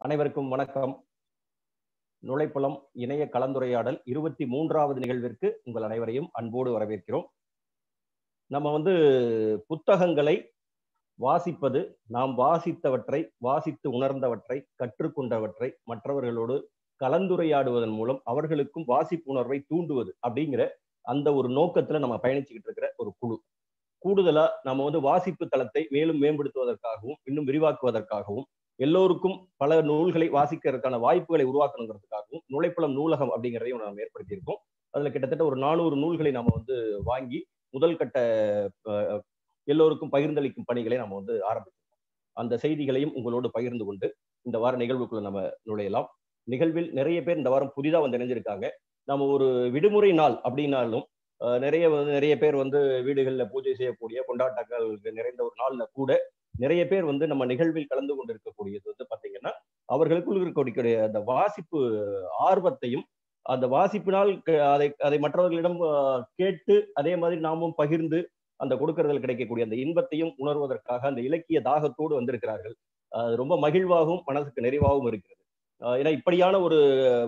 அனைவருக்கும் வணக்கம். நுழைப்புலம் இணைய கலந்துரையாடல் இருபத்தி மூன்றாவது நிகழ்விற்கு உங்கள் அனைவரையும் அன்போடு வரவேற்கிறோம். நம்ம வந்து புத்தகங்களை வாசிப்பது நாம் வாசித்தவற்றை வாசித்து உணர்ந்தவற்றை கற்றுக்கொண்டவற்றை மற்றவர்களோடு கலந்துரையாடுவதன் மூலம் அவர்களுக்கும் வாசிப்பு உணர்வை தூண்டுவது அப்படிங்கிற அந்த ஒரு நோக்கத்துல நம்ம பயணிச்சுக்கிட்டு இருக்கிற ஒரு குழு. கூடுதலா நம்ம வந்து வாசிப்பு தளத்தை மேலும் மேம்படுத்துவதற்காகவும் இன்னும் விரிவாக்குவதற்காகவும் எல்லோருக்கும் பல நூல்களை வாசிக்கிறதுக்கான வாய்ப்புகளை உருவாக்கணுங்கிறதுக்காகவும் நுழைப்புலம் நூலகம் அப்படிங்கிறதையும் நம்ம ஏற்படுத்தியிருக்கோம். அதில் கிட்டத்தட்ட ஒரு நானூறு நூல்களை நம்ம வந்து வாங்கி முதல் கட்ட எல்லோருக்கும் பகிர்ந்தளிக்கும் பணிகளை நம்ம வந்து ஆரம்பிச்சிருக்கோம். அந்த செய்திகளையும் உங்களோடு பகிர்ந்து கொண்டு இந்த வார நிகழ்வுக்குள்ள நம்ம நுழையலாம். நிகழ்வில் நிறைய பேர் இந்த வாரம் புதிதாக வந்து இணைஞ்சிருக்காங்க. நம்ம ஒரு விடுமுறை நாள் அப்படின்னாலும் நிறைய நிறைய பேர் வந்து வீடுகளில் பூஜை செய்யக்கூடிய கொண்டாட்டங்கள் நிறைந்த ஒரு நாளில் கூட நிறைய பேர் வந்து நம்ம நிகழ்வில் கலந்து கொண்டிருக்கக்கூடியது வந்து பார்த்தீங்கன்னா அவர்களுக்குள் இருக்கக்கூடிய அந்த வாசிப்பு ஆர்வத்தையும் அந்த வாசிப்பினால் அதை அதை மற்றவர்களிடம் கேட்டு அதே மாதிரி நாமும் பகிர்ந்து அந்த கொடுக்கறதில் கிடைக்கக்கூடிய அந்த இன்பத்தையும் உணர்வதற்காக அந்த இலக்கிய தாகத்தோடு வந்திருக்கிறார்கள். அது ரொம்ப மகிழ்வாகவும் மனசுக்கு நிறைவாகவும் இருக்கிறது. ஏன்னா இப்படியான ஒரு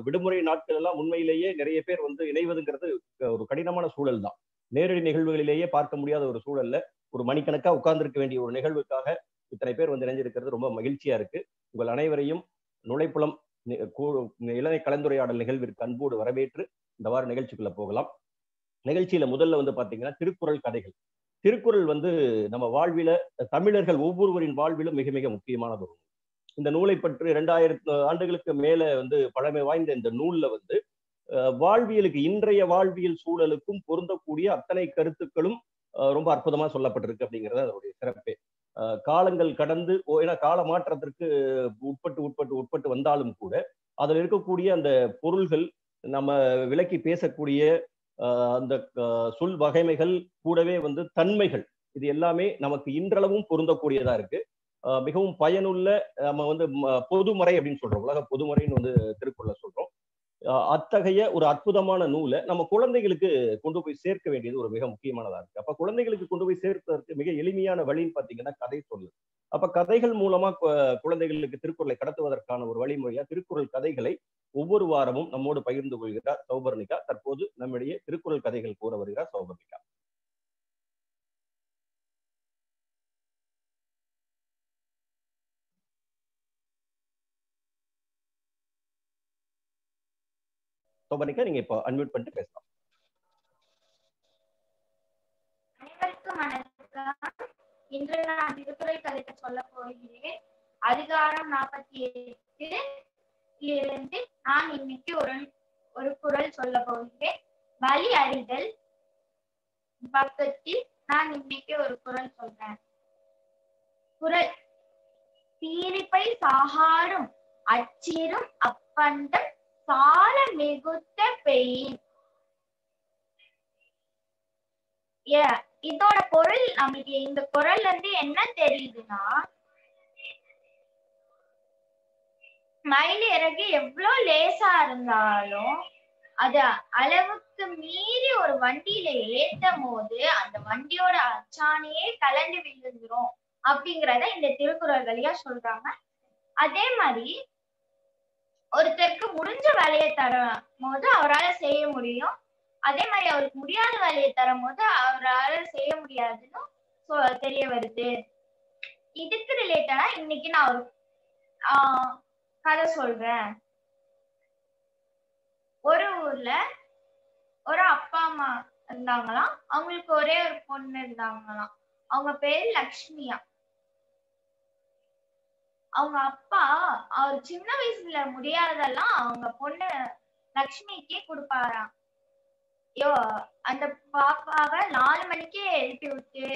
விடுமுறை நாட்கள் எல்லாம் உண்மையிலேயே நிறைய பேர் வந்து இணைவதுங்கிறது ஒரு கடினமான சூழல் தான் நேரடி நிகழ்வுகளிலேயே பார்க்க முடியாத ஒரு சூழல்ல ஒரு மணிக்கணக்கா உட்கார்ந்துருக்க வேண்டிய ஒரு நிகழ்வுக்காக இத்தனை பேர் வந்து இணைஞ்சிருக்கிறது. ரொம்ப மகிழ்ச்சியா இருக்கு. உங்கள் அனைவரையும் நுழைப்புலம் இளநிலை கலந்துரையாடல் நிகழ்விற்கு அன்போடு வரவேற்று இந்த வார நிகழ்ச்சிக்குள்ள போகலாம். நிகழ்ச்சியில முதல்ல வந்து பாத்தீங்கன்னா திருக்குறள் கதைகள். திருக்குறள் வந்து நம்ம வாழ்வில தமிழர்கள் ஒவ்வொருவரின் வாழ்விலும் மிக மிக முக்கியமானது. ஒரு இந்த நூலை பற்றி இரண்டாயிரத்து ஆண்டுகளுக்கு மேல வந்து பழமை வாய்ந்த இந்த நூல்ல வந்து வாழ்வியலுக்கு இன்றைய வாழ்வியல் சூழலுக்கும் பொருந்தக்கூடிய அத்தனை கருத்துக்களும் ரொம்ப அற்புதமா சொல்லப்பட்டிருக்கு அப்படிங்கிறது அதனுடைய சிறப்பே. காலங்கள் கடந்து ஏன்னா கால மாற்றத்திற்கு உட்பட்டு உட்பட்டு உட்பட்டு வந்தாலும் கூட அதில் இருக்கக்கூடிய அந்த பொருள்கள் நம்ம விலக்கி பேசக்கூடிய அந்த சொல் வகைமைகள் கூடவே வந்து தன்மைகள் இது எல்லாமே நமக்கு இன்றளவும் பொருந்தக்கூடியதா இருக்கு. மிகவும் பயனுள்ள நம்ம வந்து பொதுமறை அப்படின்னு சொல்றோம். உலக பொதுமறைன்னு வந்து திருக்குறளை சொல்றோம். அத்தகைய ஒரு அற்புதமான நூலை நம்ம குழந்தைகளுக்கு கொண்டு போய் சேர்க்க வேண்டியது ஒரு மிக முக்கியமானதா இருக்கு. அப்ப குழந்தைகளுக்கு கொண்டு போய் சேர்ப்பதற்கு மிக எளிமையான வழின்னு பாத்தீங்கன்னா கதை சொல்லு. அப்ப கதைகள் மூலமா குழந்தைகளுக்கு திருக்குறளை கடத்துவதற்கான ஒரு வழிமுறையா திருக்குறள் கதைகளை ஒவ்வொரு வாரமும் நம்மோடு பகிர்ந்து கொள்கிறார் சௌபர்ணிகா. தற்போது நம்மிடையே திருக்குறள் கதைகள் கூற வருகிறார் சௌபர்ணிகா. தோபனிக்கா நீங்க இப்போ அன்மியூட் பண்ணிட்டு பேசலாம். அனைவருக்கும் வணக்கம். இன்று நான் திருக்குறள் கதைக்கு சொல்ல போகிறேன். அதிகாரம் நாற்பத்தி எட்டு இருந்து நான் இன்னைக்கு ஒரு ஒரு குரல் சொல்ல போகிறேன். வழி அறிதல் பக்கத்தில் நான் இன்னைக்கு ஒரு குரல் சொல்றேன். குரல் தீரிப்பை சாகாடும் அச்சீரும் அப்பண்டம் கால மிகுத்த பெயின் இதோட பொருள் நம்மளுக்கு இந்த குரல்ல இருந்து என்ன தெரியுதுன்னா மயில் இறகு எவ்வளவு லேசா இருந்தாலும் அது அளவுக்கு மீறி ஒரு வண்டியில ஏத்தும் போது அந்த வண்டியோட அச்சானையே கலண்டு விழுந்துரும். அப்படிங்கிறத இந்த திருக்குறள் வழியா சொல்றாங்க. அதே மாதிரி ஒருத்தருக்கு முடிஞ்ச வேலையை தரும் போது அவரால் செய்ய முடியும். அதே மாதிரி அவருக்கு முடியாத வேலையை தரும் போது அவரால் செய்ய முடியாதுன்னு தெரிய வருது. இதுக்கு ரிலேட்டடா இன்னைக்கு நான் ஒரு ஆஹ் கதை சொல்றேன். ஒரு ஊர்ல ஒரு அப்பா அம்மா இருந்தாங்களாம். அவங்களுக்கு ஒரே ஒரு பொண்ணு இருந்தாங்களாம். அவங்க பேரு லக்ஷ்மியா அவங்க அப்பா அவர் சின்ன வயசுல முடியாததெல்லாம் அவங்க பொண்ணு லக்ஷ்மிக்கே கொடுப்பாராம். ஐயோ அந்த பாப்பாவை நாலு மணிக்கே எழுப்பி விட்டு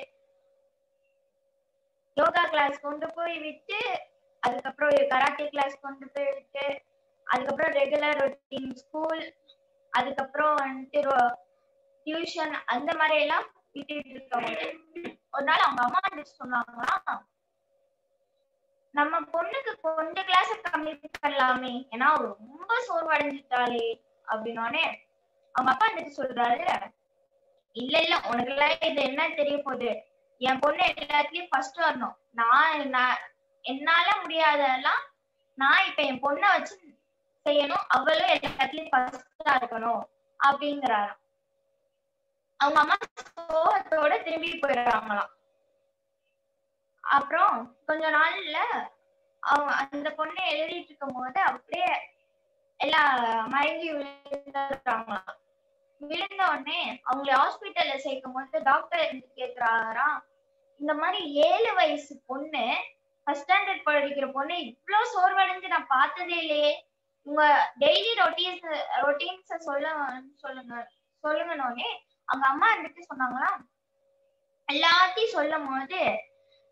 யோகா கிளாஸ் கொண்டு போய் விட்டு அதுக்கப்புறம் கராட்டே கிளாஸ் கொண்டு போய் விட்டு அதுக்கப்புறம் ரெகுலர் ரொட்டீன் ஸ்கூல் அதுக்கப்புறம் வந்துட்டு டியூஷன் அந்த மாதிரி எல்லாம் விட்டுட்டு ஒரு நாள் அவங்க அம்மா சொன்னாங்களா நம்ம பொண்ணுக்கு கொஞ்சம் கிளாஸ் கம்மி பண்ணலாமே. ஏன்னா அவ ரொம்ப சோர்வடைஞ்சிட்டாளே அப்படின்னோடனே அவங்க அப்பா இருந்துட்டு சொல்றாரு? இல்ல இல்ல உனக்கு எல்லாம் இது என்ன தெரிய போகுது? என் பொண்ணு எல்லாத்துலயும் ஃபர்ஸ்ட் வரணும். நான் நான் என்னால முடியாதெல்லாம் நான் இப்ப என் பொண்ணை வச்சு செய்யணும். அவளும் எல்லாத்துலயும் ஃபர்ஸ்டா இருக்கணும் அப்படிங்கிறாராம். அவங்க அம்மா சோகத்தோட திரும்பி போயிடுறாங்களாம். அப்புறம் கொஞ்ச நாள்ல அவங்க அந்த பொண்ணை எழுதிட்டு இருக்கும் போது அப்படியே எல்லாம் மயங்கி விழுந்துறாங்களாம் விழுந்த உடனே அவங்களை ஹாஸ்பிட்டல்ல சேர்க்கும் போது டாக்டர் இருந்து கேக்குறாராம் இந்த மாதிரி ஏழு வயசு பொண்ணு ஃபர்ஸ்ட் ஸ்டாண்டர்ட் படிக்கிற பொண்ணு இவ்வளோ சோர்வடைஞ்சு நான் பார்த்ததே இல்லையே. உங்க டெய்லி ரொட்டீன்ஸ் ரொட்டீன்ஸ சொல்ல சொல்லுங்க சொல்லுங்கன்னொடனே அவங்க அம்மா இருந்துட்டு சொன்னாங்களாம் எல்லாத்தையும் சொல்லும் போது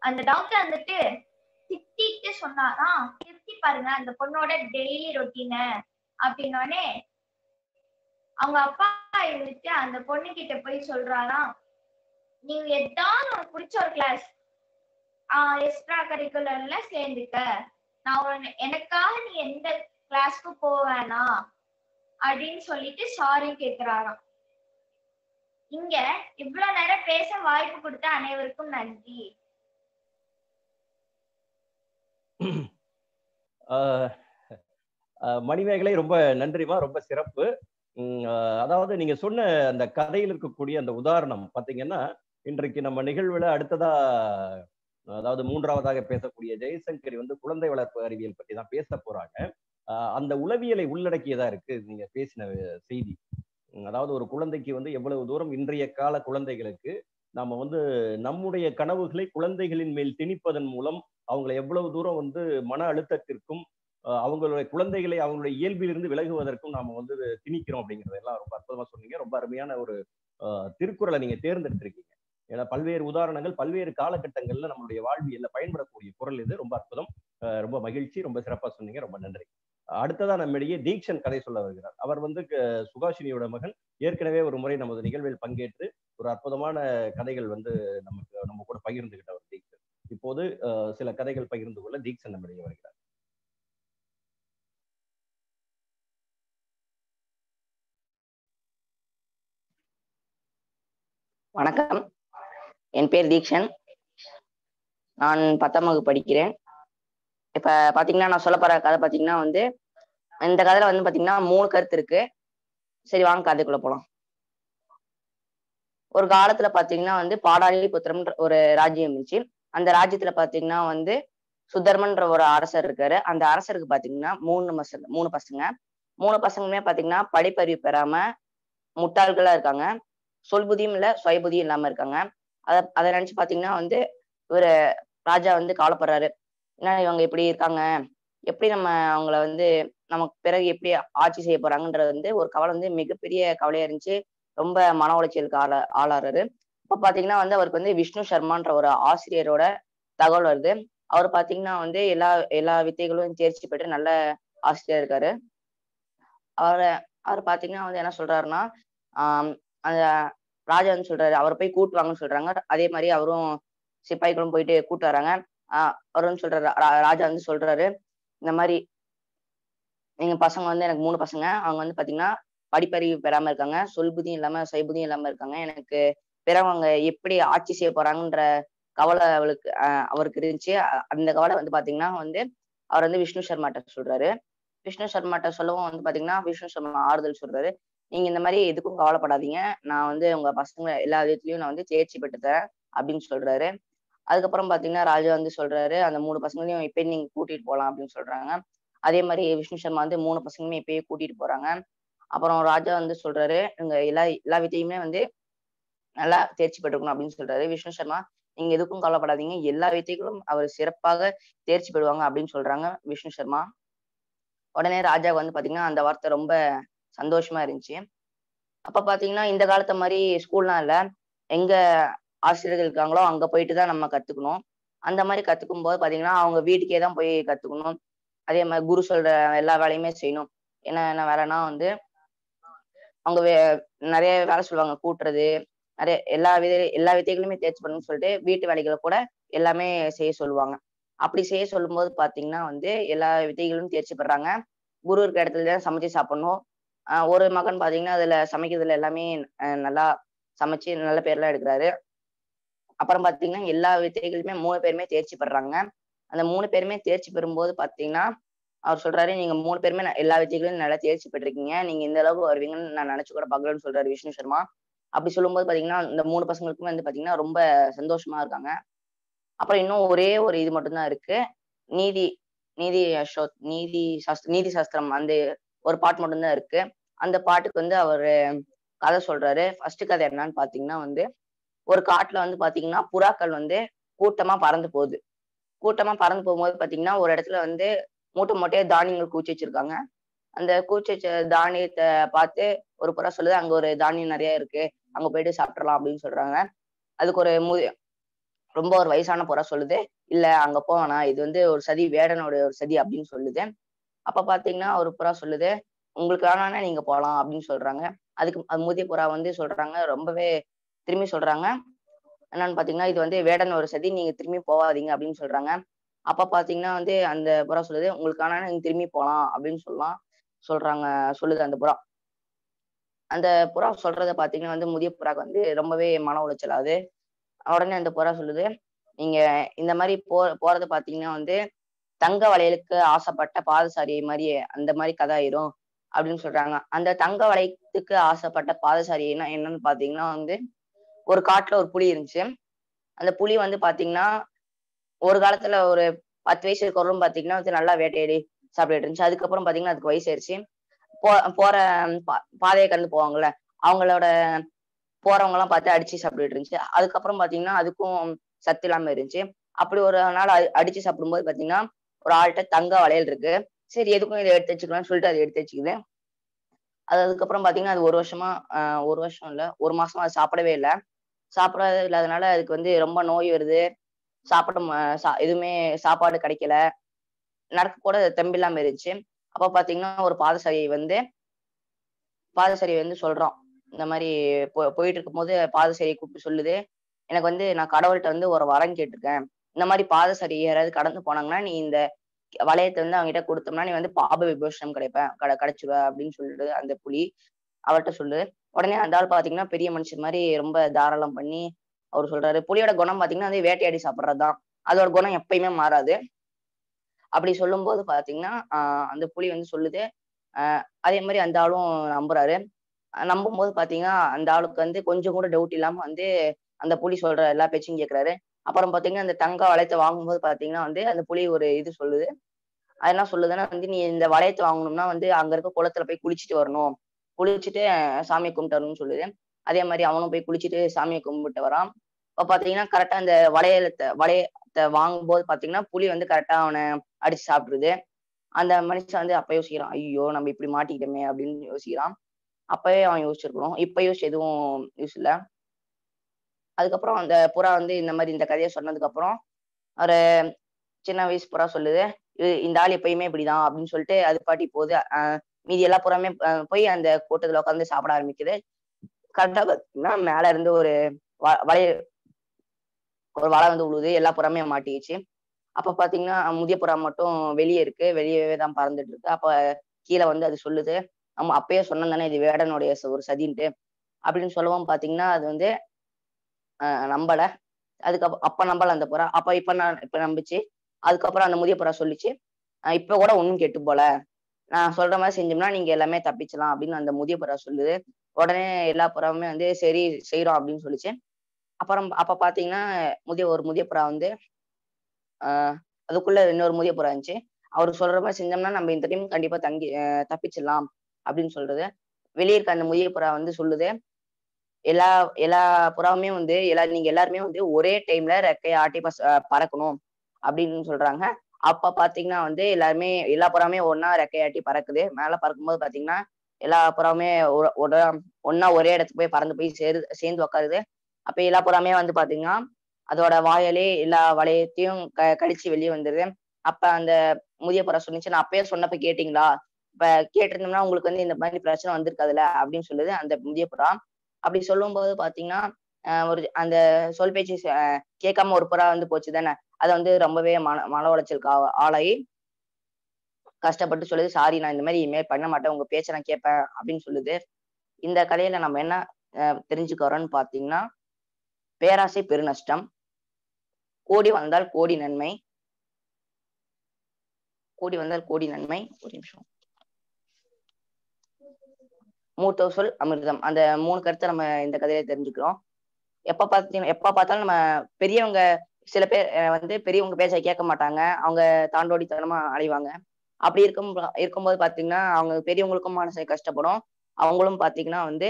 அந்த டாக்டர் வந்துட்டு திட்டிட்டு சொன்னாராம் திருத்தி பாருங்க அந்த பொண்ணோட டெய்லி ரொட்டீன அப்படின்னோடனே அவங்க அப்பா இருந்துட்டு அந்த பொண்ணு கிட்ட போய் சொல்றாராம் நீங்க ஏதாவது உனக்கு பிடிச்ச ஒரு கிளாஸ் ஆஹ் எக்ஸ்ட்ரா கரிக்குலர்ல சேர்ந்துக்க. நான் உன்னை- எனக்காக நீ எந்த கிளாஸ்க்கு போவேனா அப்படின்னு சொல்லிட்டு சாரி கேக்குறாராம். இங்க இவ்வளவு நேரம் பேச வாய்ப்பு கொடுத்த அனைவருக்கும் நன்றி. மணிமேகலை ரொம்ப நன்றிமா ரொம்ப சிறப்பு. அதாவது நீங்க சொன்ன அந்த கதையில் இருக்கக்கூடிய அந்த உதாரணம் பாத்தீங்கன்னா இன்றைக்கு நம்ம நிகழ்வுல அடுத்ததா அதாவது மூன்றாவதாக பேசக்கூடிய ஜெயசங்கரி வந்து குழந்தை வளர்ப்பு அறிவியல் பற்றி தான் பேச போறாங்க. ஆஹ் அந்த உளவியலை உள்ளடக்கியதா இருக்கு நீங்க பேசின செய்தி. அதாவது ஒரு குழந்தைக்கு வந்து எவ்வளவு தூரம் இன்றைய கால குழந்தைகளுக்கு நாம வந்து நம்முடைய கனவுகளை குழந்தைகளின் மேல் திணிப்பதன் மூலம் அவங்களை எவ்வளவு தூரம் வந்து மன அழுத்தத்திற்கும் அவங்களுடைய குழந்தைகளை அவங்களுடைய இயல்பிலிருந்து விலகுவதற்கும் நாம வந்து திணிக்கிறோம் அப்படிங்கறதெல்லாம் ரொம்ப அற்புதமா சொன்னீங்க. ரொம்ப அருமையான ஒரு திருக்குறளை நீங்க தேர்ந்தெடுத்திருக்கீங்க. ஏன்னா பல்வேறு உதாரணங்கள் பல்வேறு காலகட்டங்கள்ல நம்மளுடைய வாழ்வியல்ல பயன்படக்கூடிய குரல் இது. ரொம்ப அற்புதம். ரொம்ப மகிழ்ச்சி. ரொம்ப சிறப்பா சொன்னீங்க. ரொம்ப நன்றி. அடுத்ததா நம்மிடையே தீக்ஷன் கதை சொல்ல வருகிறார். அவர் வந்து க- சுகாஷினியோட மகன். ஏற்கனவே ஒரு முறை நமது நிகழ்வில் பங்கேற்று ஒரு அற்புதமான கதைகள் வந்து நமக்கு நம்ம கூட பகிர்ந்துகிட்டவர். இப்போது சில கதைகள் பகிர்ந்து கொள்ள தீக்ஷன் நம்மிடையே வருகிறார். வணக்கம். என் பேர் தீக்ஷன். நான் பத்தாம் வகுப்பு படிக்கிறேன். இப்ப பாத்தீங்கன்னா நான் சொல்ல போற கதை பாத்தீங்கன்னா வந்து இந்த கதையில வந்து பாத்தீங்கன்னா மூணு கருத்து இருக்கு. சரி வாங்க கதைக்குள்ள போலாம். ஒரு காலத்துல பாத்தீங்கன்னா வந்து பாடாலிபுத்திரம்ன்ற ஒரு ராஜ்யம் இருந்துச்சு. அந்த ராஜ்யத்துல பாத்தீங்கன்னா வந்து சுதர்மன்ற ஒரு அரசர் இருக்காரு. அந்த அரசருக்கு பாத்தீங்கன்னா மூணு பசங்க மூணு பசங்க. மூணு பசங்களுமே பாத்தீங்கன்னா படிப்பறிவு பெறாம முட்டாள்களா இருக்காங்க. சொல்புதியும் இல்ல சுயபுதியும் இல்லாம இருக்காங்க. அத அதை நினைச்சு பாத்தீங்கன்னா வந்து இவர் ராஜா வந்து கவலைப்படுறாரு. என்ன இவங்க இப்படி இருக்காங்க? எப்படி நம்ம அவங்கள வந்து நமக்கு பிறகு எப்படி ஆட்சி செய்ய போறாங்கன்றது வந்து ஒரு கவலை வந்து மிகப்பெரிய கவலையா இருந்துச்சு. ரொம்ப மன உளைச்சலுக்கு ஆள ஆளாறாரு. இப்ப பாத்தீங்கன்னா வந்து அவருக்கு வந்து விஷ்ணு சர்மான்ற ஒரு ஆசிரியரோட தகவல் வருது. அவர் பாத்தீங்கன்னா வந்து எல்லா எல்லா வித்தைகளும் தேர்ச்சி பெற்று நல்ல ஆசிரியர் இருக்காரு. அவரை அவர் பாத்தீங்கன்னா வந்து என்ன சொல்றாருன்னா ஆஹ் அந்த ராஜா வந்து சொல்றாரு அவரை போய் கூட்டு வாங்கன்னு சொல்றாங்க. அதே மாதிரி அவரும் சிப்பாய்களும் போயிட்டு கூட்டு வராங்க. ஆஹ் அவர் வந்து சொல்றாரு ராஜா வந்து சொல்றாரு இந்த மாதிரி எங்க பசங்க வந்து எனக்கு மூணு பசங்க. அவங்க வந்து பாத்தீங்கன்னா படிப்பறிவு பெறாம இருக்காங்க. சொல்புதியும் இல்லாம சைபுதியும் இல்லாம இருக்காங்க. எனக்கு பிறவங்க எப்படி ஆட்சி செய்ய போறாங்கன்ற கவலை அவளுக்கு அவருக்கு இருந்துச்சு. அந்த கவலை வந்து பாத்தீங்கன்னா வந்து அவர் வந்து விஷ்ணு சர்மாட்ட சொல்றாரு. விஷ்ணு சர்மாட்ட சொல்லவும் வந்து பாத்தீங்கன்னா விஷ்ணு சர்மா ஆறுதல் சொல்றாரு. நீங்க இந்த மாதிரி எதுக்கும் கவலைப்படாதீங்க. நான் வந்து உங்க பசங்க எல்லா விதத்துலயும் நான் வந்து தேர்ச்சி பெற்று தரேன் அப்படின்னு சொல்றாரு. அதுக்கப்புறம் பாத்தீங்கன்னா ராஜா வந்து சொல்றாரு அந்த மூணு பசங்களையும் இப்பயே நீங்க கூட்டிட்டு போகலாம் அப்படின்னு சொல்றாங்க. அதே மாதிரி விஷ்ணு சர்மா வந்து மூணு பசங்களுமே இப்பயே கூட்டிட்டு போறாங்க. அப்புறம் ராஜா வந்து சொல்றாரு இங்க எல்லா எல்லா வித்தையுமே வந்து நல்லா தேர்ச்சி பெற்றுக்கணும் அப்படின்னு சொல்றாரு. விஷ்ணு சர்மா நீங்க எதுக்கும் கவலைப்படாதீங்க. எல்லா வித்தைகளும் அவர் சிறப்பாக தேர்ச்சி பெறுவாங்க அப்படின்னு சொல்றாங்க விஷ்ணு சர்மா. உடனே ராஜா வந்து பாத்தீங்கன்னா அந்த வார்த்தை ரொம்ப சந்தோஷமா இருந்துச்சு. அப்ப பாத்தீங்கன்னா இந்த காலத்து மாதிரி ஸ்கூல்லாம் இல்ல. எங்க ஆசிரியர்கள் இருக்காங்களோ அங்க போயிட்டு தான் நம்ம கத்துக்கணும். அந்த மாதிரி கத்துக்கும் போது பாத்தீங்கன்னா அவங்க வீட்டுக்கே தான் போய் கத்துக்கணும். அதே மாதிரி குரு சொல்ற எல்லா வேலையுமே செய்யணும். என்ன என்ன வேலைன்னா வந்து அவங்க வே- நிறைய வேலை சொல்லுவாங்க. கூட்டுறது நிறைய எல்லா வித எல்லா வித்தைகளுமே தேர்ச்சி பண்ணணும்னு சொல்லிட்டு வீட்டு வேலைகளை கூட எல்லாமே செய்ய சொல்லுவாங்க. அப்படி செய்ய சொல்லும்போது பாத்தீங்கன்னா வந்து எல்லா வித்தைகளும் தேர்ச்சி பெறாங்க. குரு இருக்க இடத்துல தான் சமைச்சு சாப்பிடணும். ஒரு மகன் பாத்தீங்கன்னா அதுல சமைக்கிறதுல எல்லாமே நல்லா சமைச்சு நல்ல பேர்லாம் எடுக்கிறாரு. அப்புறம் பாத்தீங்கன்னா எல்லா வித்தைகளுமே மூணு பேருமே தேர்ச்சி பெறாங்க. அந்த மூணு பேருமே தேர்ச்சி பெறும்போது பாத்தீங்கன்னா அவர் சொல்றாரு நீங்க மூணு பேருமே எல்லா வித்தைகளையும் நல்லா தேர்ச்சி பெற்றிருக்கீங்க. நீங்க இந்த அளவுக்கு வருவீங்கன்னு நான் நினைச்சு கூட பார்க்கலன்னு சொல்றாரு விஷ்ணு சர்மா. அப்படி சொல்லும்போது பாத்தீங்கன்னா இந்த மூணு பசங்களுக்குமே வந்து பாத்தீங்கன்னா ரொம்ப சந்தோஷமா இருக்காங்க. அப்புறம் இன்னும் ஒரே ஒரு இது மட்டும்தான் இருக்கு. நீதி நீதி அசோக் நீதி சாஸ்திர நீதி சாஸ்திரம் அந்த ஒரு பாட்டு மட்டும்தான் இருக்கு. அந்த பாட்டுக்கு வந்து அவரு கதை சொல்றாரு. ஃபர்ஸ்ட் கதை என்னன்னு பாத்தீங்கன்னா வந்து ஒரு காட்டுல வந்து பாத்தீங்கன்னா புறாக்கள் வந்து கூட்டமா பறந்து போகுது. கூட்டமா பறந்து போகும்போது பாத்தீங்கன்னா ஒரு இடத்துல வந்து மூட்டை மூட்டையா தானியங்கள் கூச்சி வச்சிருக்காங்க. அந்த கூச்சி வச்ச தானியத்தை பார்த்து ஒரு புறா சொல்லுது அங்க ஒரு தானியம் நிறைய இருக்கு. அங்க போயிட்டு சாப்பிடலாம் அப்படின்னு சொல்றாங்க. அதுக்கு ஒரு மு ரொம்ப ஒரு வயசான புறா சொல்லுது. இல்ல அங்க போவானா இது வந்து ஒரு சதி வேடனோட ஒரு சதி அப்படின்னு சொல்லுது. அப்ப பாத்தீங்கன்னா ஒரு புறா சொல்லுது உங்களுக்கு வேணானா நீங்க போகலாம் அப்படின்னு சொல்றாங்க. அதுக்கு அது முதிய புறா வந்து சொல்றாங்க ரொம்பவே திரும்பி சொல்றாங்க. என்னன்னு பாத்தீங்கன்னா இது வந்து வேடன் ஒரு சதி நீங்க திரும்பி போகாதீங்க அப்படின்னு சொல்றாங்க. அப்ப பாத்தீங்கன்னா வந்து அந்த புறா சொல்லுது உங்களுக்கு வேணானா நீங்க திரும்பி போகலாம் அப்படின்னு சொல்லலாம் சொல்றாங்க சொல்லுது அந்த புறா. அந்த புறா சொல்றத பாத்தீங்கன்னா வந்து முதிய புறாக்கு வந்து ரொம்பவே மன உளைச்சல். ஆகுது உடனே அந்த புறா சொல்லுது நீங்க இந்த மாதிரி போ போறது பாத்தீங்கன்னா வந்து தங்க வளையலுக்கு ஆசைப்பட்ட பாதசாரி மாதிரி அந்த மாதிரி கதை ஆயிரும் அப்படின்னு சொல்றாங்க. அந்த தங்க வளையத்துக்கு ஆசைப்பட்ட பாதசாரி என்னன்னு பாத்தீங்கன்னா வந்து ஒரு காட்டுல ஒரு புலி இருந்துச்சு. அந்த புலி வந்து பாத்தீங்கன்னா ஒரு காலத்துல ஒரு பத்து வயசு இருக்கிறவரும் பாத்தீங்கன்னா வந்து நல்லா வேட்டையாடி சாப்பிட்டுட்டு இருந்துச்சு. அதுக்கப்புறம் பாத்தீங்கன்னா அதுக்கு வயசு ஆயிடுச்சு போ போற பா- பாதையை கடந்து போவாங்கல்ல அவங்களோட போறவங்க எல்லாம் பார்த்து அடிச்சு சாப்பிட்டுட்டு இருந்துச்சு. அதுக்கப்புறம் பாத்தீங்கன்னா அதுக்கும் சத்து இல்லாம இருந்துச்சு. அப்படி ஒரு நாள் அ- அடிச்சு சாப்பிடும்போது பாத்தீங்கன்னா ஒரு ஆள்கிட்ட தங்க வளையல் இருக்கு. சரி எதுக்கும் இதை எடுத்து வச்சுக்கலாம்னு சொல்லிட்டு அதை எடுத்து வச்சுக்குது. அது அதுக்கப்புறம் பாத்தீங்கன்னா அது ஒரு வருஷமா ஒரு வருஷம் இல்ல ஒரு மாசமா அது சாப்பிடவே இல்லை. சாப்பிட இல்லாதனால அதுக்கு வந்து ரொம்ப நோய் வருது. சாப்பிட சா- எதுவுமே சாப்பாடு கிடைக்கல. நடக்க கூட தெம்பில்லாம இருந்துச்சு. அப்ப பாத்தீங்கன்னா ஒரு பாதசாரி வந்து பாதசாரி வந்து சொல்றோம். இந்த மாதிரி போ- போயிட்டு இருக்கும்போது பாதசாரியை கூப்பிட்டு சொல்லுது. எனக்கு வந்து நான் கடவுள்கிட்ட வந்து ஒரு வரம் கேட்டிருக்கேன். இந்த மாதிரி பாதசாரி யாராவது கடந்து போனாங்கன்னா நீ இந்த வளையத்தை வந்து அவங்ககிட்ட கொடுத்தோம்னா நீ வந்து பாப விபூஷணம் கிடைப்பேன் கட கிடைச்சிருவ அப்படின்னு சொல்லிட்டு அந்த புலி. அவர்கிட்ட சொல்லு. உடனே அந்த ஆள் பாத்தீங்கன்னா பெரிய மனுஷன் மாதிரி ரொம்ப தாராளம் பண்ணி அவர் சொல்றாரு. புலியோட குணம் பாத்தீங்கன்னா வந்து வேட்டையாடி சாப்பிட்றதுதான். அதோட குணம் எப்பயுமே மாறாது. அப்படி சொல்லும்போது பாத்தீங்கன்னா அந்த புலி வந்து சொல்லுது. அதே மாதிரி அந்த ஆளும் நம்புறாரு. நம்பும் போது பாத்தீங்கன்னா அந்த ஆளுக்கு வந்து கொஞ்சம் கூட டவுட் இல்லாம வந்து அந்த புலி சொல்ற எல்லா பேச்சையும் கேட்கறாரு அப்புறம் பாத்தீங்கன்னா அந்த தங்க வளையத்தை வாங்கும்போது பாத்தீங்கன்னா வந்து அந்த புலி ஒரு இது சொல்லுது. அது என்ன சொல்லுதுன்னா வந்து நீ இந்த வளையத்தை வாங்கணும்னா வந்து அங்க இருக்க குளத்துல போய் குளிச்சுட்டு வரணும். குளிச்சுட்டு சாமியை கும்பிட்டு வரணும்னு சொல்லுது. அதே மாதிரி அவனும் போய் குளிச்சுட்டு சாமியை கும்பிட்டு வரான். இப்ப பாத்தீங்கன்னா கரெக்டா அந்த வளையலத்தை வாங்கும் வாங்கும்போது பாத்தீங்கன்னா புலி வந்து கரெக்டா அவனை அடிச்சு சாப்பிடுது அந்த மனுஷன் வந்து அப்ப யோசிக்கிறான் ஐயோ நம்ம இப்படி மாட்டிக்கிட்டோமே அப்படின்னு யோசிக்கிறான். அப்பவே அவன் யோசிச்சிருக்கணும். இப்ப யோசிச்சு எதுவும் யூஸ் இல்ல. அதுக்கப்புறம் அந்த புறா வந்து இந்த மாதிரி இந்த கதையை சொன்னதுக்கு அப்புறம் ஒரு சின்ன வயசு புறா சொல்லுது "இது- இந்த ஆள் எப்பயுமே இப்படிதான் அப்படின்னு சொல்லிட்டு அது பாட்டி போகுது ஆஹ் மீதி எல்லா புறாமே போய் அந்த கூட்டத்துல உட்காந்து சாப்பிட ஆரம்பிக்குது. கரெக்டா பாத்தீங்கன்னா மேல இருந்து ஒரு வ- வளைய ஒரு வலை வந்து உழுது எல்லா புறமே மாட்டிக்கிச்சு. அப்ப பாத்தீங்கன்னா முதிய புறா மட்டும் வெளியே இருக்கு. வெளியவே தான் பறந்துட்டு இருக்கு. அப்ப கீழே வந்து அது சொல்லுது நம்ம அப்பயே சொன்னோம் தானே இது வேடனுடைய ஒரு சதின்ட்டு. அப்படின்னு சொல்லவும் பாத்தீங்கன்னா அது வந்து ஆஹ் நம்பல. அதுக்கப்புறம் அப்ப நம்பல அந்த புறா. அப்ப இப்ப நான் இப்ப நம்பிச்சு அதுக்கப்புறம் அந்த முதிய புறா சொல்லிச்சு இப்ப கூட ஒண்ணும் கெட்டு போல. நான் சொல்ற மாதிரி செஞ்சோம்னா நீங்க எல்லாமே தப்பிச்சலாம் அப்படின்னு அந்த முதிய புறா சொல்லுது. உடனே எல்லா புறாவுமே வந்து சரி செய்யறோம் அப்படின்னு சொல்லிச்சு. அப்புறம் அப்ப பாத்தீங்கன்னா முதிய ஒரு முதிய புறா வந்து ஆஹ் அதுக்குள்ள இன்னொரு முதிய புறா இருந்துச்சு. அவர் சொல்ற மாதிரி செஞ்சோம்னா நம்ம இந்த டைம் கண்டிப்பா தங்கி தப்பிச்சிடலாம் அப்படின்னு சொல்றது. வெளியே இருக்க அந்த முதிய புறா வந்து சொல்லுது. எல்லா எல்லா புறாவுமே வந்து எல்லா நீங்க எல்லாருமே வந்து ஒரே டைம்ல ரெக்கையை ஆட்டி பஸ் பறக்கணும் அப்படின்னு சொல்றாங்க. அப்ப பாத்தீங்கன்னா வந்து எல்லாருமே எல்லா புறாவுமே ஒன்னா ரெக்கையாட்டி பறக்குது. மேல பறக்கும்போது பாத்தீங்கன்னா எல்லா புறாவுமே ஒன்னா ஒட- ஒரே இடத்துக்கு போய் பறந்து போய் சேரு சேர்ந்து உட்காருது அப்ப எல்லா புறமே வந்து பாத்தீங்கன்னா அதோட வாயாலே எல்லா வளையத்தையும் க கடிச்சு வெளியே வந்துருது. அப்ப அந்த முதிய புறா சொன்னிச்சு நான் அப்பயே சொன்னப்ப கேட்டீங்களா? இப்ப கேட்டிருந்தோம்னா உங்களுக்கு வந்து இந்த மாதிரி பிரச்சனை வந்திருக்காதுல்ல? அப்படின்னு சொல்லுது அந்த முதிய புறா. அப்படி சொல்லும்போது பாத்தீங்கன்னா ஒரு அந்த சொல் பேச்சு கேட்காம ஒரு புறா வந்து போச்சு தானே? அதை வந்து ரொம்பவே மன மன உளைச்சலுக்கு ஆளாகி கஷ்டப்பட்டு சொல்லுது சாரி நான் இந்த மாதிரி இனிமேல் பண்ண மாட்டேன். உங்க பேச்சை நான் கேட்பேன். அப்படின்னு சொல்லுது. இந்த கதையில நம்ம என்ன தெரிஞ்சுக்கிறோன்னு தெரிஞ்சுக்கிறோம்னு பாத்தீங்கன்னா பேராசை பெருநஷ்டம். கோடி வந்தால் கோடி நன்மை. கூடி வந்தால் கோடி நன்மை. ஒரு நிமிஷம். மூத்த சொல் அமிர்தம். அந்த மூணு கருத்தை நம்ம இந்த கதையில தெரிஞ்சுக்கிறோம். எப்ப பார்த்தீங்கன்னா எப்ப பார்த்தாலும் நம்ம பெரியவங்க சில பேர் வந்து பெரியவங்க பேச்ச கேட்க மாட்டாங்க. அவங்க தாண்டோடித்தனமா அழிவாங்க அப்படி இருக்கும் இருக்கும்போது பாத்தீங்கன்னா அவங்க பெரியவங்களுக்கும் மனசை கஷ்டப்படும். அவங்களும் பாத்தீங்கன்னா வந்து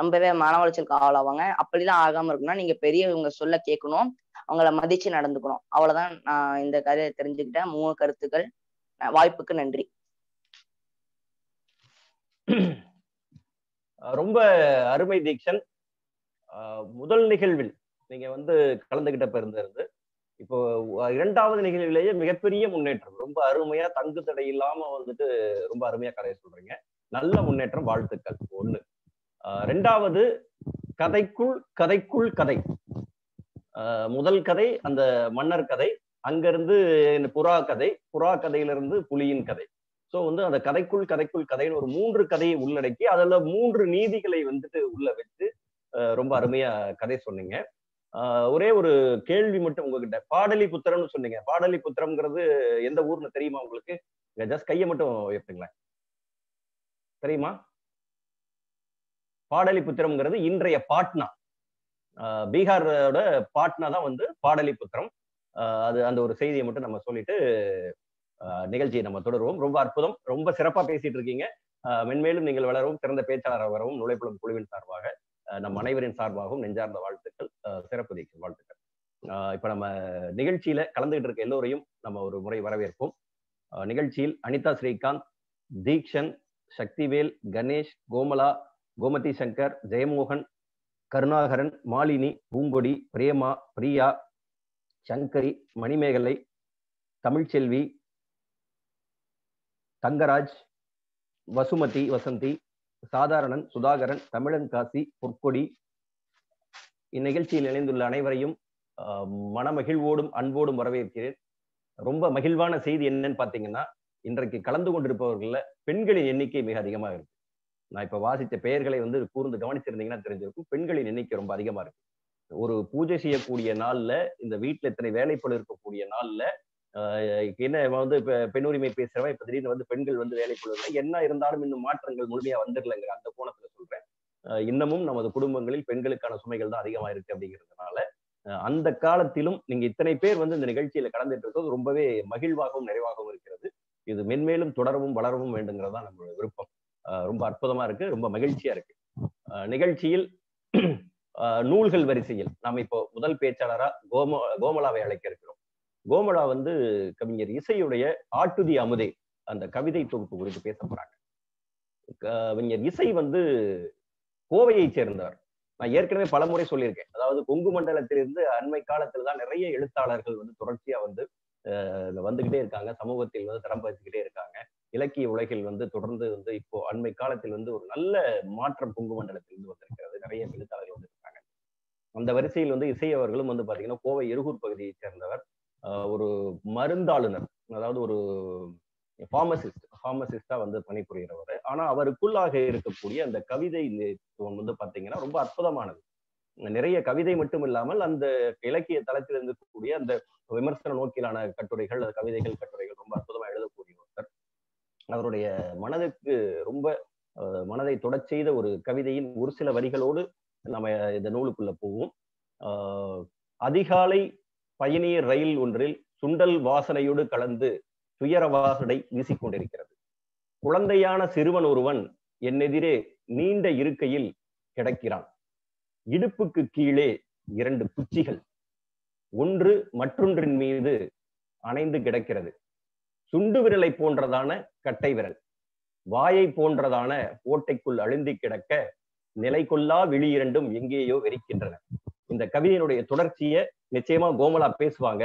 ரொம்பவே மன உளைச்சலுக்கு ஆளாவாங்க. அப்படிலாம் ஆகாம இருக்குன்னா நீங்க பெரியவங்க சொல்ல கேட்கணும். அவங்கள மதிச்சு நடந்துக்கணும். அவ்வளவுதான் நான் இந்த கதையை தெரிஞ்சுக்கிட்டேன். மூணு கருத்துக்கள். வாய்ப்புக்கு நன்றி. ரொம்ப அருமை தீக்ஷன். முதல் நிகழ்வில் நீங்க வந்து கலந்துகிட்ட பிறந்திருந்து இப்போ இரண்டாவது நிகழ்விலேயே மிகப்பெரிய முன்னேற்றம். ரொம்ப அருமையா தங்கு தடை இல்லாம வந்துட்டு ரொம்ப அருமையா கதையை சொல்றீங்க. நல்ல முன்னேற்றம் வாழ்த்துக்கள். ஒண்ணு. ரெண்டாவது கதைக்குள் கதைக்குள் கதை. முதல் கதை அந்த மன்னர் கதை அங்கிருந்து இந்த புறா கதை புறா கதையிலிருந்து புலியின் கதை. சோ வந்து அந்த கதைக்குள் கதைக்குள் கதைன்னு ஒரு மூன்று கதையை உள்ளடக்கி அதுல மூன்று நீதிகளை வந்துட்டு உள்ள வச்சு ரொம்ப அருமையா கதை சொன்னீங்க. ஆஹ் ஒரே ஒரு கேள்வி மட்டும் உங்ககிட்ட. பாடலி புத்திரம்னு சொன்னீங்க. பாடலி புத்திரம்ங்கிறது எந்த ஊர்னு தெரியுமா உங்களுக்கு? ஜஸ்ட் கையை மட்டும் உயர்த்துங்களேன். தெரியுமா? பாடலிபுத்திரம்ங்கிறது இன்றைய பாட்னா. ஆஹ் பீகாரோட பாட்னா தான் வந்து பாடலிபுத்திரம். ஆஹ் அது அந்த ஒரு செய்தியை மட்டும் நம்ம சொல்லிட்டு நிகழ்ச்சியை நம்ம தொடருவோம். ரொம்ப அற்புதம். ரொம்ப சிறப்பா பேசிட்டு இருக்கீங்க. மென்மேலும் நீங்கள் வளரவும் சிறந்த பேச்சாளராக வரவும் நுழைப்புலம் குழுவின் சார்பாக நம் அனைவரின் சார்பாகவும் நெஞ்சார்ந்த வாழ்த்துக்கள் சிறப்பு வாழ்த்துக்கள். ஆஹ் இப்ப நம்ம நிகழ்ச்சியில கலந்துகிட்டு இருக்க எல்லோரையும் நம்ம ஒரு முறை வரவேற்போம். நிகழ்ச்சியில் அனிதா ஸ்ரீகாந்த் தீக்ஷன் சக்திவேல் கணேஷ் கோமலா கோமதி சங்கர் ஜெயமோகன் கருணாகரன் மாலினி பூங்கொடி பிரேமா பிரியா சங்கரி மணிமேகலை தமிழ்ச்செல்வி தங்கராஜ் வசுமதி வசந்தி சாதாரணன் சுதாகரன் தமிழன் காசி பொற்கொடி. இந்நிகழ்ச்சியில் இணைந்துள்ள அனைவரையும் ஆஹ், மனமகிழ்வோடும் அன்போடும் வரவேற்கிறேன். ரொம்ப மகிழ்வான செய்தி என்னன்னு பார்த்தீங்கன்னா இன்றைக்கு கலந்து கொண்டிருப்பவர்களில் பெண்களின் எண்ணிக்கை மிக அதிகமாக இருக்கு. நான் இப்ப வாசித்த பெயர்களை வந்து கூர்ந்து கவனிச்சிருந்தீங்கன்னா தெரிஞ்சிருக்கும். பெண்களின் எண்ணிக்கை ரொம்ப அதிகமா இருக்கு. ஒரு பூஜை செய்யக்கூடிய நாள்ல இந்த வீட்டுல இத்தனை வேலைப்பளு இருக்கக்கூடிய நாள்ல ஆஹ் என்ன வந்து இப்ப பெண் உரிமை பேசுறவன் இப்ப திடீர்னு வந்து பெண்கள் வந்து வேலைப்பளு இல்லை. என்ன இருந்தாலும் இன்னும் மாற்றங்கள் முழுமையா வந்துடலங்கிற அந்த கோணத்துல சொல்றேன். இன்னமும் நமது குடும்பங்களில் பெண்களுக்கான சுமைகள் தான் அதிகமா இருக்கு அப்படிங்கிறதுனால அந்த காலத்திலும் நீங்க இத்தனை பேர் வந்து இந்த நிகழ்ச்சியில கலந்துட்டு இருக்கிறது ரொம்பவே மகிழ்வாகவும் நிறைவாகவும் இருக்கிறது. இது மென்மேலும் தொடரவும் வளரவும் வேண்டுங்கிறது தான் நம்மளோட விருப்பம். ரொம்ப அற்புதமா இருக்கு ரொம்ப மகிழ்ச்சியா இருக்கு. ஆஹ் நிகழ்ச்சியில் ஆஹ் நூல்கள் வரிசையில் நாம் இப்போ முதல் பேச்சாளரா கோம கோமலாவை அழைக்க இருக்கிறோம். கோமலா வந்து கவிஞர் இசையுடைய ஆட்டுதி அமுதே அந்த கவிதை தொகுப்பு குறித்து பேச போறாங்க. கவிஞர் இசை வந்து கோவையை சேர்ந்தவர். நான் ஏற்கனவே பலமுறை சொல்லியிருக்கேன். அதாவது கொங்கு மண்டலத்திலிருந்து அண்மை காலத்துல தான் நிறைய எழுத்தாளர்கள் வந்து தொடர்ச்சியா வந்து வந்துகிட்டே இருக்காங்க சமூகத்தில் வந்து தரம் பதிச்சுக்கிட்டே இருக்காங்க. இலக்கிய உலகில் வந்து தொடர்ந்து வந்து இப்போ அண்மை காலத்தில் வந்து ஒரு நல்ல மாற்றம் கொங்கு மண்டலத்திலிருந்து வந்திருக்கிறது. நிறைய எழுத்தாளர்கள் வந்திருக்காங்க அந்த வரிசையில் வந்து இசை அவர்களும் வந்து பாத்தீங்கன்னா கோவை எருகூர் பகுதியை சேர்ந்தவர் ஒரு மருந்தாளுநர் அதாவது ஒரு ஃபார்மசிஸ்ட் ஃபார்மசிஸ்டா வந்து பணிபுரிகிறவர் ஆனா அவருக்குள்ளாக இருக்கக்கூடிய அந்த கவிதை நித்துவம் வந்து பாத்தீங்கன்னா ரொம்ப அற்புதமானது. நிறைய கவிதை மட்டும் இல்லாமல் அந்த இலக்கிய தளத்தில் இருக்கக்கூடிய அந்த விமர்சன நோக்கிலான கட்டுரைகள் அது கவிதைகள் கட்டுரைகள் ரொம்ப அற்புதமா எழுதக்கூடிய அவருடைய மனதுக்கு ரொம்ப அஹ், மனதை தொடச் செய்த ஒரு கவிதையின் ஒரு சில வரிகளோடு நம்ம இந்த நூலுக்குள்ள போவோம். ஆஹ், அதிகாலை பயணியர் ரயில் ஒன்றில் சுண்டல் வாசனையோடு கலந்து துயர வாசனை வீசிக்கொண்டிருக்கிறது. குழந்தையான சிறுவன் ஒருவன் என்னெதிரே நீண்ட இருக்கையில் கிடக்கிறான். இடுப்புக்கு கீழே இரண்டு குச்சிகள். ஒன்று மற்றொன்றின் மீது அணைந்து கிடக்கிறது. சுண்டு விரலை போன்றதான கட்டை விரல். வாயை போன்றதான ஓட்டைக்குள் அழுந்தி கிடக்க நிலை கொள்ளா விழி இரண்டும் எங்கேயோ வெறிக்கின்றன. இந்த கவிதையினுடைய தொடர்ச்சியை நிச்சயமா கோமலா பேசுவாங்க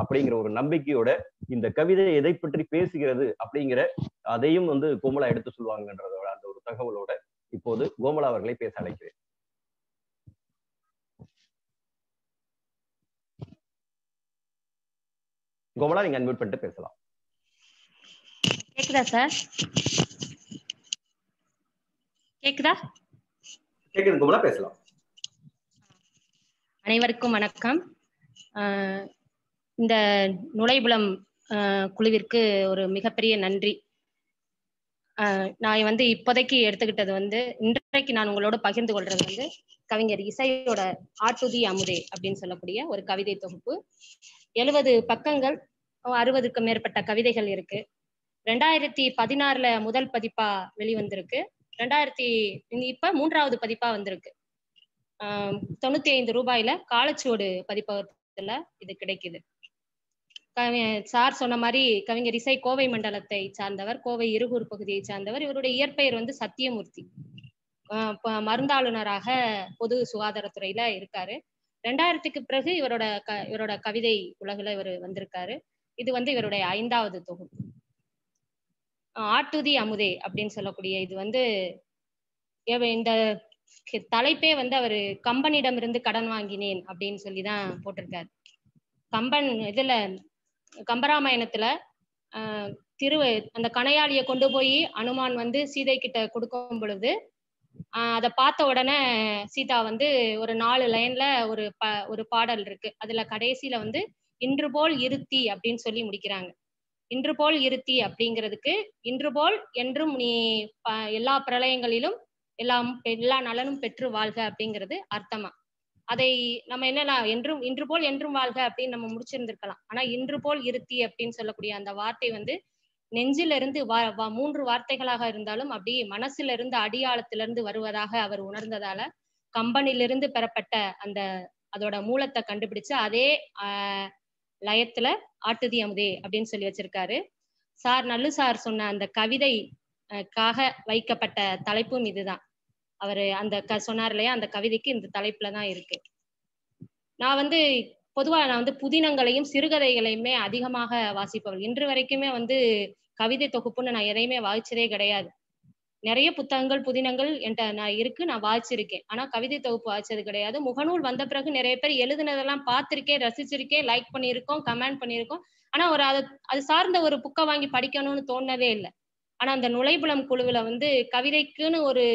அப்படிங்கிற ஒரு நம்பிக்கையோட இந்த கவிதை எதை பற்றி பேசுகிறது அப்படிங்கிற அதையும் வந்து கோமலா எடுத்து சொல்லுவாங்கன்றதோட அந்த ஒரு தகவலோட இப்போது கோமலா அவர்களை பேச அழைக்கிறேன். கோமலா நீங்க அன்மியூட் பண்ணிட்டு பேசலாம். கேக்குதா சார்? கேக்குதா? கேக்குது கோமலா பேசலாம். அனைவருக்கும் வணக்கம். இந்த நுழைபுலம் குழுவிற்கு ஒரு மிகப்பெரிய நன்றி. நான் வந்து இப்போதைக்கு எடுத்துக்கிட்டது வந்து இன்றைக்கு நான் உங்களோட பகிர்ந்து கொள்றது வந்து கவிஞர் இசையோட ஆட்டுதி அமுதே அப்படின்னு சொல்லக்கூடிய ஒரு கவிதை தொகுப்பு. எழுபது பக்கங்கள் அறுபதுக்கும் மேற்பட்ட கவிதைகள் இருக்கு. ரெண்டாயிரத்தி பதினாறுல முதல் பதிப்பா வெளிவந்திருக்கு. ரெண்டாயிரத்தி இப்ப மூன்றாவது பதிப்பா வந்திருக்கு. ஆஹ் தொண்ணூத்தி ஐந்து ரூபாயில காலச்சுவடு பதிப்பகத்துல இது கிடைக்குது. சார் சொன்ன மாதிரி கவிஞர் இசை கோவை மண்டலத்தை சார்ந்தவர் கோவை இருகூர் பகுதியை சார்ந்தவர். இவருடைய இயற்பெயர் வந்து சத்தியமூர்த்தி. மருந்தாளுநராக பொது சுகாதாரத்துறையில இருக்காரு. ரெண்டாயிரத்துக்கு பிறகு இவரோட க இவரோட கவிதை உலகில் இவர் வந்திருக்காரு. இது வந்து இவருடைய ஐந்தாவது தொகுப்பு. ஆட்டுதி அமுதே அப்படின்னு சொல்லக்கூடிய இது வந்து இந்த தலைப்பே வந்து அவர் கம்பனிடம் இருந்து கடன் வாங்கினேன் அப்படின்னு சொல்லி தான் போட்டிருக்காரு. கம்பன் இதுல கம்பராமாயணத்துல திரு அந்த கணையாளியை கொண்டு போய் அனுமான் வந்து சீதை கிட்ட கொடுக்கும் பொழுது அதை பார்த்த உடனே சீதா வந்து ஒரு நாலு லைன்ல ஒரு ப ஒரு பாடல் இருக்கு. அதுல கடைசியில வந்து இன்று போல் இருத்தி அப்படின்னு சொல்லி முடிக்கிறாங்க. இன்று போல் இருத்தி அப்படிங்கிறதுக்கு இன்று போல் என்றும் நீ ப- எல்லா பிரளயங்களிலும் எல்லாம் எல்லா நலனும் பெற்று வாழ்க அப்படிங்கிறது அர்த்தமா? அதை நம்ம என்னன்னா என்றும் இன்று போல் என்றும் வாழ்க அப்படின்னு நம்ம முடிச்சிருந்திருக்கலாம். ஆனா இன்று போல் இருத்தி அப்படின்னு சொல்லக்கூடிய அந்த வார்த்தை வந்து நெஞ்சிலிருந்து வா வா- மூன்று வார்த்தைகளாக இருந்தாலும் அப்படி மனசிலிருந்து அடியாளத்திலிருந்து வருவதாக அவர் உணர்ந்ததால கம்பனிலிருந்து பெறப்பட்ட அந்த அதோட மூலத்தை கண்டுபிடிச்சு அதே லயத்துல ஆட்டுதி அமுதே அப்படின்னு சொல்லி வச்சிருக்காரு. சார் நல்லு சார் சொன்ன அந்த கவிதை அஹ், காக வைக்கப்பட்ட தலைப்பும் இதுதான். அவரு அந்த க சொன்னார் இல்லையா? அந்த கவிதைக்கு இந்த தலைப்புல தான் இருக்கு. நான் வந்து பொதுவா நான் வந்து புதினங்களையும் சிறுகதைகளையுமே அதிகமாக வாசிப்பவள் இன்று வரைக்குமே வந்து கவிதை தொகுப்புன்னு நான் எதையுமே வாசிச்சதே கிடையாது. நிறைய புத்தகங்கள் புதினங்கள் என்கிட்ட நான் இருக்கு நான் வாசிச்சிருக்கேன். ஆனா கவிதை தொகுப்பு வாசிச்சது கிடையாது. முகநூல் வந்த பிறகு நிறைய பேர் எழுதுனதெல்லாம் பார்த்திருக்கேன் ரசிச்சிருக்கேன் லைக் பண்ணியிருக்கோம் கமெண்ட் பண்ணியிருக்கோம். ஆனா ஒரு அது அது சார்ந்த ஒரு புக்கை வாங்கி படிக்கணும்னு தோணவே இல்லை. ஆனா அந்த நுழைபுலம் குழுவுல வந்து கவிதைக்குன்னு ஒரு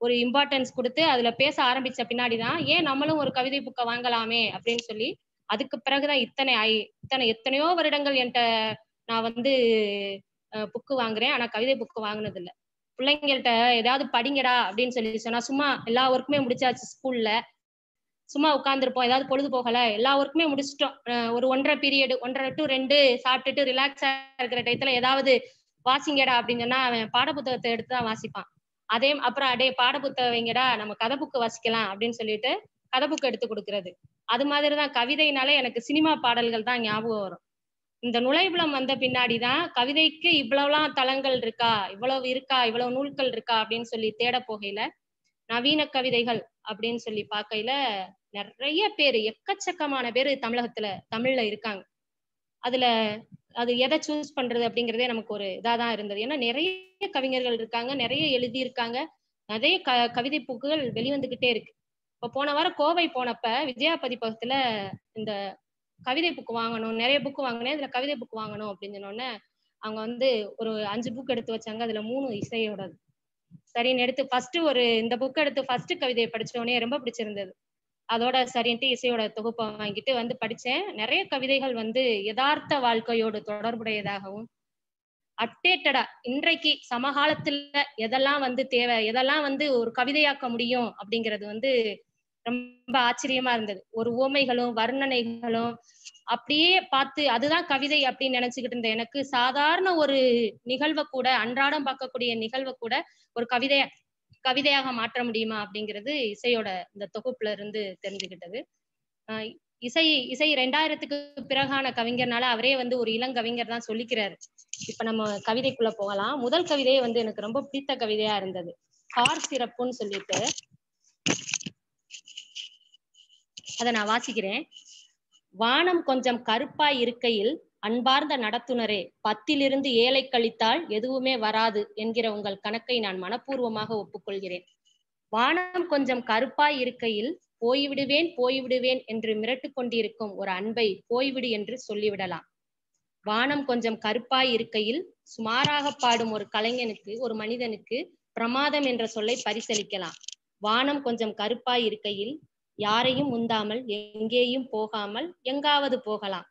ஒரு இம்பார்ட்டன்ஸ் கொடுத்து அதுல பேச ஆரம்பிச்ச பின்னாடிதான் ஏன் நம்மளும் ஒரு கவிதை புக்கை வாங்கலாமே அப்படின்னு சொல்லி அதுக்கு பிறகுதான் இத்தனை ஐ- இத்தனை எத்தனையோ வருடங்கள் என்கிட்ட நான் வந்து புக்கு வாங்குறேன். ஆனா கவிதை புக்கு வாங்கினது இல்லை பிள்ளைங்கள்ட்ட ஏதாவது படிங்கடா அப்படின்னு சொல்லி சொன்னா சும்மா எல்லா ஒர்க்குமே முடிச்சாச்சு ஸ்கூல்ல சும்மா உட்காந்துருப்போம் ஏதாவது பொழுது போகல எல்லா ஒர்க்குமே முடிச்சிட்டோம். ஒரு ஒன்றரை பீரியடு ஒன்றரை டு ரெண்டு சாப்பிட்டுட்டு ரிலாக்ஸா இருக்கிற டயத்துல ஏதாவது வாசிங்கடா அப்படின்னு சொன்னா அவன் பாடப்புத்தகத்தை எடுத்து தான் வாசிப்பான். அதே அப்புறம் அடே பாடப்புத்தகம் வைங்கடா நம்ம கதை புக்கு வாசிக்கலாம் அப்படின்னு சொல்லிட்டு கதை புக்கு எடுத்து கொடுக்கறது. அது மாதிரிதான் கவிதைனாலே எனக்கு சினிமா பாடல்கள் தான் ஞாபகம் வரும். இந்த நுழைவுலம் வந்த பின்னாடி தான் கவிதைக்கு இவ்வளவுலாம் தளங்கள் இருக்கா? இவ்வளவு இருக்கா? இவ்வளவு நூல்கள் இருக்கா? அப்படின்னு சொல்லி தேட போகையில நவீன கவிதைகள் அப்படின்னு சொல்லி பார்க்கையில நிறைய பேர் எக்கச்சக்கமான பேர் தமிழகத்துல தமிழ்ல இருக்காங்க. அதுல அது எதை சூஸ் பண்றது அப்படிங்கிறதே நமக்கு ஒரு இதாதான் இருந்தது. ஏன்னா நிறைய கவிஞர்கள் இருக்காங்க நிறைய எழுதி இருக்காங்க நிறைய க கவிதை புக்குகள் வெளிவந்துகிட்டே இருக்கு. இப்போ போன வாரம் கோவை போனப்ப விஜயா பதிப்பகத்துல இந்த கவிதை புக்கு வாங்கணும் நிறைய புக்கு வாங்கினேன். இதுல கவிதை புக்கு வாங்கணும் அப்படின்னு சொன்னோடனே அவங்க வந்து ஒரு அஞ்சு புக் எடுத்து வச்சாங்க. அதுல மூணு இசையோடது. சரின்னு எடுத்து ஃபர்ஸ்ட் ஒரு இந்த புக் எடுத்து ஃபர்ஸ்ட் கவிதையை படிச்ச உடனே ரொம்ப பிடிச்சிருந்தது. அதோட சரின்ட்டு இசையோட தொகுப்பை வாங்கிட்டு வந்து படிச்சேன். நிறைய கவிதைகள் வந்து யதார்த்த வாழ்க்கையோடு தொடர்புடையதாகவும் அப்டேட்டடா இன்றைக்கு சமகாலத்துல எதெல்லாம் வந்து தேவை எதெல்லாம் வந்து ஒரு கவிதையாக்க முடியும் அப்படிங்கிறது வந்து ரொம்ப ஆச்சரியமா இருந்தது. ஒரு உவமைகளும் வர்ணனைகளும் அப்படியே பார்த்து அதுதான் கவிதை அப்படின்னு நினைச்சுக்கிட்டு இருந்த எனக்கு சாதாரண ஒரு நிகழ்வை கூட அன்றாடம் பார்க்கக்கூடிய நிகழ்வை கூட ஒரு கவிதைய கவிதையாக மாற்ற முடியுமா அப்படிங்கிறது இசையோட இந்த தொகுப்புல இருந்து தெரிஞ்சுக்கிட்டது. ஆஹ் இசை இசை ரெண்டாயிரத்துக்கு பிறகான கவிஞர்னால அவரே வந்து ஒரு இளங்கவிஞர் தான் சொல்லிக்கிறாரு. இப்ப நம்ம கவிதைக்குள்ள போகலாம். முதல் கவிதையே வந்து எனக்கு ரொம்ப பிடித்த கவிதையா இருந்தது. கார் சிறப்புன்னு சொல்லிட்டு. அதை நான் வாசிக்கிறேன். வானம் கொஞ்சம் கருப்பாய் இருக்கையில் அன்பார்ந்த நடத்துனரே பத்திலிருந்து ஏழை கழித்தால் எதுவுமே வராது என்கிற உங்கள் கணக்கை நான் மனப்பூர்வமாக ஒப்புக்கொள்கிறேன். வானம் கொஞ்சம் கருப்பாய் இருக்கையில் போய்விடுவேன் போய்விடுவேன் என்று மிரட்டு கொண்டிருக்கும் ஒரு அன்பை போய்விடு என்று சொல்லிவிடலாம். வானம் கொஞ்சம் கருப்பாய் இருக்கையில் சுமாராக பாடும் ஒரு கலைஞனுக்கு ஒரு மனிதனுக்கு பிரமாதம் என்ற சொல்லை பரிசளிக்கலாம். வானம் கொஞ்சம் கருப்பாய் இருக்கையில் யாரையும் உந்தாமல் எங்கேயும் போகாமல் எங்காவது போகலாம்.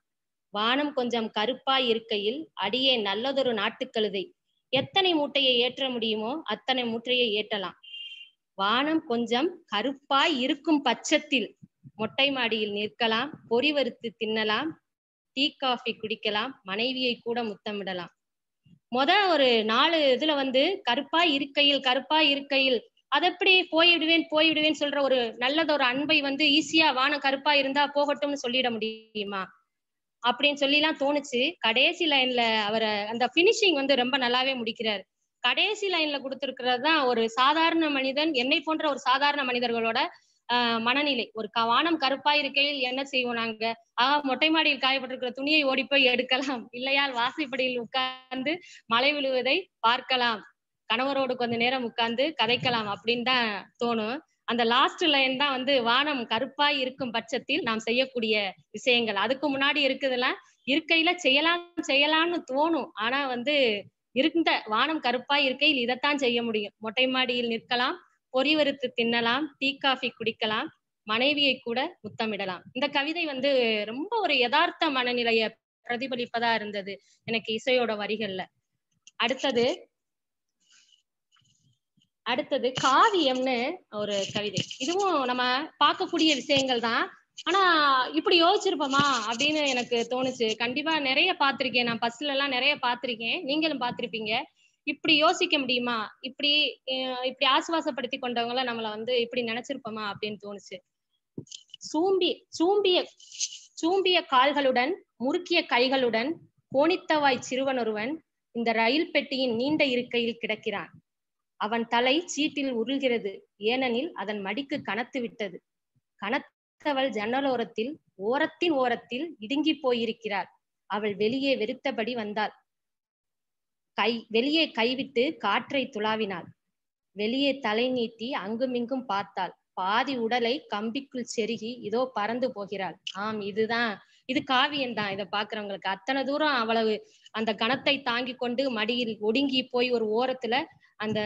வானம் கொஞ்சம் கருப்பாய் இருக்கையில் அடியே நல்லதொரு நாட்டுக்கழுதை. எத்தனை மூட்டையை ஏற்ற முடியுமோ அத்தனை மூட்டையை ஏற்றலாம். வானம் கொஞ்சம் கருப்பாய் இருக்கும் பட்சத்தில் மொட்டை மாடியில் நிற்கலாம் பொறி வறுத்து தின்னலாம் டீ காஃபி குடிக்கலாம் மனைவியை கூட முத்தமிடலாம். முத ஒரு நாலு இதுல வந்து கருப்பாய் இருக்கையில் கருப்பாய் இருக்கையில் அது எப்படி போய்விடுவேன் போய்விடுவேன் சொல்ற ஒரு நல்லதொரு அன்பை வந்து ஈஸியா வானம் கருப்பா இருந்தா போகட்டும்னு சொல்லிட முடியுமா? அப்படின்னு சொல்லி எல்லாம் தோணுச்சு. கடைசி லைன்ல அவரை அந்த பினிஷிங் வந்து ரொம்ப நல்லாவே முடிக்கிறாரு. கடைசி லைன்ல கொடுத்திருக்கிறது தான் ஒரு சாதாரண மனிதன் என்னை போன்ற ஒரு சாதாரண மனிதர்களோட ஆஹ் மனநிலை. ஒரு க- வானம் கருப்பா இருக்கையில் என்ன செய்வோம் நாங்க? ஆஹ் மொட்டை மாடியில் காயப்பட்டிருக்கிற துணியை ஓடி போய் எடுக்கலாம். இல்லையால் வாசைப்படியில் உட்கார்ந்து மழை விழுவதை பார்க்கலாம். கணவரோடு கொஞ்ச நேரம் உட்கார்ந்து கதைக்கலாம் அப்படின்னு தான் தோணும். அந்த லாஸ்ட் லைன் தான் வந்து வானம் கருப்பாய் இருக்கும் பட்சத்தில் நாம் செய்யக்கூடிய விஷயங்கள். அதுக்கு முன்னாடி இருக்குதுலாம் இருக்கையில செய்யலாம் செய்யலாம்னு தோணும். ஆனா வந்து இருந்த வானம் கருப்பாய் இருக்கையில் இதைத்தான் செய்ய முடியும். மொட்டை மாடியில் நிற்கலாம் பொறி வறுத்து தின்னலாம் டீ காஃபி குடிக்கலாம் மனைவியை கூட முத்தமிடலாம். இந்த கவிதை வந்து ரொம்ப ஒரு யதார்த்த மனநிலைய பிரதிபலிப்பதா இருந்தது எனக்கு இசையோட வரிகள்ல. அடுத்தது அடுத்தது காவியம்னு ஒரு கவிதை. இதுவும் நம்ம பார்க்கக்கூடிய விஷயங்கள் தான். ஆனா இப்படி யோசிச்சிருப்போமா அப்படின்னு எனக்கு தோணுச்சு. கண்டிப்பா நிறைய பார்த்திருக்கேன். நான் பஸ்ல எல்லாம் நிறைய பார்த்திருக்கேன். நீங்களும் பார்த்திருப்பீங்க. இப்படி யோசிக்க முடியுமா? இப்படி இப்படி ஆசுவாசப்படுத்தி கொண்டவங்கள நம்மள வந்து இப்படி நினைச்சிருப்போமா அப்படின்னு தோணுச்சு. சூம்பி சூம்பிய சூம்பிய கால்களுடன் முறுக்கிய கைகளுடன் கோணித்தவாய் சிறுவன் ஒருவன் இந்த ரயில் பெட்டியின் நீண்ட இருக்கையில் கிடக்கிறான். அவன் தலை சீட்டில் உருள்கிறது. ஏனெனில் அதன் மடிக்கு கனத்து விட்டது. கனத்தவள் ஜன்னலோரத்தில் ஓரத்தின் ஓரத்தில் இடுங்கி போயிருக்கிறாள். அவள் வெளியே வெறுத்தபடி வந்தாள். கை வெளியே கைவிட்டு காற்றை துளாவினாள். வெளியே தலை நீட்டி அங்குமிங்கும் பார்த்தாள். பாதி உடலை கம்பிக்குள் செருகி இதோ பறந்து போகிறாள். ஆம் இதுதான். இது காவியம் தான். இதை பாக்குறவங்களுக்கு அத்தனை தூரம் அவ்வளவு அந்த கணத்தை தாங்கி கொண்டு மடியில் ஒடுங்கி போய் ஒரு ஓரத்துல அந்த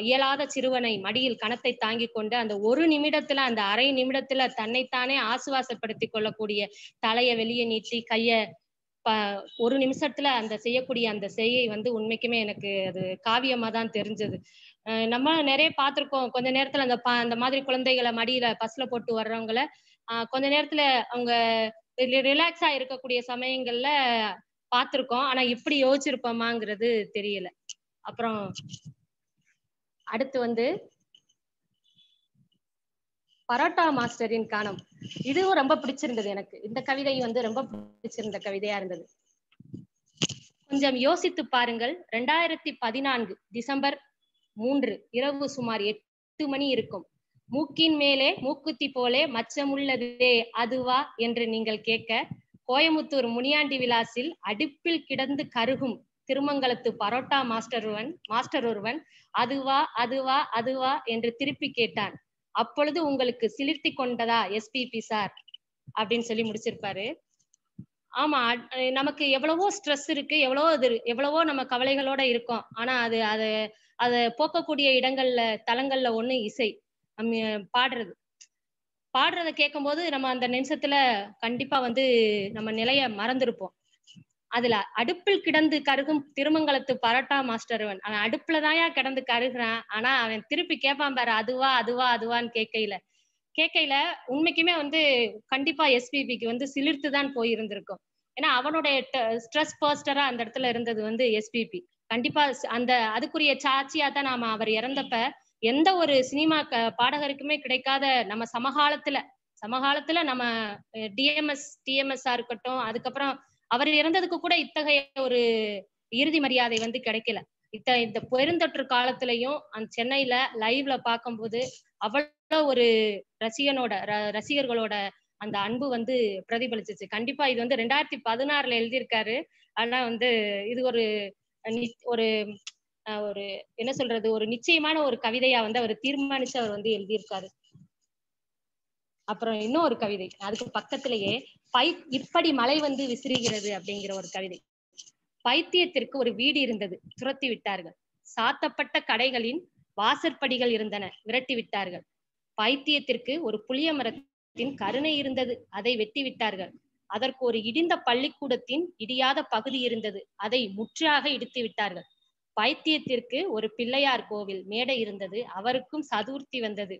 இயலாத சிறுவனை மடியில் கணத்தை தாங்கி கொண்டு அந்த ஒரு நிமிடத்துல அந்த அரை நிமிடத்துல தன்னைத்தானே ஆசுவாசப்படுத்தி கொள்ளக்கூடிய தலைய வெளியே நீட்டி கைய ப ஒரு நிமிஷத்துல அந்த செய்யக்கூடிய அந்த செய்யை வந்து உண்மைக்குமே எனக்கு அது காவியமா தான் தெரிஞ்சது. நம்ம நிறைய பார்த்திருக்கோம். கொஞ்ச நேரத்துல அந்த ப- அந்த மாதிரி குழந்தைகளை மடியில பஸ்ல போட்டு வர்றவங்கள கொஞ்ச நேரத்துல அவங்க ரிலாக்ஸா இருக்கக்கூடிய சமயங்கள்ல பார்த்திருக்கோம். ஆனா இப்படி யோசிச்சிருப்போமாங்கிறது தெரியல. அப்புறம் அடுத்து வந்து பரோட்டா மாஸ்டரின் காணம் இதுவும் ரொம்ப பிடிச்சிருந்தது எனக்கு. இந்த கவிதை வந்து ரொம்ப பிடிச்சிருந்த கவிதையா இருந்தது. கொஞ்சம் யோசித்து பாருங்கள். ரெண்டாயிரத்தி பதினான்கு டிசம்பர் மூன்று இரவு சுமார் எட்டு மணி இருக்கும். மூக்கின் மேலே மூக்குத்தி போலே மச்சமுள்ளதே அதுவா என்று நீங்கள் கேட்க கோயமுத்தூர் முனியாண்டி விலாசில் அடுப்பில் கிடந்து கருகும் திருமங்கலத்து பரோட்டா மாஸ்டர் ஒருவன் மாஸ்டர் ஒருவன் அதுவா அதுவா அதுவா என்று திருப்பி கேட்டான். அப்பொழுது உங்களுக்கு சிலிர்த்தி கொண்டதா எஸ்பிபி சார்? அப்படின்னு சொல்லி முடிச்சிருப்பாரு. ஆமா நமக்கு எவ்வளவோ ஸ்ட்ரெஸ் இருக்கு எவ்வளவோ இது எவ்வளவோ நம்ம கவலைகளோட இருக்கோம். ஆனா அது அது அதை போக்கக்கூடிய இடங்கள்ல தலங்கள்ல ஒண்ணு இசை. பாடுறது. பாடுறத கேட்கும்போது நம்ம அந்த நிமிஷத்துல கண்டிப்பா வந்து நம்ம நிலைய மறந்திருப்போம். அதுல அடுப்பில் கிடந்து கருகும் திருமங்கலத்து பரோட்டா மாஸ்டர்வன் அவன் அடுப்புலதான்யா கிடந்து கருகிறான். ஆனா அவன் திருப்பி கேட்பான் பாரு அதுவா அதுவா அதுவான்னு கேட்கையில. கேட்கையில உண்மைக்குமே வந்து கண்டிப்பா எஸ்பிபிக்கு வந்து சிலிர்த்து தான் போயிருந்திருக்கும். ஏன்னா அவனுடைய ஸ்ட்ரெஸ் பர்ஸ்டரா அந்த இடத்துல இருந்தது வந்து எஸ்பிபி கண்டிப்பா அந்த அதுக்குரிய சாட்சியா தான் நாம அவர் இறந்தப்ப எந்த ஒரு சினிமா பாடகருக்குமே கிடைக்காத நம்ம சமகாலத்துல சமகாலத்துல நம்ம டிஎம்எஸ் டிஎம்எஸ்ஆ இருக்கட்டும் அதுக்கப்புறம் அவர் இறந்ததுக்கு கூட இத்தகைய ஒரு இறுதி மரியாதை வந்து கிடைக்கல. இத்த இந்த பெருந்தொற்று காலத்திலையும் அந்த சென்னையில லைவ்ல பார்க்கும்போது அவ்வளோ ஒரு ரசிகனோட ர- ரசிகர்களோட அந்த அன்பு வந்து பிரதிபலிச்சிச்சு. கண்டிப்பா இது வந்து ரெண்டாயிரத்தி பதினாறுல எழுதியிருக்காரு. ஆனா வந்து இது ஒரு நி- ஒரு ஒரு என்ன சொல்றது ஒரு நிச்சயமான ஒரு கவிதையா வந்து அவர் தீர்மானிச்சு அவர் வந்து எழுதியிருக்காரு. அப்புறம் இன்னும் ஒரு கவிதை. அதுக்கு பக்கத்திலேயே பை இப்படி மழை வந்து விசிறுகிறது அப்படிங்கிற ஒரு கவிதை. பைத்தியத்திற்கு ஒரு வீடு இருந்தது. துரத்தி விட்டார்கள். சாத்தப்பட்ட கடைகளின் வாசற்படிகள் இருந்தன. விரட்டி விட்டார்கள். பைத்தியத்திற்கு ஒரு புளிய மரத்தின் கருணை இருந்தது. அதை வெட்டி விட்டார்கள். அதற்கு ஒரு இடிந்த பள்ளிக்கூடத்தின் இடியாத பகுதி இருந்தது. அதை முற்றாக இடித்து விட்டார்கள். பைத்தியத்திற்கு ஒரு பிள்ளையார் கோவில் மேடை இருந்தது. அவருக்கும் சதுர்த்தி வந்தது.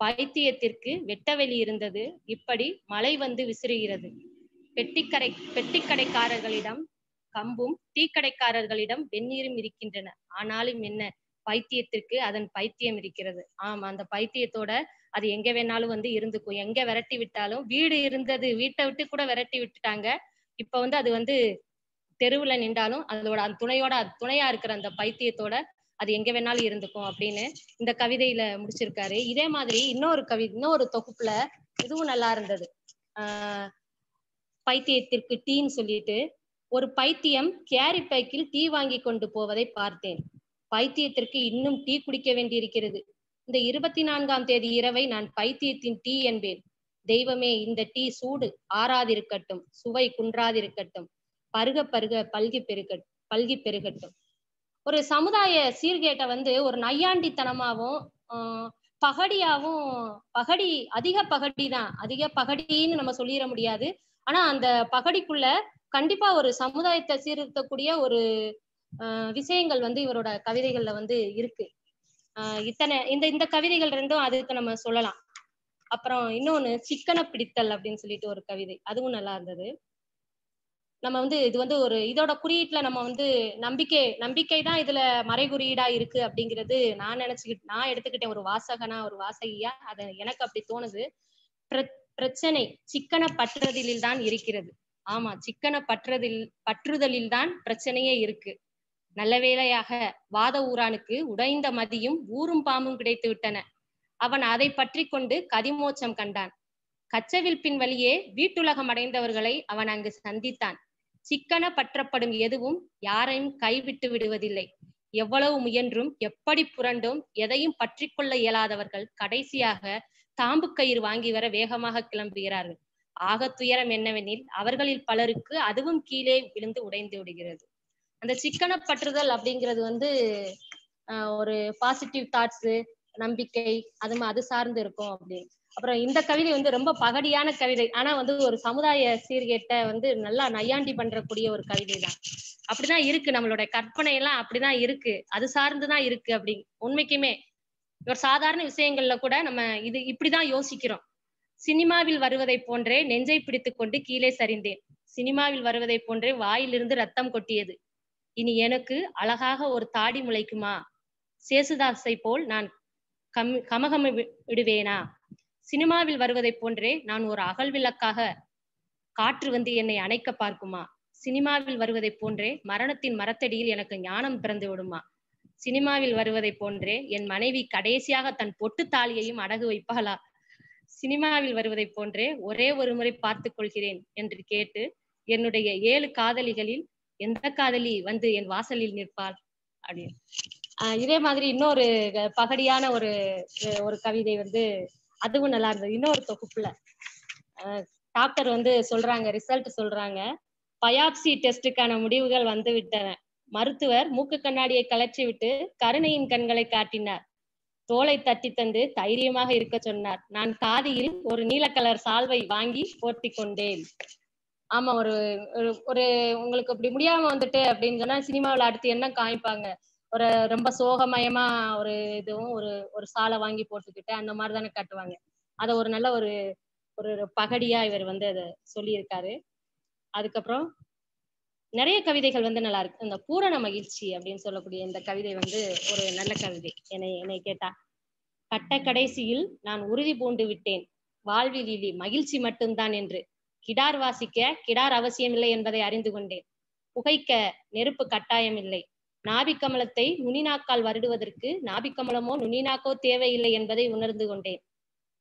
பைத்தியத்திற்கு வெட்டவெளி இருந்தது. இப்படி மழை வந்து விசிறுகிறது. பெட்டிக்கடை பெட்டிக்கடைக்காரர்களிடம் கம்பும் டீக்கடைக்காரர்களிடம் வெந்நீரும் இருக்கின்றன. ஆனாலும் என்ன? பைத்தியத்திற்கு அதன் பைத்தியம் இருக்கிறது. ஆமா அந்த பைத்தியத்தோட அது எங்க வேணாலும் வந்து இருந்துக்கும். எங்க விரட்டி விட்டாலும் வீடு இருந்தது. வீட்டை விட்டு கூட விரட்டி விட்டுட்டாங்க. இப்ப வந்து அது வந்து தெருவுல நின்றாலும் அதோட அந்த துணையோட துணையா இருக்கிற அந்த பைத்தியத்தோட அது எங்க வேணாலும் இருந்துக்கும் அப்படின்னு இந்த கவிதையில முடிச்சிருக்காரு. இதே மாதிரி இன்னொரு கவி இன்னொரு தொகுப்புல இதுவும் நல்லா இருந்தது. ஆஹ் பைத்தியத்திற்கு டீன்னு சொல்லிட்டு ஒரு பைத்தியம் கேரி பைக்கில் டீ வாங்கி கொண்டு போவதை பார்த்தேன். பைத்தியத்திற்கு இன்னும் டீ குடிக்க வேண்டியிருக்கிறது. இந்த இருபத்தி நான்காம் தேதி இரவை நான் பைத்தியத்தின் டீ என்பேன். தெய்வமே இந்த டீ சூடு ஆறாதிருக்கட்டும் சுவை குன்றாதிருக்கட்டும் பருக பருக பல்கி பெருக பல்கி பெருகட்டும். ஒரு சமுதாய சீர்கேட்டை வந்து ஒரு நையாண்டித்தனமாகவும் பகடியாகவும் பகடியாவும் பகடி அதிக பகடி தான். அதிக பகடின்னு நம்ம சொல்லிட முடியாது. ஆனா அந்த பகடிக்குள்ள கண்டிப்பா ஒரு சமுதாயத்தை சீர்திருத்தக்கூடிய ஒரு விஷயங்கள் வந்து இவரோட கவிதைகள்ல வந்து இருக்கு. இத்தனை இந்த இந்த கவிதைகள் ரெண்டும் அதுக்கு நம்ம சொல்லலாம். அப்புறம் இன்னொன்னு சிக்கன பிடித்தல் அப்படின்னு சொல்லிட்டு ஒரு கவிதை. அதுவும் நல்லா இருந்தது. நம்ம வந்து இது வந்து ஒரு இதோட குறியீட்டுல நம்ம வந்து நம்பிக்கை நம்பிக்கை தான் இதுல மறைகுறியீடா இருக்கு அப்படிங்கிறது நான் நினைச்சுக்கிட்டு நான் எடுத்துக்கிட்டேன் ஒரு வாசகனா ஒரு வாசகியா அது எனக்கு அப்படி தோணுது. பிர- பிரச்சனை சிக்கன பற்றுதலில் தான் இருக்கிறது. ஆமா சிக்கன பற்றுதலில் பற்றுதலில் தான் பிரச்சனையே இருக்கு. நல்ல வேளையாக வாத ஊரானுக்கு உடைந்த மதியும் ஊரும் பாம்பும் கிடைத்து விட்டன. அவன் அதை பற்றி கொண்டு கதிமோச்சம் கண்டான். கச்சவில் பின் வழியே வீட்டுலகம் அடைந்தவர்களை அவன் அங்கு சந்தித்தான். சிக்கன பற்றப்படும் எதுவும் யாரையும் கைவிட்டு விடுவதில்லை. எவ்வளவு முயன்றும் எப்படி புரண்டும் எதையும் பற்றி கொள்ள இயலாதவர்கள் கடைசியாக தாம்பு கயிறு வாங்கி வர வேகமாக கிளம்புகிறார்கள். ஆக துயரம் என்னவெனில் அவர்களில் பலருக்கு அதுவும் கீழே விழுந்து உடைந்து விடுகிறது. அந்த சிக்கன பற்றுதல் அப்படிங்கிறது வந்து ஆஹ் ஒரு பாசிட்டிவ் தாட்ஸ் நம்பிக்கை அது அது சார்ந்து இருக்கும் அப்படின்னு. அப்புறம் இந்த கவிதை வந்து ரொம்ப பகடியான கவிதை. ஆனா வந்து ஒரு சமுதாய சீர்கேட்ட வந்து நல்லா நையாண்டி பண்றக்கூடிய ஒரு கவிதை தான் அப்படிதான் இருக்கு. நம்மளோட கற்பனை எல்லாம் அப்படிதான் இருக்கு. அது சார்ந்துதான் இருக்கு அப்படி. உண்மைக்குமே ஒரு சாதாரண விஷயங்கள்ல கூட நம்ம இது இப்படிதான் யோசிக்கிறோம். சினிமாவில் வருவதை போன்றே நெஞ்சை பிடித்து கொண்டு கீழே சரிந்தேன். சினிமாவில் வருவதை போன்றே வாயிலிருந்து ரத்தம் கொட்டியது. இனி எனக்கு அழகாக ஒரு தாடி முளைக்குமா? சேசுதாசை போல் நான் கம் கமகம வி- விடுவேனா? சினிமாவில் வருவதைப் போன்றே நான் ஒரு அகல் விளக்காக காற்று வந்து என்னை அணைக்க பார்க்குமா? சினிமாவில் வருவதைப் போன்றே மரணத்தின் மரத்தடியில் எனக்கு ஞானம் பிறந்து விடுமா? சினிமாவில் வருவதைப் போன்றே என் மனைவி கடைசியாக தன் பொட்டு தாலியையும் அடகு வைப்பாளா? சினிமாவில் வருவதைப் போன்றே ஒரே ஒரு முறை பார்த்துக் கொள்கிறேன் என்று கேட்டு என்னுடைய ஏழு காதலிகளில் எந்த காதலி வந்து என் வாசலில் நிற்பாள்? அப்படின்னு. ஆஹ் இதே மாதிரி இன்னொரு பகடியான ஒரு ஒரு கவிதை வந்து அதுவும் நல்லா இருந்தது. இன்னொரு தொகுப்புல ஆஹ் டாக்டர் வந்து சொல்றாங்க ரிசல்ட் சொல்றாங்க. பயாப்சி டெஸ்டுக்கான முடிவுகள் வந்து விட்டன. மருத்துவர் மூக்கு கண்ணாடியை கலற்றி விட்டு கருணையின் கண்களை காட்டினார். தோலை தட்டி தந்து தைரியமாக இருக்க சொன்னார். நான் காதியில் ஒரு நீல கலர் சால்வை வாங்கி போர்த்தி கொண்டேன். ஆமா ஒரு ஒரு- ஒரு உங்களுக்கு அப்படி முடியாம வந்துட்டு அப்படின்னு சொன்னா சினிமாவில் அடுத்து என்ன காமிப்பாங்க? ஒரு ரொம்ப சோகமயமா ஒரு இதுவும் ஒரு ஒரு சாலை வாங்கி போட்டுக்கிட்டு அந்த மாதிரி தானே காட்டுவாங்க. அத ஒரு நல்ல ஒரு ஒரு பகடியா இவர் வந்து அதை சொல்லியிருக்காரு. அதுக்கப்புறம் நிறைய கவிதைகள் வந்து நல்லா இருக்கு. இந்த பூரண மகிழ்ச்சி அப்படின்னு சொல்லக்கூடிய இந்த கவிதை வந்து ஒரு நல்ல கவிதை. என்னை என்னை கேட்டா கட்ட கடைசியில் நான் உறுதி பூண்டு விட்டேன். வாழ்வில் மகிழ்ச்சி மட்டும்தான் என்று. கிடார் வாசிக்க கிடார் அவசியமில்லை என்பதை அறிந்து கொண்டேன். புகைக்க நெருப்பு கட்டாயம் இல்லை நாபிக்கமலத்தை நுனிநாக்கால் வருடுவதற்கு நாபிக்கமலமோ நுனிநாக்கோ தேவையில்லை என்பதை உணர்ந்து கொண்டேன்.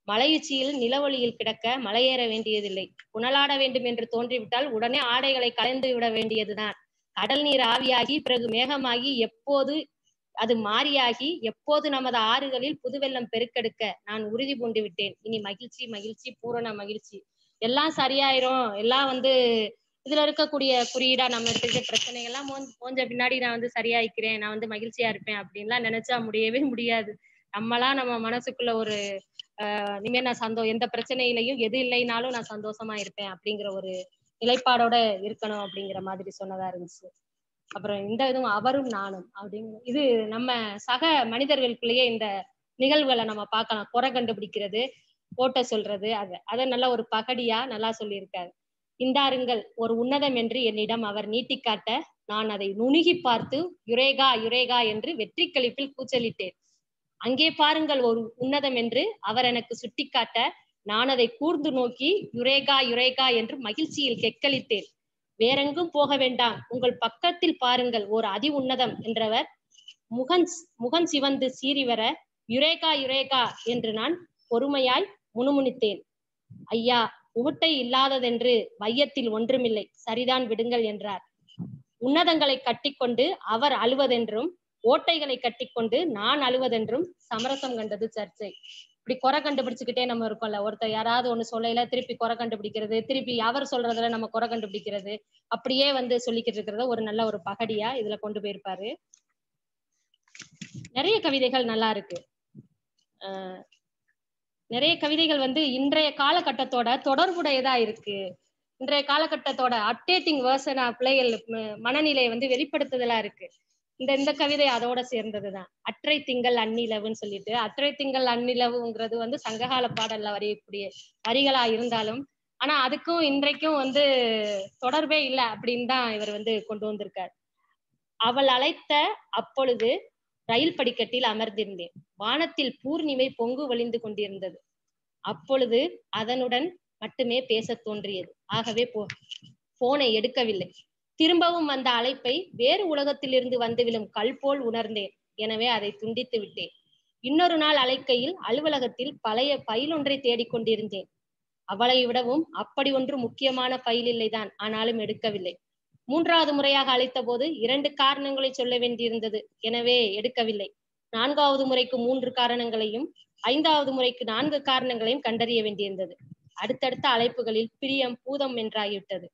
மலையுச்சியில் நிலவொளியில் கிடக்க மலையேற வேண்டியதில்லை. புனலாட வேண்டும் என்று தோன்றிவிட்டால் உடனே ஆடைகளை கலைந்து விட வேண்டியதுதான். கடல் நீர் ஆவியாகி பிறகு மேகமாகி எப்போது அது மாறியாகி எப்போது நமது ஆறுகளில் புதுவெள்ளம் பெருக்கெடுக்க நான் உறுதி பூண்டு விட்டேன். இனி மகிழ்ச்சி மகிழ்ச்சி பூரண மகிழ்ச்சி. எல்லாம் சரியாயிரும். எல்லாம் வந்து இதுல இருக்கக்கூடிய குறியீடா நம்ம செஞ்ச பிரச்சனைகள் எல்லாம் மோஞ்ச பின்னாடி நான் வந்து சரியாயிக்கிறேன் நான் வந்து மகிழ்ச்சியா இருப்பேன் அப்படின்லாம் நினைச்சா முடியவே முடியாது. நம்மளா நம்ம மனசுக்குள்ள ஒரு ஆஹ் இனிமே நான் சந்தோ எந்த பிரச்சனையிலையும் எது இல்லைனாலும் நான் சந்தோஷமா இருப்பேன் அப்படிங்கிற ஒரு நிலைப்பாடோட இருக்கணும் அப்படிங்கிற மாதிரி சொன்னதா இருந்துச்சு. அப்புறம் இந்த இதுவும் அவரும் நானும் அப்படிங்கிற இது நம்ம சக மனிதர்களுக்குள்ளேயே இந்த நிகழ்வுகளை நம்ம பார்க்கலாம். குறை கண்டுபிடிக்கிறது ஓட்ட சொல்றது அது அதை நல்ல ஒரு பகடியா நல்லா சொல்லியிருக்காரு. இந்தாருங்கள் ஒரு உன்னதம் என்று என்னிடம் அவர் நீட்டிக்காட்ட நான் அதை நுணுகி பார்த்து யுரேகா யுரேகா என்று வெற்றி கழிப்பில் கூச்சலிட்டேன். அங்கே பாருங்கள் ஒரு உன்னதம் என்று அவர் எனக்கு சுட்டிக்காட்ட நான் அதை கூர்ந்து நோக்கி யுரேகா யுரேகா என்று மகிழ்ச்சியில் கெக்களித்தேன். வேறெங்கும் போக வேண்டாம் உங்கள் பக்கத்தில் பாருங்கள் ஒரு அதி உன்னதம் என்றவர் முகன் முகன் சிவந்து சீறி வர யுரேகா யுரேகா என்று நான் பொறுமையாய் முணுமுணுத்தேன். ஐயா உவட்டை இல்லாததென்று வையத்தில் ஒன்றுமில்லை. சரிதான் விடுங்கள் என்றார். உன்னதங்களை கட்டிக்கொண்டு அவர் அழுவதென்றும் ஓட்டைகளை கட்டிக்கொண்டு நான் அழுவதென்றும் சமரசம் கண்டது சர்ச்சை. இப்படி குறை கண்டுபிடிச்சுக்கிட்டே நம்ம இருக்கோம்ல. ஒருத்தர் யாராவது ஒண்ணு சொல்லையில திருப்பி குறை கண்டுபிடிக்கிறது திருப்பி அவர் சொல்றதுல நம்ம குறை கண்டுபிடிக்கிறது அப்படியே வந்து சொல்லிக்கிட்டு இருக்கிறத ஒரு நல்ல ஒரு பகடியா இதுல கொண்டு போயிருப்பாரு. நிறைய கவிதைகள் நல்லா இருக்கு. ஆஹ் நிறைய கவிதைகள் வந்து இன்றைய காலகட்டத்தோட தொடர்புடையதா இருக்கு. இன்றைய காலகட்டத்தோட அப்டேட்டிங் வேர்சன் பிள்ளைகள் மனநிலையை வந்து வெளிப்படுத்துதலா இருக்கு. இந்த இந்த கவிதை அதோட சேர்ந்ததுதான். அற்றை திங்கள் அந்நிலவுன்னு சொல்லிட்டு அற்றை திங்கள் அந்நிலவுங்கிறது வந்து சங்ககால பாடல்ல வரையக்கூடிய வரிகளா இருந்தாலும் ஆனா அதுக்கும் இன்றைக்கும் வந்து தொடர்பே இல்லை அப்படின்னு தான் இவர் வந்து கொண்டு வந்திருக்கார். அவள் அழைத்த அப்பொழுது ரயில் படிக்கட்டில் அமர்ந்திருந்தேன். வானத்தில் பூர்ணிமை பொங்கு வழிந்து கொண்டிருந்தது. அப்பொழுது அதனுடன் மட்டுமே பேசத் தோன்றியது. ஆகவே போ போனை எடுக்கவில்லை. திரும்பவும் வந்த அழைப்பை வேறு உலகத்திலிருந்து வந்து விழும் கல் போல் உணர்ந்தேன். எனவே அதை துண்டித்து விட்டேன். இன்னொரு நாள் அழைக்கையில் அலுவலகத்தில் பழைய பைல் ஒன்றை தேடிக்கொண்டிருந்தேன் அவளை விடவும் அப்படி ஒன்று முக்கியமான பைல் இல்லைதான். ஆனாலும் எடுக்கவில்லை. மூன்றாவது முறையாக அழைத்த போது இரண்டு காரணங்களை சொல்ல வேண்டியிருந்தது. எனவே எடுக்கவில்லை. நான்காவது முறைக்கு மூன்று காரணங்களையும் ஐந்தாவது முறைக்கு நான்கு காரணங்களையும் கண்டறிய வேண்டியிருந்தது. அடுத்தடுத்த அழைப்புகளில் பிரியம் பூதம் என்றாகிவிட்டது.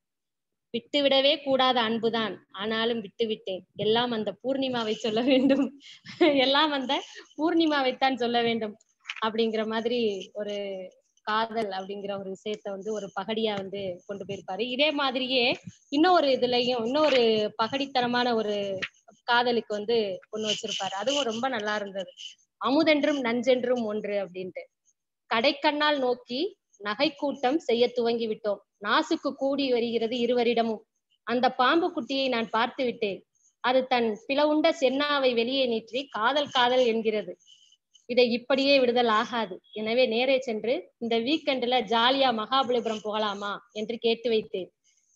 விட்டுவிடவே கூடாத அன்புதான். ஆனாலும் விட்டுவிட்டேன். எல்லாம் அந்த பூர்ணிமாவை சொல்ல வேண்டும். எல்லாம் அந்த பூர்ணிமாவைத்தான் சொல்ல வேண்டும். அப்படிங்கிற மாதிரி ஒரு காதல் அப்படிங்கிற ஒரு விஷயத்த வந்து ஒரு பகடியா வந்து கொண்டு போயிருப்பாரு. இதே மாதிரியே இன்னொரு இதுலயும் இன்னொரு பகடித்தனமான ஒரு காதலுக்கு வந்து கொண்டு வச்சிருப்பாரு. அதுவும் ரொம்ப நல்லா இருந்தது. அமுதென்றும் நஞ்சென்றும் ஒன்று அப்படின்ட்டு. கடைக்கண்ணால் நோக்கி நகை கூட்டம் செய்ய துவங்கி விட்டோம். நாசுக்கு கூடி வருகிறது இருவரிடமும். அந்த பாம்பு குட்டியை நான் பார்த்து விட்டேன். அது தன் பிளவுண்ட சென்னாவை வெளியே நீற்றி காதல் காதல் என்கிறது. இதை இப்படியே விடுதல் ஆகாது. எனவே நேரே சென்று இந்த வீக்கெண்ட்ல ஜாலியா மகாபலிபுரம் போகலாமா என்று கேட்டு வைத்தேன்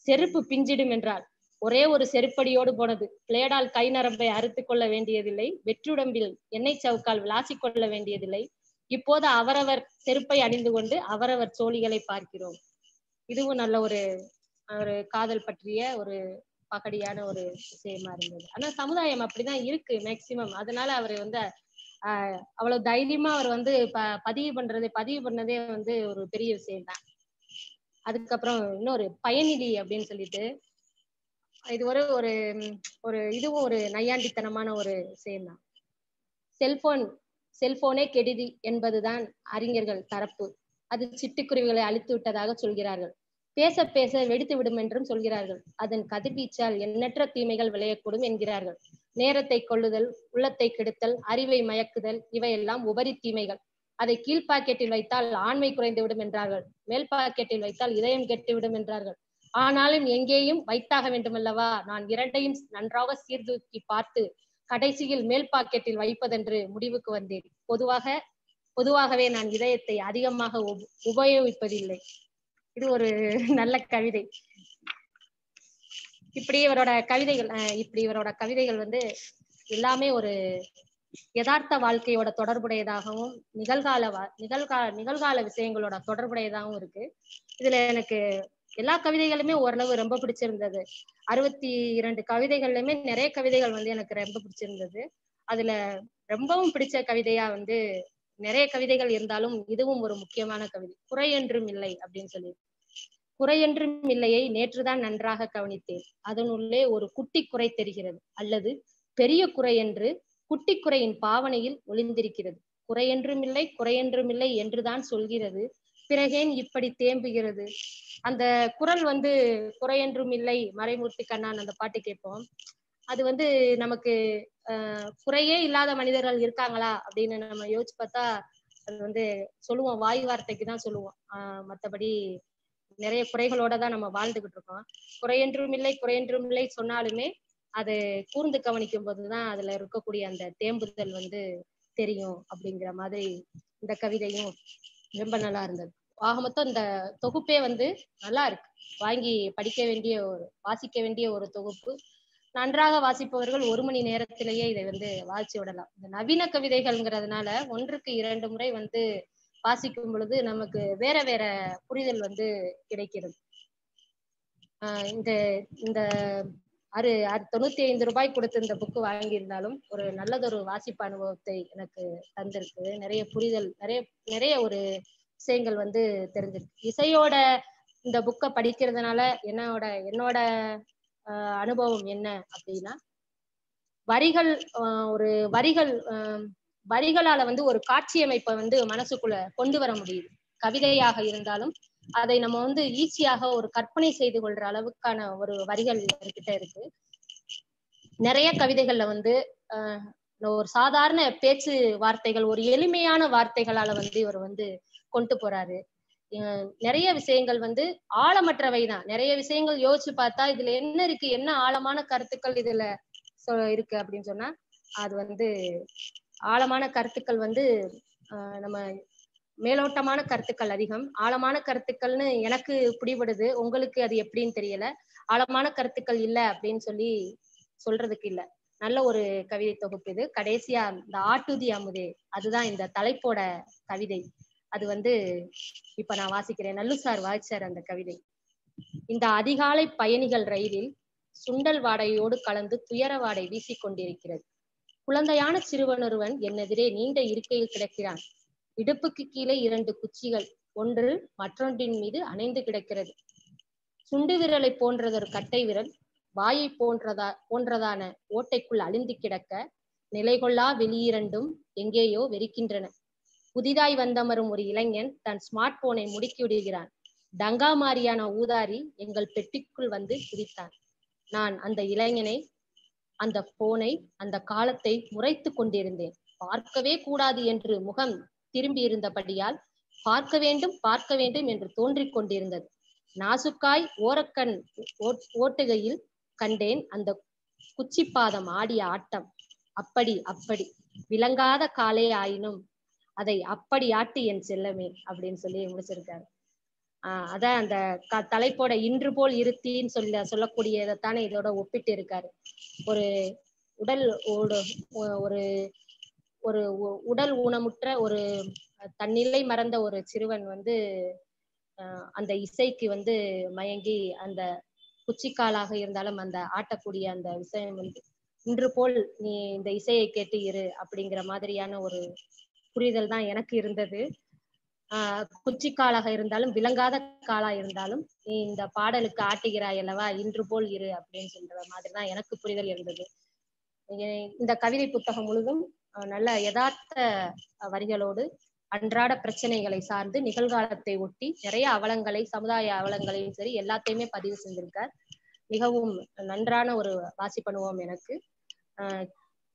செருப்பு பிஞ்சிடும் என்றால் ஒரே ஒரு செருப்படியோடு போனது. பிளேடால் கை நரம்பை அறுத்து கொள்ள வேண்டியதில்லை. வெற்றுடம்பில் எண்ணெய் சவுக்கால் விளாசிக் கொள்ள வேண்டியதில்லை. இப்போது அவரவர் செருப்பை அணிந்து கொண்டு அவரவர் சோழிகளை பார்க்கிறோம். இதுவும் நல்ல ஒரு ஒரு காதல் பற்றிய ஒரு பகடியான ஒரு விஷயமா இருந்தது. ஆனா சமுதாயம் அப்படிதான் இருக்கு மேக்சிமம் அதனால அவர் வந்து அவ்வளவு தைரியமா அவர் வந்து ப பதிவு பண்றது பதிவு பண்ணதே வந்து ஒரு பெரிய விஷயம் தான். அதுக்கப்புறம் இன்னொரு பயனிலி அப்படின்னு சொல்லிட்டு இது ஒரு ஒரு ஒரு இதுவும் ஒரு நையாண்டித்தனமான ஒரு விஷயம் தான். செல்போன் செல்போனே கெடுதி என்பதுதான் அறிஞர்கள் தரப்பு. அது சிட்டுக்குருவிகளை அழித்து விட்டதாக சொல்கிறார்கள். பேச பேச வெடித்து விடும் என்றும் சொல்கிறார்கள். அதன் கதிர்வீச்சால் எண்ணற்ற தீமைகள் விளையக்கூடும் என்கிறார்கள். நேரத்தை கொள்ளுதல் உள்ளத்தை கெடுத்தல் அறிவை மயக்குதல் இவையெல்லாம் உபரி தீமைகள். அதை கீழ் பாக்கெட்டில் வைத்தால் ஆண்மை குறைந்து விடும் என்றார்கள். மேல் பாக்கெட்டில் வைத்தால் இதயம் கெட்டுவிடும் என்றார்கள். ஆனாலும் எங்கேயும் வைத்தாக வேண்டுமல்லவா? நான் இரண்டையும் நன்றாக சீர்தூக்கி பார்த்து கடைசியில் மேல் பாக்கெட்டில் வைப்பதென்று முடிவுக்கு வந்தேன். பொதுவாக பொதுவாகவே நான் இதயத்தை அதிகமாக உப- உபயோகிப்பதில்லை. இது ஒரு நல்ல கவிதை. இப்படி இவரோட கவிதைகள் இப்படி இவரோட கவிதைகள் வந்து எல்லாமே ஒரு யதார்த்த வாழ்க்கையோட தொடர்புடையதாகவும் நிகழ்கால வா- நிகழ்கால நிகழ்கால விஷயங்களோட தொடர்புடையதாகவும் இருக்கு. இதுல எனக்கு எல்லா கவிதைகளுமே ஓரளவு ரொம்ப பிடிச்சிருந்தது. அறுபத்தி இரண்டு கவிதைகள்லயுமே நிறைய கவிதைகள் வந்து எனக்கு ரொம்ப பிடிச்சிருந்தது. அதுல ரொம்பவும் பிடிச்ச கவிதையா வந்து நிறைய கவிதைகள் இருந்தாலும் இதுவும் ஒரு முக்கியமான கவிதை. குறை என்றும் இல்லை அப்படின்னு சொல்லி குறையென்றும் இல்லையை நேற்றுதான் நன்றாக கவனித்தேன். அதனுள்ளே ஒரு குட்டி குறை தெரிகிறது அல்லது பெரிய குறை என்று குட்டி குறையின் பாவனையில் ஒளிந்திருக்கிறது. குறையென்றுமில்லை இல்லை இல்லை என்றுதான் சொல்கிறது. பிறகேன் இப்படி தேம்புகிறது? அந்த குரல் வந்து குறையென்றும் இல்லை மறைமூர்த்தி கண்ணான் அந்த பாட்டு கேட்போம். அது வந்து நமக்கு அஹ் குறையே இல்லாத மனிதர்கள் இருக்காங்களா அப்படின்னு நம்ம யோசிச்சு பார்த்தா அது வந்து சொல்லுவோம். வாய் வார்த்தைக்கு தான் சொல்லுவோம். ஆஹ் மத்தபடி நிறைய குறைகளோட தான் நம்ம வாழ்ந்துகிட்டு இருக்கோம். குறையென்றும் இல்லை குறையென்றும் இல்லை சொன்னாலுமே அது கூர்ந்து கவனிக்கும் போதுதான் அதுல இருக்கக்கூடிய அந்த தேம்புதல் வந்து தெரியும் அப்படிங்கிற மாதிரி இந்த கவிதையும் ரொம்ப நல்லா இருந்தது. ஆக மொத்தம் இந்த தொகுப்பே வந்து நல்லா இருக்கு. வாங்கி படிக்க வேண்டிய ஒரு வாசிக்க வேண்டிய ஒரு தொகுப்பு. நன்றாக வாசிப்பவர்கள் ஒரு மணி நேரத்திலேயே இதை வந்து வாசிச்சு விடலாம். இந்த நவீன கவிதைகள்ங்கிறதுனால ஒன்றுக்கு இரண்டு முறை வந்து வாசிக்கும் பொழுது நமக்கு வேற வேற புரிதல் வந்து கிடைக்கிறது. ஆஹ் இந்த இந்த அறு அறு- தொண்ணூத்தி ஐந்து ரூபாய் கொடுத்து இந்த புக்கு வாங்கியிருந்தாலும் ஒரு நல்லதொரு வாசிப்பு அனுபவத்தை எனக்கு தந்திருக்கு. நிறைய புரிதல் நிறைய நிறைய ஒரு விஷயங்கள் வந்து தெரிஞ்சிருக்கு. இசையோட இந்த புக்கை படிக்கிறதுனால என்னோட என்னோட அனுபவம் என்ன அப்படின்னா வரிகள் ஒரு வரிகள் ஆஹ் வரிகளால வந்து ஒரு காட்சி அமைப்பை வந்து மனசுக்குள்ள கொண்டு வர முடியுது. கவிதையாக இருந்தாலும் அதை நம்ம வந்து ஈஸியாக ஒரு கற்பனை செய்து கொள்ற அளவுக்கான ஒரு வரிகள் கிட்ட இருக்கு. நிறைய கவிதைகள்ல வந்து ஆஹ் ஒரு சாதாரண பேச்சு வார்த்தைகள் ஒரு எளிமையான வார்த்தைகளால வந்து இவர் வந்து கொண்டு போறாரு. அஹ் நிறைய விஷயங்கள் வந்து ஆழமற்றவை தான். நிறைய விஷயங்கள் யோசிச்சு பார்த்தா இதுல என்ன இருக்கு என்ன ஆழமான கருத்துக்கள் இதுல இருக்கு அப்படின்னு சொன்னா அது வந்து ஆழமான கருத்துக்கள் வந்து ஆஹ் நம்ம மேலோட்டமான கருத்துக்கள் அதிகம். ஆழமான கருத்துக்கள்னு எனக்கு பிடிபடுது. உங்களுக்கு அது எப்படின்னு தெரியல. ஆழமான கருத்துக்கள் இல்ல அப்படின்னு சொல்லி சொல்றதுக்கு இல்ல. நல்ல ஒரு கவிதை தொகுப்பு இது. கடைசியா இந்த ஆட்டுதி அமுதே அதுதான் இந்த தலைப்போட கவிதை. அது வந்து இப்ப நான் வாசிக்கிறேன். நல்லு சார் வாசிச்சார் அந்த கவிதை. இந்த அதிகாலை பயணிகள் ரயிலில் சுண்டல் வாடையோடு கலந்து துயர வாடை வீசிக் கொண்டிருக்கிறது. குழந்தையான சிறுவனொருவன் என்னெதிரே நீண்ட இருக்கையில் கிடக்கிறான். இடுப்புக்கு கீழே இரண்டு குச்சிகள் ஒன்று மற்றொன்றின் மீது அணைந்து கிடக்கிறது. சுண்டு விரலை போன்றதொரு கட்டை விரல் வாயை போன்றதா போன்றதான ஓட்டைக்குள் அழிந்து கிடக்க நிலைகொள்ளா வெளியிரண்டும் எங்கேயோ வெறிக்கின்றன. புதிதாய் வந்தமரும் ஒரு இளைஞன் தன் ஸ்மார்ட் போனை முடுக்கி விடுகிறான். டங்கா மாரியான ஊதாரி எங்கள் பெட்டிக்குள் வந்து குதித்தான். நான் அந்த இளைஞனை அந்த போனை அந்த காலத்தை முறைத்து கொண்டிருந்தேன். பார்க்கவே கூடாது என்று முகம் திரும்பி இருந்தபடியால் பார்க்க வேண்டும் பார்க்க வேண்டும் என்று தோன்றிக் கொண்டிருந்தது. நாசுக்காய் ஓரக்கண் ஓட்- ஓட்டுகையில் கண்டேன் அந்த குச்சிப்பாதம் ஆடிய ஆட்டம். அப்படி அப்படி. விளங்காத காலே ஆயினும் அதை அப்படி ஆட்டு என் செல்லமே அப்படின்னு சொல்லி முடிச்சிருக்காரு. ஆஹ் அதான் அந்த க- தலைப்போட இன்று போல் இருத்தின்னு சொல்ல சொல்லக்கூடியதைத்தானே இதோட ஒப்பிட்டு இருக்காரு ஒரு உடல் ஒரு ஒரு உடல் ஊனமுற்ற ஒரு தன்னிலை மறந்த ஒரு சிறுவன் வந்து அந்த இசைக்கு வந்து மயங்கி அந்த குச்சிக்காலாக இருந்தாலும் அந்த ஆட்டக்கூடிய அந்த விஷயம் வந்து இன்று போல் நீ இந்த இசையை கேட்டு இரு அப்படிங்கிற மாதிரியான ஒரு புரிதல் தான் எனக்கு இருந்தது. ஆஹ் குச்சிக்காலாக இருந்தாலும் விளங்காத காலா இருந்தாலும் நீ இந்த பாடலுக்கு ஆட்டுகிறாய் அல்லவா? இன்று போல் இரு அப்படின்னு சொல்ற மாதிரிதான் எனக்கு புரிதல் இருந்தது. இந்த கவிதை புத்தகம் முழுதும் நல்ல யதார்த்த வரிகளோடு அன்றாட பிரச்சனைகளை சார்ந்து நிகழ்காலத்தை ஒட்டி நிறைய அவலங்களை சமுதாய அவலங்களையும் சரி எல்லாத்தையுமே பதிவு செஞ்சிருக்கார். மிகவும் நன்றான ஒரு வாசிப்பனுவோம் எனக்கு.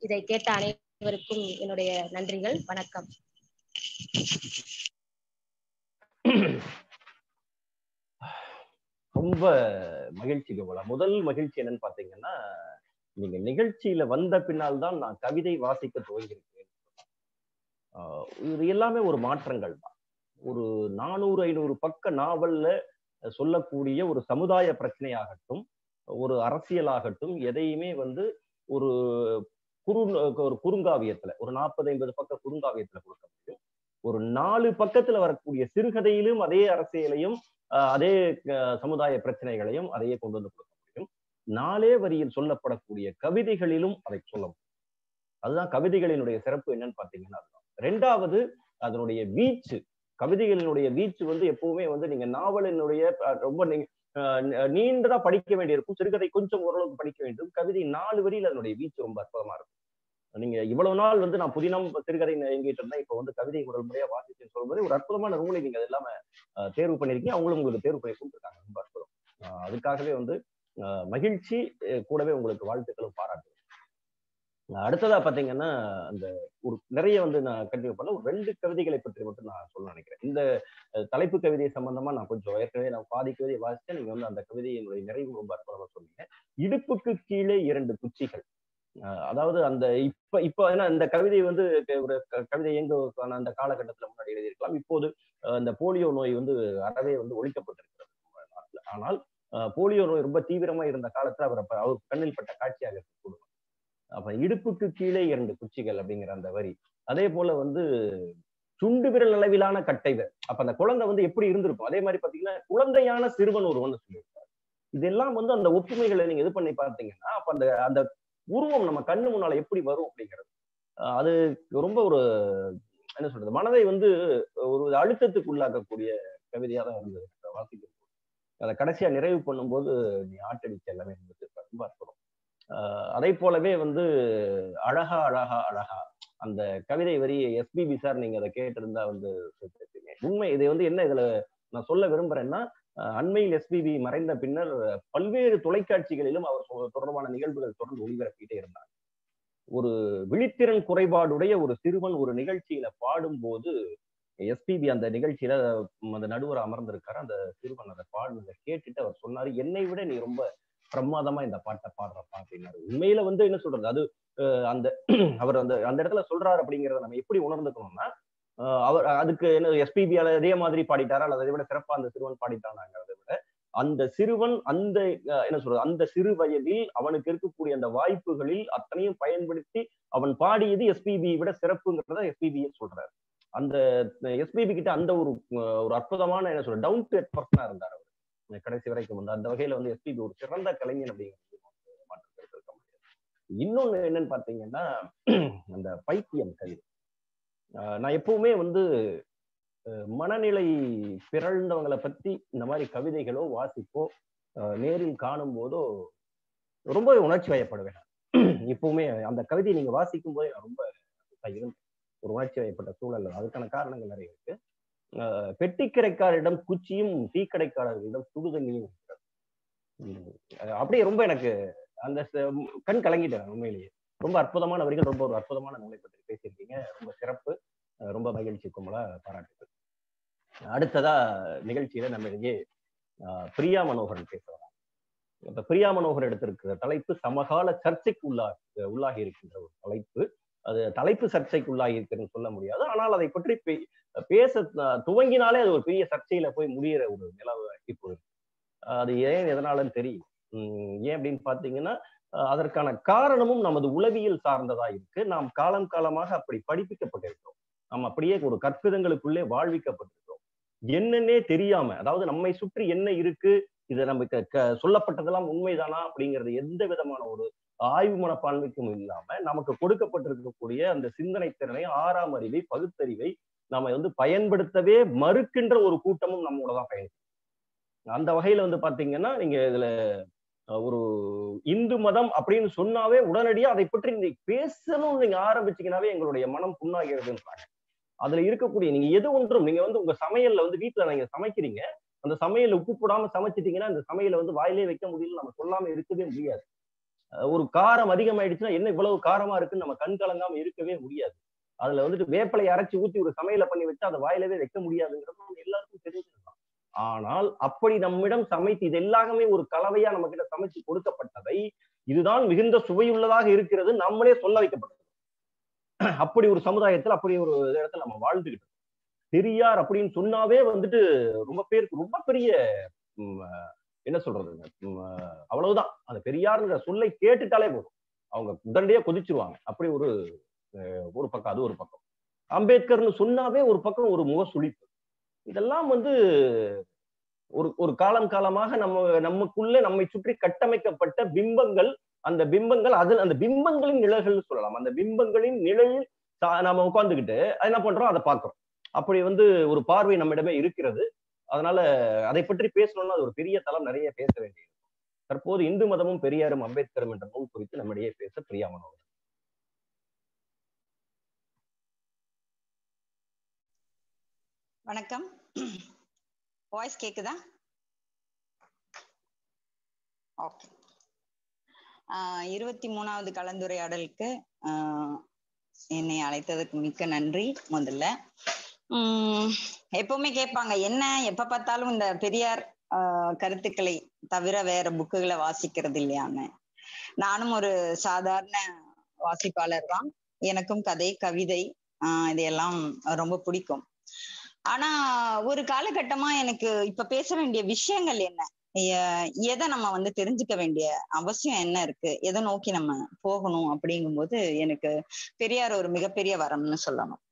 இதை கேட்ட அனைவருக்கும் என்னுடைய நன்றிகள். வணக்கம். ரொம்ப மகிழ்ச்சி கோபாலா முதல் மகிழ்ச்சி என்னன்னு பாத்தீங்கன்னா நீங்க நிகழ்ச்சியில வந்த பின்னால் தான் நான் கவிதை வாசிக்க துவங்கியிருக்கேன் ஆஹ் இது எல்லாமே ஒரு மாற்றங்கள் தான். ஒரு நானூறு ஐநூறு பக்க நாவல்ல சொல்லக்கூடிய ஒரு சமுதாய பிரச்சனையாகட்டும் ஒரு அரசியலாகட்டும் எதையுமே வந்து ஒரு குறு ஒரு குறுங்காவியத்துல ஒரு நாற்பது ஐம்பது பக்க குறுங்காவியத்துல கொடுக்க முடியும். ஒரு நாலு பக்கத்துல வரக்கூடிய சிறுகதையிலும் அதே அரசியலையும் அதே சமுதாய பிரச்சனைகளையும் அதையே கொண்டு வந்து கொடுக்க முடியும். நாலே வரியில் சொல்லப்படக்கூடிய கவிதைகளிலும் அதை சொல்ல முடியும். அதுதான் கவிதைகளினுடைய சிறப்பு என்னன்னு பாத்தீங்கன்னா ரெண்டாவது அதனுடைய வீச்சு. கவிதைகளினுடைய வீச்சு வந்து எப்பவுமே வந்து நீங்க நாவலினுடைய ரொம்ப நீங்க அஹ், நீண்டதா படிக்க வேண்டியிருக்கும். சிறுகதை கொஞ்சம் ஓரளவுக்கு படிக்க வேண்டும். கவிதை நாலு வரியில் அதனுடைய வீச்சு ரொம்ப அற்புதமா இருக்கும். நீங்க இவ்வளவு நாள் வந்து நான் புதினம் சிறுகதை இயங்கிட்டு இருந்தேன். இப்போ வந்து கவிதை குரல் முறையா வாசிச்சுன்னு சொல்லும்போது ஒரு அற்புதமான நூலை நீங்க அது இல்லாம தேர்வு பண்ணிருக்கீங்க. அவங்களும் உங்களுக்கு தேர்வு பண்ணி கொடுத்துருக்காங்க. ரொம்ப அற்புதம். அதுக்காகவே வந்து மகிழ்ச்சி கூடவே உங்களுக்கு வாழ்த்துக்களும் பாராட்டு அடுத்ததா பாத்தீங்கன்னா அந்த ஒரு நிறைய வந்து நான் கண்டினியூ பண்ண ஒரு ரெண்டு கவிதைகளை பற்றி மட்டும் நான் சொல்ல நினைக்கிறேன். இந்த தலைப்பு கவிதை சம்பந்தமா நான் கொஞ்சம் ஏற்கனவே நான் பாதி கவிதை வாசிச்சேன். நீங்க வந்து அந்த கவிதையினுடைய நிறைவு ரொம்ப அற்புதமா சொன்னீங்க. இடுப்புக்கு கீழே இரண்டு குச்சிகள். அதாவது அந்த இப்ப இப்ப ஏன்னா இந்த கவிதை வந்து ஒரு க- கவிதை இயங்குவதற்கான அந்த காலகட்டத்துல முன்னாடி எழுதியிருக்கலாம். இப்போது இந்த போலியோ நோய் வந்து அறவே வந்து ஒழிக்கப்பட்டிருக்கிறது ஆனால் போலியோ நோய் ரொம்ப தீவிரமா இருந்த காலத்துல அவர் அவர் கண்ணில் பட்ட காட்சியாக இருக்கக்கூடும் அப்ப இடுப்புக்கு கீழே இரண்டு குச்சிகள் அப்படிங்கிற அந்த வரி. அதே போல வந்து சுண்டு விரல் அளவிலான கட்டைகள். அப்ப அந்த குழந்தை வந்து எப்படி இருந்திருக்கும்? அதே மாதிரி பாத்தீங்கன்னா குழந்தையான சிறுவன் ஒருவன் சொல்லியிருக்காரு. இதெல்லாம் வந்து அந்த ஒப்புமைகளை நீங்க இது பண்ணி பார்த்தீங்கன்னா அப்ப அந்த அந்த உருவம் நம்ம கண்ணு முன்னால எப்படி வரும் அப்படிங்கிறது. அது ரொம்ப ஒரு என்ன சொல்றது மனதை வந்து ஒரு அழுத்தத்துக்கு உள்ளாக்கக்கூடிய கவிதையா தான் இருந்தது. வாசிக்கும் அதை கடைசியா நிறைவு பண்ணும்போது நீ ஆட்டடிச்ச எல்லாமே இருந்தது ரொம்ப அற்புதம். அதை போலவே வந்து அழகா அழகா அழகா அந்த கவிதை வரி எஸ்பிபி சார் நீங்க அதை கேட்டிருந்தா வந்து உண்மை இதை வந்து என்ன இதுல நான் சொல்ல விரும்புறேன்னா அண்மையில் எஸ்பிபி மறைந்த பின்னர் பல்வேறு தொலைக்காட்சிகளிலும் அவர் தொடர்பான நிகழ்வுகள் தொடர்ந்து ஒளிபரப்பிட்டே இருந்தார். ஒரு விழித்திறன் குறைபாடுடைய ஒரு சிறுவன் ஒரு நிகழ்ச்சியில பாடும்போது எஸ்பிபி அந்த நிகழ்ச்சியில அந்த நடுவர் அமர்ந்திருக்காரு. அந்த சிறுவன் அதை பாடுனதை கேட்டுட்டு அவர் சொன்னாரு என்னை விட நீ ரொம்ப பிரமாதமா இந்த பாட்டை பாடுறப்பா அப்படின்னாரு. உண்மையில வந்து என்ன சொல்றது? அது அந்த அவர் அந்த அந்த இடத்துல சொல்றாரு அப்படிங்கறத நம்ம எப்படி உணர்ந்துக்கணும்னா அவர் அதுக்கு என்ன எஸ்பிபி அதே மாதிரி பாடிட்டாரா? அல்லது அதை விட சிறப்பா அந்த சிறுவன் பாடிட்டானாங்கிறத விட அந்த சிறுவன் அந்த என்ன சொல்றது அந்த சிறு வயதில் அவனுக்கு இருக்கக்கூடிய அந்த வாய்ப்புகளில் அத்தனையும் பயன்படுத்தி அவன் பாடியது எஸ்பிபி விட சிறப்புங்கிறத எஸ்பிபியே சொல்றாரு. அந்த எஸ்பிபி கிட்ட அந்த ஒரு ஒரு அற்புதமான என்ன சொல்ற டவுன் டு பர்சனா இருந்தார் அவர். கடைசி வரைக்கும் வந்து அந்த வகையில வந்து எஸ்பிபி ஒரு சிறந்த கலைஞன் அப்படிங்கிறது மாற்றம் இருக்க முடியாது. இன்னொன்னு என்னன்னு பாத்தீங்கன்னா அந்த பைத்தியம் கவிதை நான் எப்பவுமே வந்து மனநிலை பிறழ்ந்தவங்களை பத்தி இந்த மாதிரி கவிதைகளோ வாசிப்போ நேரில் காணும் போதோ ரொம்ப உணர்ச்சி வயப்படுவேன் இப்பவுமே அந்த கவிதையை நீங்க வாசிக்கும் போதே நான் ரொம்ப ஒரு உணர்ச்சி வயப்பட்ட சூழல் அதுக்கான காரணங்கள் நிறைய இருக்கு. பெட்டிக்கடைக்காரரிடம் குச்சியும் டீக்கடைக்காரர்களிடம் சுடுதண்ணியும் அப்படியே ரொம்ப எனக்கு அந்த கண் கலங்கிட்டேன் உண்மையிலேயே. ரொம்ப அற்புதமான வரிகள் ரொம்ப ஒரு அற்புதமான நூலை பற்றி பேசியிருக்கீங்க. ரொம்ப சிறப்பு. ரொம்ப மகிழ்ச்சி கும்பலா பாராட்டுகள் அடுத்ததா நிகழ்ச்சியில நம்ம இங்கே பிரியா மனோகரன் பேச வராங்க. இப்ப பிரியா மனோகர் எடுத்திருக்கிற தலைப்பு சமகால சர்ச்சைக்கு உள்ளா உள்ளாகி இருக்கின்ற ஒரு தலைப்பு. அது தலைப்பு சர்ச்சைக்கு உள்ளாகி இருக்குன்னு சொல்ல முடியாது. ஆனால் அதை பற்றி பே- பேச துவங்கினாலே அது ஒரு பெரிய சர்ச்சையில போய் முடியிற ஒரு நிலவு இப்போது அது ஏன் எதனாலன்னு தெரியும் ஏன் அப்படின்னு பாத்தீங்கன்னா அதற்கான காரணமும் நமது உளவியல் சார்ந்ததா இருக்கு. நாம் காலம் காலமாக அப்படி படிப்பிக்கப்பட்டிருக்கிறோம். நாம் அப்படியே ஒரு கற்பிதங்களுக்குள்ளே வாழ்விக்கப்பட்டிருக்கிறோம். என்னன்னே தெரியாம அதாவது நம்மை சுற்றி என்ன இருக்கு இது நமக்கு க- சொல்லப்பட்டதெல்லாம் உண்மைதானா அப்படிங்கிறது எந்த விதமான ஒரு ஆய்வு மனப்பான்மைக்கும் இல்லாம நமக்கு கொடுக்கப்பட்டிருக்கக்கூடிய அந்த சிந்தனை திறனை ஆறாம் அறிவை பகுத்தறிவை நாம வந்து பயன்படுத்தவே மறுக்கின்ற ஒரு கூட்டமும் நம்மோட தான் பயணிக்கும். அந்த வகையில வந்து பாத்தீங்கன்னா நீங்க இதுல ஒரு இந்து மதம் அப்படின்னு சொன்னாவே உடனடியா அதை பற்றி நீங்க பேசணும் நீங்க ஆரம்பிச்சீங்கன்னாவே எங்களுடைய மனம் புண்ணாகிறதுன்றாங்க அதுல இருக்கக்கூடிய நீங்க எது ஒன்றும் நீங்க வந்து உங்க சமையல்ல வந்து வீட்டுல நீங்க சமைக்கிறீங்க அந்த சமையல் உப்பு போடாம சமைச்சிட்டீங்கன்னா அந்த சமையலை வந்து வாயிலே வைக்க முடியல நம்ம சொல்லாம இருக்கவே முடியாது. ஒரு காரம் அதிகமாயிடுச்சுன்னா என்ன இவ்வளவு காரமா இருக்குன்னு நம்ம கண் கலங்காம இருக்கவே முடியாது. அதுல வந்துட்டு வேப்பலை அரைச்சி ஊத்தி ஒரு சமையலை பண்ணி வச்சா அதை வாயிலவே வைக்க முடியாதுங்கிறது எல்லாருக்கும் தெரிஞ்சதுதான் ஆனால் அப்படி நம்மிடம் சமைத்து இது எல்லாமே ஒரு கலவையா நம்ம கிட்ட சமைச்சு கொடுக்கப்பட்டதை இதுதான் மிகுந்த சுவையுள்ளதாக இருக்கிறது நம்மளே சொல்ல வைக்கப்பட்டது அப்படி ஒரு சமுதாயத்தில் அப்படி ஒரு இடத்துல நம்ம வாழ்ந்துகிட்டு பெரியார் அப்படின்னு சொன்னாவே வந்துட்டு ரொம்ப பேருக்கு ரொம்ப பெரிய என்ன சொல்றது? அவ்வளவுதான். அந்த பெரியார்ன்ற சொல்லை கேட்டுட்டாலே போதும். அவங்க உடனடியே கொதிச்சிருவாங்க. அப்படி ஒரு அஹ், ஒரு பக்கம் அது ஒரு பக்கம். அம்பேத்கர்னு சொன்னாவே ஒரு பக்கம் ஒரு முக சுழிப்பு இதெல்லாம் வந்து ஒரு ஒரு காலம் காலமாக நம்ம நமக்குள்ள நம்மை சுற்றி கட்டமைக்கப்பட்ட பிம்பங்கள் அந்த பிம்பங்கள் அது அந்த பிம்பங்களின் நிழல்கள் சொல்லலாம். அந்த பிம்பங்களின் நிழலில் சா- நாம உட்காந்துக்கிட்டு அது என்ன பண்றோம்? அதை பார்க்கிறோம். அப்படி வந்து ஒரு பார்வை நம்மிடமே இருக்கிறது. அதனால அதை பற்றி பேசணும்னா அது ஒரு பெரிய தளம் நிறைய பேச வேண்டியது தற்போது இந்து மதமும் பெரியாரும் அம்பேத்கரும் என்ற நூல் குறித்து நம்மிடையே பேச பிரியா வணக்கம். வாய்ஸ் கேக்குதா? ஓகே இருபத்தி மூணாவது கலந்துரையாடலுக்கு ஆஹ் என்னை அழைத்ததுக்கு மிக்க நன்றி முதல்ல. உம் எப்பவுமே கேட்பாங்க என்ன எப்ப பார்த்தாலும் இந்த பெரியார் ஆஹ் கருத்துக்களை தவிர வேற புக்குகளை வாசிக்கிறது இல்லையான்னு. நானும் ஒரு சாதாரண வாசிப்பாளர் தான். எனக்கும் கதை கவிதை ஆஹ் இதையெல்லாம் ரொம்ப பிடிக்கும். ஆனா ஒரு காலகட்டமா எனக்கு இப்ப பேச வேண்டிய விஷயங்கள் என்ன? எதை நம்ம வந்து தெரிஞ்சுக்க வேண்டிய அவசியம் என்ன இருக்கு? எதை நோக்கி நம்ம போகணும் அப்படிங்கும்போது எனக்கு பெரியார் ஒரு மிகப்பெரிய வரம்னு சொல்லணும்.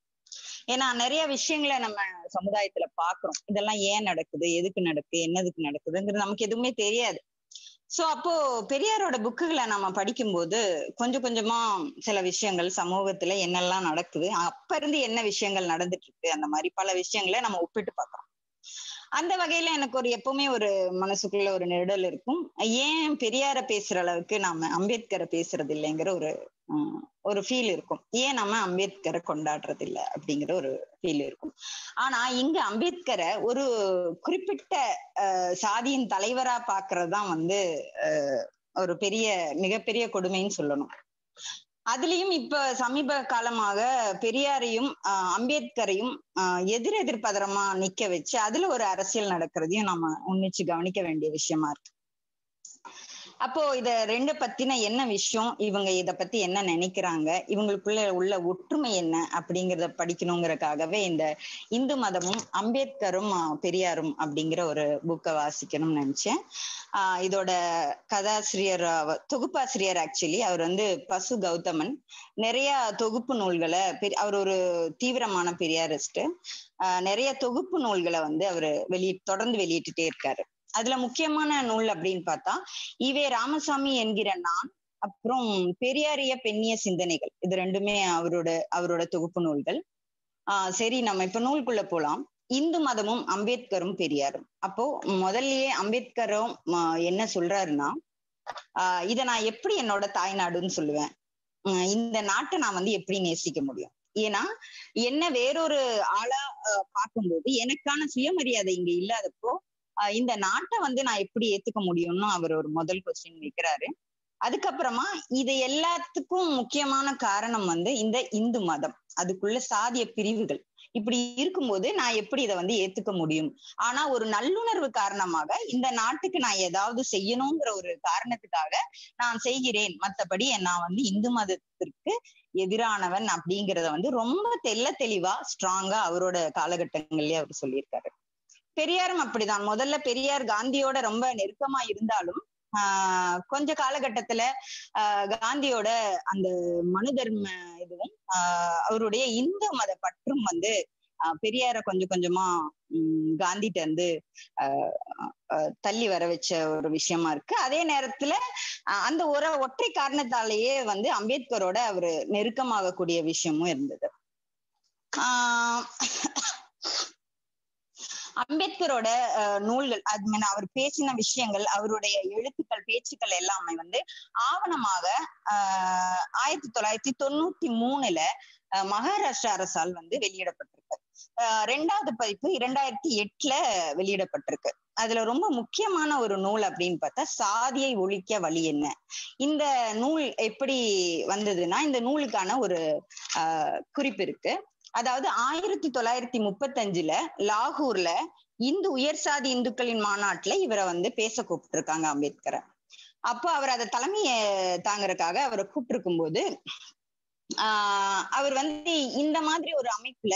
ஏன்னா நிறைய விஷயங்களை நம்ம சமுதாயத்துல பாக்குறோம். இதெல்லாம் ஏன் நடக்குது? எதுக்கு நடக்குது என்னதுக்கு நடக்குதுங்கிறது நமக்கு எதுவுமே தெரியாது. சோ அப்போ பெரியாரோட புக்குகளை நம்ம படிக்கும்போது கொஞ்சம் கொஞ்சமா சில விஷயங்கள் சமூகத்துல என்னெல்லாம் நடக்குது அப்ப இருந்து என்ன விஷயங்கள் நடந்துட்டு இருக்கு அந்த மாதிரி பல விஷயங்களை நம்ம ஒப்பிட்டு பாக்குறோம் அந்த வகையில எனக்கு ஒரு எப்பவுமே ஒரு மனசுக்குள்ள ஒரு நெருடல் இருக்கும். ஏன் பெரியார பேசுற அளவுக்கு நாம அம்பேத்கரை பேசுறது இல்லைங்கிற ஒரு ஆஹ், ஒரு ஃபீல் இருக்கும். ஏன் நம்ம அம்பேத்கரை கொண்டாடுறது இல்ல அப்படிங்கிற ஒரு ஃபீல் இருக்கும். ஆனா இங்க அம்பேத்கரை ஒரு குறிப்பிட்ட சாதியின் தலைவரா பாக்குறதுதான் வந்து ஆஹ், ஒரு பெரிய மிகப்பெரிய கொடுமைன்னு சொல்லணும். அதுலயும் இப்ப சமீப காலமாக பெரியாரையும் ஆஹ், அம்பேத்கரையும் எதிர் எதிர்பதரமா நிக்க வச்சு அதுல ஒரு அரசியல் நடக்கிறதையும் நம்ம உன்னிச்சு கவனிக்க வேண்டிய விஷயமா இருக்கு. அப்போ இத ரெண்டு பத்தின என்ன விஷயம்? இவங்க இத பத்தி என்ன நினைக்கிறாங்க? இவங்களுக்குள்ள உள்ள ஒற்றுமை என்ன? அப்படிங்கறத படிக்கணுங்கிறதுக்காகவே இந்த இந்து மதமும் அம்பேத்கரும் பெரியாரும் அப்படிங்கிற ஒரு புக்கை வாசிக்கணும்னு நினைச்சேன். ஆஹ் இதோட கதாசிரியர் தொகுப்பாசிரியர் ஆக்சுவலி அவர் வந்து பசு கௌதமன். நிறைய தொகுப்பு நூல்களை அவர் ஒரு தீவிரமான பெரியாரிஸ்ட் நிறைய தொகுப்பு நூல்களை வந்து அவர் வெளியே தொடர்ந்து வெளியிட்டுட்டே இருக்காரு. அதுல முக்கியமான நூல் அப்படின்னு பார்த்தா ஈவே ராமசாமி என்கிற நான் அப்புறம் பெரியாரிய பெண்ணிய சிந்தனைகள். இது ரெண்டுமே அவரோட அவரோட தொகுப்பு நூல்கள். ஆஹ் சரி நம்ம இப்ப நூல்குள்ள போலாம். இந்து மதமும் அம்பேத்கரும் பெரியாரும். அப்போ முதல்லயே அம்பேத்கரும் என்ன சொல்றாருன்னா ஆஹ் இத நான் எப்படி என்னோட தாய்நாடுன்னு சொல்லுவேன்? இந்த நாட்டை நான் வந்து எப்படி நேசிக்க முடியும்? ஏன்னா என்ன வேறொரு ஆளா பார்க்கும்போது எனக்கான சுயமரியாதை இங்க இல்லாதப்போ இந்த நாட்டை வந்து நான் எப்படி ஏத்துக்க முடியும்னு அவர் ஒரு முதல் கொஸ்டின் வைக்கிறாரு அதுக்கப்புறமா இது எல்லாத்துக்கும் முக்கியமான காரணம் வந்து இந்த இந்து மதம். அதுக்குள்ள சாதிய பிரிவுகள். இப்படி இருக்கும்போது நான் எப்படி இதை வந்து ஏத்துக்க முடியும்? ஆனா ஒரு நல்லுணர்வு காரணமாக இந்த நாட்டுக்கு நான் ஏதாவது செய்யணுங்கிற ஒரு காரணத்துக்காக நான் செய்கிறேன். மத்தபடி நான் வந்து இந்து மதத்திற்கு எதிரானவன் அப்படிங்கறத வந்து ரொம்ப தெள்ள தெளிவா ஸ்ட்ராங்கா அவரோட காலகட்டங்கள்லயே அவர் சொல்லியிருக்காரு. பெரியாரும் அப்படிதான். முதல்ல பெரியார் காந்தியோட ரொம்ப நெருக்கமா இருந்தாலும் ஆஹ் கொஞ்ச காலகட்டத்துல ஆஹ் காந்தியோட அந்த மனு தர்ம இதுவும் ஆஹ் அவருடைய இந்து மத பற்றும் வந்து ஆஹ் பெரியார கொஞ்சம் கொஞ்சமா உம் காந்திட்ட இருந்து ஆஹ் தள்ளி வர வச்ச ஒரு விஷயமா இருக்கு. அதே நேரத்துல அந்த ஒரு ஒற்றை காரணத்தாலேயே வந்து அம்பேத்கரோட அவரு நெருக்கமாகக்கூடிய விஷயமும் இருந்தது. ஆஹ் அம்பேத்கரோட அஹ், நூல்கள் அது அவர் பேசின விஷயங்கள் அவருடைய எழுத்துக்கள் பேச்சுக்கள் எல்லாமே வந்து ஆவணமாக ஆஹ் ஆயிரத்தி தொள்ளாயிரத்தி தொண்ணூத்தி மூணுல மகாராஷ்டிரா அரசால் வந்து வெளியிடப்பட்டிருக்கு. ஆஹ் ரெண்டாவது பதிப்பு இரண்டாயிரத்தி எட்டுல வெளியிடப்பட்டிருக்கு. அதுல ரொம்ப முக்கியமான ஒரு நூல் அப்படின்னு பார்த்தா சாதியை ஒழிக்க வழி என்ன? இந்த நூல் எப்படி வந்ததுன்னா இந்த நூலுக்கான ஒரு குறிப்பு இருக்கு. அதாவது ஆயிரத்தி தொள்ளாயிரத்தி முப்பத்தஞ்சுல லாகூர்ல இந்து உயர் சாதி இந்துக்களின் மாநாட்டுல இவரை வந்து பேச கூப்பிட்டுருக்காங்க அம்பேத்கரை. அப்போ அவர் அதை தலைமையை தாங்கறதுக்காக அவரை கூப்பிட்டிருக்கும் போது ஆஹ் அவர் வந்து இந்த மாதிரி ஒரு அமைப்புல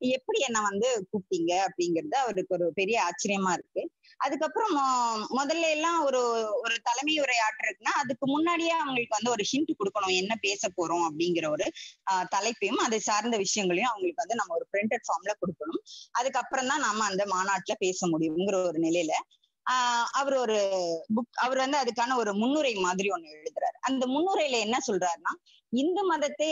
எப்படி என்ன வந்து கூப்பிட்டீங்க அப்படிங்கிறது அவருக்கு ஒரு பெரிய ஆச்சரியமா இருக்கு. அதுக்கப்புறம் முதல்ல எல்லாம் ஒரு ஒரு தலைமை உரையாற்றுறதுக்குன்னா அதுக்கு முன்னாடியே அவங்களுக்கு வந்து ஒரு ஹிண்ட் கொடுக்கணும். என்ன பேச போறோம் அப்படிங்கிற ஒரு தலைப்பையும் அதை சார்ந்த விஷயங்களையும் அவங்களுக்கு வந்து நம்ம ஒரு பிரிண்டட் ஃபார்ம்ல கொடுக்கணும். அதுக்கப்புறம் தான் நாம அந்த மாநாட்டுல பேச முடியுங்கிற ஒரு நிலையில ஆஹ் அவர் ஒரு புக் அவர் வந்து அதுக்கான ஒரு முன்னுரை மாதிரி ஒண்ணு எழுதுறாரு. அந்த முன்னுரையில என்ன சொல்றாருன்னா இந்து மதத்தை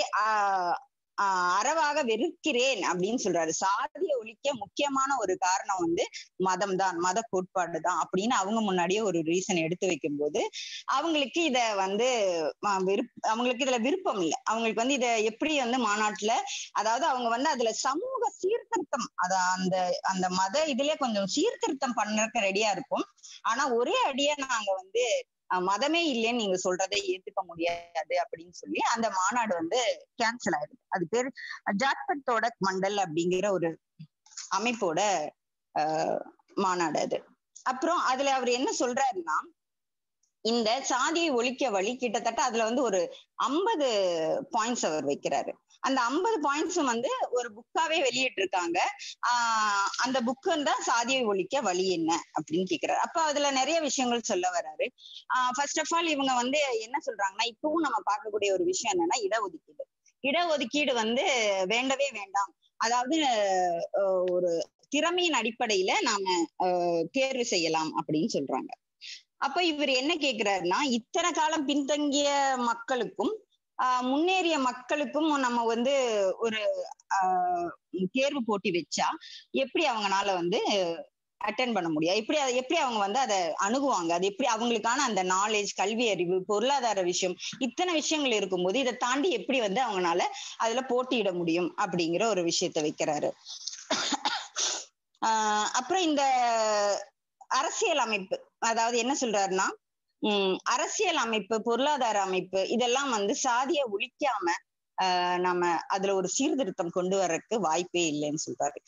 ஆஹ் அறவாக வெறுக்கிறேன் அப்படின்னு சொல்றாரு. சாதியை ஒழிக்க முக்கியமான ஒரு காரணம் வந்து மதம் தான் மத கோட்பாடு தான் அப்படின்னு அவங்க முன்னாடியே ஒரு ரீசன் எடுத்து வைக்கும்போது அவங்களுக்கு இத வந்து விருப் அவங்களுக்கு இதுல விருப்பம் இல்லை. அவங்களுக்கு வந்து இத எப்படி வந்து மாநாட்டுல அதாவது அவங்க வந்து அதுல சமூக சீர்திருத்தம் அத அந்த அந்த மத இதுல கொஞ்சம் சீர்திருத்தம் பண்ணறதுக்கு ரெடியா இருக்கும் ஆனா ஒரே அடியா நாங்க வந்து மதமே இல்லைன்னு நீங்க சொல்றதை ஏத்துக்க முடியாது அப்படின்னு சொல்லி அந்த மாநாடு வந்து கேன்சல் ஆயிடுது. அது பேரு ஜாட்பட்டோட மண்டல் அப்படிங்கிற ஒரு அமைப்போட ஆஹ் மாநாடு அது. அப்புறம் அதுல அவர் என்ன சொல்றாருன்னா இந்த சாதியை ஒழிக்க வழி கிட்டத்தட்ட அதுல வந்து ஒரு ஐம்பது பாயிண்ட்ஸ் அவர் வைக்கிறாரு. அந்த ஐம்பது பாயிண்ட்ஸும் வந்து ஒரு புக்காவே வெளியிட்டு இருக்காங்க ஆஹ் அந்த புக்குன்னு தான் சாதியை ஒழிக்க வழி என்ன அப்படின்னு கேக்குறாரு. அப்ப அதுல நிறைய விஷயங்கள் சொல்ல வர்றாரு ஆஹ் ஃபர்ஸ்ட் ஆஃப் ஆல் இவங்க வந்து என்ன சொல்றாங்கன்னா இப்பவும் நம்ம பார்க்கக்கூடிய ஒரு விஷயம் என்னன்னா இடஒதுக்கீடு. இடஒதுக்கீடு வந்து வேண்டவே வேண்டாம். அதாவது ஒரு திறமையின் அடிப்படையில நாம அஹ் தேர்வு செய்யலாம் அப்படின்னு சொல்றாங்க. அப்ப இவர் என்ன கேக்குறாருன்னா இத்தனை காலம் பின்தங்கிய மக்களுக்கும் முன்னேறிய மக்களுக்கும் நம்ம வந்து ஒரு தேர்வு போட்டி வச்சா எப்படி அவங்கனால வந்து அட்டன் பண்ண முடியும்? எப்படி அதை எப்படி அவங்க வந்து அதை அணுகுவாங்க? அது எப்படி அவங்களுக்கான அந்த நாலேஜ் கல்வி அறிவு பொருளாதார விஷயம் இத்தனை விஷயங்கள் இருக்கும்போது இதை தாண்டி எப்படி வந்து அவங்களால அதுல போட்டியிட முடியும் அப்படிங்கிற ஒரு விஷயத்த வைக்கிறாரு. ஆஹ் அப்புறம் இந்த அரசியல் அமைப்பு அதாவது என்ன சொல்றாருன்னா அரசியல் அமைப்பு பொருளாதார அமைப்பு இதெல்லாம் வந்து சாதிய ஒழிக்காம ஆஹ் நம்ம அதுல ஒரு சீர்திருத்தம் கொண்டு வர்றதுக்கு வாய்ப்பே இல்லைன்னு சொல்றாரு.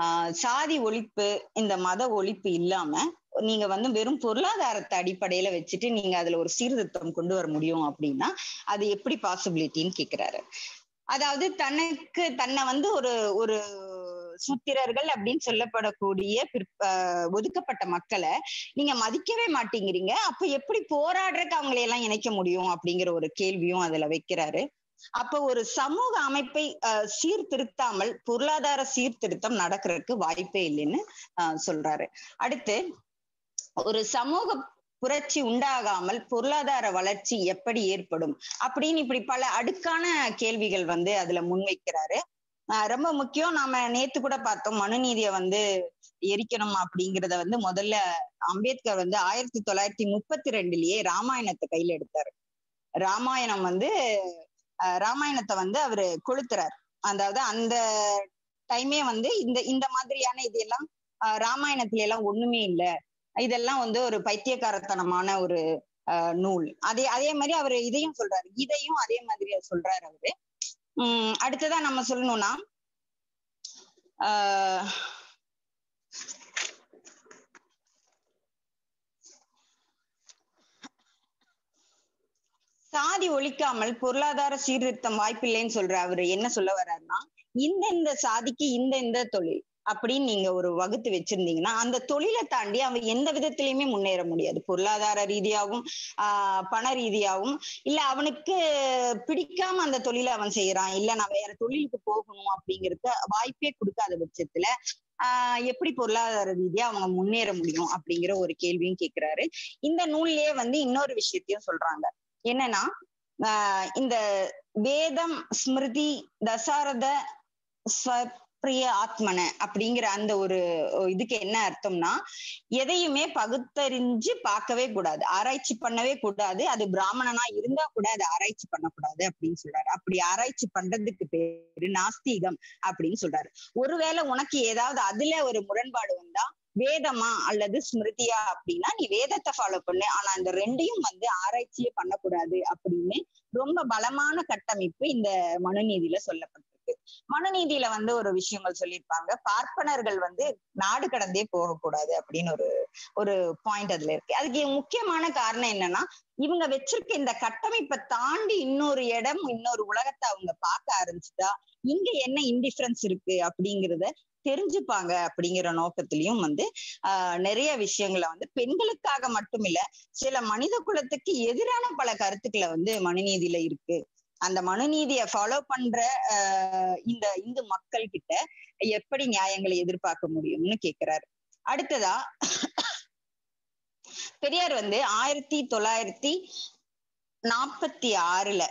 ஆஹ் சாதி ஒழிப்பு இந்த மத ஒழிப்பு இல்லாம நீங்க வந்து வெறும் பொருளாதாரத்தை அடிப்படையில வச்சுட்டு நீங்க அதுல ஒரு சீர்திருத்தம் கொண்டு வர முடியும் அப்படின்னா அது எப்படி பாசிபிலிட்டின்னு கேக்குறாரு. அதாவது தனக்கு தன்னை வந்து ஒரு ஒரு சூத்திரர்கள் அப்படின்னு சொல்லப்படக்கூடிய ஒதுக்கப்பட்ட மக்களை நீங்க மதிக்கவே மாட்டேங்கிறீங்க. அப்ப எப்படி போராடுறதுக்கு அவங்களை எல்லாம் இணைக்க முடியும் அப்படிங்கிற ஒரு கேள்வியும் அதுல வைக்கிறாரு. அப்ப ஒரு சமூக அமைப்பை சீர்திருத்தாமல் பொருளாதார சீர்திருத்தம் நடக்கிறதுக்கு வாய்ப்பே இல்லைன்னு சொல்றாரு. அடுத்து ஒரு சமூக புரட்சி உண்டாகாமல் பொருளாதார வளர்ச்சி எப்படி ஏற்படும் அப்படின்னு இப்படி பல அடுக்கான கேள்விகள் வந்து அதுல முன்வைக்கிறாரு. ரொம்ப முக்கியம். நாம நேத்து கூட பார்த்தோம். மனுநீதியை வந்து எரிக்கணும் அப்படிங்கிறத வந்து முதல்ல அம்பேத்கர் வந்து ஆயிரத்தி தொள்ளாயிரத்தி முப்பத்தி ரெண்டுலயே ராமாயணத்தை கையில எடுத்தாரு. ராமாயணம் வந்து ராமாயணத்தை வந்து அவரு கொளுத்துறாரு. அதாவது அந்த டைமே வந்து இந்த இந்த மாதிரியான இதெல்லாம் ராமாயணத்துல எல்லாம் ஒண்ணுமே இல்ல. இதெல்லாம் வந்து ஒரு பைத்தியக்காரத்தனமான ஒரு நூல். அதே அதே மாதிரி அவர் இதையும் சொல்றாரு. இதையும் அதே மாதிரி சொல்றாரு அவரு. உம் அடுத்ததா நம்ம சொல்லணும்னா ஆஹ் சாதி ஒழிக்காமல் பொருளாதார சீர்திருத்தம் வாய்ப்பில்லைன்னு சொல்ற அவரு என்ன சொல்ல வர்றாருன்னா இந்த இந்த சாதிக்கு இந்த இந்த தொழில். அப்படின்னு நீங்க ஒரு வகுத்து வச்சிருந்தீங்கன்னா அந்த தொழிலை தாண்டி அவன் எந்த விதத்திலயுமே முன்னேற முடியாது. பொருளாதார ரீதியாகவும் ஆஹ் பண ரீதியாகவும் இல்ல அவனுக்கு பிடிக்காம அந்த தொழிலை அவன் செய்யறான் இல்ல நான் வேற தொழிலுக்கு போகணும் அப்படிங்கறத வாய்ப்பே கொடுக்காத பட்சத்துல ஆஹ் எப்படி பொருளாதார ரீதியா அவங்க முன்னேற முடியும் அப்படிங்கிற ஒரு கேள்வியும் கேட்கிறாரு இந்த நூல்லயே வந்து இன்னொரு விஷயத்தையும் சொல்றாங்க. என்னன்னா ஆஹ் இந்த வேதம் ஸ்மிருதி தசாரத பிரிய ஆத்மன அப்படிங்கிற அந்த ஒரு இதுக்கு என்ன அர்த்தம்னா எதையுமே பகுத்தறிஞ்சு பார்க்கவே கூடாது. ஆராய்ச்சி பண்ணவே கூடாது. அது பிராமணனா இருந்தா கூட அதை ஆராய்ச்சி பண்ணக்கூடாது அப்படின்னு சொல்றாரு. அப்படி ஆராய்ச்சி பண்றதுக்கு பேரு நாஸ்தீகம் அப்படின்னு சொல்றாரு. ஒருவேளை உனக்கு ஏதாவது அதுல ஒரு முரண்பாடு வந்தா வேதமா அல்லது ஸ்மிருதியா அப்படின்னா நீ வேதத்தை ஃபாலோ பண்ணு. ஆனா இந்த ரெண்டையும் வந்து ஆராய்ச்சியே பண்ணக்கூடாது அப்படின்னு ரொம்ப பலமான கட்டமைப்பு இந்த மனுநீதியில இருக்கு. மனுநீதியில வந்து ஒரு விஷயங்கள் சொல்லியிருப்பாங்க. பார்ப்பனர்கள் வந்து நாடு கடந்தே போகக்கூடாது அப்படின்னு ஒரு ஒரு பாயிண்ட் அதுல இருக்கு. அதுக்கு முக்கியமான காரணம் என்னன்னா இவங்க வச்சிருக்க இந்த கட்டமைப்பை தாண்டி இன்னொரு இடம் இன்னொரு உலகத்தை அவங்க பார்க்க ஆரம்பிச்சுட்டா இங்க என்ன இன்டிஃபரன்ஸ் இருக்கு அப்படிங்கிறத தெரிஞ்சுப்பாங்க அப்படிங்கிற நோக்கத்திலையும் வந்து ஆஹ் நிறைய விஷயங்களை வந்து பெண்களுக்காக மட்டும் இல்ல சில மனித குலத்துக்கு எதிரான பல கருத்துக்களை வந்து மனுநீதியில இருக்கு. அந்த மனுநீதியை ஃபாலோ பண்ற ஆஹ் இந்த இந்து மக்கள் கிட்ட எப்படி நியாயங்களை எதிர்பார்க்க முடியும்னு கேக்குறாரு. அடுத்ததா பெரியார் வந்து ஆயிரத்தி தொள்ளாயிரத்தி நாற்பத்தி ஆறுல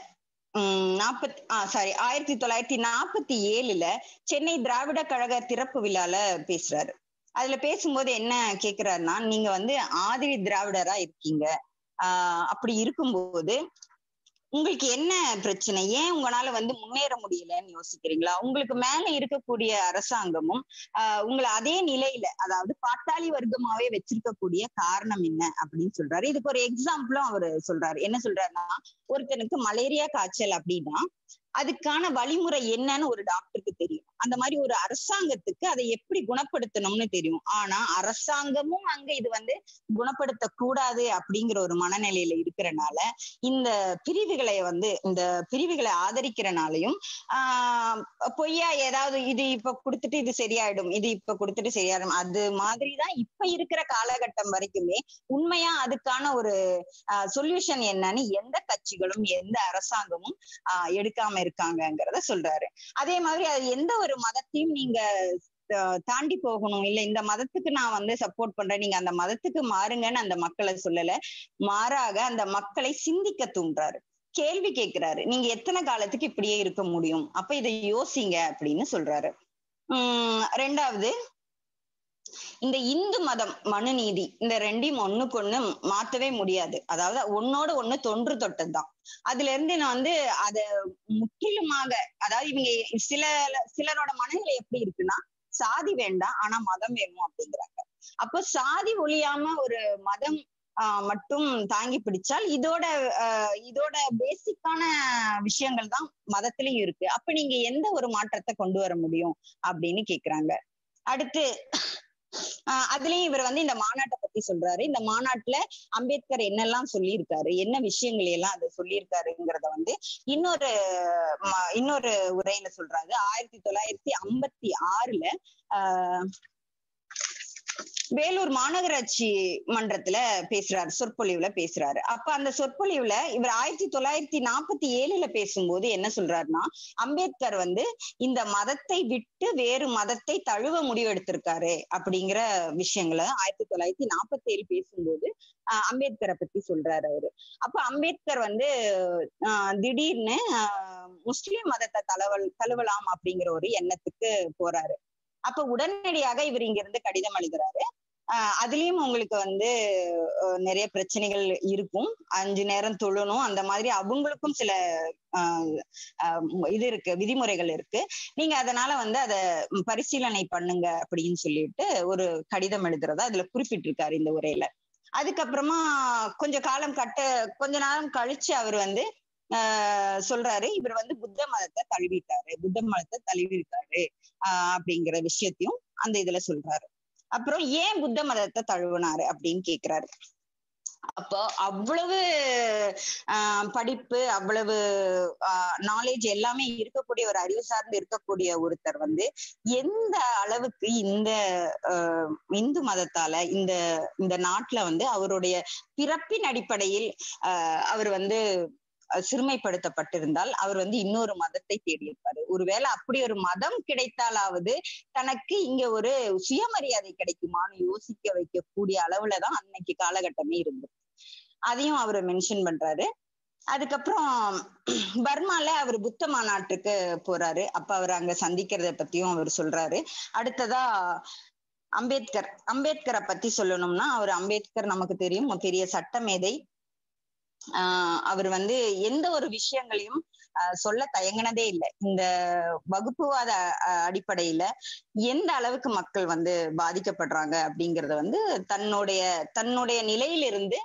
நாற்பத்தி சாரி ஆயிரத்தி தொள்ளாயிரத்தி நாற்பத்தி ஏழுல சென்னை திராவிட கழக திறப்பு விழால பேசுறாரு. அதுல பேசும்போது என்ன கேக்குறாருன்னா நீங்க வந்து ஆதிரி திராவிடரா இருக்கீங்க. ஆஹ் அப்படி இருக்கும்போது உங்களுக்கு என்ன பிரச்சனை? ஏன் உங்களால வந்து முன்னேற முடியலன்னு யோசிக்கிறீங்களா? உங்களுக்கு மேல இருக்கக்கூடிய அரசாங்கமும் ஆஹ் உங்களை அதே நிலையில அதாவது பாட்டாளி வர்க்கமாவே வச்சிருக்கக்கூடிய காரணம் என்ன அப்படின்னு சொல்றாரு. இதுக்கு ஒரு எக்ஸாம்பிளும் அவரு சொல்றாரு. என்ன சொல்றாருன்னா ஒருத்தனுக்கு மலேரியா காய்ச்சல் அப்படின்னா அதுக்கான வழிமுறை என்னன்னு ஒரு டாக்டருக்கு தெரியும். அந்த மாதிரி ஒரு அரசாங்கத்துக்கு அதை எப்படி குணப்படுத்தணும்னு தெரியும். ஆனா அரசாங்கமும் அங்க இது வந்து குணப்படுத்த கூடாது அப்படிங்கிற ஒரு மனநிலையில இருக்கிறனால இந்த பிரிவுகளை வந்து இந்த பிரிவுகளை ஆதரிக்கிறனாலையும் ஆஹ் பொய்யா ஏதாவது இது இப்ப கொடுத்துட்டு இது சரியாயிடும் இது இப்ப கொடுத்துட்டு சரியாயிடும் அது மாதிரிதான் இப்ப இருக்கிற காலகட்டம் வரைக்குமே உண்மையா அதுக்கான ஒரு சொல்யூஷன் என்னன்னு எந்த கட்சிகளும் எந்த அரசாங்கமும் ஆஹ் எடுக்காம இருக்காங்கங்கிறத சொல்றாரு. அதே மாதிரி அது எந்த ஒரு மதத்தையும் நீங்க தாண்டி போகணும். இல்ல இந்த மதத்துக்கு நான் வந்து சப்போர்ட் பண்றேன். நீங்க அந்த மதத்துக்கு மாறுங்கன்னு அந்த மக்களை சொல்லல. மாறாக அந்த மக்களை சிந்திக்க தூண்டுறாரு. கேள்வி கேட்கிறாரு நீங்க எத்தனை காலத்துக்கு இப்படியே இருக்க முடியும்? அப்ப இதை யோசிங்க அப்படின்னு சொல்றாரு. உம் ரெண்டாவது இந்த இந்து மதம் மனுநீதி இந்த ரெண்டையும் ஒண்ணுக்கு ஒண்ணு மாத்தவே முடியாது. அதாவது ஒன்னோட ஒண்ணு தொன்று தொட்டதுதான். அதுல இருந்து நான் வந்து அத முற்றிலுமாக அதாவது இவங்க சில சிலரோட மனநிலை எப்படி இருக்குன்னா சாதி வேண்டாம் ஆனா மதம் வேணும் அப்படிங்கிறாங்க. அப்போ சாதி ஒழியாம ஒரு மதம் ஆஹ் மட்டும் தாங்கி பிடிச்சால் இதோட இதோட பேசிக்கான விஷயங்கள் தான் மதத்திலயும் இருக்கு. அப்ப நீங்க எந்த ஒரு மாற்றத்தை கொண்டு வர முடியும் அப்படின்னு கேக்குறாங்க. அடுத்து அதுலயும் இவர் வந்து இந்த மாநாட்டை பத்தி சொல்றாரு. இந்த மாநாட்டுல அம்பேத்கர் என்னெல்லாம் சொல்லியிருக்காரு? என்ன விஷயங்களை எல்லாம் அதை சொல்லியிருக்காருங்கிறத வந்து இன்னொரு இன்னொரு உரையில சொல்றாரு. ஆயிரத்தி தொள்ளாயிரத்தி ஐம்பத்தி ஆறுல ஆஹ் வேலூர் மாநகராட்சி மன்றத்துல பேசுறாரு சொற்பொழிவுல பேசுறாரு. அப்ப அந்த சொற்பொழிவுல இவர் ஆயிரத்தி தொள்ளாயிரத்தி நாற்பத்தி ஏழுல பேசும்போது என்ன சொல்றாருன்னா அம்பேத்கர் வந்து இந்த மதத்தை விட்டு வேறு மதத்தை தழுவ முடிவெடுத்திருக்காரு அப்படிங்கிற விஷயங்களை ஆயிரத்தி தொள்ளாயிரத்தி நாற்பத்தி ஏழு பேசும்போது ஆஹ் அம்பேத்கரை பத்தி சொல்றாரு அவரு. அப்ப அம்பேத்கர் வந்து ஆஹ் திடீர்னு ஆஹ் முஸ்லிம் மதத்தை தழுவல் தழுவலாம் அப்படிங்கிற ஒரு எண்ணத்துக்கு போறாரு. அப்ப உடனடியாக இவர் இங்க இருந்து கடிதம் எழுதுறாரு ஆஹ் அதுலயும் உங்களுக்கு வந்து நிறைய பிரச்சனைகள் இருக்கும். அஞ்சு நேரம் தொழணும். அந்த மாதிரி அவங்களுக்கும் சில ஆஹ் இது இருக்கு விதிமுறைகள் இருக்கு. நீங்க அதனால வந்து அதை பரிசீலனை பண்ணுங்க அப்படின்னு சொல்லிட்டு ஒரு கடிதம் எழுதுறதா அதுல குறிப்பிட்டிருக்காரு இந்த உரையில. அதுக்கப்புறமா கொஞ்ச காலம் கட்ட கொஞ்ச நேரம் கழிச்சு அவர் வந்து சொல்றாரு. இவர் வந்து புத்த மதத்தை தழுவிட்டாரு. புத்த மதத்தை தழுவிருக்காரு ஆஹ் அப்படிங்கிற விஷயத்தையும் அந்த இதுல சொல்றாரு. அப்புறம் ஏன் புத்த மதத்தை தழுவினாரு அப்படின்னு கேக்குறாரு. அப்போ அவ்வளவு ஆஹ் படிப்பு அவ்வளவு நாலேஜ் எல்லாமே இருக்கக்கூடிய ஒரு அறிவு சார்ந்து இருக்கக்கூடிய ஒருத்தர் வந்து எந்த அளவுக்கு இந்த இந்து மதத்தால இந்த இந்த நாட்டுல வந்து அவருடைய பிறப்பின் அடிப்படையில் அவர் வந்து சிறுமைப்படுத்தப்பட்டிருந்தால் அவர் வந்து இன்னொரு மதத்தை தேடியிருப்பாரு. ஒருவேளை அப்படி ஒரு மதம் கிடைத்தாலாவது தனக்கு இங்க ஒரு சுயமரியாதை கிடைக்குமான்னு யோசிக்க வைக்கக்கூடிய அளவுலதான் அன்னைக்கு காலகட்டமே இருந்தது. அதையும் அவர் மென்ஷன் பண்றாரு. அதுக்கப்புறம் பர்மால அவர் புத்த மாநாட்டுக்கு போறாரு. அப்ப அவர் அங்க சந்திக்கிறத பத்தியும் அவர் சொல்றாரு. அடுத்ததா அம்பேத்கர். அம்பேத்கரை பத்தி சொல்லணும்னா அவர் அம்பேத்கர் நமக்கு தெரியும். பெரிய சட்டமேதை. ஆஹ் அவர் வந்து எந்த ஒரு விஷயங்களையும் சொல்ல தயங்கினதே இல்லை. இந்த வகுப்புவாத அடிப்படையில எந்த அளவுக்கு மக்கள் வந்து பாதிக்கப்படுறாங்க அப்படிங்கறத வந்து தன்னுடைய தன்னுடைய நிலையிலிருந்து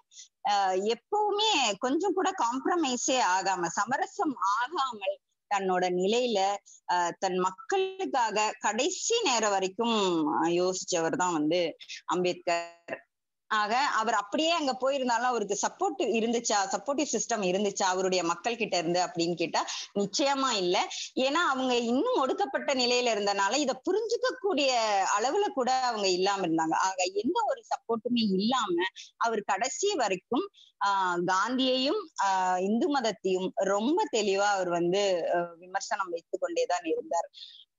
அஹ் எப்பவுமே கொஞ்சம் கூட காம்ப்ரமைஸே ஆகாம சமரசம் ஆகாமல் தன்னோட நிலையில ஆஹ் தன் மக்களுக்காக கடைசி நேரம் வரைக்கும் யோசிச்சவர் தான் வந்து அம்பேத்கர். ஆக அவர் அப்படியே அங்க போயிருந்தாலும் அவருக்கு சப்போர்ட் இருந்துச்சா? சப்போர்ட்டிவ் சிஸ்டம் இருந்துச்சா? அவருடைய மக்கள் கிட்ட இருந்து அப்படின்னு கேட்டா நிச்சயமா இல்ல. ஏன்னா அவங்க இன்னும் ஒடுக்கப்பட்ட நிலையில இருந்தனால இதை புரிஞ்சுக்க கூடிய அளவுல கூட அவங்க இல்லாம இருந்தாங்க. ஆக எந்த ஒரு சப்போர்ட்டுமே இல்லாம அவர் கடைசி வரைக்கும் ஆஹ் காந்தியையும் ஆஹ் இந்து மதத்தையும் ரொம்ப தெளிவா அவர் வந்து விமர்சனம் வைத்து கொண்டேதான் இருந்தார்.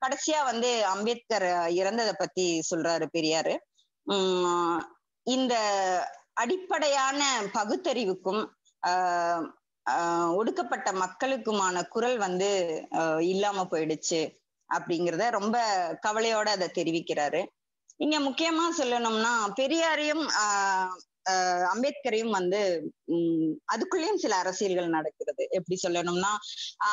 கடைசியா வந்து அம்பேத்கர் இறந்ததை பத்தி சொல்றாரு பெரியாரு. உம் இந்த அடிப்படையான பகுத்தறிவுக்கும் ஆஹ் ஆஹ் ஒடுக்கப்பட்ட மக்களுக்குமான குரல் வந்து இல்லாம போயிடுச்சு அப்படிங்கிறத ரொம்ப கவலையோட அதை தெரிவிக்கிறாரு. இங்க முக்கியமா சொல்லணும்னா பெரியாரையும் ஆஹ் அம்பேத்கரையும் வந்து உம் அதுக்குள்ளேயும் சில அரசியல்கள் நடக்கிறது. எப்படி சொல்லணும்னா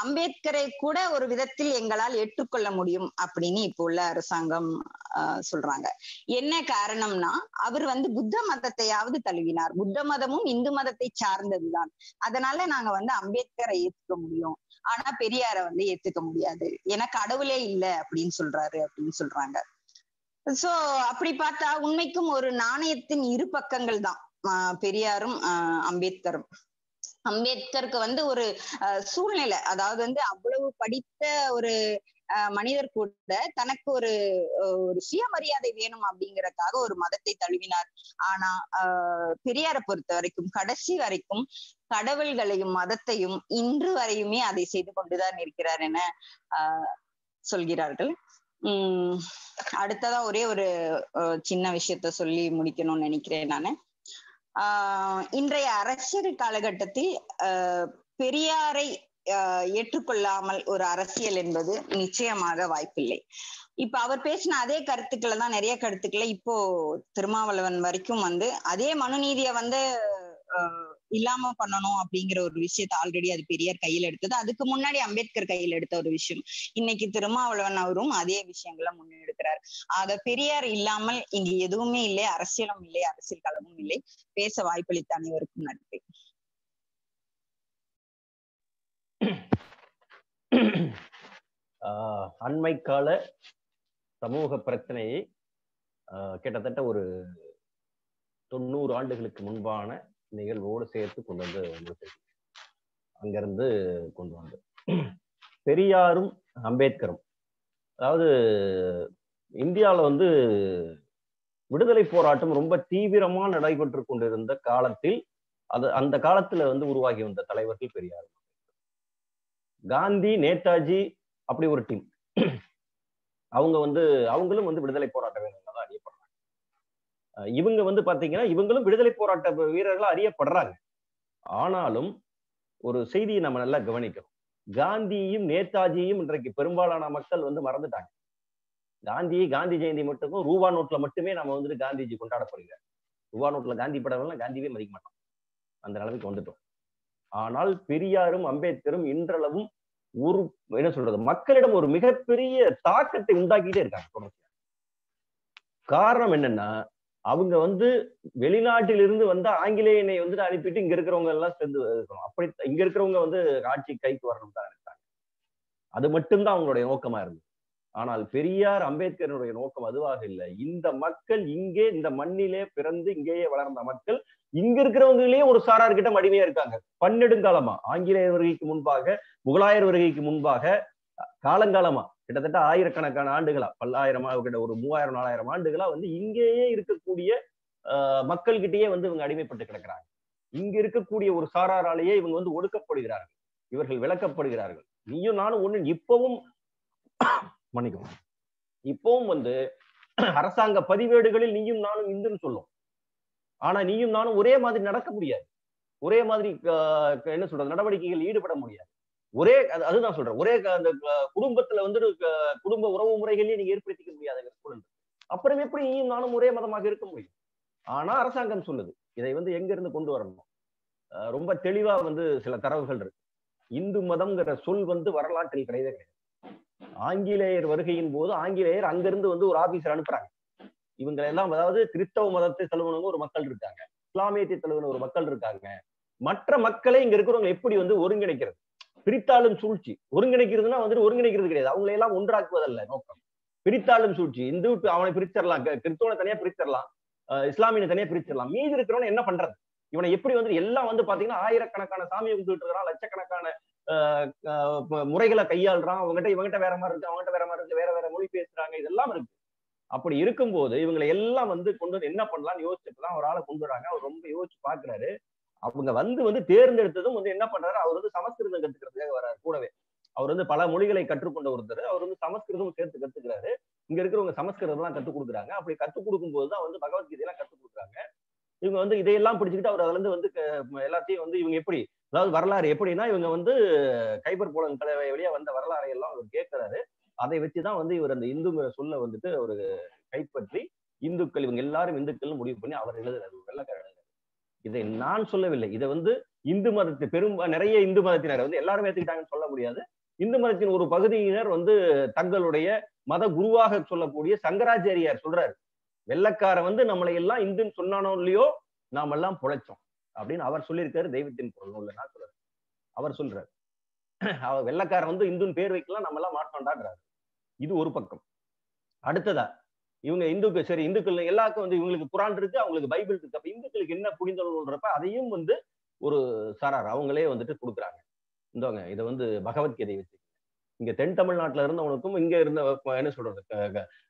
அம்பேத்கரை கூட ஒரு விதத்தில் எங்களால் ஏற்றுக்கொள்ள முடியும் அப்படின்னு இப்போ உள்ள அரசாங்கம் ஆஹ் சொல்றாங்க. என்ன காரணம்னா அவர் வந்து புத்த மதத்தையாவது தழுவினார். புத்த மதமும் இந்து மதத்தை சார்ந்ததுதான். அதனால நாங்க வந்து அம்பேத்கரை ஏத்துக்க முடியும். ஆனா பெரியார வந்து ஏத்துக்க முடியாது. ஏன்னா கடவுளே இல்லை அப்படின்னு சொல்றாரு அப்படின்னு சொல்றாங்க. சோ அப்படி பார்த்தா உண்மைக்கும் ஒரு நாணயத்தின் இரு பக்கங்கள் தான். பெரியாரும் ஆஹ் அம்பேத்கரும். அம்பேத்கருக்கு வந்து ஒரு சூழ்நிலை. அதாவது வந்து அவ்வளவு படித்த ஒரு மனிதர் கூட தனக்கு ஒரு ஒரு சுயமரியாதை வேணும் அப்படிங்கறதுக்காக ஒரு மதத்தை தழுவினார். ஆனா ஆஹ் பெரியாரை பொறுத்த வரைக்கும் கடைசி வரைக்கும் கடவுள்களையும் மதத்தையும் இன்று வரையுமே அதை செய்து கொண்டுதான் இருக்கிறார் என ஆஹ் சொல்கிறார்கள். உம் அடுத்ததா ஒரே ஒரு சின்ன விஷயத்த சொல்லி முடிக்கணும்னு நினைக்கிறேன் நானு. ஆஹ் இன்றைய அரசியல் காலகட்டத்தில் ஆஹ் பெரியாரை ஏற்றுக்கொள்ளாமல் ஒரு அரசியல் என்பது நிச்சயமாக வாய்ப்பில்லை. இப்ப அவர் பேசின அதே கருத்துக்களை தான் நிறைய கருத்துக்களை இப்போ திருமாவளவன் வரைக்கும் வந்து அதே மனுநீதியை வந்து இல்லாம பண்ணணும் அப்படிங்கிற ஒரு விஷயத்த ஆல்ரெடி அது பெரியார் கையில் எடுத்தது. அதுக்கு முன்னாடி அம்பேத்கர் கையில் எடுத்த ஒரு விஷயம். இன்னைக்கு திருமாவளவன் அவரும் அதே விஷயங்களை முன்னெடுக்கிறார். ஆக பெரியார் இல்லாமல் இங்கு எதுவுமே இல்லை அரசியலும் இல்லை அரசியல் களமும் இல்லை. பேச வாய்ப்பளித்த அனைவருக்கும் நன்றி. அண்மை கால சமூக பிரச்சனையை கிட்டத்தட்ட ஒரு தொண்ணூறு ஆண்டுகளுக்கு முன்பான நிகழ்வோடு சேர்த்து கொண்டு வந்து அங்கிருந்து கொண்டு வந்து பெரியாரும் அம்பேத்கரும். அதாவது இந்தியாவில் வந்து விடுதலை போராட்டம் ரொம்ப தீவிரமா நடைபெற்று கொண்டிருந்த காலத்தில் அது அந்த காலத்துல வந்து உருவாகி வந்த தலைவர்கள் பெரியார். காந்தி நேதாஜி அப்படி ஒரு டீம் அவங்க வந்து அவங்களும் வந்து விடுதலை போராட்ட இவங்க வந்து பாத்தீங்கன்னா இவங்களும் விடுதலை போராட்ட வீரர்களா அறியப்படுறாங்க. ஆனாலும் ஒரு செய்தியை நம்ம நல்லா கவனிக்கணும். காந்தியும் நேதாஜியும் இன்றைக்கு பெரும்பாலான மக்கள் வந்து மறந்துட்டாங்க. காந்தியை காந்தி ஜெயந்தி மட்டும் ரூபா நோட்ல மட்டுமே நம்ம வந்துட்டு காந்திஜி கொண்டாடப்படுகிறார். ரூபா நோட்ல காந்தி படம்லாம் காந்தியே மதிக்க மாட்டோம் அந்த நிலைமைக்கு வந்துட்டோம். ஆனால் பெரியாரும் அம்பேத்கரும் இன்றளவும் ஒரு என்ன சொல்றது மக்களிடம் ஒரு மிகப்பெரிய தாக்கத்தை உண்டாக்கிட்டே இருக்காங்க. தொடர்ச்சியா காரணம் என்னன்னா அவங்க வந்து வெளிநாட்டிலிருந்து வந்து வந்த ஆங்கிலேயனை வந்து அனுப்பிட்டு இங்க இருக்கிறவங்க எல்லாம் சேர்ந்து இருக்கணும். அப்படி இங்க இருக்கிறவங்க வந்து ஆட்சி கைக்கு வரணும் தான் நினைத்தாங்க அது மட்டும்தான் அவங்களுடைய நோக்கமா இருந்தது. ஆனால் பெரியார் அம்பேத்கரனுடைய நோக்கம் அதுவாக இல்லை. இந்த மக்கள் இங்கே இந்த மண்ணிலே பிறந்து இங்கேயே வளர்ந்த மக்கள் இங்க இருக்கிறவங்களே ஒரு சாரார் கிட்ட அடிமையா இருக்காங்க. பன்னெடுங்காலமா ஆங்கிலேயர் வருகைக்கு முன்பாக முகலாயர் வருகைக்கு முன்பாக காலங்காலமா. கிட்டத்தட்ட ஆயிரக்கணக்கான ஆண்டுகளா பல்லாயிரம் கிட்ட ஒரு மூவாயிரம் நாலாயிரம் ஆண்டுகளா வந்து இங்கேயே இருக்கக்கூடிய மக்கள்கிட்டயே வந்து இவங்க அடிமைப்பட்டு கிடக்குறாங்க. இங்க இருக்கக்கூடிய ஒரு சாராராலேயே இவங்க வந்து ஒடுக்கப்படுகிறார்கள். இவர்கள் விளக்கப்படுகிறார்கள். நீயும் நானும் ஒண்ணு இப்பவும் மன்னிக்கும் இப்பவும் வந்து அரசாங்க பதிவேடுகளில் நீயும் நானும் இந்துன்னு சொல்லும். ஆனா நீயும் நானும் ஒரே மாதிரி நடக்க முடியாது. ஒரே மாதிரி என்ன சொல்றது நடவடிக்கைகள் ஈடுபட முடியாது. ஒரே அதுதான் சொல்றேன். ஒரே அந்த குடும்பத்துல வந்து குடும்ப உறவு முறைகளையே நீங்க ஏற்படுத்திக்க முடியாது சூழல் அப்புறம் எப்படி நீயும் நானும் ஒரே மதமாக இருக்க முடியும்? ஆனா அரசாங்கம் சொல்லுது. இதை வந்து எங்க இருந்து கொண்டு வரணும்? ரொம்ப தெளிவா வந்து சில தரவுகள் இருக்கு. இந்து மதம்ங்கிற சொல் வந்து வரலாற்றில் கிடையவே கிடையாது. ஆங்கிலேயர் வருகையின் போது ஆங்கிலேயர் அங்கிருந்து வந்து ஒரு ஆபீசர் அனுப்புறாங்க. இவங்க எல்லாம் அதாவது கிறிஸ்தவ மதத்தை தழுவனவங்க ஒரு மக்கள் இருக்காங்க. இஸ்லாமியத்தை தழுவன ஒரு மக்கள் இருக்காங்க. மற்ற மக்களை இங்க இருக்கிறவங்க எப்படி வந்து ஒருங்கிணைக்கிறது? பிரித்தாளும் சூழ்ச்சி. ஒருங்கிணைக்கிறதுனா வந்துட்டு ஒருங்கிணைக்கிறது கிடையாது. அவங்களை எல்லாம் ஒன்றாக்குவதல்ல. நோக்கம். பிரித்தாளும் சூழ்ச்சி. இந்து அவனை பிரிச்சிடலாம். கிறிஸ்தவனை தனியா பிரிச்சிடலாம். இஸ்லாமியனை தனியா பிரிச்சிடலாம். மீதி இருக்கிறவன என்ன பண்றது? இவனை எப்படி வந்து எல்லாம் வந்து பாத்தீங்கன்னா ஆயிரக்கணக்கான சாமியை கும்பிட்டு இருக்கிறான் லட்சக்கணக்கான முறைகளை கையாளுறான். அவங்ககிட்ட இவங்ககிட்ட வேற மாதிரி இருக்கு அவங்ககிட்ட வேற மாதிரி இருக்கு வேற வேற மொழி பேசுறாங்க. இதெல்லாம் இருக்கு. அப்படி இருக்கும்போது இவங்களை எல்லாம் வந்து கொண்டு வந்து என்ன பண்ணலாம்னு யோசிச்சுட்டுதான் ஒரு ஆளை கொண்டு வராங்க. அவர் ரொம்ப யோசிச்சு பாக்குறாரு. அவங்க வந்து வந்து தேர்ந்தெடுத்ததும் வந்து என்ன பண்றாரு? அவர் வந்து சமஸ்கிருதம் கத்துக்கிறதுக்காக வர்றாரு கூடவே. அவர் வந்து பல மொழிகளை கற்றுக்கொண்ட ஒருத்தர். அவர் வந்து சமஸ்கிருதம் சேர்த்து கத்துக்கிறாரு. இங்க இருக்கிறவங்க சமஸ்கிருதம் எல்லாம் கத்துக் கொடுக்குறாங்க. அப்படி கத்துக் கொடுக்கும் போதுதான் வந்து பகவத்கீதையெல்லாம் கத்துக் கொடுக்குறாங்க. இவங்க வந்து இதையெல்லாம் பிடிச்சிக்கிட்டு அவர் அதுல இருந்து வந்து எல்லாத்தையும் வந்து இவங்க எப்படி அதாவது வரலாறு எப்படின்னா இவங்க வந்து கைபர் போலன் கலவை வழியா வந்த வரலாறை எல்லாம் அவர் கேட்கிறாரு. அதை வச்சுதான் வந்து இவர் அந்த இந்துங்கிற சொல்ல வந்துட்டு ஒரு கைப்பற்றி இந்துக்கள் இவங்க எல்லாரும் இந்துக்கள் முடிவு பண்ணி அவர் எழுதுறாரு. வெள்ளக்காரர் இதை நான் சொல்லவில்லை. இதை வந்து இந்து மதத்தை பெரும் நிறைய இந்து மதத்தினர் வந்து எல்லாரும் ஏத்துக்கிட்டாங்கன்னு சொல்ல முடியாது. இந்து மதத்தின் ஒரு பகுதியினர் வந்து தங்களுடைய மத குருவாக சொல்லக்கூடிய சங்கராச்சாரியார் சொல்றாரு. வெள்ளக்கார வந்து நம்மளை எல்லாம் இந்துன்னு சொன்னானோ இல்லையோ நாம எல்லாம் புழைச்சோம் அப்படின்னு அவர் சொல்லியிருக்காரு. தெய்வத்தின் பொருள் நூல்ல நான் சொல்றேன். அவர் சொல்றாரு. அவர் வெள்ளக்காரன் வந்து இந்துன்னு பேர் வைக்கலாம் நம்ம எல்லாம் மாட்டோம்டாங்கிறாரு. இது ஒரு பக்கம். அடுத்ததா இவங்க இந்துக்கள் சரி இந்துக்கள் எல்லாருக்கும் வந்து இவங்களுக்கு குரான் இருக்கு அவங்களுக்கு பைபிள் இருக்கு. அப்ப இந்துக்களுக்கு என்ன புரிந்துணர்வுன்றப்ப அதையும் வந்து ஒரு சாரார் அவங்களே வந்துட்டு கொடுக்குறாங்க. இந்தவங்க இதை வந்து பகவத்கீதை வச்சு இங்க தென் தமிழ்நாட்டுல இருந்தவனுக்கும் இங்க இருந்த என்ன சொல்றது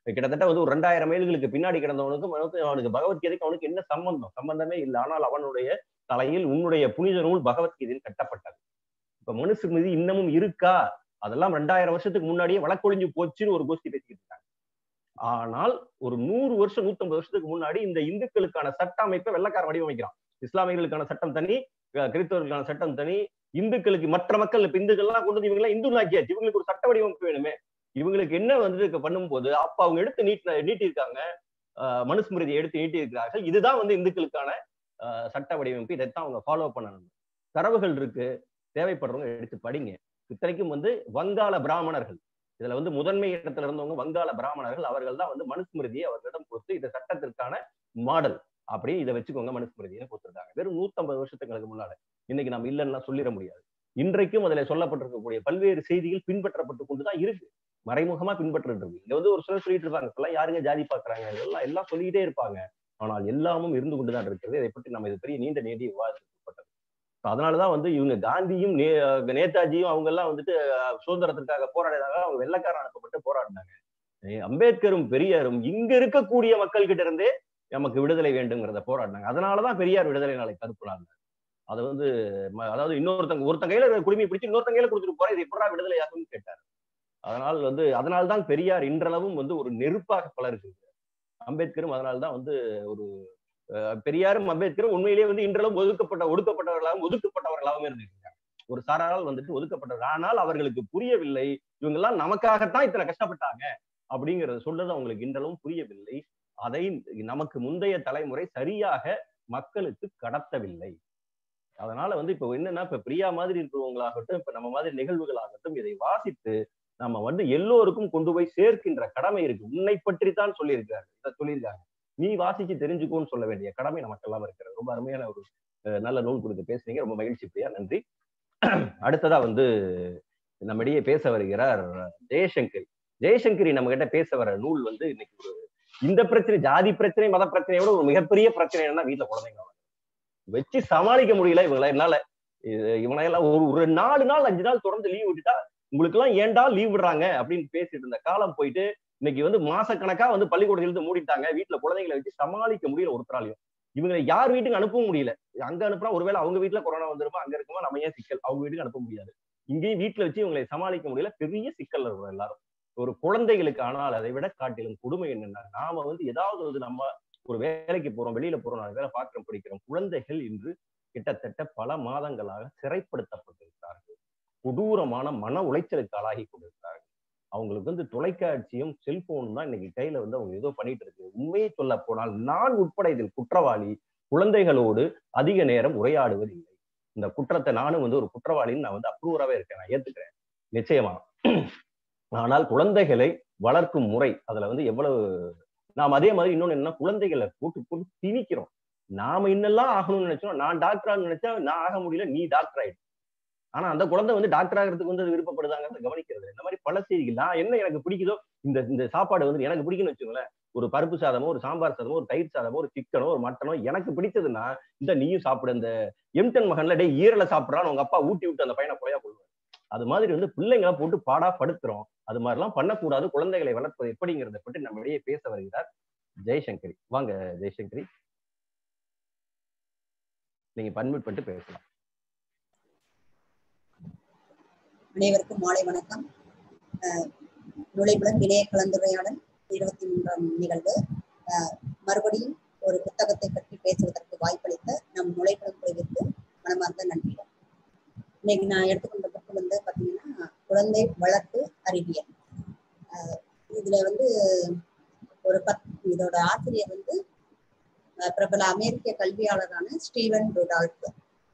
கிட்டத்தட்ட வந்து ஒரு ரெண்டாயிரம் மைல்களுக்கு பின்னாடி கிடந்தவனுக்கும் அவனுக்கு- பகவத்கீதைக்கு அவனுக்கு என்ன சம்பந்தம்? சம்பந்தமே இல்லை. ஆனால் அவனுடைய தலையில் உன்னுடைய புனித நூல் பகவத்கீதையில் கட்டப்பட்டது. இப்ப மனுஸ்மிருதி இன்னமும் இருக்கா? அதெல்லாம் ரெண்டாயிரம் வருஷத்துக்கு முன்னாடியே வழக்கொழிஞ்சு போச்சுன்னு ஒரு கோஷ்டி பேசிக்கிட்டு இருக்காங்க. ஆனால் ஒரு நூறு வருஷம் நூத்தம்பது வருஷத்துக்கு முன்னாடி இந்த இந்துக்களுக்கான சட்ட அமைப்பை வெள்ளக்காரன் வடிவமைக்கிறான். இஸ்லாமியர்களுக்கான சட்டம் தனி அஹ் கிறிஸ்தவர்களுக்கான சட்டம் தனி இந்துக்களுக்கு மற்ற மக்கள் இப்ப இந்துக்கள்லாம் கொண்டு வந்து இவங்க எல்லாம் இந்து நாக்கியாச்சு இவங்களுக்கு ஒரு சட்ட வடிவமைப்பு வேணுமே. இவங்களுக்கு என்ன வந்துட்டு பண்ணும் பண்ணும்போது அப்ப அவங்க எடுத்து நீட் நீட்டியிருக்காங்க. மனுஸ்மிருதியை எடுத்து நீட்டியிருக்கிறார்கள். இதுதான் வந்து இந்துக்களுக்கான சட்ட வடிவமைப்பு. இதைத்தான் அவங்க ஃபாலோ பண்ணணும். தரவுகள் இருக்கு. தேவைப்படுறவங்க எடுத்து படிங்க. இத்தனைக்கும் வந்து வங்காள பிராமணர்கள். இதுல வந்து முதன்மை இடத்துல இருந்தவங்க வங்காள பிராமணர்கள் அவர்கள் தான் வந்து மனுஸ்மிருதியை அவர்களிடம் கொடுத்து இந்த சட்டத்திற்கான மாடல் அப்படியே இதை வச்சுக்கோங்க மனுஸ்மிருதியை கொடுத்துருக்காங்க. வெறும் நூத்தம்பது வருஷத்துக்கு முன்னால. இன்னைக்கு நம்ம இல்லைன்னா சொல்லிட முடியாது. இன்றைக்கும் அதுல சொல்லப்பட்டிருக்கக்கூடிய பல்வேறு செய்திகள் பின்பற்றப்பட்டு கொண்டுதான் இருக்கு. மறைமுகமா பின்பற்றிட்டு இருக்கு இங்க வந்து ஒரு சிலர் சொல்லிட்டு இருப்பாங்க இப்பெல்லாம் யாருங்க ஜாதி பாக்குறாங்க எல்லாம் எல்லாம் சொல்லிக்கிட்டே இருப்பாங்க. ஆனால் எல்லாமும் இருந்து கொண்டுதான் இருக்கிறது. இதை பற்றி நம்ம இது பெரிய நீண்ட நீடி விவாதிக்கப்பட்டது அதனாலதான் வந்து இவங்க காந்தியும் நே- நேதாஜியும் அவங்க எல்லாம் வந்துட்டு சுதந்திரத்திற்காக போராடினாங்க அவங்க வெள்ளக்காரன் அனுப்பப்பட்டு போராடினாங்க. அம்பேத்கரும் பெரியாரும் இங்க இருக்கக்கூடிய மக்கள் கிட்ட இருந்தே நமக்கு விடுதலை வேண்டுங்கிறத போராடினாங்க. அதனாலதான் பெரியார் விடுதலை நாளை கருப்புனாங்க அதை வந்து அதாவது இன்னொருத்தங்க ஒருத்தங்க கையில குடுமையை பிடிச்சு இன்னொருத்தங்க கையில கொடுத்துட்டு போறேன் இது எப்படா விடுதலை ஆகும்னு கேட்டார். அதனால் வந்து அதனால்தான் பெரியார் இன்றளவும் வந்து ஒரு நெருப்பாக பலருக்கு அம்பேத்கரும் அதனால்தான் வந்து ஒரு பெரியாரும் அம்பேத்கரும் உண்மையிலேயே வந்து இன்றளவும் ஒதுக்கப்பட்ட ஒடுக்கப்பட்டவர்களாகவும் ஒதுக்கப்பட்டவர்களாகவும் இருந்திருக்காங்க ஒரு சாரால் வந்துட்டு ஒதுக்கப்பட்டவர். ஆனால் அவர்களுக்கு புரியவில்லை. இவங்க எல்லாம் நமக்காகத்தான் இத்தனை கஷ்டப்பட்டாங்க அப்படிங்கறத சொல்றது அவங்களுக்கு இன்றளவும் புரியவில்லை. அதை நமக்கு முந்தைய தலைமுறை சரியாக மக்களுக்கு கடத்தவில்லை. அதனால வந்து இப்ப என்னன்னா இப்ப பிரியா மாதிரி இருக்கிறவங்களாகட்டும் இப்ப நம்ம மாதிரி நிகழ்வுகளாகட்டும் இதை வாசித்து நம்ம வந்து எல்லோருக்கும் கொண்டு போய் சேர்க்கின்ற கடமை இருக்கு. உன்னை பற்றி தான் சொல்லியிருக்காரு இதை சொல்லியிருக்காங்க. நீ வாசிச்சு தெரிஞ்சுக்கோன்னு சொல்ல வேண்டிய கடமை நமக்கு எல்லாம் இருக்கிறது. ரொம்ப அருமையான ஒரு நல்ல நூல் கொடுத்து பேசுறீங்க ரொம்ப மகிழ்ச்சி பிரியா. நன்றி. அடுத்ததா வந்து நம்மிடையே பேச வருகிறார் ஜெயசங்கரி. ஜெயசங்கரி நம்ம கிட்ட பேச வர நூல் வந்து இன்னைக்கு ஒரு இந்த பிரச்சனை ஜாதி பிரச்சனை மத பிரச்சனையோட ஒரு மிகப்பெரிய பிரச்சனை என்னன்னா வீட்டுல குழந்தைங்க வச்சு சமாளிக்க முடியல இவங்கள என்னால. இது- இவனையெல்லாம் ஒரு ஒரு நாலு நாள் அஞ்சு நாள் தொடர்ந்து லீவ் விட்டுட்டா உங்களுக்கு எல்லாம் ஏன்டா லீவ் விடுறாங்க? அப்படின்னு பேசிட்டு இருந்த காலம் போயிட்டு இன்னைக்கு வந்து மாசக்கணக்கா வந்து பள்ளிக்கூடத்தில் இருந்து மூடிட்டாங்க. வீட்டுல குழந்தைங்களை வச்சு சமாளிக்க முடியல ஒருத்தராலையும். இவங்களை யார் வீட்டுக்கு அனுப்பவும் முடியல. அங்க அனுப்புனா ஒருவேளை அவங்க வீட்டுல கொரோனா வந்துருமா அங்க இருக்குமா நம்ம ஏன் சிக்கல்? அவங்க வீட்டுக்கு அனுப்ப முடியாது. இங்கேயும் வீட்டுல வச்சு இவங்களை சமாளிக்க முடியல. பெரிய சிக்கல் இருக்கும் எல்லாரும். ஒரு குழந்தைகளுக்கு ஆனால் அதை விட காட்டிலும் கொடுமை என்னன்னா நாம வந்து ஏதாவது வந்து நம்ம ஒரு வேலைக்கு போறோம் வெளியில போறோம் நாலு வேலை பார்க்கிறோம் படிக்கிறோம். குழந்தைகள் இன்று கிட்டத்தட்ட பல மாதங்களாக சிறைப்படுத்தப்பட்டிருக்கிறார்கள். கொடூரமான மன உளைச்சலுக்கு ஆளாகி கொண்டிருக்கிறார்கள். அவங்களுக்கு வந்து தொலைக்காட்சியும் செல்போனும் தான் இன்னைக்கு கையில வந்து அவங்க ஏதோ பண்ணிட்டு இருக்கு. உண்மையை சொல்ல போனால் நான் உட்பட இதில் குற்றவாளி குழந்தைகளோடு அதிக நேரம் உரையாடுவது இல்லை இந்த குற்றத்தை நானும் வந்து ஒரு குற்றவாளின்னு நான் வந்து அப்ரூவராகவே இருக்கேன். நான் ஏத்துக்கிறேன். நிச்சயமா. ஆனால் குழந்தைகளை வளர்க்கும் முறை அதுல வந்து எவ்வளவு நாம் அதே மாதிரி இன்னொன்னு என்னன்னா குழந்தைகளை போட்டு போட்டு திணிக்கிறோம். நாம இன்னெல்லாம் ஆகணும்னு நினைச்சோம் நான் டாக்டர் நினைச்சா நான் ஆக முடியல நீ டாக்டர் ஆயிடு. ஆனா அந்த குழந்தை வந்து டாக்டர் ஆகிறதுக்கு வந்து அது விருப்பப்படுதாங்கிறத கவனிக்கிறது இந்த மாதிரி பல செய்திகள். நான் என்ன எனக்கு பிடிக்குதோ இந்த இந்த சாப்பாடு வந்து எனக்கு பிடிக்கும்னு வச்சுக்கோங்களேன். ஒரு பருப்பு சாதமோ ஒரு சாம்பார் சாதமோ ஒரு தயிர் சாதமோ ஒரு சிக்கனோ ஒரு மட்டனோ எனக்கு பிடிச்சதுன்னா இந்த நீயும் சாப்பிடு. இந்த எம்டன் மகன்ல டே ஈரலை சாப்பிடுறான்னு உங்க அப்பா ஊட்டி விட்டு அந்த பையனை கொலையா கொள்வார் அது மாதிரி வந்து பிள்ளைங்களை போட்டு பாடா படுத்துறோம் அது மாதிரிலாம் பண்ணக்கூடாது. குழந்தைகளை வளர்ப்பது எப்படிங்கிறத பற்றி நம்ம இடையே பேச வருகிறார் ஜெய்சங்கரி. வாங்க ஜெய்சங்கரி. நீங்க பன்மிட் பண்ணிட்டு பேசலாம். அனைவருக்கும் மாலை வணக்கம். அஹ், இணைய கலந்துரையாடல் இருபத்தி மூன்றாம் நிகழ்வு. மறுபடியும் ஒரு புத்தகத்தை பற்றி பேசுவதற்கு வாய்ப்பளித்த நம் நுழைபுலம் குழுவிற்கு மனமார்ந்த நன்றிகள். இன்னைக்கு நான் எடுத்துக்கொண்ட புக்கு வந்து பாத்தீங்கன்னா குழந்தை வளர்ப்பு அறிவியல். இதுல வந்து ஒரு பத் இதோட ஆசிரியர் வந்து பிரபல அமெரிக்க கல்வியாளரான ஸ்டீவன் ருடால்ஃப்.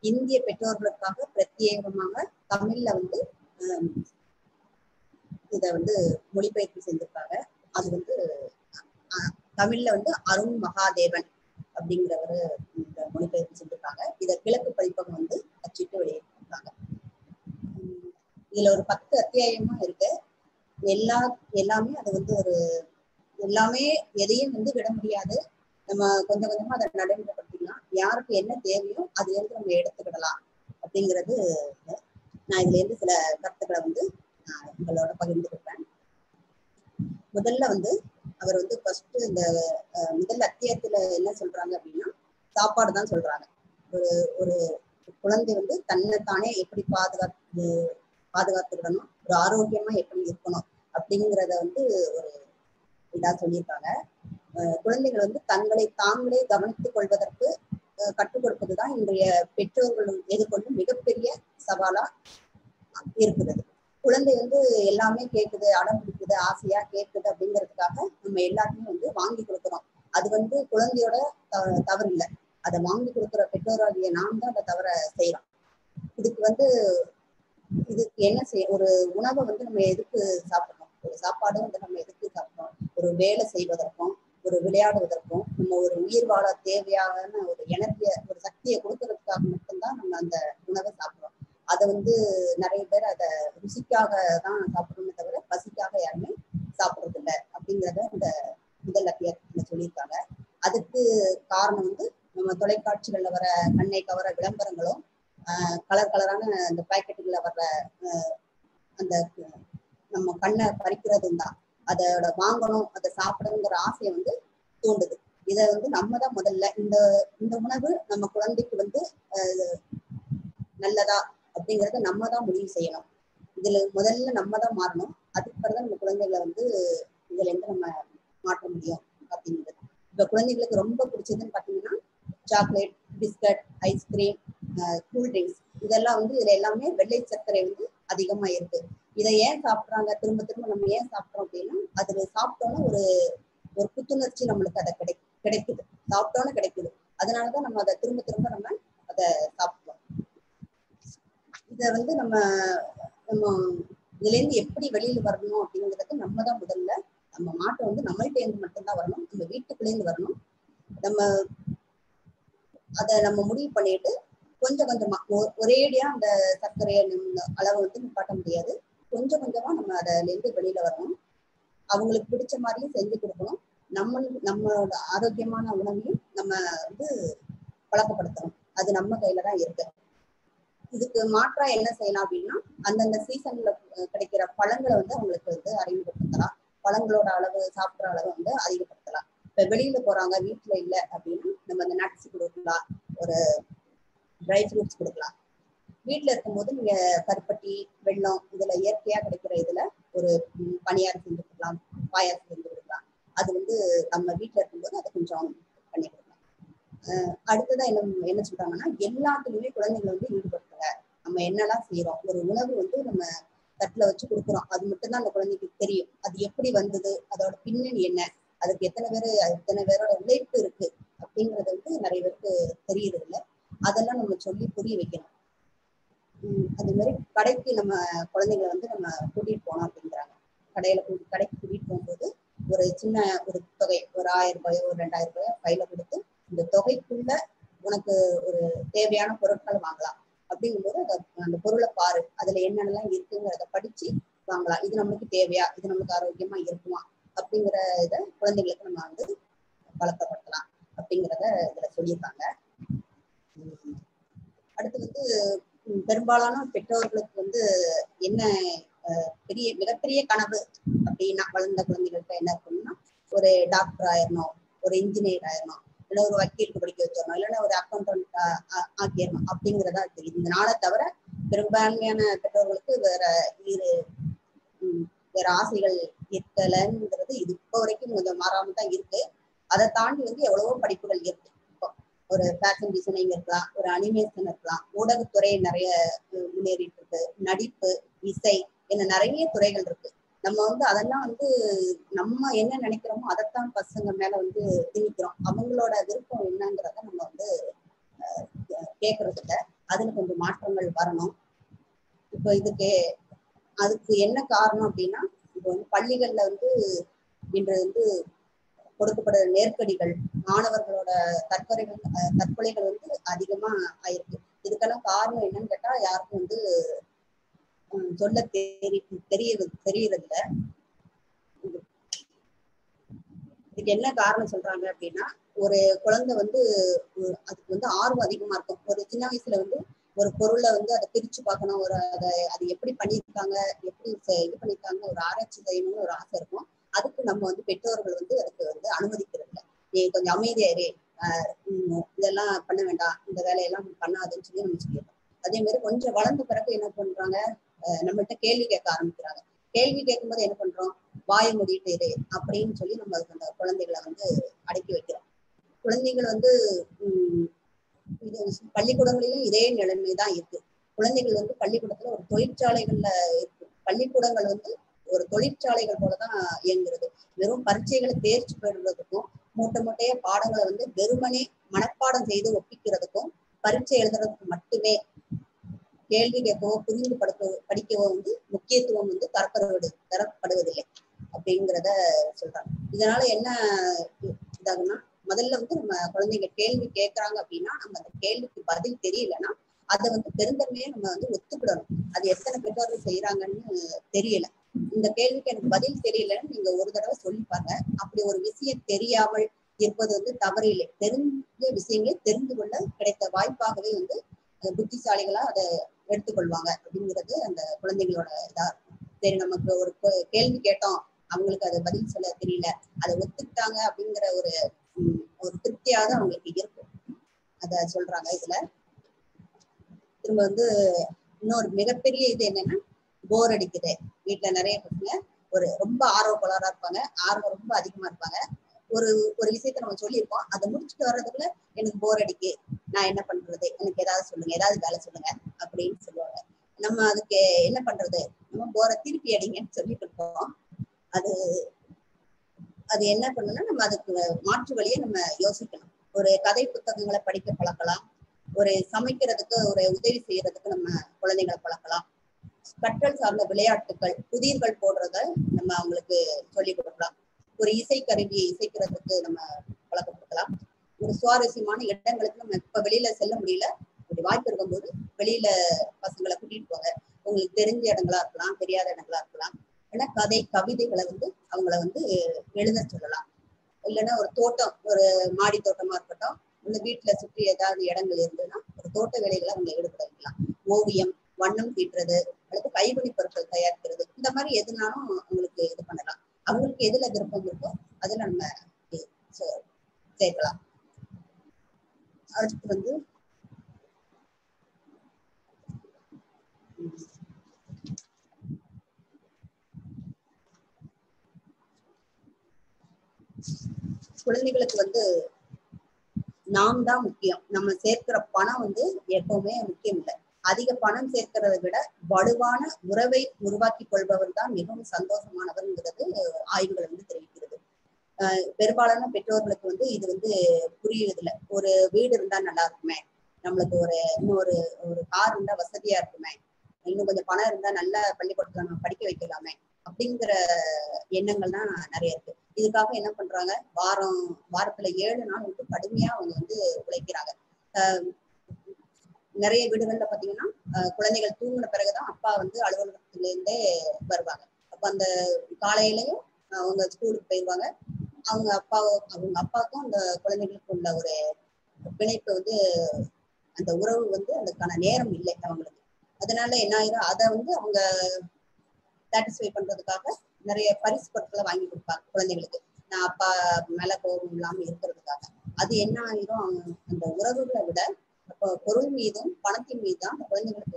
இந்திய பெற்றோர்களுக்காக பிரத்யேகமாக தமிழ்ல வந்து இத வந்து மொழிபெயர்ப்பு செஞ்சிருக்காங்க அது வந்து தமிழ்ல வந்து அருண் மகாதேவன் அப்படிங்கிறவர் இந்த மொழிபெயர்ப்பு செஞ்சிருக்காங்க இத கிழக்கு பதிப்பகம் வந்து அச்சிட்டு வெளியிட்டிருக்காங்க. இதுல ஒரு பத்து அத்தியாயமா இருக்கு. எல்லா எல்லாமே அது வந்து ஒரு எல்லாமே எதையும் வந்து விட முடியாது. நம்ம கொஞ்சம் கொஞ்சமா அதை நடைமுறைப்படுத்திக்கலாம். யாருக்கு என்ன தேவையோ அதுல இருந்து நம்ம எடுத்துக்கிடலாம் அப்படிங்கிறது நான் இதுல இருந்து சில கருத்துக்களை வந்து நான் உங்களோட பகிர்ந்துக்கிட்டேன் முதல்ல வந்து அவர் வந்து ஃபர்ஸ்ட் இந்த முதல் அத்தியாயத்துல என்ன சொல்றாங்க அப்படின்னா சாப்பாடு தான் சொல்றாங்க. ஒரு ஒரு குழந்தை வந்து தன்னைத்தானே எப்படி பாதுகாத்து பாதுகாத்துக்கிடணும் ஒரு ஆரோக்கியமா எப்படி இருக்கணும் அப்படிங்கிறத வந்து ஒரு இதா சொல்லியிருக்காங்க. குழந்தைகள் வந்து தங்களை தாங்களே கவனித்துக் கொள்வதற்கு கற்றுக் கொடுப்பதுதான் இன்றைய பெற்றோர்கள் எதிர்கொள்ளும் மிகப்பெரிய சவாலா இருக்கிறது. குழந்தை வந்து எல்லாமே கேக்குது அடம் பிடிக்குது ஆசையா கேட்குது அப்படிங்கிறதுக்காக நம்ம எல்லாத்தையும் வந்து வாங்கி கொடுக்குறோம். அது வந்து குழந்தையோட தவறு இல்லை அதை வாங்கி கொடுக்குற பெற்றோராகிய நாம் தான் அதை தவற செய்யறோம். இதுக்கு வந்து இதுக்கு என்ன செய்ய ஒரு உணவை வந்து நம்ம எதுக்கு சாப்பிடணும்? ஒரு சாப்பாடு வந்து நம்ம எதுக்கு சாப்பிடணும்? ஒரு வேலை செய்வதற்கும் ஒரு விளையாடுவதற்கும் நம்ம ஒரு உயிர் வாழ தேவையான ஒரு எனர்ஜிய ஒரு சக்தியை கொடுக்கறதுக்காக மட்டும்தான் நம்ம அந்த உணவை சாப்பிடுறோம். அதை வந்து நிறைய பேர் அதை ருசிக்காக தான் சாப்பிடணுமே தவிர பசிக்காக யாருமே சாப்பிடுறது இல்லை அப்படிங்கிறத இந்த முதல் அத்தியாயத்துல சொல்லியிருக்காங்க. அதுக்கு காரணம் வந்து நம்ம தொலைக்காட்சிகள்ல வர கண்ணை கவர விளம்பரங்களும் கலர் கலரான அந்த பாக்கெட்டுகளில் வர்ற அந்த நம்ம கண்ணை பறிக்கிறதும் தான். அதோட வாங்கணும் அதை சாப்பிடணுங்கிற ஆசையை வந்து தூண்டுது. இதை வந்து நம்ம தான் முதல்ல இந்த இந்த உணவு நம்ம குழந்தைக்கு வந்து நல்லதா அப்படிங்கறத நம்ம தான் முடிவு செய்யணும். இதுல முதல்ல நம்ம தான் மாறணும். அதுக்கு பிறகு நம்ம குழந்தைகளை வந்து இதுல இருந்து நம்ம மாற்ற முடியும் அப்படிங்கிறது. இப்ப குழந்தைகளுக்கு ரொம்ப பிடிச்சதுன்னு பாத்தீங்கன்னா chocolate biscuit ice cream cool drinks இதெல்லாம் வந்து இதுல எல்லாமே வெள்ளை சர்க்கரை வந்து அதிகமா இருக்கு இதை ஏன் சாப்பிடுறாங்க? திரும்ப திரும்ப நம்ம ஏன் சாப்பிட்றோம் அப்படின்னா அதுல சாப்பிட்டோன்னா ஒரு ஒரு புத்துணர்ச்சி நம்மளுக்கு அதை கிடை கிடைக்குது. சாப்பிட்டோன்னு கிடைக்குது. அதனாலதான் நம்ம அதை திரும்ப திரும்ப நம்ம அதை சாப்பிடுவோம் இத வந்து நம்ம நம்ம இதுல இருந்து எப்படி வெளியில வரணும் அப்படிங்கிறது நம்ம தான் முதல்ல நம்ம மாட்டை வந்து நம்மள்கிட்ட இருந்து மட்டும்தான் வரணும். நம்ம வீட்டுக்குள்ளேருந்து வரணும். நம்ம அதை நம்ம முடிவு பண்ணிட்டு கொஞ்சம் கொஞ்சமா ஒ- ஒரேடியா அந்த சர்க்கரையை அளவு அளவை வந்து நிப்பாட்ட முடியாது. கொஞ்சம் கொஞ்சமா நம்ம அதுல இருந்து வெளியில வரணும். அவங்களுக்கு பிடிச்ச மாதிரியும் செஞ்சு கொடுக்கணும். நம்ம நம்மளோட ஆரோக்கியமான உணவையும் நம்ம வந்து பழக்கப்படுத்தணும். அது நம்ம கையில தான் இருக்கு. இதுக்கு மாற்றா என்ன செய்யலாம் அப்படின்னா அந்தந்த சீசன்ல கிடைக்கிற பழங்களை வந்து அவங்களுக்கு வந்து அறிமுகப்படுத்தலாம். பழங்களோட அளவு சாப்பிட்ற அளவு வந்து அதிகப்படுத்தலாம். இப்ப வெளியில போறாங்க வீட்டுல இல்ல அப்படின்னா நம்ம அந்த நட்ஸ் கொடுக்கலாம். ஒரு ட்ரை ஃப்ரூட்ஸ் கொடுக்கலாம். வீட்டில் இருக்கும்போது நீங்க கருப்பட்டி வெல்லம் இதுல இயற்கையா கிடைக்கிற இதுல ஒரு பணியாரம் செஞ்சு கொடுக்கலாம் பாயாசம் செஞ்சு கொடுக்கலாம். அது வந்து நம்ம வீட்டில் இருக்கும்போது அதை கொஞ்சம் பண்ணி கொடுக்கலாம். அடுத்ததான் என்ன என்ன சொல்றாங்கன்னா எல்லாத்துலயுமே குழந்தைங்களை வந்து ஈடுபடுத்துங்க. நம்ம என்னெல்லாம் செய்யறோம் ஒரு உணவு வந்து நம்ம தட்டுல வச்சு கொடுக்குறோம். அது மட்டும்தான் அந்த குழந்தைக்கு தெரியும். அது எப்படி வந்தது அதோட பின்னணி என்ன அதுக்கு எத்தனை பேர் எத்தனை பேரோட உழைப்பு இருக்கு அப்படிங்கறது வந்து நிறைய பேருக்கு தெரியறது இல்லை அதெல்லாம் நம்ம சொல்லி புரிய வைக்கணும். அது மாதிரி கடைக்கு நம்ம குழந்தைங்களை வந்து நம்ம கூட்டிட்டு போனோம் அப்படிங்கிறாங்க. கடையில கூட்டி- கடைக்கு கூட்டிட்டு போகும்போது ஒரு சின்ன ஒரு தொகை ஒரு ஆயிரம் ரூபாயோ ஒரு ரெண்டாயிரம் ரூபாயோ கையில கொடுத்து இந்த தொகைக்குள்ள உனக்கு ஒரு தேவையான பொருட்கள் வாங்கலாம். அப்படிங்கும்போது அதை அந்த பொருளை பாரு. அதுல என்னென்னலாம் இருக்குங்கிறத படிச்சு வாங்கலாம். இது நம்மளுக்கு தேவையா? இது நம்மளுக்கு ஆரோக்கியமா இருக்குமா? அப்படிங்கிற இதை குழந்தைங்களுக்கு நம்ம வந்து பழக்கப்படுத்தலாம். அப்படிங்கிறத இதுல சொல்லியிருக்காங்க. அடுத்து வந்து பெரும்பாலான பெற்றோர்களுக்கு வந்து என்ன பெரிய மிகப்பெரிய கனவு அப்படின்னா வளர்ந்த குழந்தைகளுக்கு என்ன இருக்கணும்னா ஒரு டாக்டர் ஆயிரணும் ஒரு இன்ஜினியர் ஆயிரணும் இல்லை ஒரு வக்கீலுக்கு படிக்க வச்சிடணும் இல்லைன்னா ஒரு அக்கௌண்டன்ட் ஆக்கிடணும் அப்படிங்கிறதா தெரியும் இந்த நாளை தவிர பெரும்பான்மையான பெற்றோர்களுக்கு வேற இரு உம், வேற ஆசைகள் இருக்கலைங்கிறது இது இப்போ வரைக்கும் கொஞ்சம் மாறாம தான் இருக்கு. அதை தாண்டி வந்து எவ்வளவோ படிப்புகள் இருக்கு. ஒரு ஃபேஷன் டிசைனிங் இருக்கலாம் ஒரு அனிமேஷன் இருக்கலாம் ஊடகத்துறை நிறைய முன்னேறிட்டு இருக்கு நடிப்பு இசை என்ன நிறைய துறைகள் இருக்கு. நம்ம வந்து அதெல்லாம் வந்து நம்ம என்ன நினைக்கிறோமோ அதைத்தான் பசங்க மேல வந்து திணிக்கிறோம். அவங்களோட விருப்பம் என்னங்கிறத நம்ம வந்து அஹ், கேட்கறது அதுல கொஞ்சம் மாற்றங்கள் வரணும். இப்போ இதுக்கு அதுக்கு என்ன காரணம் அப்படின்னா இப்போ வந்து பள்ளிகள்ல வந்து இன்று வந்து கொடுக்கப்படுற நெருக்கடிகள் மாணவர்களோட தற்கொலைகள் தற்கொலைகள் வந்து அதிகமா ஆயிருக்கு. இதுக்கெல்லாம் காரணம் என்னன்னு கேட்டா யாருக்கும் வந்து சொல்ல தெரி தெரிய தெரியறதில்ல. இதுக்கு என்ன காரணம் சொல்றாங்க அப்படின்னா ஒரு குழந்தை வந்து அதுக்கு வந்து ஆர்வம் அதிகமா இருக்கும். ஒரு சின்ன வயசுல வந்து ஒரு பொருளை வந்து அதை பிரிச்சு பார்க்கணும். ஒரு அதை அது எப்படி பண்ணியிருக்காங்க எப்படி செ- இது பண்ணியிருக்காங்க ஒரு ஆராய்ச்சி செய்யணும்னு ஒரு ஆசை இருக்கும். அதுக்கு நம்ம வந்து பெற்றோர்கள் வந்து அதுக்கு வந்து அனுமதிக்கிறது இல்லை நீ கொஞ்சம் அமைதியாயிரு ஆஹ் இதெல்லாம் பண்ண வேண்டாம். இந்த வேலையெல்லாம் பண்ணாதுன்னு சொல்லி நம்ம சொல்லிடுறோம். அதே மாதிரி கொஞ்சம் வளர்ந்த பிறகு என்ன பண்றாங்க? ஆஹ் கேள்வி கேட்க ஆரம்பிக்கிறாங்க. கேள்வி கேட்கும்போது என்ன பண்றோம்? வாய மூடிட்டு இரு அப்படின்னு சொல்லி நம்ம அதுக்கு அந்த குழந்தைகளை வந்து அடக்கி வைக்கிறோம். குழந்தைகள் வந்து உம் இது பள்ளிக்கூடங்களிலும் இதே நிலைமை தான் இருக்கு. குழந்தைகள் வந்து பள்ளிக்கூடத்துல ஒரு தொழிற்சாலைகள்ல இருக்கு. பள்ளிக்கூடங்கள் வந்து ஒரு தொழிற்சாலைகள் போலதான் இயங்குறது. வெறும் பரீட்சைகளை தேர்ச்சி பெறுறதுக்கும் மூட்டை மூட்டையா பாடங்களை வந்து வெறுமனே மனப்பாடம் செய்து ஒப்பிக்கிறதுக்கும் பரீட்சை எழுதுறதுக்கு மட்டுமே கேள்வி கேட்கவோ புரிந்து படுக்க படிக்கவோ வந்து முக்கியத்துவம் வந்து தரப்படுவது தரப்படுவதில்லை அப்படிங்கிறத சொல்றாங்க. இதனால என்ன இதாகுன்னா முதல்ல வந்து நம்ம குழந்தைங்க கேள்வி கேட்கறாங்க அப்படின்னா நம்ம அந்த கேள்விக்கு பதில் தெரியலன்னா அதை வந்து பெருந்தன்மையை நம்ம வந்து ஒத்துக்கிடணும். அது எத்தனை பெற்றோர்கள் செய்யறாங்கன்னு தெரியல. இந்த கேள்விக்கு எனக்கு பதில் தெரியலன்னு நீங்க ஒரு தடவை சொல்லி பாருங்க அப்படி ஒரு விஷயம் தெரியாமல் இருப்பது வந்து தவறு இல்லை தெரிஞ்ச விஷயங்களை தெரிந்து கொள்ள கிடைத்த வாய்ப்பாகவே வந்து புத்திசாலிகளா அதை எடுத்துக்கொள்வாங்க அப்படிங்கிறது அந்த குழந்தைங்களோட இதா சரி நமக்கு ஒரு கேள்வி கேட்டோம். அவங்களுக்கு அதை பதில் சொல்ல தெரியல. அதை ஒத்துக்கிட்டாங்க அப்படிங்கிற ஒரு ஒரு திருப்தியாவது அவங்களுக்கு இருக்கும். அத சொல்றாங்க இதுல. திரும்ப வந்து இன்னொரு மிகப்பெரிய இது என்னன்னா போர் அடிக்குது. வீட்டுல நிறைய பசங்க ஒரு ரொம்ப ஆர்வ கோளாறா இருப்பாங்க. ஆர்வம் ரொம்ப அதிகமா இருப்பாங்க. ஒரு ஒரு விஷயத்த நம்ம சொல்லியிருக்கோம். அதை முடிச்சுட்டு வர்றதுக்குள்ள எனக்கு போர் அடிக்கு. நான் என்ன பண்றது? எனக்கு ஏதாவது சொல்லுங்க. ஏதாவது வேலை சொல்லுங்க. அப்படின்னு சொல்லுவாங்க. நம்ம அதுக்கு என்ன பண்றது? நம்ம போரை திருப்பி அடிங்கன்னு சொல்லிட்டு இருக்கோம். அது அது என்ன பண்ணணும்னா நம்ம அதுக்கு மாற்று வழியை நம்ம யோசிக்கணும். ஒரு கதை புத்தகங்களை படிக்க பழக்கலாம். ஒரு சமைக்கிறதுக்கு ஒரு உதவி செய்யறதுக்கு நம்ம குழந்தைங்களை பழக்கலாம். கற்றல் சார்ந்த விளையாட்டுகள் புதிர்கள் போடுறத நம்ம அவங்களுக்கு சொல்லிக் கொடுக்கலாம். ஒரு இசை கருவியை இசைக்கிறதுக்கு நம்ம பழக்கப்படுத்தலாம் ஒரு சுவாரஸ்யமான இடங்களுக்கு நம்ம இப்ப வெளியில செல்ல முடியல. அப்படி வாய்ப்பு இருக்கும்போது வெளியில பசங்களை கூட்டிட்டு போங்க. உங்களுக்கு தெரிஞ்ச இடங்களா இருக்கலாம் தெரியாத இடங்களா இருக்கலாம். ஏன்னா கதை கவிதைகளை வந்து அவங்கள வந்து எழுத சொல்லலாம். இல்லைன்னா ஒரு தோட்டம் ஒரு மாடி தோட்டமா இருக்கட்டும் இந்த வீட்டுல சுற்றி ஏதாவது இடங்கள் இருந்ததுன்னா ஒரு தோட்ட வேலைகளை அவங்க ஈடுபட வைக்கலாம். ஓவியம் வண்ணம் தீட்டுறது அல்லது கைவினை பொருட்கள் தயாரிக்கிறது இந்த மாதிரி எதுனாலும் அவங்களுக்கு இது பண்ணலாம். அவங்களுக்கு எதுல விருப்பம் இருக்கோ அதுல நம்ம சேர்க்கலாம். அடுத்து வந்து குழந்தைகளுக்கு வந்து நாம் தான் முக்கியம். நம்ம சேர்க்கிற பணம் வந்து எப்பவுமே முக்கியம் இல்லை. அதிக பணம் சேர்க்கிறதை விட வலுவான உறவை உருவாக்கி கொள்பவர் தான் மிகவும் சந்தோஷமானவர்ங்கிறது ஆய்வுகள் வந்து தெரிவிக்கிறது. பெரும்பாலான பெற்றோர்களுக்கு வந்து இது வந்து புரியுறதில்ல. ஒரு வீடு இருந்தா நல்லா இருக்குமே. நம்மளுக்கு ஒரு இன்னொரு ஒரு கார் இருந்தா வசதியா இருக்குமே. இன்னும் கொஞ்சம் பணம் இருந்தா நல்ல பள்ளிக்கூடத்துல நம்ம படிக்க வைக்கலாமே அப்படிங்கிற எண்ணங்கள் தான் நிறைய இருக்கு. இதுக்காக என்ன பண்றாங்க? வாரம் வாரத்துல ஏழு நாள் வந்து கடுமையா அவங்க வந்து உழைக்கிறாங்க. நிறைய வீடுகள்ல பாத்தீங்கன்னா குழந்தைகள் தூங்கின பிறகுதான் அப்பா வந்து அலுவலகத்துல இருந்தே வருவாங்க. அப்ப அந்த காலையிலயும் அவங்க ஸ்கூலுக்கு போயிடுவாங்க அவங்க அப்பா அவங்க அப்பாவுக்கும் அந்த குழந்தைகளுக்கும் உள்ள ஒரு பிணைப்பு வந்து அந்த உறவு வந்து அதுக்கான நேரம் இல்லை அவங்களுக்கு. அதனால என்ன ஆயிரும் அதை வந்து அவங்க சாட்டிஸ்ஃபை பண்றதுக்காக நிறைய பரிசு பொருட்களை வாங்கி கொடுப்பாங்க குழந்தைகளுக்கு. நான் அப்பா மேல கோபம் இல்லாம இருக்கிறதுக்காக. அது என்ன ஆயிரும் அவங்க அந்த உறவுகளை விட பொருள் மீதும் பணத்தின் மீது தான் அந்த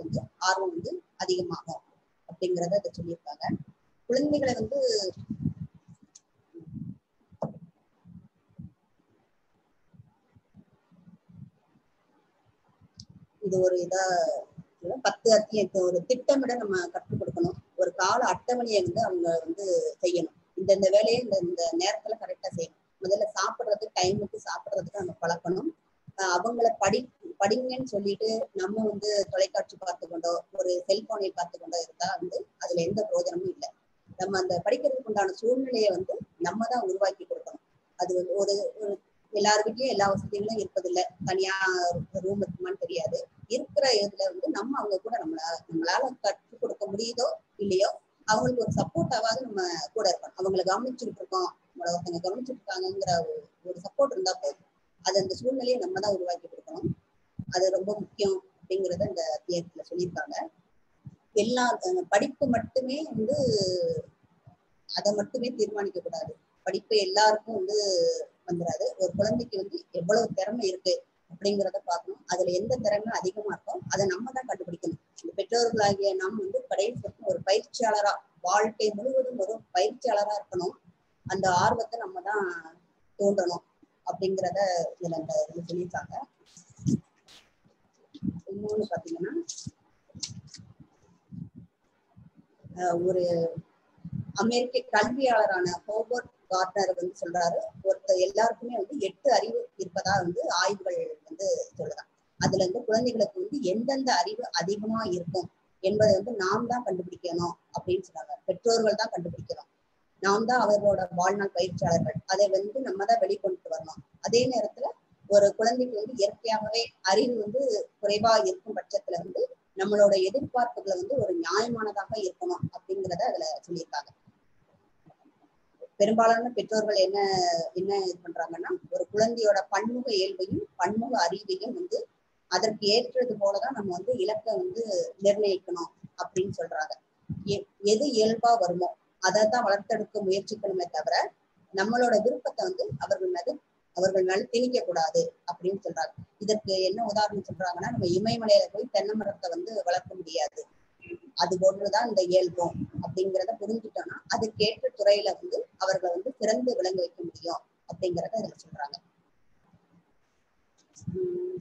வந்து ஆர்வம் வந்து அதிகமாகும் அப்படிங்கறத அதை சொல்லியிருக்காங்க. குழந்தைகளை வந்து இது ஒரு இதா பத்து அத்தியம் ஒரு திட்டமிட நம்ம கற்றுக் கொடுக்கணும். ஒரு கால அட்டவணையை வந்து அவங்க வந்து செய்யணும். இந்த இந்த வேலையை இந்த இந்த நேரத்துல கரெக்டா செய்யணும். முதல்ல சாப்பிடுறதுக்கு டைமுக்கு சாப்பிடுறதுக்கு நம்ம பழக்கணும். அவங்கள படி படிங்கன்னு சொல்லிட்டு நம்ம வந்து தொலைக்காட்சி பார்த்து கொண்டோ ஒரு செல்போனை பார்த்து கொண்டோ இருந்தா வந்து அதுல எந்த பிரயோஜனமும் இல்லை. நம்ம அந்த படிக்கிறதுக்கு உண்டான சூழ்நிலையை வந்து நம்ம தான் உருவாக்கி கொடுக்கணும். அது வந்து ஒரு ஒரு எல்லார் வீட்லயும் எல்லா வசதிகளும் இருப்பதில்லை. தனியா ரூம் இருக்குமான்னு தெரியாது. இருக்கிற இதுல வந்து நம்ம அவங்க கூட நம்மள நம்மளால கற்றுக் கொடுக்க முடியுதோ இல்லையோ அவங்களுக்கு ஒரு சப்போர்ட்டாவது நம்ம கூட இருக்கணும். அவங்களை கவனிச்சுட்டு இருக்கோம். நம்மள ஒருத்தவங்க கவனிச்சுட்டு இருக்காங்கிற ஒரு- ஒரு சப்போர்ட் இருந்தா போதும். அது அந்த சூழ்நிலையை நம்ம தான் உருவாக்கி கொடுக்கணும். அது ரொம்ப முக்கியம் அப்படிங்கறத இந்த தியேட்டர்ல சொல்லியிருக்காங்க. எல்லா படிப்பு மட்டுமே வந்து அதை மட்டுமே தீர்மானிக்க கூடாது. படிப்பு எல்லாருக்கும் வந்து வந்துடாது ஒரு குழந்தைக்கு வந்து எவ்வளவு திறமை இருக்கு அப்படிங்கிறத பார்க்கணும். அதுல எந்த திறமை அதிகமா இருக்கோ அதை நம்ம தான் கண்டுபிடிக்கணும். இந்த பெற்றோர்களாகிய நாம் வந்து கடைசி ஒரு பயிற்சியாளரா வாழ்க்கை முழுவதும் ஒரு பயிற்சியாளரா இருக்கணும். அந்த ஆர்வத்தை நம்ம தான் தோன்றணும் அப்படிங்கிறத இதுல இந்த இது சொல்லியிருக்காங்க. இன்னொன்னு பாத்தீங்கன்னா ஒரு அமெரிக்க கல்வியாளரான ஹோபர்ட் கார்ட்னர் வந்து சொல்றாரு ஒருத்தர் எல்லாருக்குமே வந்து எட்டு அறிவு இருப்பதா வந்து ஆய்வுகள் வந்து சொல்லுதான் அதுல இருந்து குழந்தைகளுக்கு வந்து எந்தெந்த அறிவு அதிகமா இருக்கும் என்பதை வந்து நாம் தான் கண்டுபிடிக்கணும் அப்படின்னு சொல்றாங்க. பெற்றோர்கள் தான் கண்டுபிடிக்கணும். நாம் தான் அவர்களோட வாழ்நாள் பயிற்சியாளர்கள். அதை வந்து நம்ம தான் வெளிக்கொண்டு வரணும். அதே நேரத்துல ஒரு குழந்தைக்கு வந்து இயற்கையாகவே அறிவு வந்து குறைவா இருக்கும் பட்சத்துல வந்து நம்மளோட எதிர்பார்ப்புகளை வந்து ஒரு நியாயமானதாக இருக்கணும் அப்படிங்கிறத அதுல சொல்லியிருக்காங்க. பெரும்பாலான பெற்றோர்கள் என்ன என்ன இது பண்றாங்கன்னா ஒரு குழந்தையோட பன்முக இயல்பையும் பன்முக அறிவையும் வந்து அதற்கு ஏற்றது போலதான் நம்ம வந்து இலக்கை வந்து நிர்ணயிக்கணும் அப்படின்னு சொல்றாங்க. எ- எது இயல்பா வருமோ அதை தான் வளர்த்தெடுக்க முயற்சிக்கணுமே தவிர நம்மளோட விருப்பத்தை வந்து அவர்கள் மீது அவர்கள் மேல திணிக்க கூடாது அப்படின்னு சொல்றாங்க. இதற்கு என்ன உதாரணம் சொல்றாங்கன்னா நம்ம இமயமலையில போய் தென்னை மரத்தை வந்து வளர்க்க முடியாது. அது ஒண்ணுதான் இந்த இயல்பும் அப்படிங்கிறத புரிஞ்சுட்டோம்னா அதுக்கேற்ற துறையில வந்து அவர்களை வந்து சிறந்து விளங்க வைக்க முடியும் அப்படிங்கறத இதுல சொல்றாங்க. உம்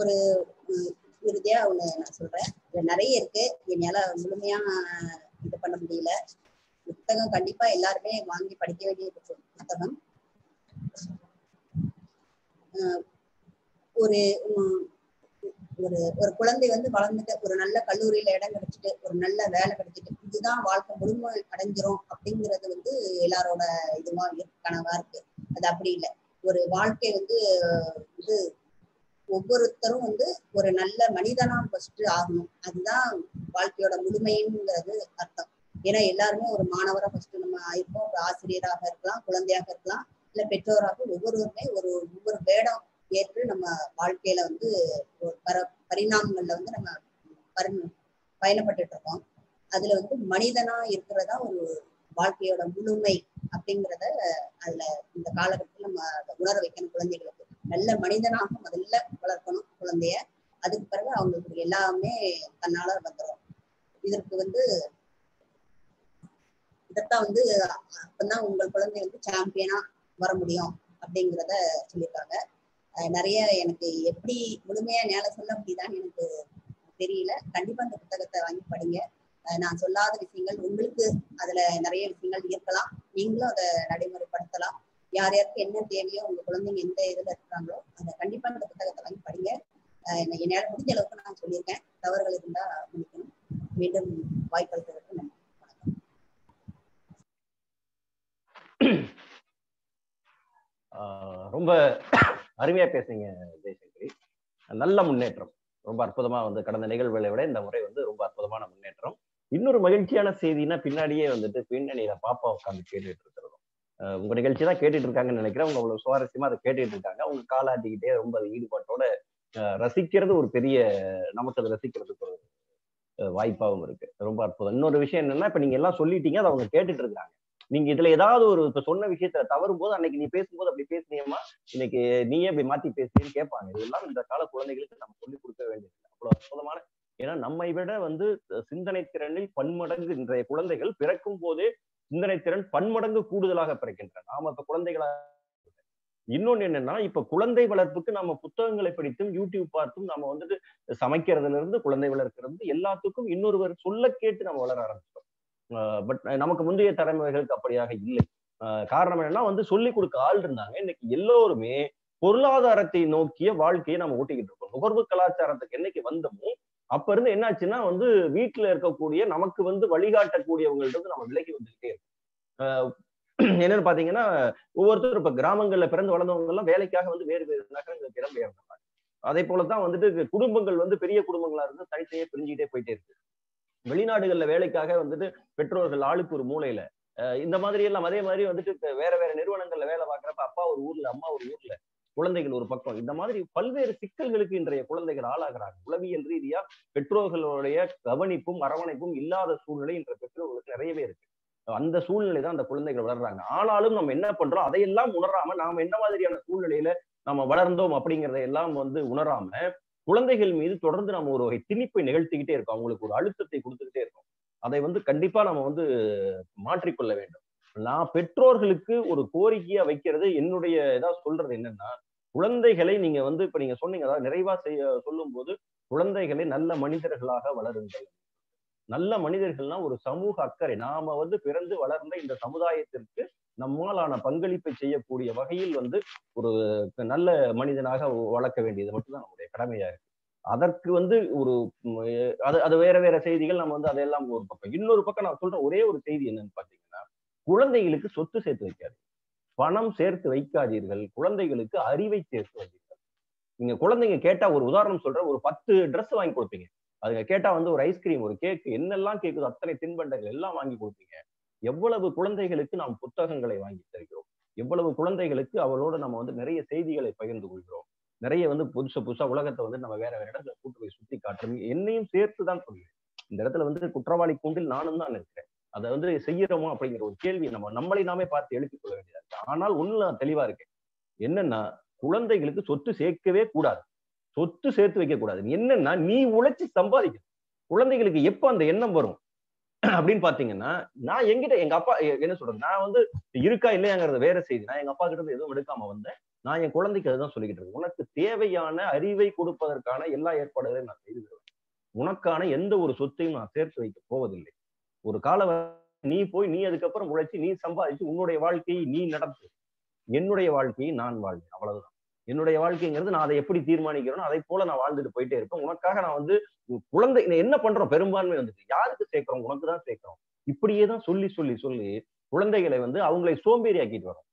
ஒரு உம், இறுதியா ஒண்ணு நான் சொல்றேன். இதுல நிறைய இருக்கு. என்னால முழுமையா இது பண்ண முடியல. புத்தகம் கண்டிப்பா எல்லாருமே வாங்கி படிக்க வேண்டிய புத்தகம். ஒரு ஒரு ஒரு குழந்தை வந்து வளர்ந்துட்டு ஒரு நல்ல கல்லூரியில இடம் கிடைச்சிட்டு ஒரு நல்ல வேலை கிடைச்சிட்டு இதுதான் வாழ்க்கை முழுமை அடைஞ்சிரும் அப்படிங்கிறது வந்து எல்லாரோட இதுவா கனவா இருக்கு. அது அப்படி இல்லை. ஒரு வாழ்க்கை வந்து இது ஒவ்வொருத்தரும் வந்து ஒரு நல்ல மனிதனா ஃபர்ஸ்ட் ஆகணும். அதுதான் வாழ்க்கையோட முழுமைங்கிறது அர்த்தம். ஏன்னா எல்லாருமே ஒரு மாணவரா ஃபர்ஸ்ட் நம்ம ஆயிருப்போம். ஒரு ஆசிரியராக இருக்கலாம் குழந்தையாக இருக்கலாம் இல்ல பெற்றோராக ஒவ்வொருவருமே ஒரு ஒவ்வொரு வேடம் ஏற்று நம்ம வாழ்க்கையில வந்து பர பரிணாமங்கள்ல வந்து நம்ம பரி பயணப்பட்டுட்டு இருக்கோம் அதுல வந்து மனிதனா இருக்கிறதா ஒரு வாழ்க்கையோட முழுமை அப்படிங்கிறத அதுல இந்த காலகட்டத்தில் நம்ம அதை உணர வைக்கணும் குழந்தைகளுக்கு. நல்ல மனிதனாக முதல்ல வளர்க்கணும் குழந்தைய. அதுக்கு பிறகு அவங்களுக்கு எல்லாமே தன்னால வந்துடும் இதற்கு வந்து இதத்தான் வந்து அப்பதான் உங்கள் குழந்தை வந்து சாம்பியனா வர முடியும் அப்படிங்கிறத சொல்லியிருக்காங்க. நிறைய எனக்கு எப்படி முழுமையா நேர சொல்ல முடியுதான்னு எனக்கு தெரியல. கண்டிப்பா இந்த புத்தகத்தை வாங்கி படிங்க. நான் சொல்லாத விஷயங்கள் உங்களுக்கு அதுல நிறைய விஷயங்கள் இருக்கலாம். நீங்களும் அதை நடைமுறைப்படுத்தலாம். யார் யாருக்கு என்ன தேவையோ உங்க குழந்தைங்க எந்த இதுல இருக்கிறாங்களோ அதை கண்டிப்பா இந்த புத்தகத்தை வாங்கி படிங்க. என்னால முடிஞ்ச அளவுக்கு நான் சொல்லியிருக்கேன். தவறுகள் இருந்தா முடிக்கணும் மீண்டும் வாய்ப்பளித்ததற்கு நன்றி. ஆஹ் ரொம்ப அருமையா பேசுனீங்க ஜெயசங்கரி. நல்ல முன்னேற்றம். ரொம்ப அற்புதமா வந்து கடந்த நிகழ்வுகளை விட இந்த முறை வந்து ரொம்ப அற்புதமான முன்னேற்றம். இன்னொரு மகிழ்ச்சியான செய்தினா பின்னாடியே வந்துட்டு பின்னணியில பாப்பா உட்காந்து கேட்டுட்டு இருக்கிறதும். உங்க நிகழ்ச்சி தான் கேட்டுட்டு இருக்காங்கன்னு நினைக்கிறேன். உங்க அவ்வளவு சுவாரஸ்யமா அதை கேட்டுட்டு இருக்காங்க. அவங்க காலாட்டிக்கிட்டே ரொம்ப ஈடுபாட்டோட ரசிக்கிறது ஒரு பெரிய நமக்கு அதை ரசிக்கிறதுக்கு ஒரு வாய்ப்பாகவும் இருக்கு. ரொம்ப அற்புதம். இன்னொரு விஷயம் என்னன்னா இப்ப நீங்க எல்லாம் சொல்லிட்டீங்க அதை அவங்க கேட்டுட்டு இருக்காங்க. நீங்க இதுல ஏதாவது ஒரு இப்ப சொன்ன விஷயத்துல தவறும் போது அன்னைக்கு நீ பேசும்போது அப்படி பேசுனியமா இன்னைக்கு நீயே அப்படி மாத்தி பேசுறேன்னு கேட்பாங்க. இதெல்லாம் இந்த கால குழந்தைகளுக்கு நம்ம சொல்லி கொடுக்க வேண்டியது அவ்வளவு அற்புதமான ஏன்னா நம்மை விட வந்து சிந்தனை திறனில் பன்மடங்கு இன்றைய குழந்தைகள் பிறக்கும் போதே சிந்தனை திறன் பன்மடங்கு கூடுதலாக பிறக்கின்றன. நாம இப்ப குழந்தைகளாக இன்னொன்னு என்னன்னா இப்ப குழந்தை வளர்ப்புக்கு நம்ம புத்தகங்களை படித்தும் யூடியூப் பார்த்தும் நம்ம வந்துட்டு சமைக்கிறதுல இருந்து குழந்தை வளர்க்கிறது எல்லாத்துக்கும் இன்னொருவர் சொல்ல கேட்டு நம்ம வளர ஆரம்பிச்சிட்டோம். பட் நமக்கு முந்தைய தலைமுறைகளுக்கு அப்படியாக இல்லை. ஆஹ் காரணம் என்னன்னா வந்து சொல்லி கொடுக்க ஆள் இருந்தாங்க. இன்னைக்கு எல்லோருமே பொருளாதாரத்தை நோக்கிய வாழ்க்கையை நம்ம ஓட்டிக்கிட்டு இருக்கோம். நுகர்வு கலாச்சாரத்துக்கு என்னைக்கு வந்தோமோ அப்ப இருந்து என்னாச்சுன்னா வந்து வீட்டுல இருக்கக்கூடிய நமக்கு வந்து வழிகாட்டக்கூடியவங்கள்ட்ட இருந்து நம்ம விலகி வந்துகிட்டே இருக்கோம். என்னன்னு பாத்தீங்கன்னா ஒவ்வொருத்தரும் இப்ப கிராமங்கள்ல பிறந்து வளர்ந்தவங்க எல்லாம் வேலைக்காக வந்து வேறு வேறு நகரங்களுக்கு இடம்பெயர்ந்தாங்க அதே போலதான் வந்துட்டு குடும்பங்கள் வந்து பெரிய குடும்பங்களா இருந்து தனித்தனியே பிரிஞ்சுக்கிட்டே போயிட்டே இருக்கு. வெளிநாடுகள்ல வேலைக்காக வந்துட்டு பெற்றோர்கள் ஆளுக்கு ஒரு மூலையில. அஹ் இந்த மாதிரி எல்லாம் அதே மாதிரி வந்துட்டு வேற வேற நிறுவனங்கள்ல வேலை பார்க்கறப்ப அப்பா ஒரு ஊர்ல அம்மா ஒரு ஊர்ல. குழந்தைகள் ஒரு பக்கம். இந்த மாதிரி பல்வேறு சிக்கல்களுக்கு இன்றைய குழந்தைகள் ஆளாகிறாங்க. உளவியல் ரீதியா பெற்றோர்களுடைய கவனிப்பும் அரவணைப்பும் இல்லாத சூழ்நிலை இன்றைய பெற்றோர்களுக்கு நிறையவே இருக்கு. அந்த சூழ்நிலை தான் அந்த குழந்தைகள் வளர்றாங்க. ஆனாலும் நம்ம என்ன பண்றோம்? அதையெல்லாம் உணராம நாம என்ன மாதிரியான சூழ்நிலையில நம்ம வளர்ந்தோம் அப்படிங்கிறத எல்லாம் வந்து உணராம குழந்தைகள் மீது தொடர்ந்து நம்ம ஒரு வகை திணிப்பை நிகழ்த்திக்கிட்டே இருக்கோம். அவங்களுக்கு ஒரு அழுத்தத்தை கொடுத்துக்கிட்டே இருக்கோம். அதை வந்து கண்டிப்பா நம்ம வந்து மாற்றிக்கொள்ள வேண்டும். நான் பெற்றோர்களுக்கு ஒரு கோரிக்கையா வைக்கிறது என்னுடைய இதா சொல்றது என்னன்னா குழந்தைகளை நீங்க வந்து இப்ப நீங்க சொன்னீங்க அதாவது நிறைவா செய்ய சொல்லும் போது குழந்தைகளை நல்ல மனிதர்களாக வளருங்கள். நல்ல மனிதர்கள்னா ஒரு சமூக அக்கறை. நாம வந்து பிறந்து வளர்ந்த இந்த சமுதாயத்திற்கு நம்மாலான பங்களிப்பை செய்யக்கூடிய வகையில் வந்து ஒரு நல்ல மனிதனாக வளர்க்க வேண்டியது மட்டும்தான் நம்முடைய கடமையா இருக்கு. அதற்கு வந்து ஒரு அது அது வேற வேற செய்திகள் நம்ம வந்து அதெல்லாம் ஒரு பக்கம். இன்னொரு பக்கம் நான் சொல்ற ஒரே ஒரு செய்தி என்னன்னு பாத்தீங்கன்னா குழந்தைகளுக்கு சொத்து சேர்த்து வைக்காது பணம் சேர்த்து வைக்காதீர்கள். குழந்தைகளுக்கு அறிவை சேர்த்து வைக்கிறீர்கள் நீங்க குழந்தைங்க கேட்டா ஒரு உதாரணம் சொல்ற ஒரு பத்து ட்ரெஸ் வாங்கி கொடுப்பீங்க. அதுங்க கேட்டா வந்து ஒரு ஐஸ்கிரீம் ஒரு கேக் என்னெல்லாம் கேக்குதோ அத்தனை தின்பண்டங்கள் எல்லாம் வாங்கி கொடுப்பீங்க. எவ்வளவு குழந்தைகளுக்கு நாம் புத்தகங்களை வாங்கி தருகிறோம். எவ்வளவு குழந்தைகளுக்கு அவளோட நம்ம வந்து நிறைய செய்திகளை பகிர்ந்து கொள்கிறோம். நிறைய வந்து புதுசு புதுசா உலகத்தை வந்து நம்ம வேற வேற இடத்துல கூட்டு போய் சுத்தி காட்டுறோம். என்னையும் சேர்த்து தான் சொல்லுவேன். இந்த இடத்துல வந்து குற்றவாளி கூண்டில் நானும் தான் இருக்கிறேன். அதை வந்து செய்யறோமோ அப்படிங்கிற ஒரு கேள்வி நம்ம நம்மளை நாமே பார்த்து எழுப்பிக் கொள்ள வேண்டியதா இருக்கு. ஆனால் ஒண்ணு நான் தெளிவா இருக்கேன். என்னன்னா குழந்தைகளுக்கு சொத்து சேர்க்கவே கூடாது. சொத்து சேர்த்து வைக்க கூடாது. என்னன்னா நீ உழைச்சி சம்பாதிக்கணும். குழந்தைகளுக்கு எப்ப அந்த எண்ணம் வரும்? அப்படின்னு பாத்தீங்கன்னா நான் எங்கிட்ட எங்க அப்பா என்ன சொல்றது? நான் வந்து இருக்கா இல்லையாங்கிறத வேற செய்தி. நான் எங்க அப்பா கிட்ட இருந்து எதுவும் எடுக்காம வந்தேன். நான் என் குழந்தைக்கு அதுதான் சொல்லிக்கிட்டு இருக்கேன். உனக்கு தேவையான அறிவை கொடுப்பதற்கான எல்லா ஏற்பாடுகளையும் நான் செய்து உனக்கான எந்த ஒரு சொத்தையும் நான் சேர்த்து வைக்க போவதில்லை. ஒரு கால நீ போய் நீ அதுக்கப்புறம் உழைச்சி நீ சம்பாதிச்சு உன்னுடைய வாழ்க்கையை நீ நடத்து. என்னுடைய வாழ்க்கையை நான் வாழ்வேன். அவ்வளவுதான். என்னுடைய வாழ்க்கைங்கிறது நான் அதை எப்படி தீர்மானிக்கிறேனோ அதை போல நான் வாழ்ந்துட்டு போயிட்டே இருப்பேன். உனக்காக நான் வந்து குழந்தை என்ன பண்றோம்? பெரும்பான்மை வந்துட்டு யாருக்கு சேர்க்கிறோம்? உனக்கு தான் சேர்க்கிறோம். இப்படியே தான் சொல்லி சொல்லி சொல்லி குழந்தைகளை வந்து அவங்களை சோம்பேறி ஆக்கிட்டு வரோம்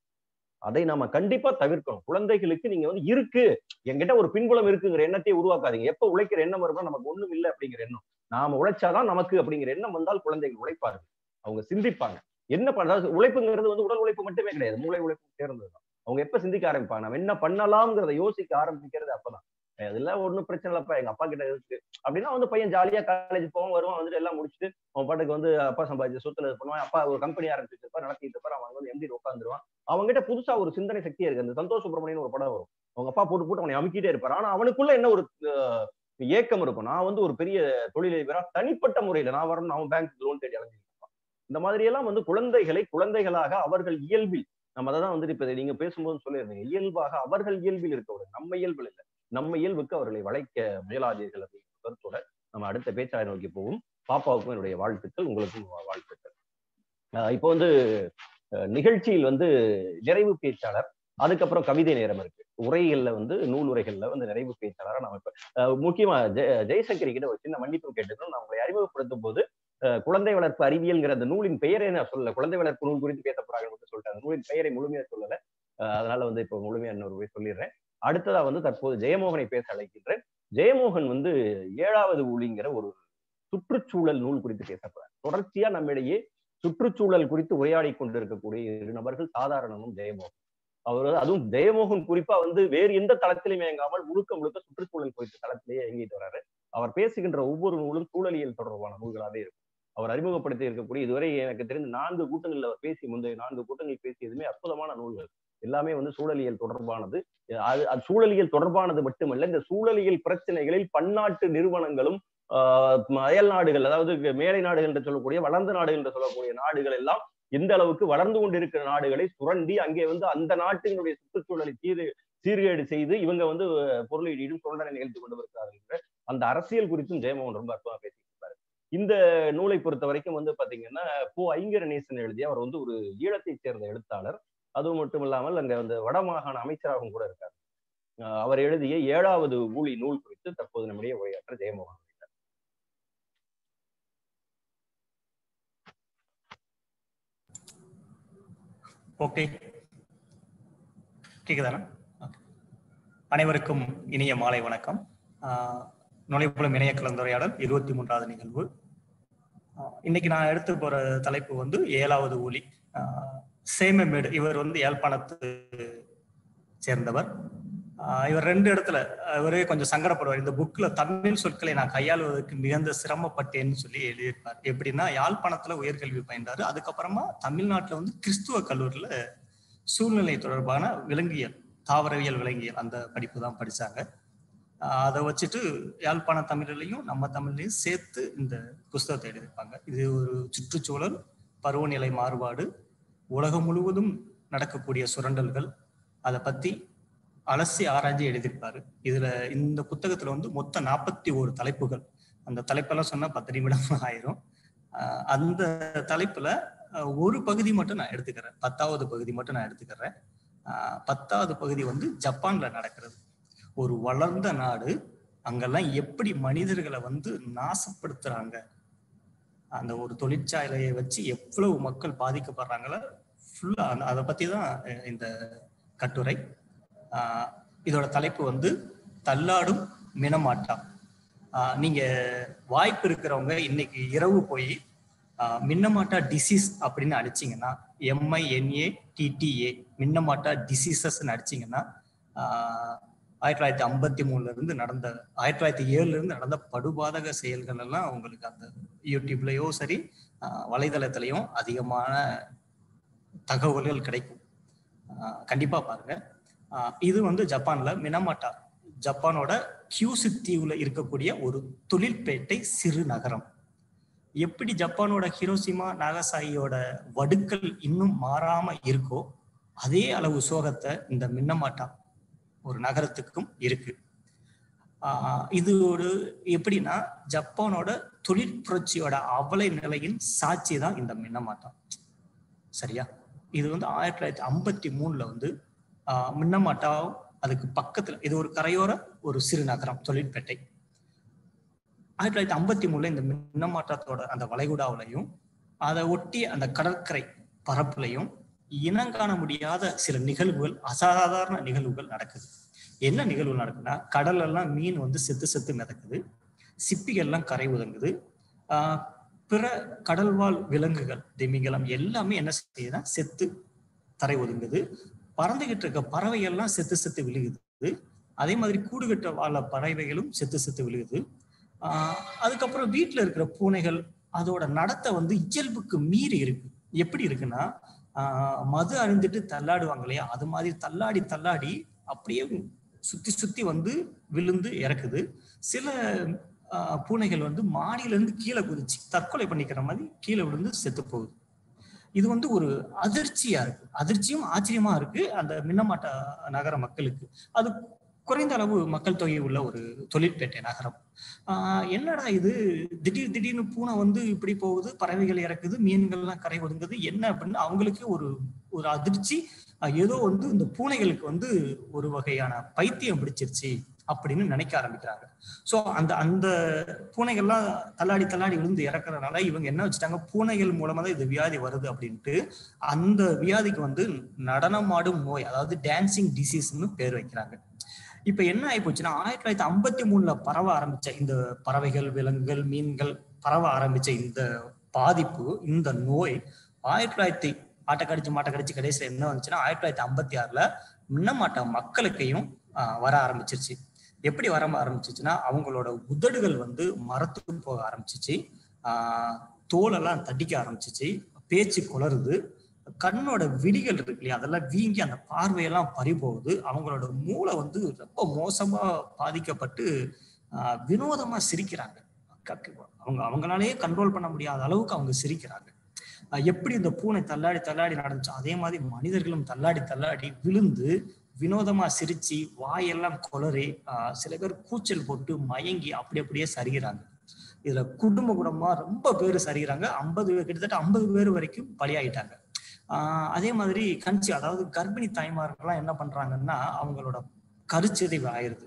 அதை நாம கண்டிப்பா தவிர்க்கணும். குழந்தைகளுக்கு நீங்க வந்து இருக்கு. என்கிட்ட ஒரு பின்புலம் இருக்குங்கிற எண்ணத்தையே உருவாக்காதீங்க. எப்ப உழைக்கிற எண்ணம் வரும்னா நமக்கு ஒண்ணும் இல்லை அப்படிங்கிற எண்ணம். நாம உழைச்சாதான் நமக்கு அப்படிங்கிற எண்ணம் வந்தால் குழந்தைகள் உழைப்பார்கள். அவங்க சிந்திப்பாங்க. என்ன பண்றது உழைப்புங்கிறது வந்து உடல் உழைப்பு மட்டுமே கிடையாது. மூளை உழைப்பு சேர்ந்ததுதான் அவங்க எப்ப சிந்திக்க ஆரம்பிப்பாங்க? நம்ம என்ன பண்ணலாம்ங்கிறத யோசிக்க ஆரம்பிக்கிறது அப்பதான். அதெல்லாம் ஒன்றும் பிரச்சனை இல்லப்பா. எங்க அப்பா கிட்ட இருக்கு. அப்படின்னா வந்து பையன் ஜாலியா காலேஜ் போவோம் வருவான் வந்துட்டு எல்லாம் முடிச்சுட்டு அவன் பாட்டுக்கு வந்து அப்பா சம்பாதிச்ச சொத்துல பண்ணுவான். அப்பா ஒரு கம்பெனி ஆரம்பிச்சு வச்சிருப்பா நடத்திட்டு இருப்பார். அவன் வந்து எம்டி உட்காந்துருவான் அவங்ககிட்ட புதுசா ஒரு சிந்தனை சக்தி இருக்கு. அந்த சந்தோஷ் சுப்பிரமணியன் ஒரு படம் வரும். அவங்க அப்பா போட்டு போட்டு அவனை அமுக்கிட்டே இருப்பார். ஆனா அவனுக்குள்ள என்ன ஒரு ஏக்கம் இருக்கும் நான் வந்து ஒரு பெரிய தொழிலதிபரா தனிப்பட்ட முறையில நான் வரணும் அவன் பேங்க் லோன் தேடி அலைஞ்சிட்டு இந்த மாதிரி எல்லாம் வந்து குழந்தைகளை குழந்தைகளாக அவர்கள் இயல்பில் நம்ம அதை தான் வந்துட்டு இப்ப நீங்க பேசும்போது சொல்லியிருந்தீங்க. இயல்பாக அவர்கள் இயல்பில் இருக்கவில்லை நம்ம இயல்பில் இல்லை. நம்ம இயல்புக்கு அவர்களை வளைக்க முயலாதீர்கள் அப்படிங்கிற கருத்தோட நம்ம அடுத்த பேச்சாளர் நோக்கி போவோம். பாப்பாவுக்கும் என்னுடைய வாழ்த்துக்கள் உங்களுக்கும் வாழ்த்துக்கள். இப்போ வந்து நிகழ்ச்சியில் வந்து நிறைவு பேச்சாளர் அதுக்கப்புறம் கவிதை நேரம் இருக்கு. உரைகள்ல வந்து நூல் உரைகள்ல வந்து நிறைவு பேச்சாளராக நம்ம இப்ப முக்கியமா ஜெயசங்கரி கிட்ட ஒரு சின்ன மன்னிப்பு கேட்டுக்கணும். நான் உங்களை அறிமுகப்படுத்தும் போது குழந்தை வளர்ப்பு அறிவியல்ங்கிற அந்த நூலின் பெயரை நான் சொல்லல குழந்தை வளர்ப்பு நூல் குறித்து பேச போறாங்க சொல்லிட்டேன் அந்த நூலின் பெயரை முழுமையா சொல்லல. அதனால வந்து இப்போ முழுமையா இன்னொரு போய் சொல்லிடுறேன். அடுத்ததா வந்து தற்போது ஜெயமோகனை பேச அழைக்கின்றேன். ஜெயமோகன் வந்து ஏழாவது ஊழிங்கிற ஒரு சுற்றுச்சூழல் நூல் குறித்து பேசப்படுறார் தொடர்ச்சியா நம்மிடையே சுற்றுச்சூழல் குறித்து உரையாடி கொண்டிருக்கக்கூடிய இரு நபர்கள் சாதாரணமும் ஜெயமோகன். அவர் அதுவும் ஜெயமோகன் குறிப்பா வந்து வேறு எந்த தளத்திலும் இயங்காமல் முழுக்க முழுக்க சுற்றுச்சூழல் குறித்த தளத்திலேயே இயங்கிட்டு வர்றாரு. அவர் பேசுகின்ற ஒவ்வொரு நூலும் சூழலியல் தொடர்பான நூல்களாவே இருக்கும். அவர் அறிமுகப்படுத்தி இருக்கக்கூடிய இதுவரை எனக்கு தெரிந்த நான்கு கூட்டங்களில் அவர் பேசி முந்தைய நான்கு கூட்டங்களில் பேசியதுமே அற்புதமான நூல்கள். எல்லாமே வந்து சூழலியல் தொடர்பானது. அது அது சூழலியல் தொடர்பானது மட்டுமல்ல இந்த சூழலியல் பிரச்சனைகளில் பன்னாட்டு நிறுவனங்களும் அயல் நாடுகள் அதாவது மேலை நாடுகள் என்று சொல்லக்கூடிய வளர்ந்த நாடுகள் என்று சொல்லக்கூடிய நாடுகள் எல்லாம் எந்த அளவுக்கு வளர்ந்து கொண்டிருக்கிற நாடுகளை சுரண்டி அங்கே வந்து அந்த நாட்டினுடைய சுற்றுச்சூழலை சீர் சீர்கேடு செய்து இவங்க வந்து பொருளீடும் சுரண்டனை நிகழ்த்தி கொண்டு வருகிறார்கள். என்ற அந்த அரசியல் குறித்தும் ஜெயமோகன் ரொம்ப அற்புதமா பேசிட்டு இந்த நூலை பொறுத்த வரைக்கும் வந்து பாத்தீங்கன்னா போ ஐங்கரநேசன் எழுதிய அவர் வந்து ஒரு ஈழத்தைச் சேர்ந்த எழுத்தாளர். அதுவும் மட்டும் இல்லாமல் அங்க வந்து வடமாகாண அமைச்சராகவும் கூட இருக்கார். அவர் எழுதிய ஏழாவது ஊழி நூல் குறித்து தற்போது நம்முடைய உரையாற்ற ஜெயமோகன் ஓகே. கேக்குதாண்ணா? அனைவருக்கும் இனிய மாலை வணக்கம். நுழைப்புலம் இணைய கலந்துரையாடல் இருபத்தி மூன்றாவது நிகழ்வு. இன்னைக்கு நான் எடுத்து போற தலைப்பு வந்து ஏழாவது ஊழி. ஆஹ் சேமமேடு இவர் வந்து யாழ்ப்பாணத்து சேர்ந்தவர். இவர் ரெண்டு இடத்துல இவரே கொஞ்சம் சங்கடப்படுவார். இந்த புக்கில் தமிழ் சொற்களை நான் கையாளுவதற்கு மிகுந்த சிரமப்பட்டேன்னு சொல்லி எழுதியிருப்பார். எப்படின்னா யாழ்ப்பாணத்தில் உயர்கல்வி பயின்றாரு. அதுக்கப்புறமா தமிழ்நாட்டில் வந்து கிறிஸ்துவ கல்லூரியில் சூழ்நிலை தொடர்பான விலங்கியல் தாவரவியல் விலங்கியல் அந்த படிப்பு தான் படித்தாங்க அதை வச்சுட்டு யாழ்ப்பாண தமிழ்லையும் நம்ம தமிழ்லையும் சேர்த்து இந்த புஸ்தகத்தை எழுதியிருப்பாங்க. இது ஒரு சுற்றுச்சூழல் பருவநிலை மாறுபாடு உலகம் முழுவதும் நடக்கக்கூடிய சுரண்டல்கள் அதை பத்தி அலசி ஆராய்ச்சி எழுதியிருப்பாரு. இதுல இந்த புத்தகத்துல வந்து மொத்தம் நாற்பத்தி ஒரு தலைப்புகள். அந்த தலைப்பெல்லாம் சொன்னா பத்து நிமிடம் ஆயிரும். அந்த தலைப்புல ஒரு பகுதி மட்டும் நான் எடுத்துக்கிறேன். பத்தாவது பகுதி மட்டும் நான் எடுத்துக்கிறேன். பத்தாவது பகுதி வந்து ஜப்பான்ல நடக்கிறது. ஒரு வளர்ந்த நாடு அங்கெல்லாம் எப்படி மனிதர்களை வந்து நாசப்படுத்துறாங்க? அந்த ஒரு தொழிற்சாலையை வச்சு எவ்வளவு மக்கள் பாதிக்கப்படுறாங்களோ ஃபுல்லாக அதை பற்றி தான் இந்த கட்டுரை. இதோட தலைப்பு வந்து தள்ளாடும் மினமாட்டா. நீங்கள் நீங்க வாய்ப்பு இருக்கிறவங்க இன்னைக்கு இரவு போய் மின்னமாட்டா டிசீஸ் அப்படின்னு அடிச்சிங்கன்னா எம்ஐஎன்ஏ டிடிஏ மின்னமாட்டா டிசீசஸ்ன்னு அடிச்சிங்கன்னா ஆயிரத்தி தொள்ளாயிரத்தி ஐம்பத்தி மூணுல இருந்து நடந்த ஆயிரத்தி தொள்ளாயிரத்தி ஏழுல இருந்து நடந்த படுபாதக செயல்கள் எல்லாம் உங்களுக்கு அந்த யூடியூப்லயோ சரி ஆஹ், வலைதளத்திலையும் அதிகமான தகவல்கள் கிடைக்கும். கண்டிப்பாக பாருங்க. இது வந்து ஜப்பானில் மினமாட்டா ஜப்பானோட கியூசு தீவுல இருக்கக்கூடிய ஒரு தொழில்பேட்டை சிறு நகரம். எப்படி ஜப்பானோட ஹிரோசிமா நாகசாகியோட வடுக்கள் இன்னும் மாறாம இருக்கோ அதே அளவு சோகத்தை இந்த மின்னமாட்டா ஒரு நகரத்துக்கும் இருக்கு. இது ஒரு எப்படின்னா ஜப்பானோட தொழிற்புரட்சியோட அவலை நிலையின் சாட்சி தான் இந்த மின்னமாட்டா சரியா? இது வந்து ஆயிரத்தி தொள்ளாயிரத்தி ஐம்பத்தி மூணுல வந்து ஆஹ் மின்னமாட்டா அதுக்கு பக்கத்துல இது ஒரு கரையோர ஒரு சிறு நகரம் தொழிற்பேட்டை. ஆயிரத்தி தொள்ளாயிரத்தி ஐம்பத்தி மூணுல இந்த மின்னமாற்றத்தோட அந்த வளைகுடாவிலையும் அதை ஒட்டி அந்த கடற்கரை பரப்புலையும் இனங்காண முடியாத சில நிகழ்வுகள் அசாதாரண நிகழ்வுகள் நடக்குது. என்ன நிகழ்வு நடக்குதுன்னா கடல் எல்லாம் மீன் வந்து செத்து செத்து மிதக்குது சிப்பிகள்லாம் கரை ஒதுங்குது ஆஹ் பிற கடல்வாழ் விலங்குகள் திமிங்கலம் எல்லாமே என்ன செய்யுதுன்னா செத்து தரை ஒதுங்குது. பறந்துகிட்டு இருக்க பறவைகள்லாம் செத்து செத்து விழுகுது. அதே மாதிரி கூடுகட்ட வாழ பறவைகளும் செத்து செத்து விழுகுது. ஆஹ் அதுக்கப்புறம் வீட்டுல இருக்கிற பூனைகள் அதோட நடத்தை வந்து இயல்புக்கு மீறி இருக்கு. எப்படி இருக்குன்னா மது அருந்துட்டு தள்ளாடுவாங்க இல்லையா? அது மாதிரி தள்ளாடி தள்ளாடி அப்படியே சுத்தி சுத்தி வந்து விழுந்து இறக்குது. சில பூனைகள் வந்து மாடியிலிருந்து கீழே குதிச்சு தற்கொலை பண்ணிக்கிற மாதிரி கீழே விழுந்து செத்து போகுது. இது வந்து ஒரு அதிர்ச்சியா இருக்கு. அதிர்ச்சியும் ஆச்சரியமா இருக்கு. அந்த மின்னமாட்ட நகர மக்களுக்கு. அது குறைந்த அளவு மக்கள் தொகை உள்ள ஒரு தொழிற்பேட்டை நகரம். என்னடா இது? திடீர் திடீர்னு பூனை வந்து இப்படி போகுது பறவைகள் இறக்குது மீன்கள்லாம் கரை ஒதுங்குது என்ன அப்படின்னு அவங்களுக்கு ஒரு ஒரு அதிர்ச்சி. ஏதோ வந்து இந்த பூனைகளுக்கு வந்து ஒரு வகையான பைத்தியம் பிடிச்சிருச்சு. அப்படின்னு நினைக்க ஆரம்பிக்கிறாங்க. சோ அந்த அந்த பூனைகள்லாம் தள்ளாடி தள்ளாடி விழுந்து இறக்குறதுனால இவங்க என்ன வச்சுட்டாங்க? பூனைகள் மூலமா தான் இது வியாதி வருது அப்படின்ட்டு அந்த வியாதிக்கு வந்து நடனமாடும் நோய் அதாவது டான்சிங் டிசீஸ்னு பேர் வைக்கிறாங்க. இப்ப என்ன ஆகி போச்சுன்னா ஆயிரத்தி தொள்ளாயிரத்தி ஐம்பத்தி மூணுல பரவ ஆரம்பிச்ச இந்த பறவைகள் விலங்குகள் மீன்கள் பரவ ஆரம்பிச்ச இந்த பாதிப்பு இந்த நோய் ஆயிரத்தி தொள்ளாயிரத்தி ஆட்டை கடிச்சு மாட்டை கடிச்சு கடைசியில் என்ன வந்துச்சுன்னா ஆயிரத்தி தொள்ளாயிரத்தி ஐம்பத்தி ஆறுல மின்னமாட்ட மக்களுக்கையும் வர ஆரம்பிச்சிருச்சு. எப்படி வர ஆரம்பிச்சிச்சுன்னா அவங்களோட உதடுகள் வந்து மரத்துக்கு போக ஆரம்பிச்சிச்சு. தோலெல்லாம் தடிக்க ஆரம்பிச்சிச்சு. பேச்சு குளருது. கண்ணோட விடிகள் இருக்கு இல்லையா? அதெல்லாம் வீங்கி அந்த பார்வையெல்லாம் பறிபோகுது அவங்களோட மூளை வந்து ரொம்ப மோசமா பாதிக்கப்பட்டு வினோதமா சிரிக்கிறாங்க. அவங்க அவங்களாலேயே கண்ட்ரோல் பண்ண முடியாத அளவுக்கு அவங்க சிரிக்கிறாங்க. எப்படி இந்த பூனை தள்ளாடி தள்ளாடி நடந்துச்சோ அதே மாதிரி மனிதர்களும் தள்ளாடி தள்ளாடி விழுந்து வினோதமா சிரிச்சு வாயெல்லாம் குளறி சில பேர் கூச்சல் போட்டு மயங்கி அப்படி அப்படியே சரிகிறாங்க இதுல குடும்ப குடும்பமா ரொம்ப பேர் சரிகிறாங்க ஐம்பது கிட்டத்தட்ட ஐம்பது பேர் வரைக்கும் பலியாயிட்டாங்க. ஆஹ் அதே மாதிரி கஞ்சி அதாவது கர்ப்பிணி தாய்மார்கள்லாம் என்ன பண்றாங்கன்னா அவங்களோட கருச்சிதைவு ஆயிருது.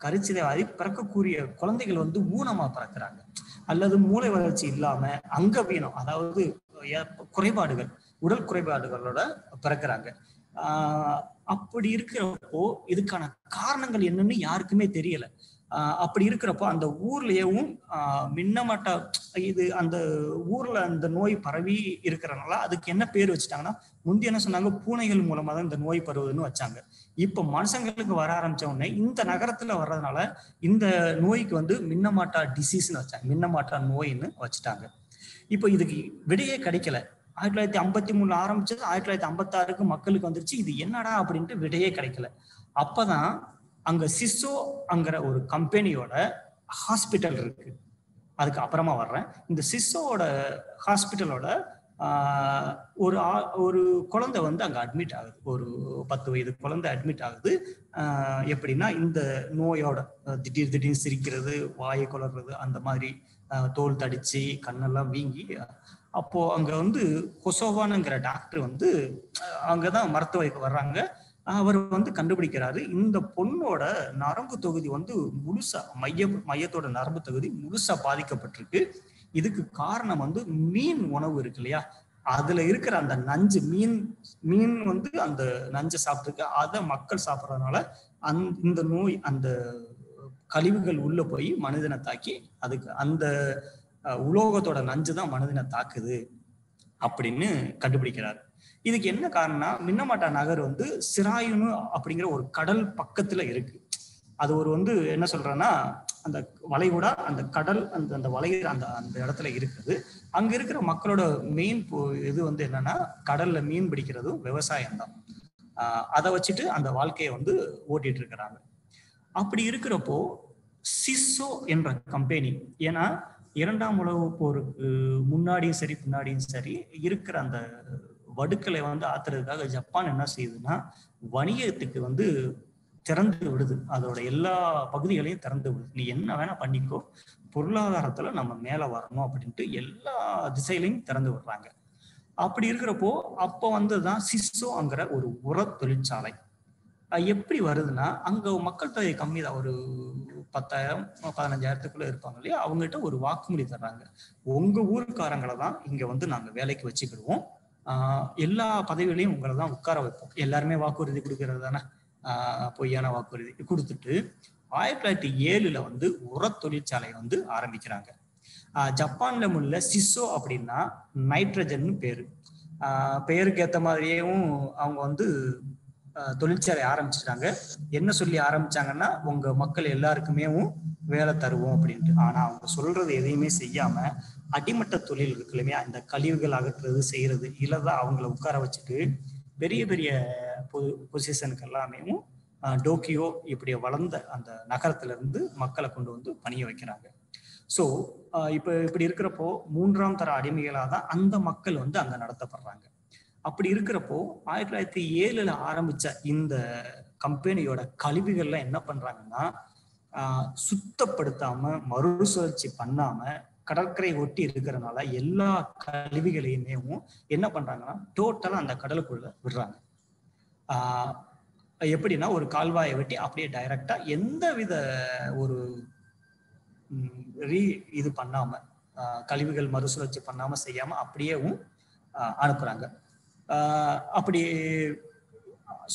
கருச்சிதைவு ஆகி பிறக்கக்கூடிய குழந்தைகள் வந்து ஊனமா பிறக்கிறாங்க. அல்லது மூளை வளர்ச்சி இல்லாம அங்கவீனம் அதாவது ஏ- குறைபாடுகள் உடல் குறைபாடுகளோட பிறக்கிறாங்க. அப்படி இருக்கிறப்போ இதுக்கான காரணங்கள் என்னன்னு யாருக்குமே தெரியல. அப்படி இருக்கிறப்போ அந்த ஊர்லயவும் ஆஹ் மின்னமட்ட இது அந்த ஊர்ல அந்த நோய் பரவி இருக்கிறனால அதுக்கு என்ன பேர் வச்சுட்டாங்கன்னா முந்தி என்ன சொன்னாங்க பூனைகள் மூலமா தான் இந்த நோய் பரவுதுன்னு வச்சாங்க. இப்ப மனுஷங்களுக்கு வர ஆரம்பிச்ச உடனே இந்த நகரத்துல வர்றதுனால இந்த நோய்க்கு வந்து மின்னமாட்டா டிசீஸ்னு வச்சாங்க மின்னமாட்டா நோயின்னு வச்சுட்டாங்க. இப்போ இதுக்கு விடையே கிடைக்கல. ஆயிரத்தி தொள்ளாயிரத்தி ஐம்பத்தி மூணுல ஆரம்பிச்சது ஆயிரத்தி தொள்ளாயிரத்தி ஐம்பத்தாறுக்கு மக்களுக்கு வந்துருச்சு. இது என்னடா அப்படின்ட்டு விடையே கிடைக்கல. அப்பதான் அங்க சிசோ அங்கிற ஒரு கம்பெனியோட ஹாஸ்பிட்டல் இருக்கு. அதுக்கு அப்புறமா வர்றேன். இந்த சிசோவோட ஹாஸ்பிட்டலோட ஒரு ஆ- ஒரு குழந்தை வந்து அங்க அட்மிட் ஆகுது. ஒரு பத்து வயது குழந்தை அட்மிட் ஆகுது. எப்படின்னா இந்த நோயோட திடீர் திடீர்னு சிரிக்கிறது வாயை குளர்றது அந்த மாதிரி தோல் தடிச்சு கண்ணெல்லாம் வீங்கி அப்போ அங்க வந்து கொசோவானுங்கிற டாக்டர் வந்து அங்கதான் மருத்துவக்கு வர்றாங்க. அவர் வந்து கண்டுபிடிக்கிறாரு. இந்த பொண்ணோட நரம்பு தொகுதி வந்து முழுசா மைய மையத்தோட நரம்பு தொகுதி முழுசா பாதிக்கப்பட்டிருக்கு. இதுக்கு காரணம் வந்து மீன் உணவு இருக்கு இல்லையா? அதுல இருக்கிற அந்த நஞ்சு மீன் மீன் வந்து அந்த நஞ்சை சாப்பிட்டுருக்கு. அதை மக்கள் சாப்பிட்றதுனால அந் இந்த நோய் அந்த கழிவுகள் உள்ள போய் மனிதனை தாக்கி அதுக்கு அந்த உலோகத்தோட நஞ்சு தான் மனதினை தாக்குது அப்படின்னு கண்டுபிடிக்கிறார். இதுக்கு என்ன காரணம்னா மின்னமாட்டா நகர் வந்து சிராயுனு அப்படிங்கிற ஒரு கடல் பக்கத்துல இருக்கு. அது ஒரு வந்து என்ன சொல்றேன்னா அந்த வளைகுடா அந்த கடல் அந்த அந்த வளைகிற அந்த அந்த இடத்துல இருக்குது. அங்க இருக்கிற மக்களோட மெயின் இது வந்து என்னன்னா கடல்ல மீன் பிடிக்கிறதும் விவசாயம் தான் அதை வச்சுட்டு அந்த வாழ்க்கையை வந்து ஓட்டிட்டு இருக்கிறாங்க. அப்படி இருக்கிறப்போ சிசோ என்ற கம்பெனி ஏன்னா இரண்டாம் உலக போருக்கு முன்னாடியும் சரி பின்னாடியும் சரி இருக்கிற அந்த வடுக்களை வந்து ஆத்துறதுக்காக ஜப்பான் என்ன செய்யுதுன்னா வணிகத்துக்கு வந்து திறந்து விடுது. அதோட எல்லா பகுதிகளையும் திறந்து விடுது. நீ என்ன வேணா பண்ணிக்கோ பொருளாதாரத்துல நம்ம மேல வரணும் அப்படின்ட்டு எல்லா திசையிலையும் திறந்து விடுறாங்க. அப்படி இருக்கிறப்போ அப்போ வந்ததுதான் சிசோங்கிற ஒரு உர தொழிற்சாலை. எப்படி வருதுன்னா அங்க மக்கள் தொகை கம்மி தான். ஒரு பத்தாயிரம் பதினஞ்சாயிரத்துக்குள்ள இருப்பாங்க இல்லையா? அவங்ககிட்ட ஒரு வாக்குமூலி தர்றாங்க. உங்க ஊருக்காரங்களை தான் இங்க வந்து நாங்க வேலைக்கு வச்சுக்கிடுவோம். ஆஹ் எல்லா பதவிகளையும் உங்களை தான் உட்கார வைப்போம். எல்லாருமே வாக்குறுதி கொடுக்கறது தானே? ஆஹ் பொய்யான வாக்குறுதி கொடுத்துட்டு ஆயிரத்தி தொள்ளாயிரத்தி ஏழுல வந்து உர தொழிற்சாலையை வந்து ஆரம்பிக்கிறாங்க. ஜப்பான்ல உள்ள சிசோ அப்படின்னா நைட்ரஜன் பேரு. ஆஹ் பெயருக்கு ஏத்த மாதிரியும் அவங்க வந்து தொழிற்சாலை ஆரம்பிச்சிட்டாங்க. என்ன சொல்லி ஆரம்பிச்சாங்கன்னா உங்க மக்கள் எல்லாருக்குமே வேலை தருவோம் அப்படின்ட்டு. ஆனா அவங்க சொல்றது எதையுமே செய்யாம அடிமட்ட தொழில் இருக்கு அந்த கழிவுகள் அகற்றுறது செய்யறது இல்லதான் அவங்கள உட்கார வச்சுட்டு பெரிய பெரிய பொசிஷனுக்கு எல்லாமே டோக்கியோ இப்படி வளர்ந்த அந்த நகரத்துல இருந்து மக்களை கொண்டு வந்து பணிய வைக்கிறாங்க. ஸோ இப்போ இப்படி இருக்கிறப்போ மூன்றாம் தர அடிமைகளாக தான் அந்த மக்கள் வந்து அங்க நடத்தப்படுறாங்க. அப்படி இருக்கிறப்போ ஆயிரத்தி தொள்ளாயிரத்தி ஏழுல ஆரம்பிச்ச இந்த கம்பெனியோட கழிவுகள்லாம் என்ன பண்றாங்கன்னா சுத்தப்படுத்தாம மறுசுழற்சி பண்ணாம கடற்கரை ஒட்டி இருக்கிறனால எல்லா கழிவுகளையுமே என்ன பண்றாங்கன்னா டோட்டலா அந்த கடலுக்குள்ள விடுறாங்க. ஆஹ் எப்படின்னா ஒரு கால்வாயை வெட்டி அப்படியே டைரக்டா எந்த வித ஒரு ரீ இது பண்ணாம கழிவுகள் மறுசுழற்சி பண்ணாம செய்யாம அப்படியேவும் அனுப்புறாங்க. அப்படி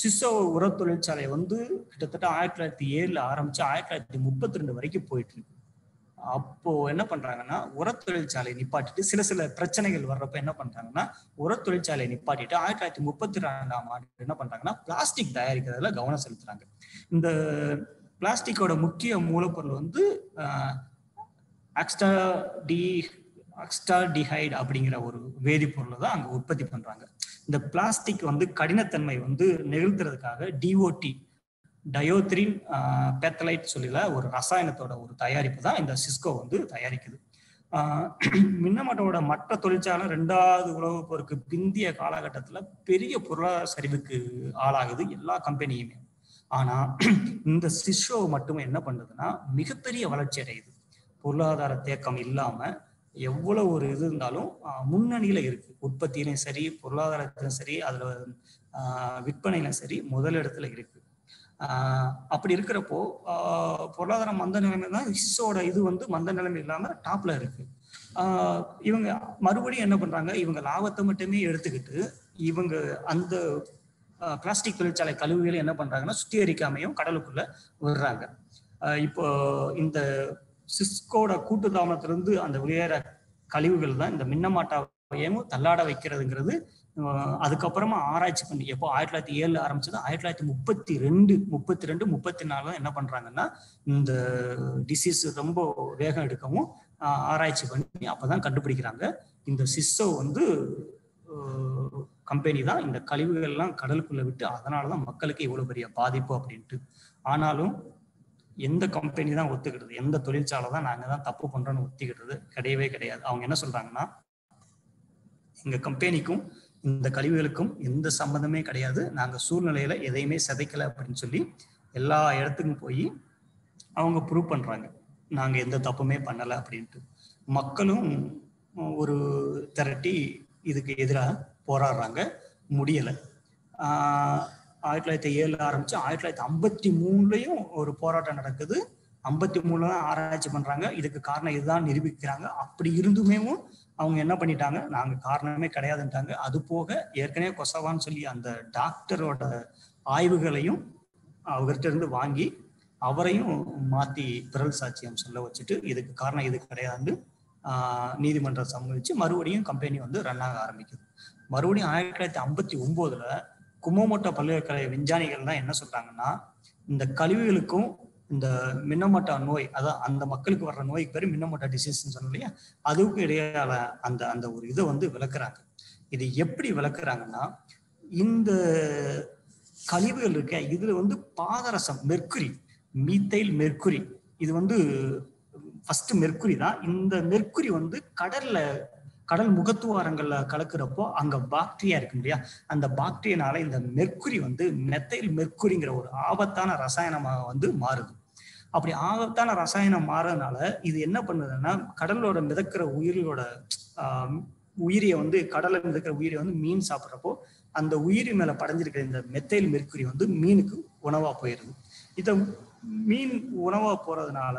சிசோ உர தொழிற்சாலை வந்து கிட்டத்தட்ட ஆயிரத்தி தொள்ளாயிரத்தி ஏழுல ஆரம்பிச்சு ஆயிரத்தி தொள்ளாயிரத்தி முப்பத்தி ரெண்டு வரைக்கும் போயிட்டு இருக்கு. அப்போ என்ன பண்றாங்கன்னா உர தொழிற்சாலை நிப்பாட்டிட்டு சில சில பிரச்சனைகள் வர்றப்ப என்ன பண்றாங்கன்னா உர தொழிற்சாலை நிப்பாட்டிட்டு ஆயிரத்தி தொள்ளாயிரத்தி முப்பத்தி ரெண்டாம் ஆண்டு என்ன பண்றாங்கன்னா பிளாஸ்டிக் தயாரிக்கிறதுல கவனம் செலுத்துறாங்க. இந்த பிளாஸ்டிக்கோட முக்கிய மூலப்பொருள் வந்து அக்ஸ்டா டி அக்ஸ்டாடிஹைட் அப்படிங்கிற ஒரு வேதிப்பொருளை தான் அங்கே உற்பத்தி பண்ணுறாங்க இந்த பிளாஸ்டிக் வந்து கடினத்தன்மை வந்து நிகழ்த்துறதுக்காக டிஓடி டயோத்ரின் பெத்தலைட் சொல்லில ஒரு ரசாயனத்தோட ஒரு தயாரிப்பு தான் இந்த சிஸ்கோ வந்து தயாரிக்குது. மின்னமட்டோட மற்ற தொழிற்சாலை ரெண்டாவது உலகப் போருக்கு பிந்திய காலகட்டத்தில் பெரிய பொருளாதார சரிவுக்கு ஆளாகுது எல்லா கம்பெனியுமே ஆனால் இந்த சிஸ்கோ மட்டும் என்ன பண்ணுதுன்னா மிகப்பெரிய வளர்ச்சி அடையுது. பொருளாதார தேக்கம் இல்லாமல் எவ்வளவு ஒரு இது இருந்தாலும் முன்னணியில் முன்னணியில இருக்கு. உற்பத்தியிலும் சரி பொருளாதாரத்திலும் சரி அதுல விற்பனையிலும் சரி முதலிடத்துல இருக்கு. அப்படி இருக்கிறப்போ பொருளாதார மந்த நிலைமை தான் இஸ்ஸோட இது வந்து மந்த நிலைமை இல்லாம டாப்ல இருக்கு. இவங்க மறுபடியும் என்ன பண்றாங்க? இவங்க லாபத்தை மட்டுமே எடுத்துக்கிட்டு இவங்க அந்த பிளாஸ்டிக் தொழிற்சாலை கழிவுகளை என்ன பண்றாங்கன்னா சுத்திகரிக்காமையும் கடலுக்குள்ள விடுறாங்க. இப்போ இந்த சிஸ்கோட கூட்டு தாமனத்திலிருந்து அந்த வெளியேற கழிவுகள் தான் இந்த மின்னமாட்டாவையும் தள்ளாட வைக்கிறதுங்கிறது அதுக்கப்புறமா ஆராய்ச்சி பண்ணி எப்போ ஆயிரத்தி தொள்ளாயிரத்தி ஏழு ஆரம்பிச்சது ஆயிரத்தி தொள்ளாயிரத்தி முப்பத்தி ரெண்டு முப்பத்தி ரெண்டு முப்பத்தி நாலு என்ன பண்றாங்கன்னா இந்த டிசீஸ் ரொம்ப வேகம் எடுக்கவும் ஆராய்ச்சி பண்ணி அப்பதான் கண்டுபிடிக்கிறாங்க. இந்த சிஸ்ஸோ வந்து கம்பெனி தான் இந்த கழிவுகள்லாம் கடலுக்குள்ள விட்டு அதனாலதான் மக்களுக்கு இவ்வளவு பெரிய பாதிப்பு அப்படின்ட்டு. ஆனாலும் எந்த கம்பெனி தான் ஒத்துக்கிறது எந்த தொழிற்சாலை தான் நாங்க தான் தப்பு பண்றோம்னு ஒத்திக்கிட்டது கிடையவே கிடையாது. அவங்க என்ன சொல்றாங்கன்னா எங்க கம்பெனிக்கும் இந்த கழிவுகளுக்கும் எந்த சம்மந்தமே கிடையாது. நாங்க சூழ்நிலையில எதையுமே சிதைக்கல அப்படின்னு சொல்லி எல்லா இடத்துக்கும் போய் அவங்க ப்ரூவ் பண்றாங்க. நாங்க எந்த தப்புமே பண்ணல அப்படின்ட்டு. மக்களும் ஒரு திரட்டி இதுக்கு எதிராக போராடுறாங்க. முடியலை. ஆயிரத்தி தொள்ளாயிரத்தி ஏழுல ஆரம்பிச்சு ஆயிரத்தி தொள்ளாயிரத்தி ஐம்பத்தி மூணுலயும் ஒரு போராட்டம் நடக்குது. ஐம்பத்தி மூணுல தான் ஆராய்ச்சி பண்றாங்க. இதுக்கு காரணம் இதுதான் நிரூபிக்கிறாங்க. அப்படி இருந்துமே அவங்க என்ன பண்ணிட்டாங்க? நாங்க காரணமே கிடையாதுன்ட்டாங்க. அது போக ஏற்கனவே கொசவான்னு சொல்லி அந்த டாக்டரோட ஆய்வுகளையும் அவர்கிட்ட இருந்து வாங்கி அவரையும் மாத்தி பிறல் சாட்சியம் சொல்ல வச்சுட்டு இதுக்கு காரணம் இது கிடையாது நீதிமன்றம் சம்மதிச்சு மறுபடியும் கம்பெனி வந்து ரன் ஆக ஆரம்பிக்குது. மறுபடியும் ஆயிரத்தி தொள்ளாயிரத்தி ஐம்பத்தி ஒன்பதுல குமோமோட்டோ பல்கலைக்கழக விஞ்ஞானிகள் தான் என்ன சொல்றாங்கன்னா இந்த கழிவுகளுக்கும் இந்த மின்னமோட்டா நோய் அதான் அந்த மக்களுக்கு வர்ற நோய்க்கு பேர் மின்னமோட்டா டிசீஸ்ன்னு சொன்னோம் இல்லையா? அதுக்கும் இடையால அந்த அந்த ஒரு இதை வந்து விளக்குறாங்க. இது எப்படி விளக்குறாங்கன்னா இந்த கழிவுகள் இருக்க இதுல வந்து பாதரசம் மெர்க்குரி மீத்தைல் மெர்க்குரி இது வந்து ஃபர்ஸ்ட் மெர்க்குரி தான். இந்த மெர்க்குரி வந்து கடல்ல கடல் முகத்துவாரங்கள்ல கலக்குறப்போ அங்க பாக்டீரியா இருக்கு இல்லையா? அந்த பாக்டீரியனால இந்த மெர்க்குரி வந்து மெத்தைல் மெர்க்குரிங்கிற ஒரு ஆபத்தான ரசாயனமாக வந்து மாறுது. அப்படி ஆபத்தான ரசாயனம் மாறதுனால இது என்ன பண்ணுதுன்னா கடலோட மிதக்கிற உயிரியோட ஆஹ் உயிரியை வந்து கடலை மிதக்கிற உயிரை வந்து மீன் சாப்பிட்றப்போ அந்த உயிரி மேல படைஞ்சிருக்கிற இந்த மெத்தைல் மெர்க்குரி வந்து மீனுக்கு உணவா போயிருது. இத மீன் உணவா போறதுனால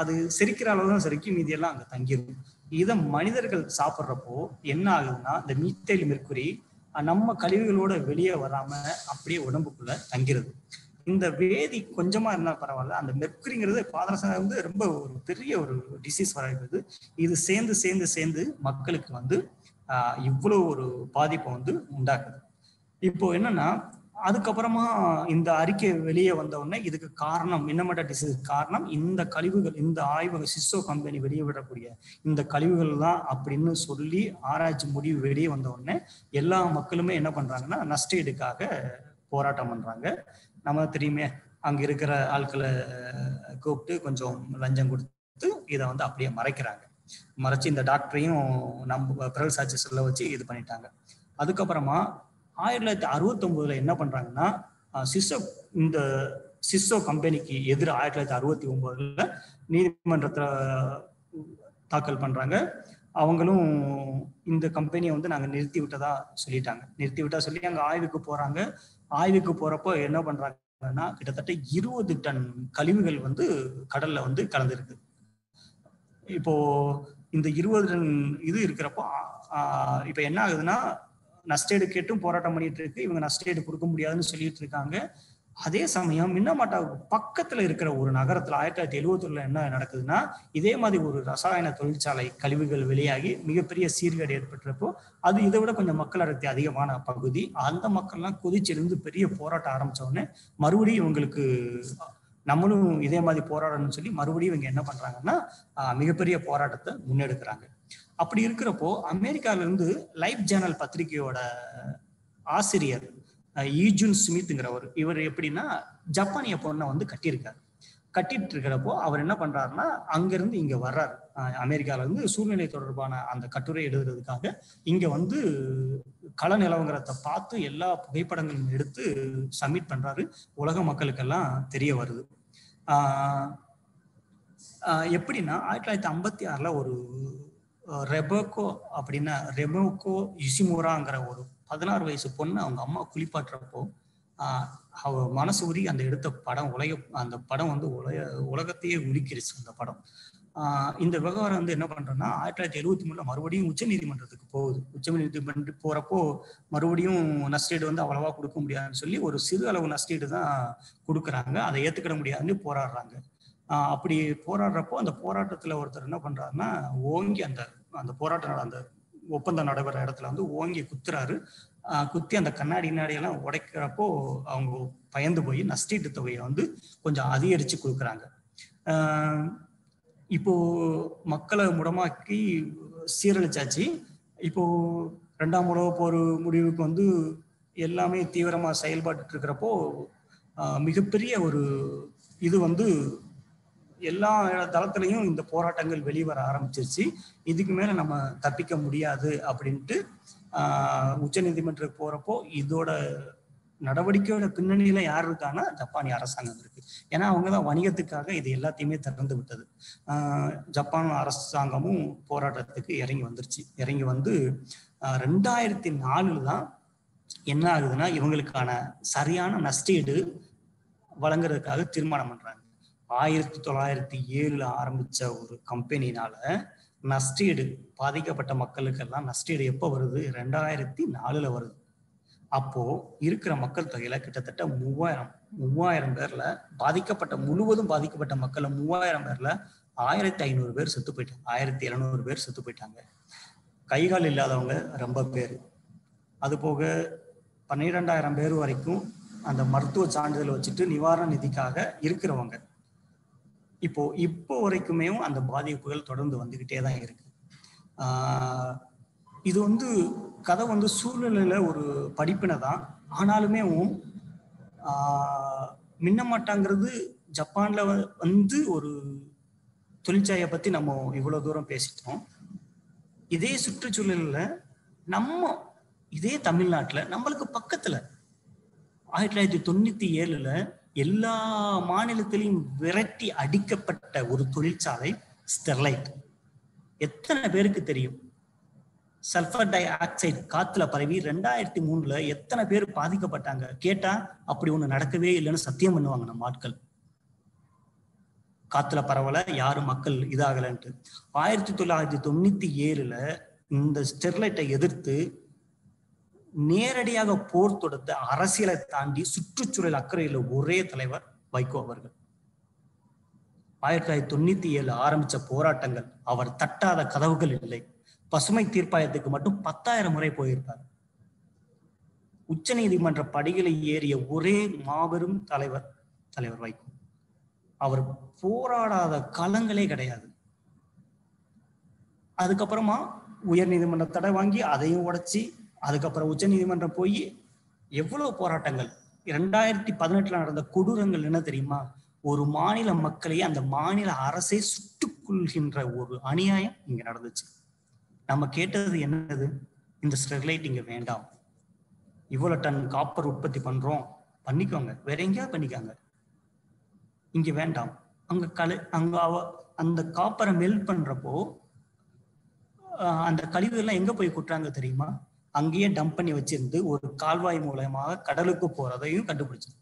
அது செரிக்கிற அளவு தான் செரிக்கும் மீதியெல்லாம் அங்கே அங்க தங்கிடும் இதை மனிதர்கள் சாப்பிட்றப்போ என்ன ஆகுதுன்னா இந்த மீத்தைல் மெர்க்குரி நம்ம கழிவுகளோட வெளியே வராம அப்படியே உடம்புக்குள்ள தங்கிருது. இந்த வேதி கொஞ்சமா இருந்தால் பரவாயில்ல. அந்த மெர்க்குரிங்கிறது பாதரசம் வந்து ரொம்ப ஒரு பெரிய ஒரு டிசீஸ் வராது இது சேர்ந்து சேர்ந்து சேர்ந்து மக்களுக்கு வந்து இவ்வளோ ஒரு பாதிப்பை வந்து உண்டாக்குது. இப்போ என்னன்னா அதுக்கப்புறமா இந்த அறிக்கை வெளியே வந்த உடனே இதுக்கு காரணம் மின்னமட்ட டிசீஸ் காரணம் இந்த கழிவுகள் இந்த ஆய்வக சிஸ்ஸோ கம்பெனி வெளியே விடக்கூடிய இந்த கழிவுகள் தான் அப்படின்னு சொல்லி ஆராய்ச்சி முடிவு வெளியே வந்த உடனே எல்லா மக்களுமே என்ன பண்றாங்கன்னா நஷ்டஈடுக்காக போராட்டம் பண்றாங்க. நம்ம தெரியுமே அங்க இருக்கிற ஆட்களை கூப்பிட்டு கொஞ்சம் லஞ்சம் கொடுத்து இதை வந்து அப்படியே மறைக்கிறாங்க. மறைச்சு இந்த டாக்டரையும் நம்ம பிரல் சாட்சி சொல்ல வச்சு இது பண்ணிட்டாங்க. அதுக்கப்புறமா ஆயிரத்தி தொள்ளாயிரத்தி அறுபத்தி ஒன்பதுல என்ன பண்றாங்கன்னா சிஸ்ஸோ இந்த சிஸ்ஸோ கம்பெனிக்கு எதிர் ஆயிரத்தி தொள்ளாயிரத்தி அறுபத்தி ஒன்பதுல நீதிமன்றத்துல தாக்கல் பண்றாங்க. அவங்களும் இந்த கம்பெனியை வந்து நாங்க நிறுத்தி விட்டதா சொல்லிட்டாங்க. நிறுத்தி விட்டா சொல்லி அங்க ஆய்வுக்கு போறாங்க. ஆய்வுக்கு போறப்போ என்ன பண்றாங்கன்னா கிட்டத்தட்ட இருபது டன் கழிவுகள் வந்து கடல்ல வந்து கலந்துருக்கு. இப்போ இந்த இருபது டன் இது இருக்கிறப்போ இப்ப என்ன ஆகுதுன்னா நஷ்டேடு கேட்டும் போராட்டம் பண்ணிட்டு இருக்கு. இவங்க நஷ்டேடு கொடுக்க முடியாதுன்னு சொல்லிட்டு இருக்காங்க. அதே சமயம் மின்னமாட்டாவுக்கு பக்கத்துல இருக்கிற ஒரு நகரத்துல ஆயிரத்தி தொள்ளாயிரத்தி எழுவத்தொன்னுல என்ன நடக்குதுன்னா இதே மாதிரி ஒரு ரசாயன தொழிற்சாலை கழிவுகள் வெளியாகி மிகப்பெரிய சீர்கேடு ஏற்பட்டுறப்போ அது இதை விட கொஞ்சம் மக்கள் அடர்த்தி அதிகமான பகுதி. அந்த மக்கள்லாம் கொதிச்சிருந்து பெரிய போராட்டம் ஆரம்பிச்ச உடனே மறுபடியும் இவங்களுக்கு நம்மளும் இதே மாதிரி போராடணும்னு சொல்லி மறுபடியும் இவங்க என்ன பண்றாங்கன்னா மிகப்பெரிய போராட்டத்தை முன்னெடுக்கிறாங்க. அப்படி இருக்கிறப்போ அமெரிக்கால இருந்து லைஃப் ஜேர்னல் பத்திரிகையோட ஆசிரியர் ஈஜுன் ஸ்மித்ங்கிறவர் இவர் எப்படின்னா ஜப்பானிய பொண்ணை வந்து கட்டியிருக்காரு. கட்டிட்டு இருக்கிறப்போ அவர் என்ன பண்றாருன்னா அங்கிருந்து இங்க வர்றாரு. அஹ் அமெரிக்கால இருந்து சூழ்நிலை தொடர்பான அந்த கட்டுரை எழுதுறதுக்காக இங்க வந்து கள நிலவங்கிறத பார்த்து எல்லா புகைப்படங்களும் எடுத்து சப்மிட் பண்றாரு. உலக மக்களுக்கெல்லாம் தெரிய வருது. எப்படின்னா ஆயிரத்தி தொள்ளாயிரத்தி ஐம்பத்தி ஆறுல ஒரு ரெபோக்கோ அப்படின்னா ரெபோக்கோ யுசிமுராங்கிற ஒரு பதினாறு வயசு பொண்ணு அவங்க அம்மா குளிப்பாட்டுறப்போ அவ மனசு உரி அந்த எடுத்த படம் உலக அந்த படம் வந்து உலக உலகத்தையே உலுக்கிருச்சு அந்த படம். இந்த விவகாரம் வந்து என்ன பண்றோம்னா ஆயிரத்தி தொள்ளாயிரத்தி எழுபத்தி மூணுல மறுபடியும் உச்ச நீதிமன்றத்துக்கு போகுது. உச்ச நீதிமன்றம் போறப்போ மறுபடியும் நஷ்டீடு வந்து அவ்வளவா கொடுக்க முடியாதுன்னு சொல்லி ஒரு சிறு அளவு நஷ்டீடு தான் கொடுக்குறாங்க. அதை ஏத்துக்கிட முடியாதுன்னு போராடுறாங்க. அப்படி போராடுறப்போ அந்த போராட்டத்துல ஒருத்தர் என்ன பண்றாருன்னா ஓங்கி அந்த அந்த போராட்டம் அந்த ஒப்பந்தம் நடைபெற இடத்துல வந்து ஓங்கி குத்துறாரு. குத்தி அந்த கண்ணாடி நாடியெல்லாம் உடைக்கிறப்போ அவங்க பயந்து போய் நஷ்டீட்டு தொகையை வந்து கொஞ்சம் அதிகரிச்சு கொடுக்குறாங்க. இப்போ மக்களை முடமாக்கி சீரழிச்சாச்சு. இப்போ ரெண்டாம் உலக போர் முடிவுக்கு வந்து எல்லாமே தீவிரமா செயல்பட்டு இருக்கிறப்போ மிகப்பெரிய ஒரு இது வந்து எல்லா தளத்துலையும் இந்த போராட்டங்கள் வெளிவர ஆரம்பிச்சிருச்சு. இதுக்கு மேல நம்ம தப்பிக்க முடியாது அப்படின்ட்டு உச்ச நீதிமன்றம் போறப்போ இதோட நடவடிக்கையோட பின்னணியில யார் இருக்கான்னா ஜப்பானிய அரசாங்கம் இருக்கு. ஏன்னா அவங்கதான் வணிகத்துக்காக இது எல்லாத்தையுமே திறந்து விட்டது. ஜப்பான் அரசாங்கமும் போராட்டத்துக்கு இறங்கி வந்துருச்சு. இறங்கி வந்து ரெண்டாயிரத்தி நாலுல தான் என்ன ஆகுதுன்னா இவங்களுக்கான சரியான நஷ்டீடு வழங்குறதுக்காக தீர்மானம் பண்றாங்க. ஆயிரத்தி தொள்ளாயிரத்தி ஏழுல ஆரம்பிச்ச ஒரு கம்பெனினால நஷ்டீடு பாதிக்கப்பட்ட மக்களுக்கெல்லாம் நஷ்டீடு எப்போ வருது? ரெண்டாயிரத்தி நாலுல வருது. அப்போ இருக்கிற மக்கள் தொகையில கிட்டத்தட்ட மூவாயிரம் மூவாயிரம் பேர்ல பாதிக்கப்பட்ட முழுவதும் பாதிக்கப்பட்ட மக்கள் மூவாயிரம் பேர்ல ஆயிரத்தி ஐநூறு பேர் செத்து போயிட்டாங்க. ஆயிரத்தி எழுநூறு பேர் செத்து போயிட்டாங்க. கைகால் இல்லாதவங்க ரொம்ப பேர். அது போக பன்னிரெண்டாயிரம் பேர் வரைக்கும் அந்த மருத்துவ சான்றிதழ் வச்சுட்டு நிவாரண நிதிக்காக இருக்கிறவங்க. இப்போ இப்போ வரைக்குமே அந்த பாதிப்புகள் தொடர்ந்து வந்துகிட்டே தான் இருக்கு. இது வந்து கதை வந்து சூழ்நிலையில ஒரு படிப்பினை தான். ஆனாலுமே மின்னமாட்டாங்கிறது ஜப்பான்ல வந்து ஒரு தொழிற்சாலையை பத்தி நம்ம இவ்வளவு தூரம் பேசிட்டோம். இதே சுற்றுச்சூழல்ல நம்ம இதே தமிழ்நாட்டுல நம்மளுக்கு பக்கத்துல ஆயிரத்தி தொள்ளாயிரத்தி தொண்ணூத்தி ஏழுல எல்லா மாநிலத்திலையும் விரட்டி அடிக்கப்பட்ட ஒரு தொழிற்சாலை ஸ்டெர்லைட் எத்தனை பேருக்கு தெரியும்? சல்பர் டை ஆக்சைடு காத்துல பரவி ரெண்டாயிரத்தி மூணுல எத்தனை பேர் பாதிக்கப்பட்டாங்க? கேட்டா அப்படி ஒண்ணு நடக்கவே இல்லைன்னு சத்தியம் பண்ணுவாங்க நம்ம ஆட்கள். காத்துல பரவல யாரும் மக்கள் இதாகலன்ட்டு. ஆயிரத்தி தொள்ளாயிரத்தி தொண்ணூத்தி ஏழுல இந்த ஸ்டெர்லைட்டை எதிர்த்து நேரடியாக போர் தொடுத்த அரசியலை தாண்டி சுற்றுச்சூழல் அக்கறையில் ஒரே தலைவர் வைகோ அவர்கள். ஆயிரத்தி தொள்ளாயிரத்தி தொண்ணூத்தி ஏழு ஆரம்பிச்ச போராட்டங்கள் அவர் தட்டாத கதவுகள் இல்லை. பசுமை தீர்ப்பாயத்துக்கு மட்டும் பத்தாயிரம் முறை போயிருப்பார். உச்ச நீதிமன்ற படிகளை ஏறிய ஒரே மாபெரும் தலைவர் தலைவர் வைகோ. அவர் போராடாத களங்களே கிடையாது. அதுக்கப்புறமா உயர் நீதிமன்ற தடை வாங்கி அதையும் உடைச்சி அதுக்கப்புறம் உச்ச நீதிமன்றம் போய் எவ்வளவு போராட்டங்கள்? இரண்டாயிரத்தி பதினெட்டுல நடந்த கொடூரங்கள் என்ன தெரியுமா? ஒரு மாநில மக்களையே அந்த மாநில அரசே சுட்டுக் கொள்கின்ற ஒரு அநியாயம் இங்க நடந்துச்சு. நம்ம கேட்டது என்னது? இந்த ஸ்டெர்லைட் இங்க வேண்டாம். இவ்வளவு டன் காப்பர் உற்பத்தி பண்றோம். பண்ணிக்கோங்க. வேற எங்கேயா பண்ணிக்காங்க. இங்க வேண்டாம். அங்க கலை அங்க அவ அந்த காப்பரை மெல்ட் பண்றப்போ அந்த கழிவு எல்லாம் எங்க போய் கொட்டுறாங்க தெரியுமா? அங்கேயே டம்ப் பண்ணி வச்சிருந்து ஒரு கால்வாய் மூலயமாக கடலுக்கு போறதையும் கண்டுபிடிச்சது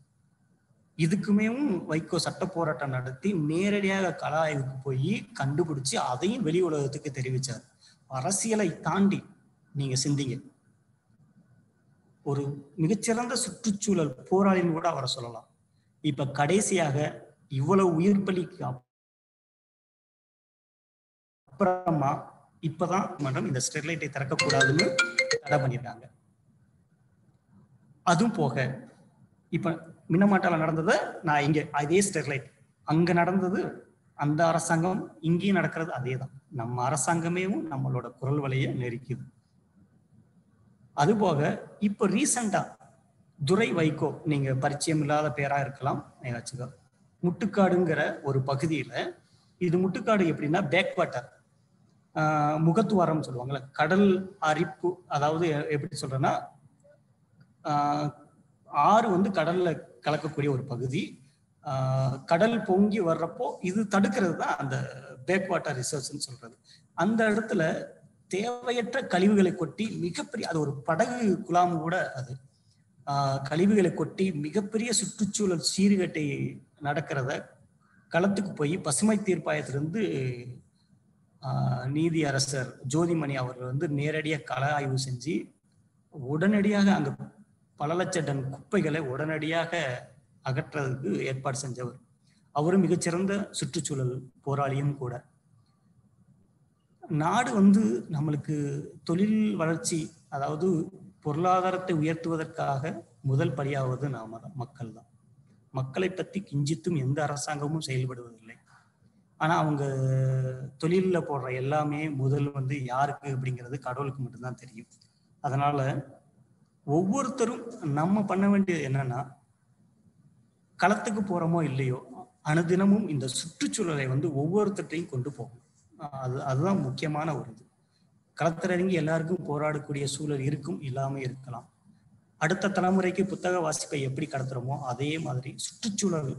இதுக்குமேவும் வைகோ சட்ட போராட்டம் நடத்தி நேரடியாக கள ஆய்வுக்கு போய் கண்டுபிடிச்சு அதையும் வெளி உலகத்துக்கு தெரிவிச்சார். அரசியலை தாண்டி நீங்க சிந்திங்க. ஒரு மிகச்சிறந்த சுற்றுச்சூழல் போராளின்னு கூட அவரை சொல்லலாம். இப்ப கடைசியாக இவ்வளவு உயிர் பலிக்கு அப்புறமா இப்பதான் மேடம் இந்த ஸ்டெர்லைட்டை திறக்கக்கூடாதுன்னு தடை பண்ணியிருக்காங்க அதுவும் போக இப்ப மின்னமாட்டால நடந்ததை நான் இங்க அதே ஸ்டெர்லைட். அங்க நடந்தது அந்த அரசாங்கம் இங்கேயும் நடக்கிறது அதே தான் நம்ம அரசாங்கமேவும் நம்மளோட குரல் வலையை நெருக்கிது. அது போக இப்போ ரீசண்டா துரை வைகோ நீங்க பரிச்சயம் இல்லாத பேரா இருக்கலாம் வச்சுக்கோ முட்டுக்காடுங்கிற ஒரு பகுதியில இது முட்டுக்காடு எப்படின்னா பேக் வாட்டர் முகத்துவாரம் சொல்லுவாங்கல்ல கடல் அரிப்பு அதாவது எ- எப்படி சொல்றேன்னா ஆறு வந்து கடல்ல கலக்கக்கூடிய ஒரு பகுதி. கடல் பொங்கி வர்றப்போ இது தடுக்கிறது தான் அந்த பேக் வாட்டர் ரிசர்ச்னு சொல்றது. அந்த இடத்துல தேவையற்ற கழிவுகளை கொட்டி மிகப்பெரிய அது ஒரு படகு குழாம் கூட அது. கழிவுகளை கொட்டி மிகப்பெரிய சுற்றுச்சூழல் சீர்கட்டை நடக்கிறத களத்துக்கு போய் பசுமை தீர்ப்பாயத்திலிருந்து நீதி அரசர் ஜோதிமணி அவர்கள் வந்து நேரடியாக கள ஆய்வு செஞ்சு உடனடியாக அங்க பல லட்ச டன் குப்பைகளை உடனடியாக அகற்றுறதுக்கு ஏற்பாடு செஞ்சவர். அவரும் மிகச்சிறந்த சுற்றுச்சூழல் போராளியும் கூட. நாடு வந்து நம்மளுக்கு தொழில் வளர்ச்சி அதாவது பொருளாதாரத்தை உயர்த்துவதற்காக முதல் படியாவது நாம தான் மக்கள் தான். மக்களை பத்தி கிஞ்சித்தும் எந்த அரசாங்கமும் செயல்படுவதில்லை. ஆனா அவங்க தொழில்ல போடுற எல்லாமே முதல் வந்து யாருக்கு அப்படிங்கிறது கடவுளுக்கு மட்டும்தான் தெரியும். அதனால ஒவ்வொருத்தரும் நம்ம பண்ண வேண்டியது என்னன்னா களத்துக்கு போறோமோ இல்லையோ அனுதினமும் இந்த சுற்றுச்சூழலை வந்து ஒவ்வொருத்தட்டையும் கொண்டு போகும் அது அதுதான் முக்கியமான ஒரு இது. களத்திறங்கி எல்லாருக்கும் போராடக்கூடிய சூழல் இருக்கும் இல்லாம இருக்கலாம். அடுத்த தலைமுறைக்கு புத்தக வாசிப்பை எப்படி கடத்துறோமோ அதே மாதிரி சுற்றுச்சூழல்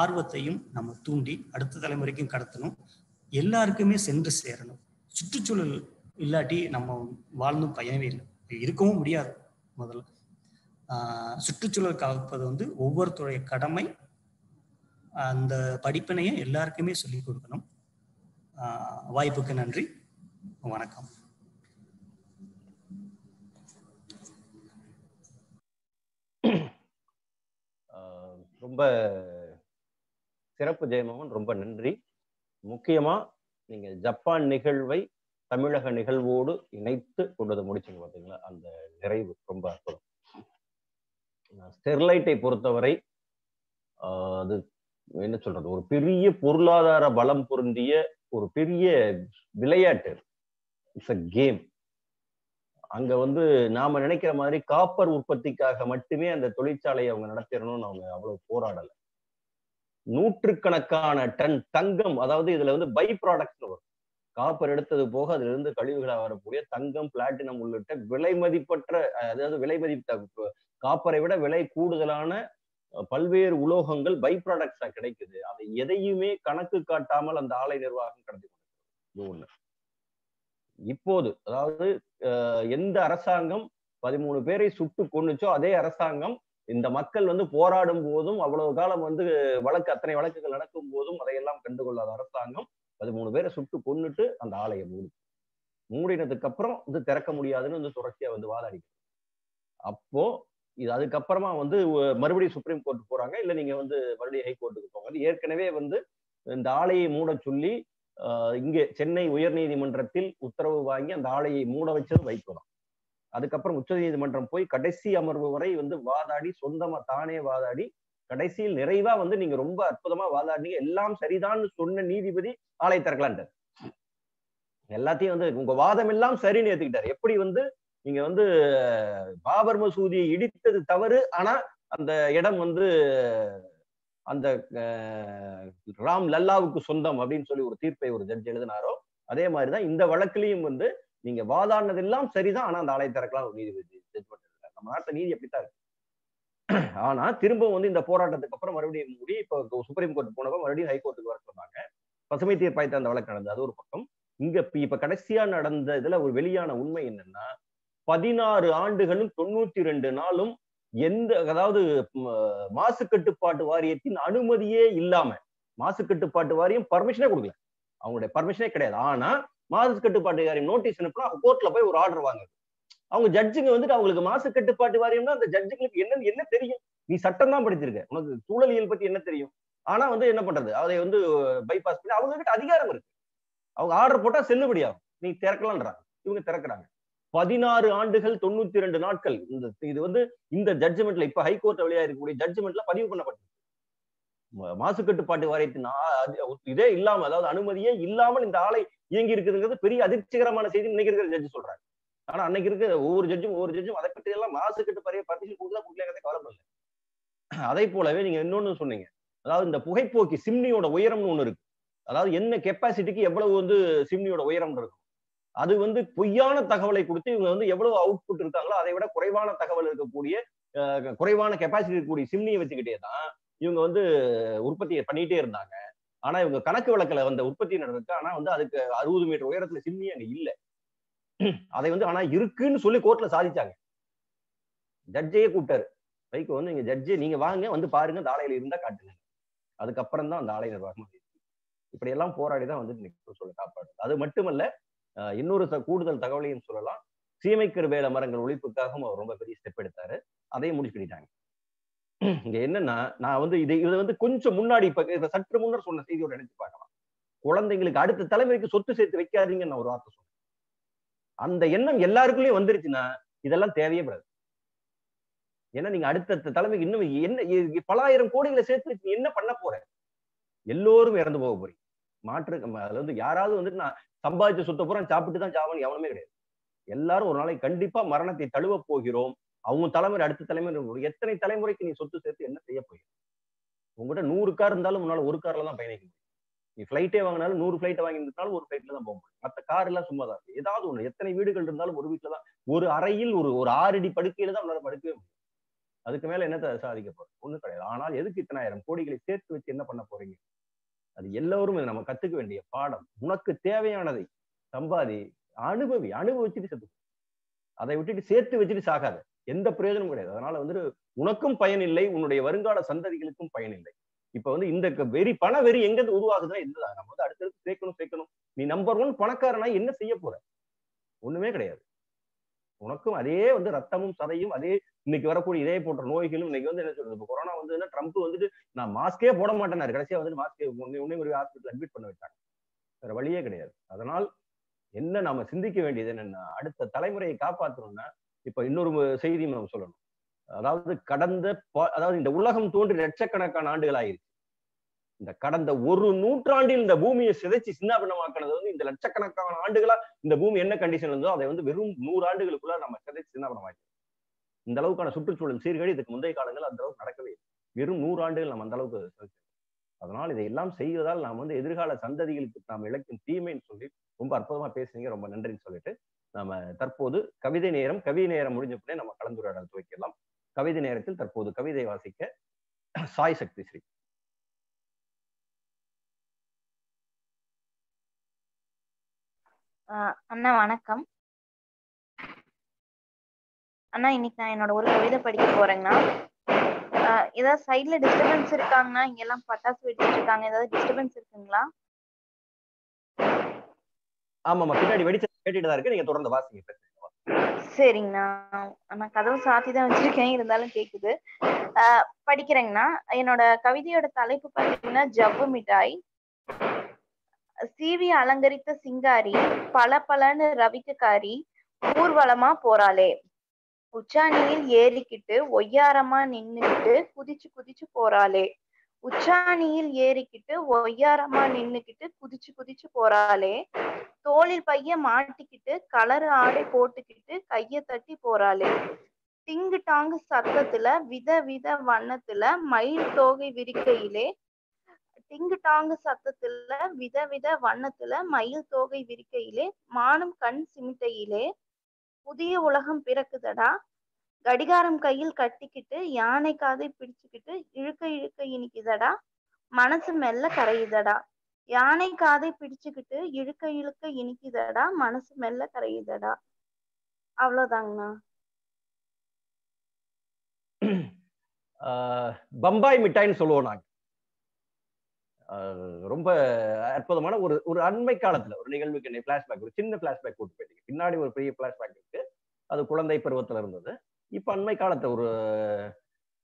ஆர்வத்தையும் நம்ம தூண்டி அடுத்த தலைமுறைக்கும் கடத்தணும். எல்லாருக்குமே சென்று சேரணும். சுற்றுச்சூழல் இல்லாட்டி நம்ம வாழ்ந்தும் பயனவே இல்லை. இருக்கவும் முடியாது முதல்ல. சுற்றுச்சூழல் காப்பது வந்து ஒவ்வொருத்தருடைய கடமை அந்த படிப்பினையை எல்லாருக்குமே சொல்லிக் கொடுக்கணும். வாய்ப்புக்கு நன்றி. வணக்கம். ரொம்ப சிறப்பு ஜெயமோகன் ரொம்ப நன்றி. முக்கியமா நீங்க ஜப்பான் நிகழ்வை தமிழக நிகழ்வோடு இணைத்து கொண்டு முடிச்சுங்க பாத்தீங்களா? அந்த நிறைவு ரொம்ப அற்புதம். ஸ்டெர்லைட்டை பொறுத்தவரை ஆஹ் அது என்ன சொல்றது? ஒரு பெரிய பொருளாதார பலம் பொருந்திய ஒரு பெரிய விளையாட்டு. இட்ஸ் அ கேம் அங்க வந்து நாம நினைக்கிற மாதிரி காப்பர் உற்பத்திக்காக மட்டுமே அந்த தொழிற்சாலையை அவங்க நடத்திடணும்னு அவங்க அவ்வளவு போராடலை. நூற்றுக்கணக்கான டன் தங்கம் அதாவது இதுல வந்து பை ப்ராடக்ட்ஸ் வரும். காப்பர் எடுத்தது போக அதுல இருந்து கழிவுகளாக வரக்கூடிய தங்கம் பிளாட்டினம் உள்ளிட்ட விலை மதிப்பற்ற அதாவது விலை மதிப்பு காப்பரை விட விலை கூடுதலான பல்வேறு உலோகங்கள் பை ப்ராடக்ட்ஸா கிடைக்குது. அதை எதையுமே கணக்கு காட்டாமல் அந்த ஆலை நிர்வாகம் கடந்து கொண்டிருக்கிறது. ஒண்ணு இப்போது அதாவது எந்த அரசாங்கம் பதிமூணு பேரை சுட்டு கொண்டுச்சோ அதே அரசாங்கம் இந்த மக்கள் வந்து போராடும் போதும் அவ்வளவு காலம் வந்து வழக்கு அத்தனை வழக்குகள் நடக்கும் போதும் அதையெல்லாம் கண்டுகொள்ளாத அரசாங்கம் பதிமூணு பேரை சுட்டு கொண்டுட்டு அந்த ஆலையை மூடி மூடினதுக்கு அப்புறம் வந்து திறக்க முடியாதுன்னு வந்து தொடர்ச்சியா வந்து வாதாடிக்கிறது அப்போ இது அதுக்கப்புறமா வந்து மறுபடியும் சுப்ரீம் கோர்ட் போறாங்க இல்ல நீங்க வந்து மறுபடியும் ஹைகோர்ட்டுக்கு போங்க. ஏற்கனவே வந்து இந்த ஆலையை மூட சொல்லி இங்கே சென்னை உயர்நீதிமன்றத்தில் உத்தரவு வாங்கி அந்த ஆலையை மூட வச்சது வைக்கலாம் அதுக்கப்புறம் உச்ச நீதிமன்றம் போய் கடைசி அமர்வு வரை வந்து வாதாடி சொந்தமா தானே வாதாடி கடைசியில் நிறைவா வந்து நீங்க ரொம்ப அற்புதமா வாதாடினீங்க. எல்லாம் சரிதான்னு சொன்ன நீதிபதி ஆலை திறக்கலான்ட்டார் எல்லாத்தையும் வந்து உங்க வாதம் எல்லாம் சரின்னு ஏத்துக்கிட்டாரு. எப்படி வந்து நீங்க வந்து பாபர் மசூதியை இடித்தது தவறு ஆனா அந்த இடம் வந்து அந்த ராம் லல்லாவுக்கு சொந்தம் அப்படின்னு சொல்லி ஒரு தீர்ப்பை ஒரு ஜட்ஜ் எழுதினாரோ அதே மாதிரிதான் இந்த வழக்குலயும் வந்து நீங்க வாதாடினதெல்லாம் சரிதான். ஆனா அந்த ஆலய திறக்கலாம் ஒரு நீதிபதி ஜட்மெண்ட் இருக்காரு. நம்ம நாட்டுல நீதி அப்படித்தான் இருக்கு. ஆனா திரும்பவும் வந்து இந்த போராட்டத்துக்கு அப்புறம் மறுபடியும் மூடி இப்போ சுப்ரீம் கோர்ட் போனப்ப மறுபடியும் ஹைகோர்ட்டுக்கு வர சொன்னாங்க. பசுமை தீர்ப்பாயத்தை அந்த வழக்கு நடந்தது. அது ஒரு பக்கம். இங்க இப்ப கடைசியா நடந்த இதுல ஒரு வெளியான உண்மை என்னன்னா பதினாறு ஆண்டுகளும் தொண்ணூத்தி ரெண்டு நாளும் எந்த அதாவது மாசு கட்டுப்பாட்டு வாரியத்தின் அனுமதியே இல்லாம மாசு கட்டுப்பாட்டு வாரியம் பர்மிஷனே கொடுக்கல. அவங்களுடைய பர்மிஷனே கிடையாது. ஆனா மாசு கட்டுப்பாட்டு வாரியம் நோட்டீஸ் அனுப்புனா கோர்ட்ல போய் ஒரு ஆர்டர் வாங்குது. அவங்க ஜட்ஜுங்க வந்துட்டு அவங்களுக்கு மாசு கட்டுப்பாட்டு வாரியம்னா அந்த ஜட்ஜுங்களுக்கு என்ன என்ன தெரியும்? நீ சட்டம் தான் படிச்சிருக்க. உனக்கு சூழலியல் பத்தி என்ன தெரியும்? ஆனா வந்து என்ன பண்றது? அதை வந்து பைபாஸ் பண்ணி அவங்க கிட்ட அதிகாரம் இருக்கு. அவங்க ஆர்டர் போட்டா செல்லுபடியாகும் நீ திறக்கலான்றாங்க. இவங்க திறக்கிறாங்க. பதினாறு ஆண்டுகள் தொண்ணூத்தி ரெண்டு நாட்கள். இந்த இது வந்து இந்த ஜட்ஜ்மெண்ட்ல இப்ப ஹைகோர்ட் வழியா இருக்கக்கூடிய ஜட்ஜ்மெண்ட்ல பதிவு பண்ணப்பட்டது. மாசு கட்டுப்பாட்டு வாரியத்தின் இதே இல்லாம அதாவது அனுமதியே இல்லாமல் இந்த ஆலை இயங்கி இருக்குதுங்கிறது பெரிய அதிர்ச்சிகரமான செய்தி நினைக்கிற ஜட்ஜ் சொல்றாங்க ஆனா அன்னைக்கு இருக்க ஒவ்வொரு ஜட்ஜும் ஒவ்வொரு ஜட்ஜும் அதை பற்றி எல்லாம் மாசுக்கிட்டு பறைய பர்மிஷன் கொடுத்தா கொடுக்கல கவலைப்படல. அதே போலவே நீங்க இன்னொன்னு சொன்னீங்க. அதாவது இந்த புகைப்போக்கி சிம்னியோட உயரம்னு ஒண்ணு இருக்கு. அதாவது என்ன கெப்பாசிட்டிக்கு எவ்வளவு வந்து சிம்னியோட உயரம் இருக்கும். அது வந்து பொய்யான தகவலை கொடுத்து இவங்க வந்து எவ்வளவு அவுட்புட் இருக்காங்களோ அதை விட குறைவான தகவல் இருக்கக்கூடிய அஹ், குறைவான கெப்பாசிட்டி இருக்கக்கூடிய சிம்னியை வச்சுக்கிட்டே தான் இவங்க வந்து உற்பத்தியை பண்ணிட்டே இருந்தாங்க. ஆனா இவங்க கணக்கு வழக்குல வந்த உற்பத்தி நடந்திருக்கு. ஆனா வந்து அதுக்கு அறுபது மீட்டர் உயரத்துல சிம்னி அங்க இல்ல. அதை வந்து ஆனா இருக்குன்னு சொல்லி கோர்ட்ல சாதிச்சாங்க. ஜட்ஜையே கூப்பிட்டாரு. பைக் வந்து இங்க ஜட்ஜே நீங்க வாங்க வந்து பாருங்க இந்த ஆலையில இருந்தா காட்டுங்க. அதுக்கப்புறம் தான் அந்த ஆலை நிர்வாகம் இப்படி எல்லாம் போராடி தான் வந்து சொல்ல காப்பாடுது அது மட்டுமல்ல இன்னொரு கூடுதல் தகவலையும் சொல்லலாம். சீமைக்கர் வேலை மரங்கள் ஒழிப்புக்காகவும் அவர் ரொம்ப பெரிய ஸ்டெப் எடுத்தாரு. அதையும் முடிச்சு பண்ணிட்டாங்க. இங்க என்னன்னா நான் வந்து இது இதை வந்து கொஞ்சம் முன்னாடி இப்ப சற்று முன்னர் சொன்ன செய்தியோட நினைச்சு பார்க்கலாம். குழந்தைங்களுக்கு அடுத்த தலைமுறைக்கு சொத்து சேர்த்து வைக்காதீங்கன்னு நான் ஒரு வார்த்தை சொன்னேன். அந்த எண்ணம் எல்லாருக்குள்ளயும் வந்துருச்சுன்னா இதெல்லாம் தேவையே படாது. ஏன்னா நீங்க அடுத்த தலைமைக்கு இன்னும் என்ன பலாயிரம் கோடிகளை சேர்த்து வச்சு என்ன பண்ண போற? எல்லோரும் இறந்து போக போறீங்க. மாற்று அதுல வந்து யாராவது வந்துட்டு நான் சம்பாதிச்ச சொத்த பூரா சாப்பிட்டு தான் சாவணும் எவனுமே கிடையாது. எல்லாரும் ஒரு நாளைக்கு கண்டிப்பா மரணத்தை தழுவ போகிறோம். அவங்க தலைமுறை அடுத்த தலைமுறை எத்தனை தலைமுறைக்கு நீ சொத்து சேர்த்து என்ன செய்ய போய் உங்ககிட்ட நூறு கார் இருந்தாலும் முன்னால ஒரு கார்ல தான் பயணிக்க முடியும். நீ ஃபிளைட்டே வாங்கினாலும் நூறு ஃபிளைட்டை வாங்கியிருந்தாலும் ஒரு ஃபிளைட்ல தான் போக முடியும். மற்ற கார் எல்லாம் சும்மா தான் இருக்கு. ஏதாவது ஒண்ணு. எத்தனை வீடுகள் இருந்தாலும் ஒரு வீட்டுல தான். ஒரு அறையில் ஒரு ஒரு ஆறு அடி படுக்கையில தான் உன்னால படுக்கவே முடியும். அதுக்கு மேல என்னத்தை சாதிக்க போறோம் ஒண்ணும் கிடையாது. ஆனால் எதுக்கு இத்தனாயிரம் கோடிகளை சேர்த்து வச்சு என்ன பண்ண போறீங்க? அது எல்லோரும் இதை நம்ம கத்துக்க வேண்டிய பாடம். உனக்கு தேவையானதை சம்பாதி அனுபவி அனுபவிச்சுட்டு செத்து அதை விட்டுட்டு சேர்த்து வச்சுட்டு சாகாத. எந்த பிரயோஜனமும் கிடையாது. அதனால வந்து உனக்கும் பயன் இல்லை உன்னுடைய வருங்கால சந்ததிகளுக்கும் பயன் இல்லை இப்ப வந்து இந்த வெறி பண வெறி எங்க இருந்து உருவாகுதுன்னா இதுதான் நம்ம வந்து அடுத்தடுத்து சேர்க்கணும் சேர்க்கணும் நீ நம்பர் ஒன் பணக்காரனா என்ன செய்ய போற? ஒண்ணுமே கிடையாது. உனக்கும் அதே வந்து ரத்தமும் சதையும் அதே இன்னைக்கு வரக்கூடிய இதே போன்ற நோய்களும் இன்னைக்கு வந்து என்ன சொல்றது? இப்போ கொரோனா வந்து ட்ரம்ப் வந்துட்டு நான் மாஸ்கே போட மாட்டேனாரு கடைசியா வந்து மாஸ்கே உன்னை ஒரு ஹாஸ்பிட்டல் அட்மிட் பண்ண வைத்தாங்க வேற வழியே கிடையாது. அதனால் என்ன நாம சிந்திக்க வேண்டியது என்னன்னா அடுத்த தலைமுறையை காப்பாற்றணும்னா இப்ப இன்னொரு செய்தியும் நம்ம சொல்லணும். அதாவது கடந்த ப- அதாவது இந்த உலகம் தோன்றி லட்சக்கணக்கான ஆண்டுகள் ஆயிருச்சு இந்த கடந்த ஒரு நூற்றாண்டில் இந்த பூமியை சிதைச்சு சின்னாபின்னமாக்கினது வந்து இந்த லட்சக்கணக்கான ஆண்டுகளா இந்த பூமி என்ன கண்டிஷன் இருந்தோ அதை வந்து வெறும் நூறு ஆண்டுகளுக்குள்ள நம்ம சிதைச்சு சின்னாபின்னமாக்கி இந்த அளவுக்கான சுற்றுச்சூழல் சீர்கேடு இதுக்கு முந்தைய காலங்கள் அந்த அளவுக்கு நடக்கவே வெறும் நூறு ஆண்டுகள் நம்ம அந்த அளவுக்கு அதனால் இதையெல்லாம் செய்வதால் நாம் வந்து எதிர்கால சந்ததிகளுக்கு நாம் இழைக்கும் தீமைன்னு சொல்லி ரொம்ப அற்புதமா பேசுனீங்க. ரொம்ப நன்றின்னு சொல்லிட்டு நம்ம தற்போது கவிதை நேரம் கவிதை நேரம் முடிஞ்ச நம்ம கலந்துரையாடல் துவைக்கலாம் கவிதை நேரத்தில் தற்போது கவிதை வாசிக்க சாய் சக்தி ஸ்ரீ. ஆஹ் அண்ணா வணக்கம். அண்ணா இன்னைக்கு நான் என்னோட ஒரு கவிதை படிக்க போறேங்கண்ணா. ஆஹ் ஏதாவது சைட்ல டிஸ்டர்பன்ஸ் இருக்காங்கண்ணா? இங்க எல்லாம் பட்டாசு வெடிச்சிட்டு இருக்காங்க. ஏதாவது டிஸ்டர்பன்ஸ் இருக்குங்களா? ஆமாமா பின்னாடி வெடிச்சு கேட்டுட்டு தான் இருக்கு. நீங்க தொடர்ந்து வாசிங்க சரிங்கண்ணா. நான் கதவு சாத்தி தான் வச்சிருக்கேன் இருந்தாலும் கேக்குது. ஆஹ் படிக்கிறேங்கண்ணா. என்னோட கவிதையோட தலைப்பு பார்த்தீங்கன்னா ஜவ்வு மிட்டாய். சீவி அலங்கரித்த சிங்காரி பல பலன்னு ரவிக்குக்காரி ஊர்வலமா போறாளே. உச்சாணியில் ஏறிக்கிட்டு ஒய்யாரமா நின்னுக்கிட்டு குதிச்சு குதிச்சு போறாளே. உச்சாணியில் ஏறிக்கிட்டு ஒய்யாரமா நின்னுக்கிட்டு குதிச்சு குதிச்சு போறாளே. தோளில் பைய மாட்டிக்கிட்டு கலர் ஆடை போட்டுக்கிட்டு கைய தட்டி போறாளே. டிங்கு டாங்கு சத்தத்துல வித வித வண்ணத்துல மயில் தோகை விரிக்கையிலே டிங்கு டாங்கு சத்தத்துல வித வித வண்ணத்துல மயில் தோகை விரிக்கையிலே மானம் கண் சிமிட்டையிலே புதிய உலகம் பிறக்குதடா. கடிகாரம் கையில் கட்டிக்கிட்டு யானை காதை பிடிச்சுக்கிட்டு இழுக்க இழுக்க இனிக்குதடா. மனசு மெல்ல கரையுதடா. யானை காதை பிடிச்சுக்கிட்டு இழுக்க இழுக்க இனிக்குதடா மனசு மெல்ல கரையுதடா. அவ்வளவுதாங்கண்ணா ஆஹ் பம்பாய் மிட்டாய்ன்னு சொல்லுவோம் நாங்க. ஆஹ் ரொம்ப அற்புதமான ஒரு ஒரு அண்மை காலத்துல ஒரு நிகழ்வுக்கு பிளாஷ்பேக் ஒரு சின்ன பிளாஷ்பேக் கூட்டு போயிட்டீங்க. பின்னாடி ஒரு பெரிய பிளாஷ்பேக் இருக்கு. அது குழந்தை பருவத்துல இருந்தது. இப்ப அண்மை காலத்துல ஒரு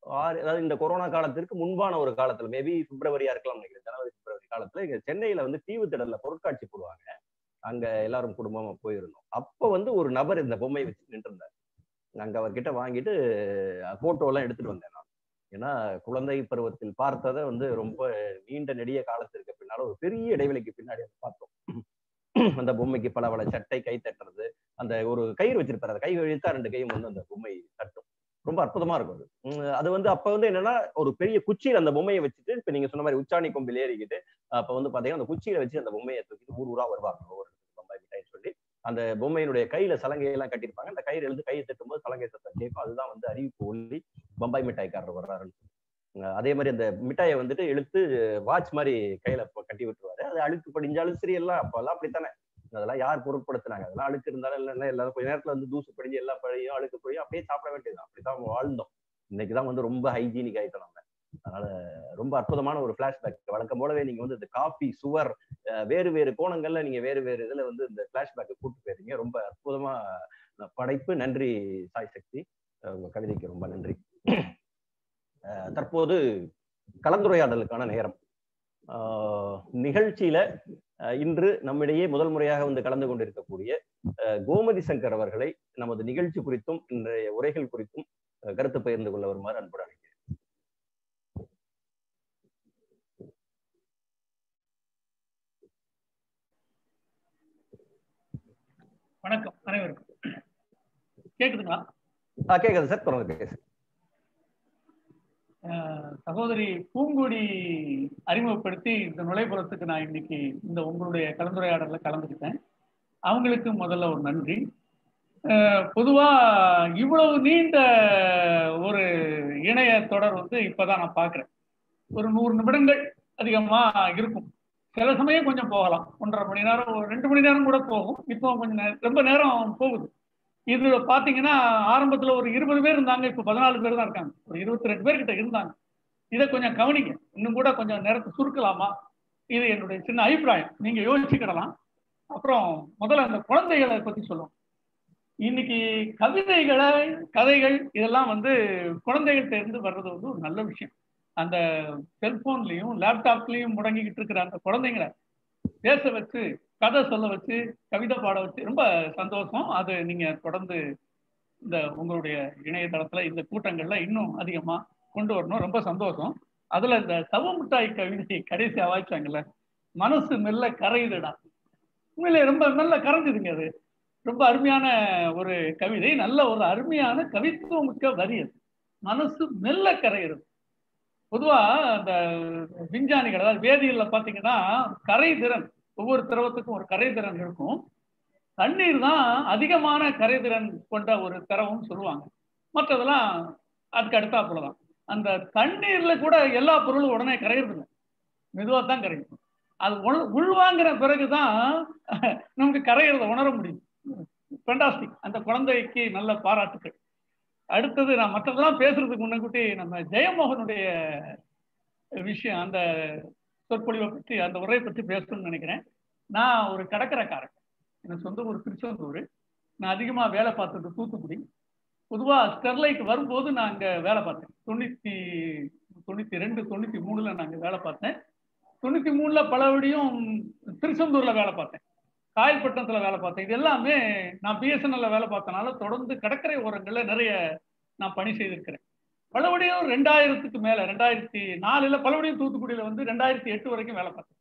ஆறு அதாவது இந்த கொரோனா காலத்திற்கு முன்பான ஒரு காலத்துல மேபி பிப்ரவரியா இருக்கலாம் நினைக்கிறேன். ஜனவரி பிப்ரவரி காலத்துல இங்க சென்னையில வந்து தீவு திடல்ல பொருட்காட்சி போடுவாங்க. அங்க எல்லாரும் குடும்பமா போயிருந்தோம். அப்ப வந்து ஒரு நபர் இந்த பொம்மையை வச்சு நின்று இருந்தார் அங்க அவர்கிட்ட வாங்கிட்டு போட்டோ எல்லாம் எடுத்துட்டு வந்தேன் நான். ஏன்னா குழந்தை பருவத்தில் பார்த்ததை வந்து ரொம்ப நீண்ட நெடிய காலத்திற்கு பின்னால ஒரு பெரிய இடைவெளிக்கு பின்னாடி அதை பார்த்தோம். அந்த பொம்மைக்கு பல பல சட்டை கை தட்டுறது அந்த ஒரு கயிறு வச்சிருப்பாரு. அந்த கை இழுத்தா ரெண்டு கையும் வந்து அந்த பொம்மை தட்டும். ரொம்ப அற்புதமா இருக்கும் அது. அது வந்து அப்ப வந்து என்னன்னா ஒரு பெரிய குச்சியில அந்த பொம்மையை வச்சுட்டு இப்ப நீங்க சொன்ன மாதிரி உச்சாணி கொம்பில் ஏறிக்கிட்டு அப்ப வந்து பாத்தீங்கன்னா அந்த குச்சியில வச்சு அந்த பொம்மையை தூக்கிட்டு ஊர் ஊரா வருவாங்க. ஒவ்வொரு பம்பாய் மிட்டாய்னு சொல்லி. அந்த பொம்மையினுடைய கையில சலங்கையெல்லாம் கட்டியிருப்பாங்க. அந்த கயிறு எழுந்து கையை தட்டும்போது சலங்கை சத்தம் கேட்கும். அதுதான் வந்து அறிவிப்பு ஒல்லி பம்பாய் மிட்டாய்க்காரர் வர்றாருன்னு அதே மாதிரி அந்த மிட்டாயை வந்துட்டு இழுத்து வாட்ச் மாதிரி கையில கட்டி விட்டுருவாரு. அது அழுக்கு படிஞ்சாலும் சரி எல்லாம் அப்பெல்லாம் அப்படித்தானே? அதெல்லாம் யார் பொருட்படுத்தினாங்க? அதெல்லாம் அழுக்கு இருந்தாலும் இல்லைன்னா எல்லாரும் கொஞ்ச நேரத்துல வந்து தூசு படிஞ்சு எல்லா பழையும் அழுக்கு படியும் அப்படியே சாப்பிட வேண்டியது அப்படிதான் நம்ம வாழ்ந்தோம். இன்னைக்கு தான் வந்து ரொம்ப ஹைஜீனிக் ஆயிட்டோம் நம்ம அதனால ரொம்ப அற்புதமான ஒரு பிளாஷ்பேக் வழக்கம் போலவே நீங்க வந்து இந்த காபி சுவர் வேறு வேறு கோணங்கள்ல நீங்க வேறு வேறு இதுல வந்து இந்த பிளாஷ்பேக்கை கூட்டு போயிருங்க ரொம்ப அற்புதமா படைப்பு. நன்றி சாய் சக்தி. உங்க கவிதைக்கு ரொம்ப நன்றி. அஹ் தற்போது கலந்துரையாடலுக்கான நேரம். ஆஹ் நிகழ்ச்சியில இன்று நம்மிடையே முதல் முறையாக வந்து கலந்து கொண்டிருக்கக்கூடிய கோமதி சங்கர் அவர்களை நமது நிகழ்ச்சி குறித்தும் இன்றைய உரைகள் குறித்தும் கருத்து பகிர்ந்து கொள்ள வருமாறு அன்புடன் அழைக்கிறேன். வணக்கம் அனைவருக்கும் கேக்குதுங்களா கேக்குது சார் தொடர்ந்து பேசு அஹ் சகோதரி பூங்கொடி அறிமுகப்படுத்தி இந்த நுழைபுறத்துக்கு நான் இன்னைக்கு இந்த உங்களுடைய கலந்துரையாடலில் கலந்துக்கிட்டேன். அவங்களுக்கு முதல்ல ஒரு நன்றி. பொதுவாக இவ்வளவு நீண்ட ஒரு இணைய தொடர் வந்து இப்போதான் நான் பார்க்குறேன். ஒரு நூறு நிமிடங்கள் அதிகமாக இருக்கும். சில சமயம் கொஞ்சம் போகலாம். ஒன்றரை மணி நேரம் ஒரு ரெண்டு மணி நேரம் கூட போகும். இப்போ கொஞ்சம் ரொம்ப நேரம் போகுது. இதுல பாத்தீங்கன்னா ஆரம்பத்துல ஒரு இருபது பேர் இருந்தாங்க இப்போ பதினாலு பேர் தான் இருக்காங்க. ஒரு இருபத்தி ரெண்டு பேர்கிட்ட இருந்தாங்க. இதை கொஞ்சம் கவனிங்க. இன்னும் கூட கொஞ்சம் நேரத்தை சுருக்கலாமா? இது என்னுடைய சின்ன அபிப்பிராயம். நீங்க யோசிச்சுக்கிடலாம். அப்புறம் முதல்ல அந்த குழந்தைகளை பத்தி சொல்லுவோம். இன்னைக்கு கவிதைகளை கதைகள் இதெல்லாம் வந்து குழந்தைகிட்ட இருந்து வர்றது வந்து ஒரு நல்ல விஷயம். அந்த செல்போன்லயும் லேப்டாப்லயும் முடங்கிக்கிட்டு இருக்கிற அந்த குழந்தைங்களை பேச வச்சு கதை சொல்ல வச்சு கவிதை பாட வச்சு ரொம்ப சந்தோஷம். அது நீங்க தொடர்ந்து இந்த உங்களுடைய இணையதளத்துல இந்த கூட்டங்கள்ல இன்னும் அதிகமா கொண்டு வரணும். ரொம்ப சந்தோஷம். அதுல இந்த தவ மிட்டாய் கவிதை கடைசி வாய்ச்சாங்கல்ல மனசு மெல்ல கரையுதுடா. உண்மையிலே ரொம்ப மெல்ல கரைஞ்சுதுங்க அது. ரொம்ப அருமையான ஒரு கவிதை நல்ல ஒரு அருமையான கவித்துவம் மிக்க வரி அது. மனசு மெல்ல கரையிறது. பொதுவா அந்த விஞ்ஞானிகள் அதாவது வேதியில பாத்தீங்கன்னா கரை திறன் ஒவ்வொரு திரவத்துக்கும் ஒரு கரை திறன் இருக்கும். தண்ணீர் தான் அதிகமான கரை திறன் கொண்ட ஒரு திரவம்னு சொல்லுவாங்க. மற்றதெல்லாம் அதுக்கு அடுத்தா தான் அந்த தண்ணீர்ல கூட எல்லா பொருளும் உடனே கரையிறது மெதுவாக தான் கரையும். அது உள் உள்வாங்கிற பிறகுதான் நமக்கு கரையிறத உணர முடியும். ஃபென்டாஸ்டிக் அந்த குழந்தைக்கு நல்ல பாராட்டுக்கள். அடுத்தது நான் மற்றதெல்லாம் பேசுறதுக்கு முன்னக்கூட்டி நம்ம ஜெயமோகனுடைய விஷயம் அந்த சொற்பொழிவை பற்றி அந்த உரையை பற்றி பேசணும்னு நினைக்கிறேன். நான் ஒரு கடற்கரைக்காரன். எனக்கு சொந்த ஊர் திருச்செந்தூர். நான் அதிகமாக வேலை பார்த்தது தூத்துக்குடி. பொதுவாக ஸ்டெர்லைட் வரும்போது நான் அங்கே வேலை பார்த்தேன். தொண்ணூற்றி தொண்ணூற்றி ரெண்டு தொண்ணூற்றி மூணில் நான் அங்கே வேலை பார்த்தேன். தொண்ணூற்றி மூணில் பலபடியும் திருச்செந்தூரில் வேலை பார்த்தேன். காயல்பட்டினத்தில் வேலை பார்த்தேன். இது எல்லாமே நான் பிஎஸ்என்எல்ல வேலை பார்த்தனால தொடர்ந்து கடற்கரை ஓரங்களில் நிறைய நான் பணி செய்திருக்கிறேன். பலபடியும் ரெண்டாயிரத்துக்கு மேல ரெண்டாயிரத்தி நாலுல பலபடியும் தூத்துக்குடியில வந்து ரெண்டாயிரத்தி எட்டு வரைக்கும் வேலை பார்த்தேன்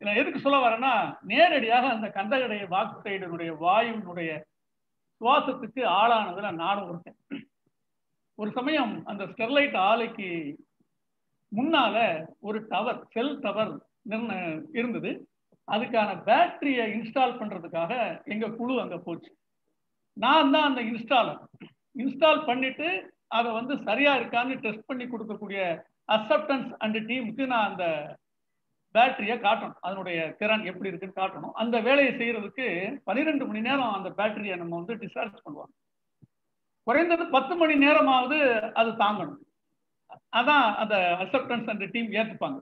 நான் எதுக்கு சொல்ல வரேன்னா நேரடியாக அந்த கந்தகடைய வாக்குடையினுடைய வாயுனுடைய சுவாசத்துக்கு ஆளானதுல நானும் இருக்கேன். ஒரு சமயம் அந்த ஸ்டெர்லைட் ஆலைக்கு முன்னால ஒரு டவர் செல் டவர் நிர்ண இருந்தது. அதுக்கான பேட்டரியை இன்ஸ்டால் பண்றதுக்காக எங்க குழு அங்க போச்சு. நான் தான் அந்த இன்ஸ்டாலர். இன்ஸ்டால் பண்ணிட்டு அதை வந்து சரியா இருக்கான்னு டெஸ்ட் பண்ணி கொடுக்கக்கூடிய அக்செப்டன்ஸ் அண்ட் டீமுக்கு நான் அந்த பேட்டரியை காட்டணும். அதனுடைய திறன் எப்படி இருக்குன்னு காட்டணும். அந்த வேலையை செய்யறதுக்கு பன்னிரெண்டு மணி நேரம் அந்த பேட்டரியை நம்ம வந்து டிஸ்சார்ஜ் பண்ணுவாங்க. குறைந்தது பத்து மணி நேரமாவது அது தாங்கணும். அதான் அந்த அக்செப்டன்ஸ் அண்ட் டீம் ஏற்றுப்பாங்க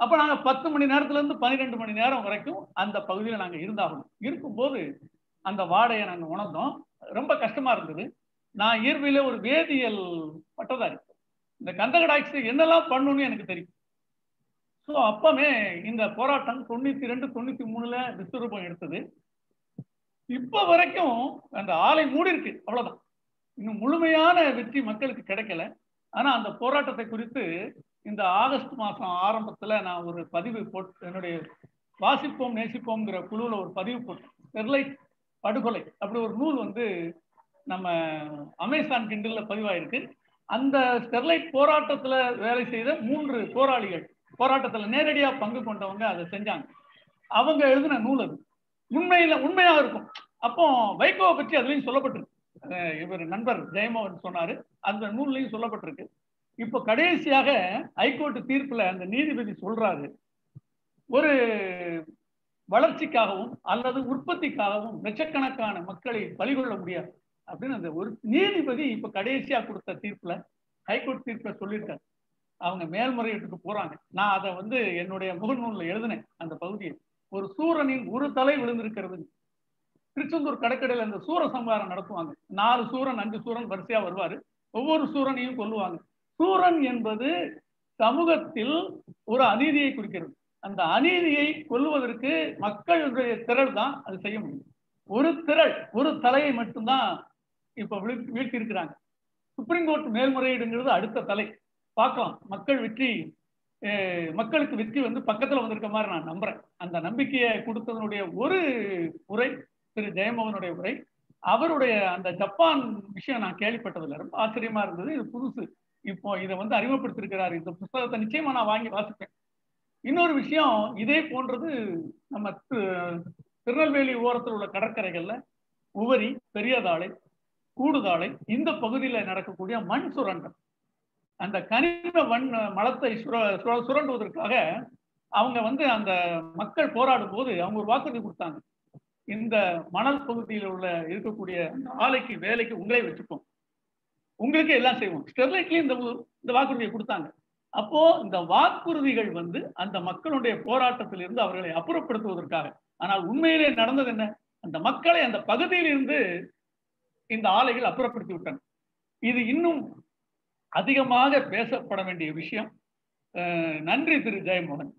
அப்போ நாங்கள் பத்து மணி நேரத்துல இருந்து பன்னிரெண்டு மணி நேரம் வரைக்கும் அந்த பகுதியில் நாங்கள் இருந்தாகணும். இருக்கும்போது அந்த வாடையை நாங்கள் உணர்ந்தோம். ரொம்ப கஷ்டமா இருந்தது. நான் இயற்பியில ஒரு வேதியியல் பட்டதாரி. இந்த கந்தகடாக்சி என்னெல்லாம் பண்ணணும்னு எனக்கு தெரியும். ஸோ அப்பமே இந்த போராட்டம் தொண்ணூத்தி ரெண்டு தொண்ணூத்தி மூணுல விஸ்வரூபம் எடுத்தது. இப்ப வரைக்கும் அந்த ஆலை மூடி இருக்கு அவ்வளவுதான். இன்னும் முழுமையான வெற்றி மக்களுக்கு கிடைக்கல. ஆனா அந்த போராட்டத்தை குறித்து இந்த ஆகஸ்ட் மாசம் ஆரம்பத்துல நான் ஒரு பதிவு போட்டு என்னுடைய வாசிப்போம் நேசிப்போம்ங்கிற குழுவில் ஒரு பதிவு போட்டேன். ஸ்டெர்லைட் படுகொலை அப்படி ஒரு நூல் வந்து நம்ம அமேசான் கிண்டல்ல பதிவாயிருக்கு. அந்த ஸ்டெர்லைட் போராட்டத்துல வேலை செய்த மூன்று போராளிகள் போராட்டத்துல நேரடியா பங்கு கொண்டவங்க அதை செஞ்சாங்க. அவங்க எழுதின நூல் அது. உண்மையில உண்மையாக இருக்கும். அப்போ வைகோவை பற்றி அதுலேயும் சொல்லப்பட்டிருக்கு. இவர் நண்பர் ஜெயமோகன் சொன்னாரு. அந்த நூல்லையும் சொல்லப்பட்டிருக்கு. இப்போ கடைசியாக ஹைகோர்ட் தீர்ப்புல அந்த நீதிபதி சொல்றாரு. ஒரு வளர்ச்சிக்காகவும் அல்லது உற்பத்திக்காகவும் லட்சக்கணக்கான மக்களை பலிகொள்ள முடியாது. அப்படின்னு அந்த ஒரு நீதிபதி இப்ப கடைசியா கொடுத்த தீர்ப்புல ஹைகோர்ட் தீர்ப்புல சொல்லியிருக்காரு. அவங்க மேல்முறையீட்டுக்கு போறாங்க. நான் அதை வந்து என்னுடைய முகநூல்ல எழுதினேன் அந்த பகுதியை. ஒரு சூரனின் ஒரு தலை விழுந்திருக்கிறது. திருச்செந்தூர் கடற்கடையில் அந்த சூர சம்ஹாரம் நடத்துவாங்க. நாலு சூரன் அஞ்சு சூரன் வரிசையா வருவாரு. ஒவ்வொரு சூரனையும் கொல்லுவாங்க. சூரன் என்பது சமூகத்தில் ஒரு அநீதியை குறிக்கிறது. அந்த அநீதியை கொல்லுவதற்கு மக்களுடைய திரள் தான் அது செய்ய முடியும். ஒரு திரள் ஒரு தலையை மட்டும்தான் இப்ப வீழ்த்தி இருக்கிறாங்க சுப்ரீம் கோர்ட் மேல்முறையீடுங்கிறது அடுத்த தலை. பார்க்கலாம். மக்கள் வெற்றி அஹ், மக்களுக்கு வெற்றி வந்து பக்கத்துல வந்திருக்க மாதிரி நான் நம்புறேன். அந்த நம்பிக்கையை கொடுத்ததனுடைய ஒரு உரை திரு. ஜெயமோகனுடைய உரை அவருடைய அந்த ஜப்பான் விஷயம் நான் கேள்விப்பட்டதுல ரொம்ப ஆச்சரியமா இருந்தது. இது புதுசு. இப்போ இதை வந்து அறிமுகப்படுத்திருக்கிறார் இந்த புஸ்தகத்தை நிச்சயமா நான் வாங்கி வாசிப்பேன். இன்னொரு விஷயம் இதே போன்றது நம்ம திருநெல்வேலி ஓரத்தில் உள்ள கடற்கரைகள்ல உவரி பெரியதாளை கூடுதாலை இந்த பகுதியில நடக்கக்கூடிய மண் சுரண்டம். அந்த கனிம மண் மலத்தை சுர சுர- சுரண்டுவதற்காக அவங்க வந்து அந்த மக்கள் போராடும் போது அவங்க ஒரு வாக்குறுதி கொடுத்தாங்க. இந்த மணல் பகுதியில் உள்ள இருக்கக்கூடிய அந்த ஆலைக்கு வேலைக்கு உங்களே வச்சுப்போம். உங்களுக்கு எல்லாம் செய்வோம். ஸ்டெர்லைட்லயும் இந்த இந்த வாக்குறுதியை கொடுத்தாங்க. அப்போ இந்த வாக்குறுதிகள் வந்து அந்த மக்களுடைய போராட்டத்திலிருந்து அவர்களை அப்புறப்படுத்துவதற்காக. ஆனால் உண்மையிலே நடந்தது என்ன? அந்த மக்களை அந்த பகுதியில் இருந்து இந்த ஆலைகள் அப்புறப்படுத்தி விட்டன. இது இன்னும் அதிகமாக பேசப்பட வேண்டிய விஷயம். நன்றி திரு ஜெயமோகன்.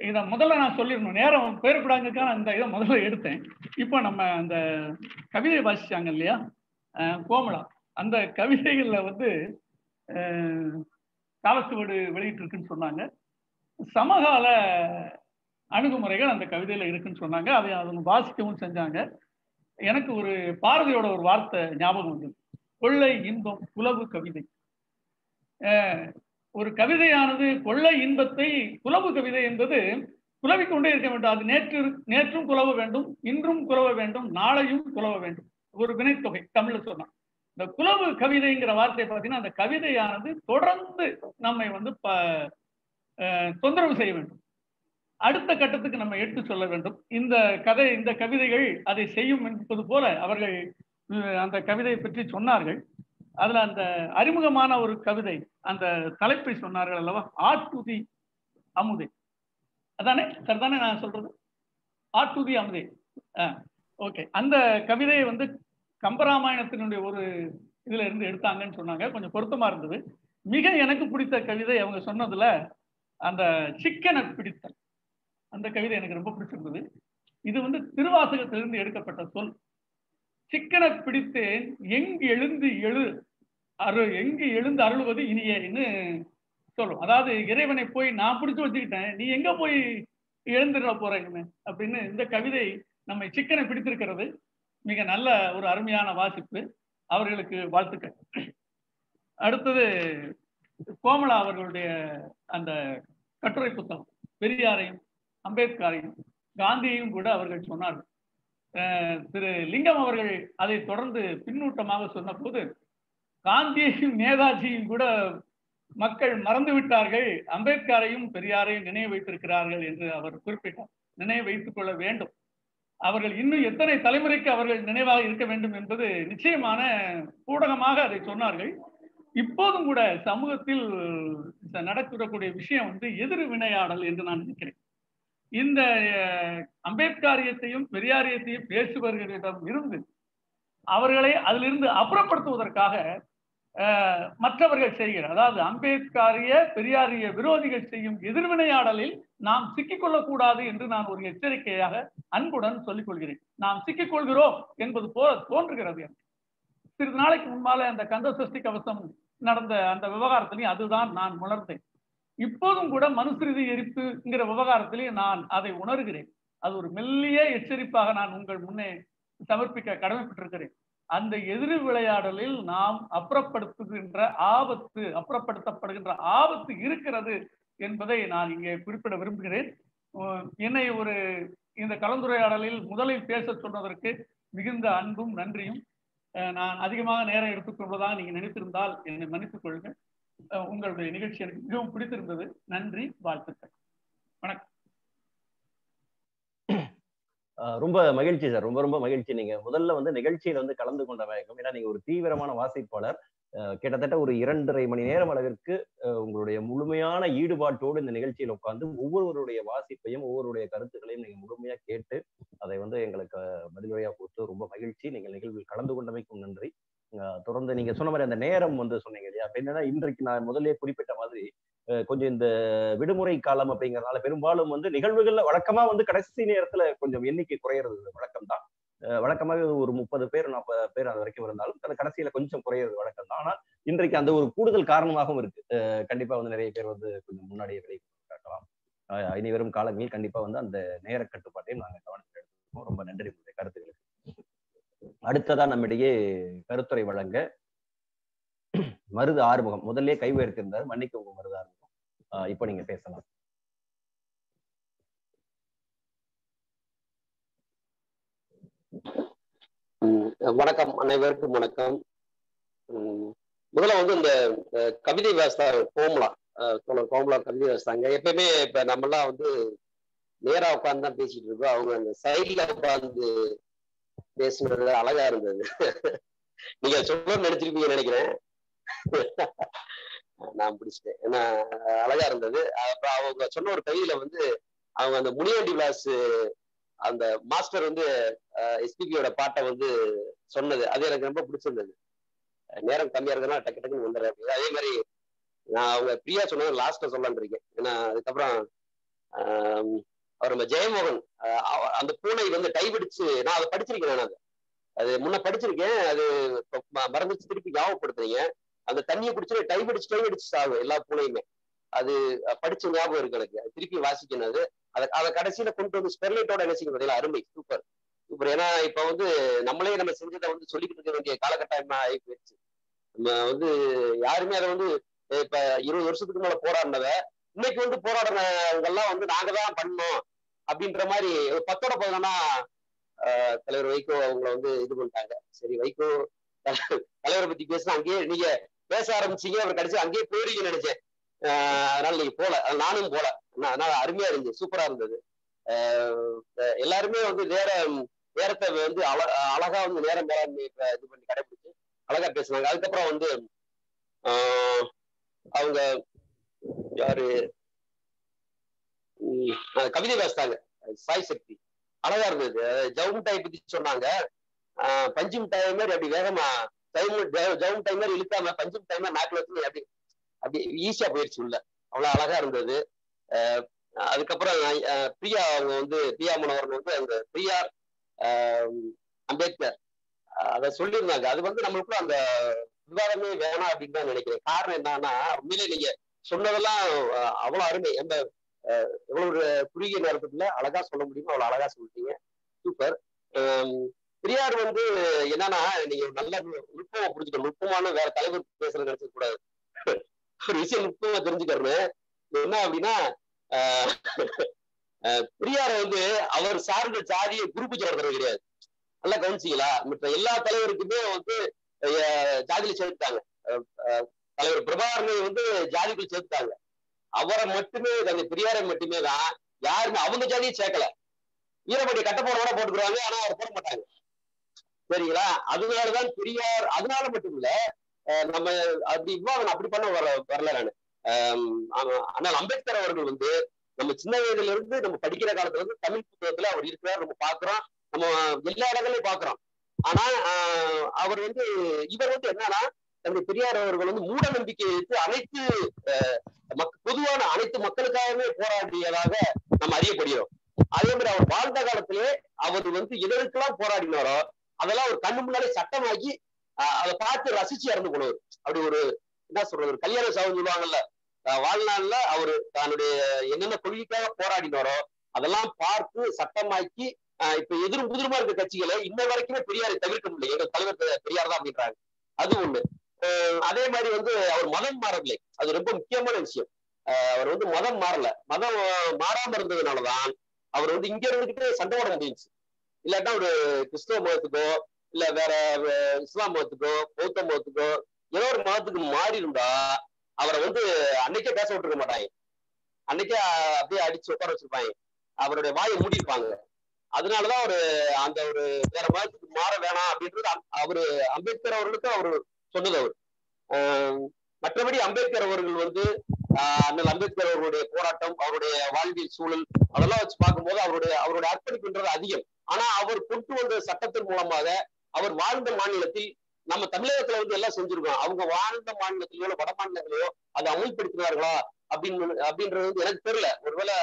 இதை முதல்ல நான் சொல்லிடணும். நேரம் பேரக்கூடாதுக்கான அந்த இதை முதல்ல எடுத்தேன். இப்போ நம்ம அந்த கவிதை வாசிச்சாங்க இல்லையா? கோமலா. அந்த கவிதைகளில் வந்து அஹ் காலச்சுவடு வெளியிட்டிருக்குன்னு சொன்னாங்க. சமகால அணுகுமுறைகள் அந்த கவிதையில் இருக்குன்னு சொன்னாங்க. அதை அவங்க வாசிக்கவும் செஞ்சாங்க. எனக்கு ஒரு பாரதியோட ஒரு வார்த்தை ஞாபகம் வந்தது. கொள்ளை இன்பம் புலவு கவிதை. அஹ் ஒரு கவிதையானது கொள்ளை இன்பத்தை புலவு கவிதை என்பது குலவிக் கொண்டே இருக்க வேண்டும். அது நேற்று நேற்றும் குலவ வேண்டும் இன்றும் குலவ வேண்டும் நாளையும் குலவ வேண்டும். ஒரு வினைத்தொகை தமிழ்ல சொன்னா. இந்த குலவு கவிதைங்கிற வார்த்தையை பார்த்தீங்கன்னா அந்த கவிதையானது தொடர்ந்து நம்மை வந்து ப- தொந்தரவு செய்ய வேண்டும். அடுத்த கட்டத்துக்கு நம்ம எடுத்து சொல்ல வேண்டும். இந்த கதை இந்த கவிதைகள் அதை செய்யும் என்பது போல அவர்கள் அந்த கவிதையை பற்றி சொன்னார்கள். அதுல அந்த அறிமுகமான ஒரு கவிதை அந்த தலைப்பை சொன்னார்கள் அல்லவா? ஆட்டுதி அமுதே. அதானே? சரிதானே நான் சொல்றது? ஆட்டுதி அமுதே. ஓகே. அந்த கவிதையை வந்து கம்பராமாயணத்தினுடைய ஒரு இதுல இருந்து எடுத்தாங்கன்னு சொன்னாங்க. கொஞ்சம் பொருத்தமா இருந்தது. மிக எனக்கு பிடித்த கவிதை அவங்க சொன்னதுல அந்த சிக்கனை பிடித்தல். அந்த கவிதை எனக்கு ரொம்ப பிடிச்சிருந்தது. இது வந்து திருவாசகத்திலிருந்து எடுக்கப்பட்ட சொல். சிக்கனை பிடித்தேன் எங்கு எழுந்து எழு அரு எங்கு எழுந்து அருள்வது இனியன்னு சொல்லும். அதாவது இறைவனை போய் நான் பிடிச்சு வச்சுக்கிட்டேன் நீ எங்க போய் எழுந்துட போறேன்னு அப்படின்னு இந்த கவிதை நம்மை சிக்கனை பிடித்திருக்கிறது. மிக நல்ல ஒரு அருமையான வாசிப்பு. அவர்களுக்கு வாழ்த்துக்கள். அடுத்தது கோமலா அவர்களுடைய அந்த கட்டுரை புத்தகம். பெரியாரையும் அம்பேத்கரையும் காந்தியையும் கூட அவர்கள் சொன்னார்கள். அஹ் திரு லிங்கம் அவர்கள் அதை தொடர்ந்து பின்னூட்டமாக சொன்னபோது காந்தியையும் நேதாஜியும் கூட மக்கள் மறந்து விட்டார்கள். அம்பேத்கரையும் பெரியாரையும் நினைவு வைத்திருக்கிறார்கள் என்று அவர் குறிப்பிட்டார். நினைவு வைத்துக் கொள்ள வேண்டும். அவர்கள் இன்னும் எத்தனை தலைமுறைக்கு அவர்கள் நினைவாக இருக்க வேண்டும் என்பது நிச்சயமான ஊடகமாக அதை சொன்னார்கள். இப்போதும் கூட சமூகத்தில் நடக்கக்கூடிய விஷயம் வந்து எதிர் வினையாடல் என்று நான் நினைக்கிறேன். இந்த அம்பேத்காரியத்தையும் பெரியாரியத்தையும் பேசுபவர்களிடம் இருந்து அவர்களை அதிலிருந்து அப்புறப்படுத்துவதற்காக மற்றவர்கள் செய்கிறார். அதாவது அம்பேத்காரிய பெரியாரிய விரோதிகள் செய்யும் எதிர்வினையாடலில் நாம் சிக்கிக்கொள்ளக்கூடாது என்று நான் ஒரு எச்சரிக்கையாக அன்புடன் சொல்லிக் கொள்கிறேன் நாம் சிக்கிக்கொள்கிறோம் என்பது போல தோன்றுகிறது எனக்கு சிறிது நாளைக்கு முன்பால அந்த கந்த சஷ்டி கவசம் நடந்த அந்த விவகாரத்திலையும் அதுதான் நான் உணர்ந்தேன். இப்போதும் கூட மனுஸ்ருதி எரிப்புங்கிற விவகாரத்திலே நான் அதை உணர்கிறேன். அது ஒரு மெல்லிய எச்சரிப்பாக நான் உங்கள் முன்னே சமர்ப்பிக்க கடமைப்பட்டிருக்கிறேன். அந்த எதிர் விளையாடலில் நாம் அப்புறப்படுத்துகின்ற ஆபத்து அப்புறப்படுத்தப்படுகின்ற ஆபத்து இருக்கிறது என்பதை நான் இங்கே குறிப்பிட விரும்புகிறேன். என்னை ஒரு இந்த கலந்துரையாடலில் முதலில் பேச சொன்னதற்கு மிகுந்த அன்பும் நன்றியும். நான் அதிகமாக நேரம் எடுத்துக்கொள்வதாக நீங்கள் நினைத்திருந்தால் என்னை மன்னித்துக் கொள்ளுங்கள். உங்களுடைய நிகழ்ச்சி எனக்கு மிகவும் பிடித்திருந்தது. நன்றி வாழ்த்துக்கள். வணக்கம். ரொம்ப மகிழ்ச்சி சார். ரொம்ப ரொம்ப மகிழ்ச்சி. நீங்க முதல்ல வந்து நிகழ்ச்சியில வந்து கலந்து கொண்ட வேகம் ஏன்னா நீங்க ஒரு தீவிரமான வாசிப்பாளர். கிட்டத்தட்ட ஒரு இரண்டரை மணி நேரம் அளவிற்கு உங்களுடைய முழுமையான ஈடுபாட்டோடு இந்த நிகழ்ச்சியில் உட்கார்ந்து ஒவ்வொருவருடைய வாசிப்பையும் ஒவ்வொருடைய கருத்துக்களையும் நீங்க முழுமையா கேட்டு அதை வந்து எங்களுக்கு பதிலுரையா கொடுத்து ரொம்ப மகிழ்ச்சி. நீங்கள் நிகழ்வில் கலந்து கொண்டமைக்கும் நன்றி. தொடர்ந்து நீங்க சொன்ன மாதிரி அந்த நேரம் வந்து சொன்னீங்க இல்லையா? அப்ப என்னன்னா இன்றைக்கு நான் முதலே குறிப்பிட்ட மாதிரி கொஞ்சம் இந்த விடுமுறை காலம் அப்படிங்கறதுனால பெரும்பாலும் வந்து நிகழ்வுகள்ல வழக்கமா வந்து கடைசி நேரத்துல கொஞ்சம் எண்ணிக்கை குறையிறது வழக்கம் தான் வழக்கமாக ஒரு முப்பது பேர் நாற்பது பேர் அது வரைக்கும் இருந்தாலும் அந்த கடைசியில கொஞ்சம் குறையிறது வழக்கம் தான் ஆனா இன்றைக்கு அந்த ஒரு கூடுதல் காரணமாகவும் இருக்கு. கண்டிப்பா வந்து நிறைய பேர் வந்து கொஞ்சம் முன்னாடியே விலை காட்டலாம் இனி வரும் காலங்களில் கண்டிப்பா வந்து அந்த நேர கட்டுப்பாட்டையும் நாங்கள் கவனத்தில் எடுத்துக்கோம். ரொம்ப நன்றி உங்களுடைய கருத்துக்களுக்கு. அடுத்ததா நம்மிடையே கருத்துரை வழங்க மருது ஆறுமுகம். முதல்ல கை உயர்த்திருந்தார் மன்னிக்கவங்க மருது ஆறுமுகம். இப்போ நீங்க பேசலாம். வணக்கம். அனைவருக்கும் வணக்கம். முதல்ல வந்து இந்த கவிதை வாசா கோமலா. அஹ், தோழர் கோமலா கவிதை வாசித்தாங்க. எப்பயுமே இப்ப நம்மளாம் வந்து நேரா உட்கார்ந்து தான் பேசிட்டு இருக்கோம். அவங்க அந்த சைட்ல உட்காந்து பேசுனது அழகா இருந்தது. நீங்க சொல்ல நினைச்சிருப்பீங்க நினைக்கிறேன். நான் பிடிச்சிட்டேன் ஏன்னா அழகா இருந்தது. அப்புறம் அவங்க சொன்ன ஒரு கையில வந்து அவங்க அந்த முனியாண்டி விலாஸ் அந்த மாஸ்டர் வந்து எஸ்பிபியோட பாட்டை வந்து சொன்னது. அது எனக்கு ரொம்ப பிடிச்சிருந்தது. நேரம் கம்மியா இருக்குன்னா டக்கு டக்குன்னு வந்துடுறேன் அதே மாதிரி நான் அவங்க பிரியா சொன்னது லாஸ்ட்ல சொல்லலான் இருக்கேன். ஏன்னா அதுக்கப்புறம் அவர் நம்ம ஜெயமோகன் அந்த பூனை வந்து டைபிடிச்சு நான் அதை படிச்சிருக்கேன் நான். அதை அது முன்ன படிச்சிருக்கேன் அது மறந்துச்சு திருப்பி ஞாபகப்படுத்துறீங்க. அந்த தண்ணியை குடிச்சு டைபிடிச்சு டைபிடிச்சு சாகும் எல்லா பூனையுமே. அது படிச்ச ஞாபகம் இருக்கு எனக்கு. திருப்பி வாசிக்கணும் அது. அதை அதை கடைசியில கொண்டு வந்து ஸ்டெர்லைட்டோட என்ன பார்த்தீங்களா அருமை சூப்பர். சூப்பர். ஏன்னா இப்ப வந்து நம்மளே நம்ம செஞ்சதை வந்து சொல்லிக்கிட்டு இருக்க வேண்டிய காலகட்டமா ஆகி போயிடுச்சு. நம்ம வந்து யாருமே அதை வந்து இப்ப இருபது வருஷத்துக்கு மேல போராடினத இன்னைக்கு வந்து போராடுறவங்கெல்லாம் வந்து நாங்க தான் பண்ணோம் அப்படின்ற மாதிரி ஒரு பத்தோட பதினொன்னா ஆஹ் தலைவர் வைகோ அவங்கள வந்து இது பண்ணிட்டாங்க. சரி வைகோ தலைவரை பத்தி பேசினா அங்கேயே நீங்க பேச ஆரம்பிச்சீங்க அவர் கடைசி அங்கேயே போயிருவீங்கன்னு நினைச்சேன். அதனால நீங்க போல நானும் போல. அதனால அருமையா இருந்துச்சு சூப்பரா இருந்தது. எல்லாருமே வந்து நேர நேரத்தை வந்து அழ அழகா வந்து நேரம் மேலாண்மை இது பண்ணி கடைபிடிச்சு அழகா பேசுனாங்க. அதுக்கப்புறம் வந்து ஆஹ் அவங்க யாரு? உம் கவிதை வாசித்தாங்க சாய் சக்தி. அழகா இருந்தது ஜவு மிட்டாயை பத்தி சொன்னாங்க. ஆஹ் பஞ்சு மிட்டாய் மாதிரி அப்படி வேகமா ஜவு மிட்டாய் ஜவு மிட்டாய் மாதிரி இழுக்காம பஞ்சு மிட்டாய் மாதிரி நாக்கில் வச்சு அப்படி அப்படி ஈஸியா போயிடுச்சு உள்ள. அவ்வளவு அழகா இருந்தது. அதுக்கப்புறம் பிரியா அவங்க வந்து பிரியா மனோகரன் வந்து அந்த பிரியார் ஆஹ் அம்பேத்கர். அதை சொல்லியிருந்தாங்க. அது வந்து நம்மளுக்குள்ள அந்த விவாதமே வேணாம் அப்படின்னு தான் நினைக்கிறேன். காரணம் என்னன்னா உண்மையிலே நீங்க சொன்னதெல்லாம் அவ்வளவு அருமை. அந்த எவ்வளவு ஒரு குறுகிய நேரத்துக்குள்ள அழகா சொல்ல முடியுமோ அவ்வளவு அழகா சொல்லிட்டீங்க. சூப்பர். பெரியார் வந்து என்னன்னா நீங்க ஒரு நல்ல நுட்பமா புரிஞ்சுக்கணும். நுட்பமான வேற தலைவர் பேசுறது நினைச்ச கூடாது. ஒரு விஷயம் நுட்பமா தெரிஞ்சுக்கிறேன் என்ன அப்படின்னா ஆஹ் ஆஹ் பெரியார வந்து அவர் சார்ந்த ஜாதியை குரூப்பு சொல்றது கிடையாது. நல்லா கவனிச்சிங்களா? மற்ற எல்லா தலைவருக்குமே வந்து ஜாதியில சேர்த்துட்டாங்க அஹ் தலைவர் பிரபாகரனை வந்து ஜாதிக்குள் சேர்த்துட்டாங்க. அவரை மட்டுமே தங்க பெரியாரை மட்டுமே தான் யாருமே அவங்க ஜாதியும் சேர்க்கல. ஈரப்பட்டி கட்ட போறவங்க போட்டுக்கிறாங்க ஆனா அவர் போட மாட்டாங்க. சரிங்களா? அதனாலதான் பெரியார் அதனால மட்டும் இல்ல நம்ம அப்படி இவ்வளவு அப்படி பண்ண வர வரல நானு. ஆஹ் ஆனால் அம்பேத்கர் அவர்கள் வந்து நம்ம சின்ன வயதுல இருந்து நம்ம படிக்கிற காலத்துல இருந்து தமிழ் புத்தகத்துல அவர் இருக்கிறார் நம்ம பாக்குறோம் நம்ம எல்லா இடங்களையும் பாக்குறோம் ஆனா ஆஹ் அவர் வந்து இவர் வந்து என்னன்னா தந்தை பெரியார் அவர்கள் வந்து மூட நம்பிக்கையை எடுத்து அனைத்து மக் பொதுவான அனைத்து மக்களுக்காகவே போராடியதாக நம்ம அறியப்படுகிறோம். அதே மாதிரி அவர் வாழ்ந்த காலத்திலே அவர் வந்து எதற்கெல்லாம் போராடினாரோ அதெல்லாம் ஒரு கண்ணு முன்னாலே சட்டமாக்கி அதை பார்த்து ரசிச்சு இறந்து போனவர். அப்படி ஒரு என்ன சொல்றது ஒரு கல்யாண சாவு சொல்லுவாங்கல்ல வாழ்நாள்ல அவரு தன்னுடைய என்னென்ன கொள்கைக்காக போராடினாரோ அதெல்லாம் பார்த்து சட்டமாக்கி ஆஹ் இப்ப எதிரும் புதிருமா இருக்க கட்சிகளை இன்ன வரைக்குமே பெரியாரை தவிர்க்க முடியல. எங்க தலைவர் பெரியார் தான் அப்படின்றாங்க அது ஒண்ணு. அதே மாதிரி வந்து அவர் மதம் மாறவில்லை. அது ரொம்ப முக்கியமான விஷயம். அவர் வந்து மதம் மாறல. மதம் மாறாம இருந்ததுனாலதான் அவர் வந்து இங்க இருந்துகிட்டு சண்டை போட முடிஞ்சு இல்லாட்டா ஒரு கிறிஸ்தவ மதத்துக்கோ இல்ல வேற இஸ்லாம் மதத்துக்கோ பௌத்த மதத்துக்கோ ஏதோ ஒரு மதத்துக்கு மாறி இருந்தா அவரை வந்து அன்னைக்கே பேச விட்டுருக்க மாட்டாங்க. அன்னைக்கே அப்படியே அடிச்சு உட்கார வச்சிருப்பாங்க. அவருடைய வாயை மூடிருப்பாங்க அதனாலதான் அவரு அந்த ஒரு வேற மதத்துக்கு மாற வேணாம் அப்படின்றது அவரு அம்பேத்கர் அவர்களுக்கு அவரு சொன்னது அவர். ஆஹ் மற்றபடி அம்பேத்கர் அவர்கள் வந்து ஆஹ் அண்ணல் அம்பேத்கர் அவர்களுடைய போராட்டம் அவருடைய வாழ்வியல் சூழல் அதெல்லாம் வச்சு பார்க்கும்போது அவருடைய அவருடைய அர்ப்பணிப்புன்றது அதிகம். ஆனா அவர் கொண்டு வந்த சட்டத்தின் மூலமாக அவர் வாழ்ந்த மாநிலத்தில் நம்ம தமிழகத்துல வந்து எல்லாம் செஞ்சிருக்கோம். அவங்க வாழ்ந்த மாநிலத்திலயோ வட மாநிலத்திலயோ அதை அமல்படுத்தினார்களா? அப்படின்னு அப்படின்றது வந்து எனக்கு தெரியல. ஒருவேளை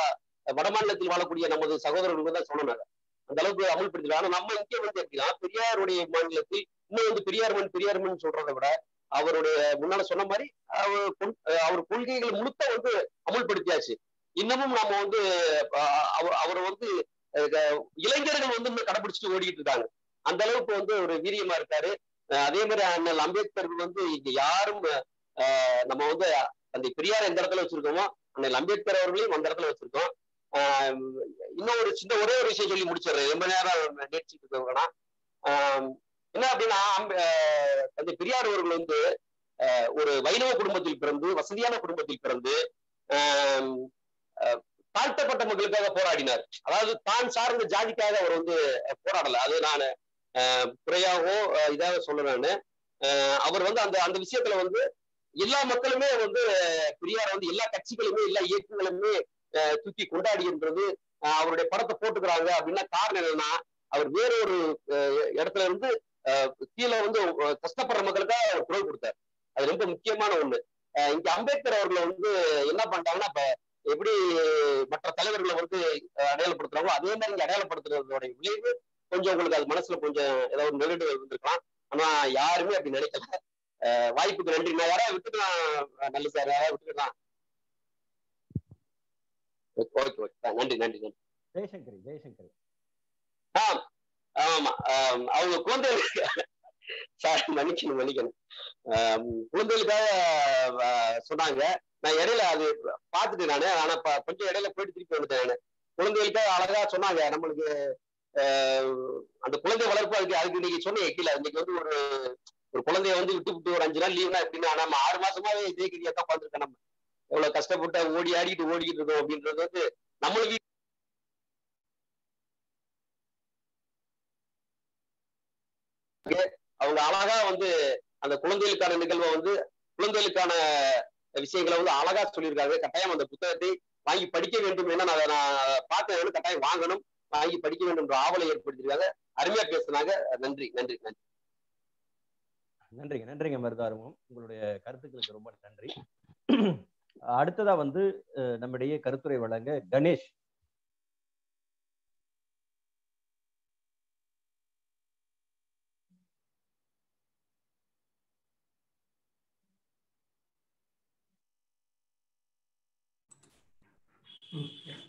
வட மாநிலத்தில் வாழக்கூடிய நமது சகோதரர்களுக்கு தான் சொல்லணும் அந்த அளவுக்கு அமல்படுத்தல ஆனா நம்ம இங்கே வந்து எப்படின்னா பெரியாருடைய மாநிலத்தில் இன்னும் வந்து பெரியார் மண் பெரியார் மண் சொல்றதை விட அவருடைய முன்னால சொன்ன மாதிரி அவர் கொள்கைகளை அவர் கொள்கைகள் முழுக்க வந்து அமுல்படுத்தியாச்சு. இன்னமும் நம்ம வந்து அவர் அவர் வந்து இளைஞர்கள் வந்து இன்னும் கடைபிடிச்சிட்டு ஓடிக்கிட்டு இருக்காங்க. அந்த அளவுக்கு வந்து ஒரு வீரியமா இருக்காரு. அஹ், அதே மாதிரி அண்ணல் அம்பேத்கர் வந்து இங்க யாரும் நம்ம வந்து அந்த பெரியார் எந்த இடத்துல வச்சிருக்கோமோ அண்ணல் அம்பேத்கர் அவர்களையும் அந்த இடத்துல வச்சிருக்கோம். இன்னும் ஒரு சின்ன ஒரே ஒரு விஷயம் சொல்லி முடிச்சிடுறேன். ரொம்ப நேரம் நேர்ச்சிட்டு இருக்கவங்கன்னா என்ன அப்படின்னா தந்தை பெரியார் அவர்கள் வந்து ஒரு வைணவ குடும்பத்தில் பிறந்து வசதியான குடும்பத்தில் பிறந்து தாழ்த்தப்பட்ட மக்களுக்காக போராடினார். அதாவது தான் சார்ந்த ஜாதிக்காக அவர் வந்து போராடல. அது நான் குறையாகவோ இதாக சொல்ல நானு. ஆஹ் அவர் வந்து அந்த அந்த விஷயத்துல வந்து எல்லா மக்களுமே வந்து பெரியார் வந்து எல்லா கட்சிகளுமே எல்லா இயக்கங்களுமே தூக்கி கொண்டாடின்றது ஆஹ் அவருடைய படத்தை போட்டுக்கிறாங்க அப்படின்னா காரணம் என்னன்னா அவர் வேற ஒரு இடத்துல இருந்து கீழே வந்து கஷ்டப்படுற மக்களுக்காக அவர் குரல் கொடுத்தார். அது ரொம்ப முக்கியமான ஒண்ணு. இங்க அம்பேத்கர் அவர்களை வந்து என்ன பண்ணிட்டாங்கன்னா இப்ப எப்படி மற்ற தலைவர்களை வந்து அடையாளப்படுத்துறாங்களோ அதே மாதிரி இங்க அடையாளப்படுத்துறதோட விளைவு கொஞ்சம் உங்களுக்கு அது மனசுல கொஞ்சம் ஏதாவது ஒரு நெருடு இருந்திருக்கலாம் ஆனா யாருமே அப்படி நினைக்கல. வாய்ப்புக்கு நன்றி நான் யாராவது விட்டுக்கலாம் நல்ல சார். யாராவது விட்டுக்கலாம். ஓகே ஓகே நன்றி நன்றி நன்றி. ஜெயசங்கரி ஜெயசங்கரி. ஆ ஆமா ஆம், அவங்க குழந்தைகளுக்கு சார் மன்னிக்கணும் மன்னிக்கணும். குழந்தைகளுக்காக சொன்னாங்க. நான் இடையில அது பார்த்துட்டு நானு. ஆனா கொஞ்சம் இடையில போயிட்டு திருப்பி வந்துட்டேன் நானு. குழந்தைகளுக்காக அழகா சொன்னாங்க. நம்மளுக்கு அந்த குழந்தை வளர்ப்பு அதுக்கு அதுக்கு நீங்க சொன்னீங்க கீழே இன்னைக்கு வந்து ஒரு ஒரு குழந்தைய வந்து விட்டு விட்டு ஒரு அஞ்சு நாள் லீவ்னா எப்படின்னா நம்ம ஆறு மாசமாவே இதே கிரியா தான் பார்த்துருக்கோம் நம்ம. எவ்வளவு கஷ்டப்பட்டு ஓடி ஆடிட்டு ஓடிக்கிட்டு இருக்கோம் அப்படின்றது வந்து நம்மளுக்கு அவங்க அழகா வந்து அந்த குழந்தைகளுக்கான நிகழ்வை வந்து குழந்தைகளுக்கான விஷயங்களை வந்து அழகா சொல்லியிருக்காங்க. கட்டாயம் அந்த புத்தகத்தை வாங்கி படிக்க வேண்டும் என நான் நான் பார்த்தேன். கட்டாயம் வாங்கணும். வாங்கி படிக்க வேண்டும் என்ற ஆவலை ஏற்படுத்தியிருக்காங்க. அருமையா பேசுனாங்க. நன்றி நன்றி நன்றி. நன்றிங்க நன்றிங்க மருதாரமும். உங்களுடைய கருத்துக்களுக்கு ரொம்ப நன்றி. அடுத்ததா வந்து நம்மிடையே கருத்துரை வழங்க கணேஷ்.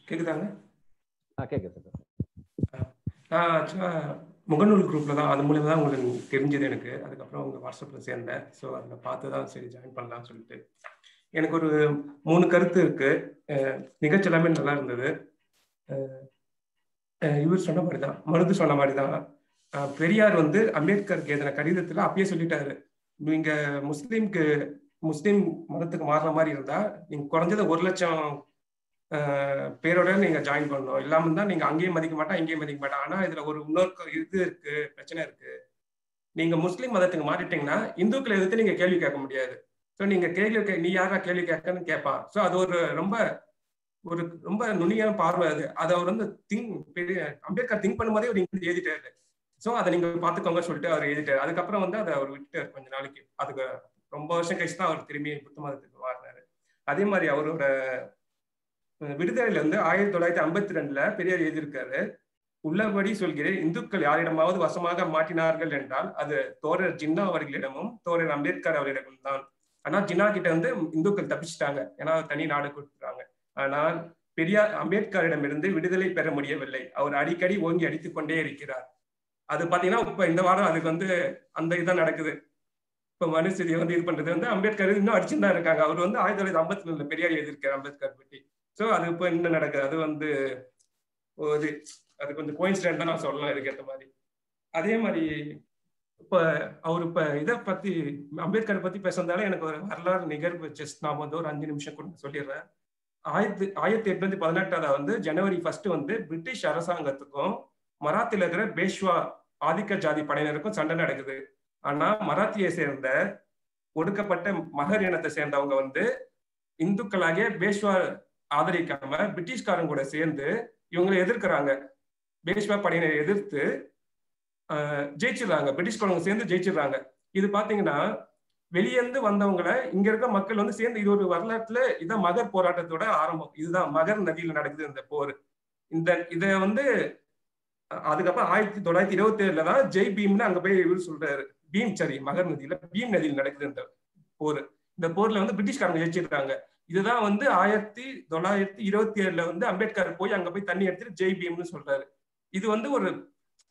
கேக்குதாங்க? ஆ கேட்குது சார். நான் ஆக்சுவலாக முகநூல் குரூப்பில் தான் அது மூலியமா தான் உங்களுக்கு தெரிஞ்சது எனக்கு. அதுக்கப்புறம் உங்கள் வாட்ஸ்அப்பில் சேர்ந்தேன். ஸோ அதில் பார்த்து தான் சரி ஜாயின் பண்ணலாம்னு சொல்லிட்டு. எனக்கு ஒரு மூணு கருத்து இருக்கு. நிகழ்ச்சி எல்லாமே நல்லா இருந்தது. இவர் சொன்ன மாதிரி தான் மருது சொன்ன மாதிரி தான் பெரியார் வந்து அம்பேத்கருக்கு எழுதின கடிதத்தில் அப்பயே சொல்லிட்டாரு. நீங்க முஸ்லீம்க்கு முஸ்லீம் மதத்துக்கு மாறுற மாதிரி இருந்தா நீங்க குறைஞ்சது ஒரு லட்சம் பேரோட நீங்க ஜாயின் பண்ணணும். இல்லாம தான் நீங்க அங்கேயும் மதிக்க மாட்டா இங்கேயும் மதிக்க மாட்டா. ஆனா இதுல ஒரு இன்னொரு இது இருக்கு பிரச்சனை இருக்கு. நீங்க முஸ்லீம் மதத்துக்கு மாறிட்டீங்கன்னா இந்துக்களை எதிர்த்து நீங்க கேள்வி கேட்க முடியாது. ஸோ நீங்க கேள்வி கே- நீ யாரா கேள்வி கேட்கன்னு கேட்பான் ஸோ அது ஒரு ரொம்ப ஒரு ரொம்ப நுண்ணியான பார்வை அது. அதை அவர் வந்து திங்க் பெரிய அம்பேத்கர் திங்க் பண்ணும்போதே அவர் இங்கிலீஷ் எழுதிட்டாரு. ஸோ அதை நீங்க பாத்துக்கோங்க சொல்லிட்டு அவர் எழுதிட்டாரு. அதுக்கப்புறம் வந்து அதை அவர் விட்டுட்டாரு கொஞ்ச நாளைக்கு. அதுக்கு ரொம்ப வருஷம் கழிச்சு தான் அவர் திரும்பி புத்த மதத்துக்கு மாறினாரு அதே மாதிரி அவரோட விடுதலையில இருந்து ஆயிரத்தி தொள்ளாயிரத்தி ஐம்பத்தி ரெண்டுல பெரியார் எழுதியிருக்காரு. உள்ளபடி சொல்கிறேன் இந்துக்கள் யாரிடமாவது வசமாக மாட்டினார்கள் என்றால் அது தோழர் ஜின்னா அவர்களிடமும் தோழர் அம்பேத்கர் அவர்களிடமும் தான் ஆனா ஜின்னா கிட்ட வந்து இந்துக்கள் தப்பிச்சிட்டாங்க. ஏன்னா தனி நாடு கொடுத்துட்டாங்க. ஆனால் பெரியார் அம்பேத்கரிடமிருந்து விடுதலை பெற முடியவில்லை. அவர் அடிக்கடி ஓங்கி அடித்துக் கொண்டே இருக்கிறார். அது பாத்தீங்கன்னா இப்ப இந்த வாரம் அதுக்கு வந்து அந்த இதுதான் நடக்குது. இப்ப மனுஸ்திதியை வந்து இது பண்றது வந்து அம்பேத்கர் இன்னும் அடிச்சுன்னு தான் இருக்காங்க. அவர் வந்து ஆயிரத்தி தொள்ளாயிரத்தி ஐம்பத்தி ரெண்டுல பெரியார் எழுதியிருக்காரு அம்பேத்கர் பற்றி. சோ அது இப்ப என்ன நடக்குது? அது வந்து ஒரு அது கொஞ்சம் கோயின்சிடென்ட் தான் நான் சொல்லலாம் இதுக்கேற்ற மாதிரி. அதே மாதிரி இப்ப அவர் இப்ப இதை பத்தி அம்பேத்கர் பத்தி பேசுறதால எனக்கு ஒரு வரலாறு நிகழ்வு ஜஸ்ட் நான் வந்து ஒரு அஞ்சு நிமிஷம் கொண்டு சொல்லிடுறேன். ஆயிரத்தி ஆயிரத்தி எட்நூத்தி பதினெட்டாவது வந்து ஜனவரி ஃபர்ஸ்ட் வந்து பிரிட்டிஷ் அரசாங்கத்துக்கும் மராத்தில இருக்கிற பேஷ்வா ஆதிக்க ஜாதி படையினருக்கும் சண்டை நடக்குது. ஆனா மராத்தியை சேர்ந்த ஒடுக்கப்பட்ட மகர் இனத்தை சேர்ந்தவங்க வந்து இந்துக்களாகிய பேஷ்வா ஆதரிக்காம பிரிட்டிஷ்காரங்க கூட சேர்ந்து இவங்களை எதிர்க்கிறாங்க. பேஷ்வா படையினரை எதிர்த்து ஜெயிச்சிடுறாங்க. பிரிட்டிஷ்காரங்க சேர்ந்து ஜெயிச்சிடுறாங்க. இது பாத்தீங்கன்னா வெளியேந்து வந்தவங்களை இங்க இருக்க மக்கள் வந்து சேர்ந்து இது ஒரு வரலாற்றுல இதான் மகர் போராட்டத்தோட ஆரம்பம். இதுதான் மகர் நதியில நடக்குது இந்த போர். இந்த இத வந்து அதுக்கப்புறம் ஆயிரத்தி தொள்ளாயிரத்தி இருபத்தி ஏழுல தான் ஜெய் பீம்னு அங்க போய் இவர் சொல்றாரு. பீம் சரி மகர் நதியில பீம் நதியில் நடக்குது இந்த போர். இந்த போர்ல வந்து பிரிட்டிஷ்காரங்க ஜெயிச்சிருக்காங்க இதுதான் வந்து ஆயிரத்தி தொள்ளாயிரத்தி இருபத்தி ஏழுல வந்து அம்பேத்கர் போய் அங்க போய் தண்ணி எடுத்துட்டு ஜெய் பீம்னு சொல்றாரு. இது வந்து ஒரு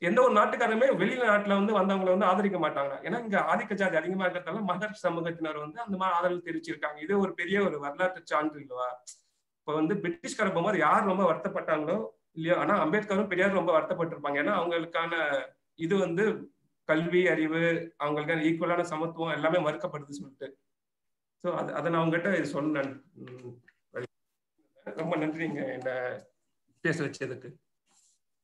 எந்த ஒரு நாட்டுக்காரருமே வெளிநாட்டுல வந்து வந்தவங்களை வந்து ஆதரிக்க மாட்டாங்க. ஏன்னா இங்க ஆதிக்க ஜாதி அதிகமா இருக்கிறதால மகர் சமூகத்தினர் வந்து அந்த மாதிரி ஆதரவு தெரிவிச்சிருக்காங்க. இது ஒரு பெரிய ஒரு வரலாற்று சான்று இல்லவா? இப்ப வந்து பிரிட்டிஷ்கார போகும்போது யார் ரொம்ப வருத்தப்பட்டாங்களோ இல்லையோ ஆனா அம்பேத்கரும் பெரியார் ரொம்ப வருத்தப்பட்டிருப்பாங்க. ஏன்னா அவங்களுக்கான இது வந்து கல்வி அறிவு அவங்களுக்கான ஈக்குவலான சமத்துவம் எல்லாமே மறுக்கப்படுது சொல்லிட்டு. ஸோ அது அதை நான் உங்ககிட்ட இது சொன்னேன். ரொம்ப நன்றிங்க. என்ன பேச வச்சதுக்கு.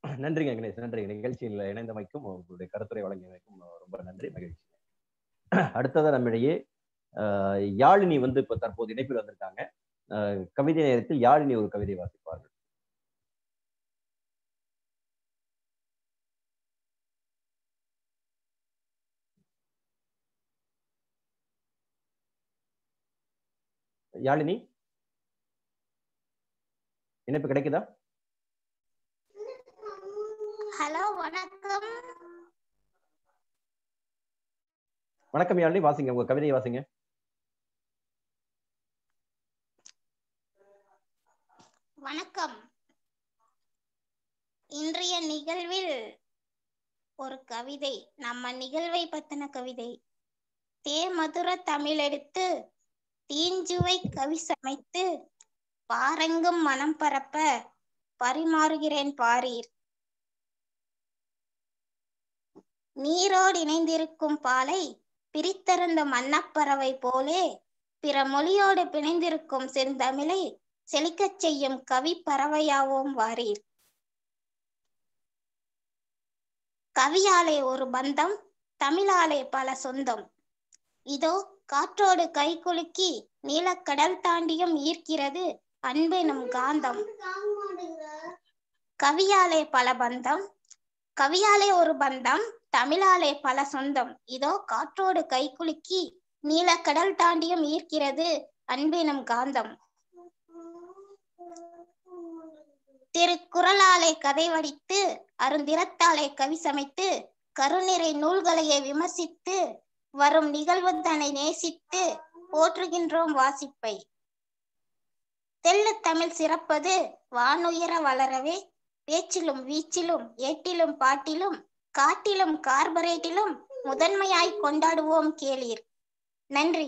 நன்றிங்க கணேஷ் நன்றி நிகழ்ச்சியில் இணைந்தமைக்கும் உங்களுடைய கருத்துரை வழங்கியமைக்கும் ரொம்ப நன்றி மகிழ்ச்சி. அடுத்ததாக நம்மிடையே யாழினி வந்து இப்ப தற்போது இணைப்பில் வந்திருக்காங்க. கவிதை நேரத்தில் யாழினி ஒரு கவிதை வாசிப்பார்கள். யாழினி? இணைப்பு கிடைக்குதா? ஹலோ வணக்கம். வணக்கம் யாழினி வாசிங்க உங்க கவிதையை வாசிங்க. வணக்கம். இன்றைய நிகழ்வில் ஒரு கவிதை நம்ம நிகழ்வை பத்தின கவிதை. தேமதுர தமிழெடுத்து தீஞ்சுவை கவி சமைத்து பாரெங்கும் மனம் பரப்ப பரிமாறுகிறேன் பாரீர். நீரோடு இணைந்திருக்கும் பாலை பிரித்தறந்த மன்னப்பறவை போலே பிற மொழியோடு பிணைந்திருக்கும் செந்தமிழை செழிக்கச் செய்யும் கவி பறவையாவோம் வாரீர். கவியாலே ஒரு பந்தம் தமிழாலே பல சொந்தம். இதோ காற்றோடு கை குலுக்கி நீலக்கடல் தாண்டியும் ஈர்க்கிறது அன்பெனும் காந்தம். கவியாலே பல பந்தம் கவியாலே ஒரு பந்தம் தமிழாலே பல சொந்தம். இதோ காற்றோடு கை குலுக்கி நீலக்கடல் தாண்டியும் ஈர்க்கிறது அன்பினம் காந்தம். திருக்குறளாலே கதை வடித்து அருந்திரத்தாலே கவி சமைத்து கருநிறை நூல்களையே விமர்சித்து வரும் நிகழ்வு தன்னை நேசித்து போற்றுகின்றோம் வாசிப்பை. தெள்ளு தமிழ் சிறப்பது வானுயர வளரவே பேச்சிலும் வீச்சிலும் ஏட்டிலும் பாட்டிலும் காட்டிலும் கார்பரேட்டிலும் முதன்மையாய் கொண்டாடுவோம் கேளீர். நன்றி.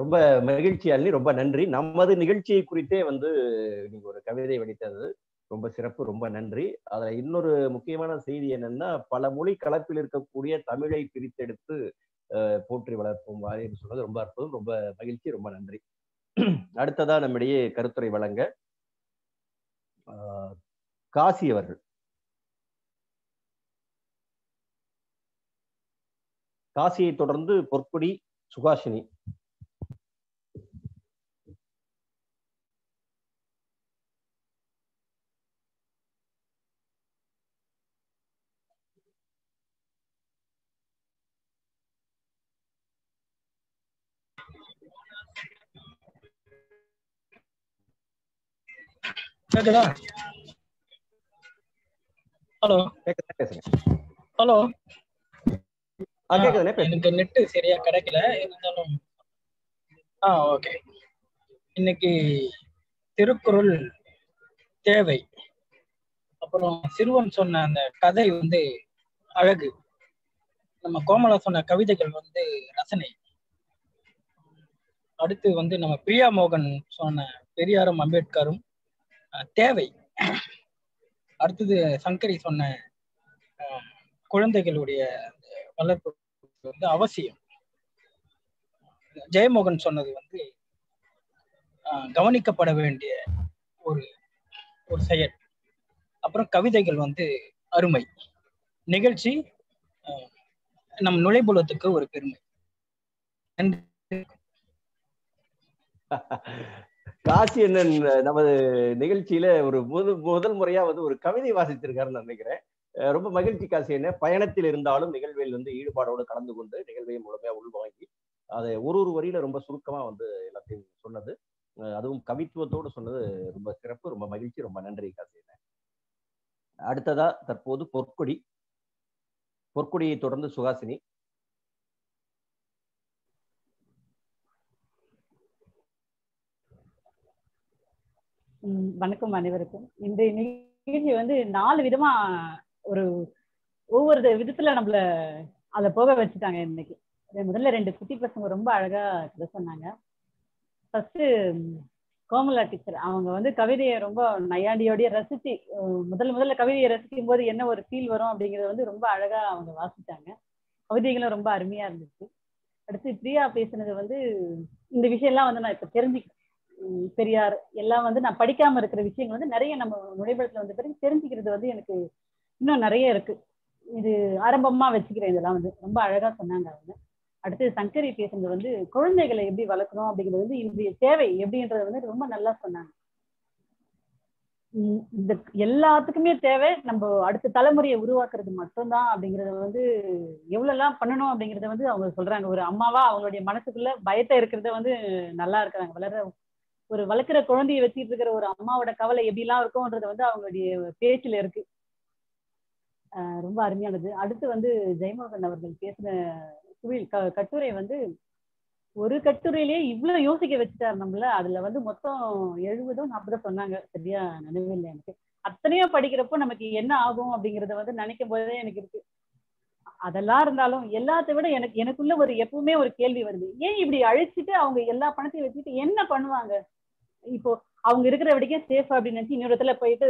ரொம்ப மகிழ்ச்சி அள்ளி. ரொம்ப நன்றி. நமது நிகழ்ச்சியை குறித்தே வந்து நீங்க ஒரு கவிதை வடித்தது. ரொம்ப சிறப்பு ரொம்ப நன்றி. அதுல இன்னொரு முக்கியமான செய்தி என்னன்னா பல மொழி கலப்பில் இருக்கக்கூடிய தமிழை பிரித்தெடுத்து போற்றி வளர்ப்போம் அப்படின்னு சொன்னது ரொம்ப அற்புதம் ரொம்ப மகிழ்ச்சி ரொம்ப நன்றி. அடுத்ததா நம்மிடையே கருத்துரை வழங்க காசி அவர்கள். காசியை தொடர்ந்து பொற்குடி சுகாஷினி. கேக்குதா? ஹலோ. பேசுங்க. ஹலோ. எனக்கு நெட்டு சரியா கிடைக்கல. இருந்தாலும் ஆ ஓகே இன்னைக்கு திருக்குறள் தேவை. அப்புறம் சிறுவன் சொன்ன அந்த கதை வந்து அழகு. நம்ம கோமலா சொன்ன கவிதைகள் வந்து ரசனை. அடுத்து வந்து நம்ம பிரியா மோகன் சொன்ன பெரியாரும் அம்பேத்கரும் தேவை. அடுத்தது சங்கரி சொன்ன குழந்தைகளுடைய வளர்ப்பு வந்து அவசியம். ஜெயமோகன் சொன்னது வந்து ஆஹ், கவனிக்கப்பட வேண்டிய ஒரு ஒரு செயல். அப்புறம் கவிதைகள் வந்து அருமை. நிகழ்ச்சி ஆஹ், நம் நுழைபுலத்துக்கு ஒரு பெருமை. நன்றி. காசி அண்ணன் நமது நிகழ்ச்சியில ஒரு முதல் முதல் முறையா வந்து ஒரு கவிதை வாசித்திருக்காருன்னு நினைக்கிறேன். ரொம்ப மகிழ்ச்சி காசி அண்ணன் பயணத்தில் இருந்தாலும் நிகழ்வில் வந்து ஈடுபாடோடு கலந்து கொண்டு நிகழ்வையும் முழுமையா உள்வாங்கி அதை ஒரு ஒரு வரியில ரொம்ப சுருக்கமா வந்து எல்லாத்தையும் சொன்னது. அதுவும் கவித்துவத்தோடு சொன்னது ரொம்ப சிறப்பு ரொம்ப மகிழ்ச்சி ரொம்ப நன்றி காசி அண்ணன் அடுத்ததா தற்போது பொற்கொடி. பொற்கொடியை தொடர்ந்து சுகாசினி. வணக்கம் அனைவருக்கும். இந்த நிகழ்ச்சி வந்து நாலு விதமா ஒரு ஒவ்வொரு விதத்துல நம்மள அத போக வச்சுட்டாங்க இன்னைக்கு. முதல்ல ரெண்டு குட்டி பசங்க ரொம்ப அழகா கதை சொன்னாங்க. ஃபர்ஸ்ட் கோமலா டீச்சர் அவங்க வந்து கவிதையை ரொம்ப நையாண்டியோடைய ரசிச்சு முதல் முதல்ல கவிதையை ரசிக்கும் போது என்ன ஒரு ஃபீல் வரும் அப்படிங்கறத வந்து ரொம்ப அழகா அவங்க வாசிச்சாங்க. கவிதைகளும் ரொம்ப அருமையா இருந்துச்சு. அடுத்து பிரியா பேசுனது வந்து இந்த விஷயம்லாம் வந்து நான் இப்ப தெரிஞ்சுக்கிட்டேன். பெரியார் எல்லாம் வந்து நான் படிக்காம இருக்கிற விஷயங்கள் வந்து நிறைய நம்ம நுழைபடத்துல வந்த பிறகு தெரிஞ்சுக்கிறது வந்து எனக்கு இன்னும் நிறைய இருக்கு. இது ஆரம்பமா வச்சுக்கிறேன் இதெல்லாம் வந்து ரொம்ப அழகா சொன்னாங்க அவங்க. அடுத்து சங்கரி பேசுறது வந்து குழந்தைகளை எப்படி வளர்க்கணும் அப்படிங்கிறது வந்து இன்றைய தேவை எப்படின்றத வந்து ரொம்ப நல்லா சொன்னாங்க. இந்த எல்லாத்துக்குமே தேவை நம்ம அடுத்த தலைமுறையை உருவாக்குறது மட்டும்தான் அப்படிங்கறத வந்து எவ்வளவு எல்லாம் பண்ணணும் அப்படிங்கறத வந்து அவங்க சொல்றாங்க. ஒரு அம்மாவா அவங்களுடைய மனசுக்குள்ள பயத்தை இருக்கிறத வந்து நல்லா இருக்கிறாங்க வளர ஒரு வளர்க்குற குழந்தைய வச்சுட்டு இருக்கிற ஒரு அம்மாவோட கவலை எப்படிலாம் இருக்கும்ன்றது வந்து அவங்களுடைய பேச்சுல இருக்கு. ரொம்ப அருமையானது. அடுத்து வந்து ஜெயமோகன் அவர்கள் பேசின குவில் க- கட்டுரை வந்து ஒரு கட்டுரையிலேயே இவ்வளவு யோசிக்க வச்சுட்டாரு நம்மள. அதுல வந்து மொத்தம் எழுபதோ நாற்பதோ சொன்னாங்க. சரியா நினைவில்லை எனக்கு. அத்தனையும் படிக்கிறப்போ நமக்கு என்ன ஆகும் அப்படிங்கறத வந்து நினைக்கும் போதே எனக்கு இருக்கு. அதெல்லாம் இருந்தாலும் எல்லாத்தை விட எனக்கு எனக்குள்ள ஒரு எப்பவுமே ஒரு கேள்வி வருது. ஏன் இப்படி அழிச்சிட்டு அவங்க எல்லா பணத்தையும் வச்சுட்டு என்ன பண்ணுவாங்க? இப்போ அவங்க இருக்கிற வரைக்கும் சேஃப் அப்படின்னு நினைச்சு இன்னொரு இடத்துல போயிட்டு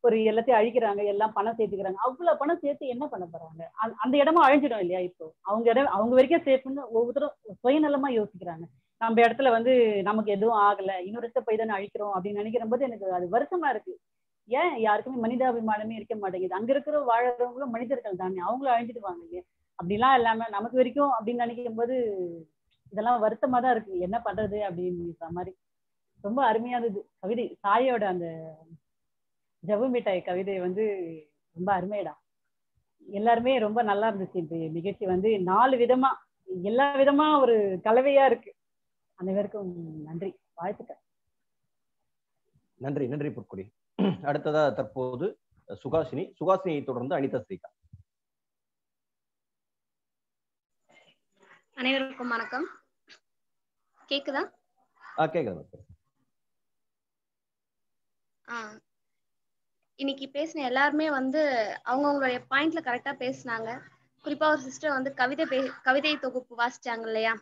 ஒரு எல்லாத்தையும் அழிக்கிறாங்க எல்லாம் பணம் சேர்த்துக்கிறாங்க. அவ்வளவு பணம் சேர்த்து என்ன பண்ண போறாங்க? அந்த- அந்த இடமும் அழிஞ்சிடும் இல்லையா இப்போ? அவங்க இடம் அவங்க வரைக்கும் சேஃப்னு ஒவ்வொருத்தரும் சுயநலமா யோசிக்கிறாங்க. நம்ம இடத்துல வந்து நமக்கு எதுவும் ஆகல இன்னொரு இடத்துல போய் தானே அழிக்கிறோம் அப்படின்னு நினைக்கிற போது எனக்கு அது வருத்தமா இருக்கு. ஏன் யாருக்குமே மனிதாபிமானமே இருக்க மாட்டேங்குது? அங்க இருக்கிற வாழறவங்களும் மனிதர்கள் தானே அவங்களும் அழிஞ்சிடுவாங்க அப்படிலாம் இல்லாம நமக்கு வரைக்கும் அப்படின்னு நினைக்கும் போது இதெல்லாம் வருத்தமா தான் இருக்கு. என்ன பண்றது அப்படின்ற மாதிரி. ரொம்ப அருமையானது. கவிதை சாயோட அந்த ஜவு மிட்டாய் கவிதை வந்து ரொம்ப அருமையடா எல்லாருமே ரொம்ப நல்லா இருந்துச்சு. இந்த நிகழ்ச்சி வந்து நாலு விதமா எல்லா விதமா ஒரு கலவையா இருக்கு. அனைவருக்கும் நன்றி. வாழ்த்துக்கள். நன்றி நன்றி பொற்கொடி. அடுத்ததா தற்போது சுகாசினி. சுகாசினியை தொடர்ந்து அனிதா ஸ்ரீகா அனைவருக்கும் வணக்கம். கேக்குதா? ஆ கேக்குது. ஆ. இன்னைக்கு பேசின எல்லாருமே வந்து அவங்கவுங்களுடைய பாயிண்ட்ல கரெக்டா பேசுனாங்க. குறிப்பா ஒரு சிஸ்டர் வந்து கவிதை பே கவிதை தொகுப்பு வாசிச்சாங்க இல்லையா?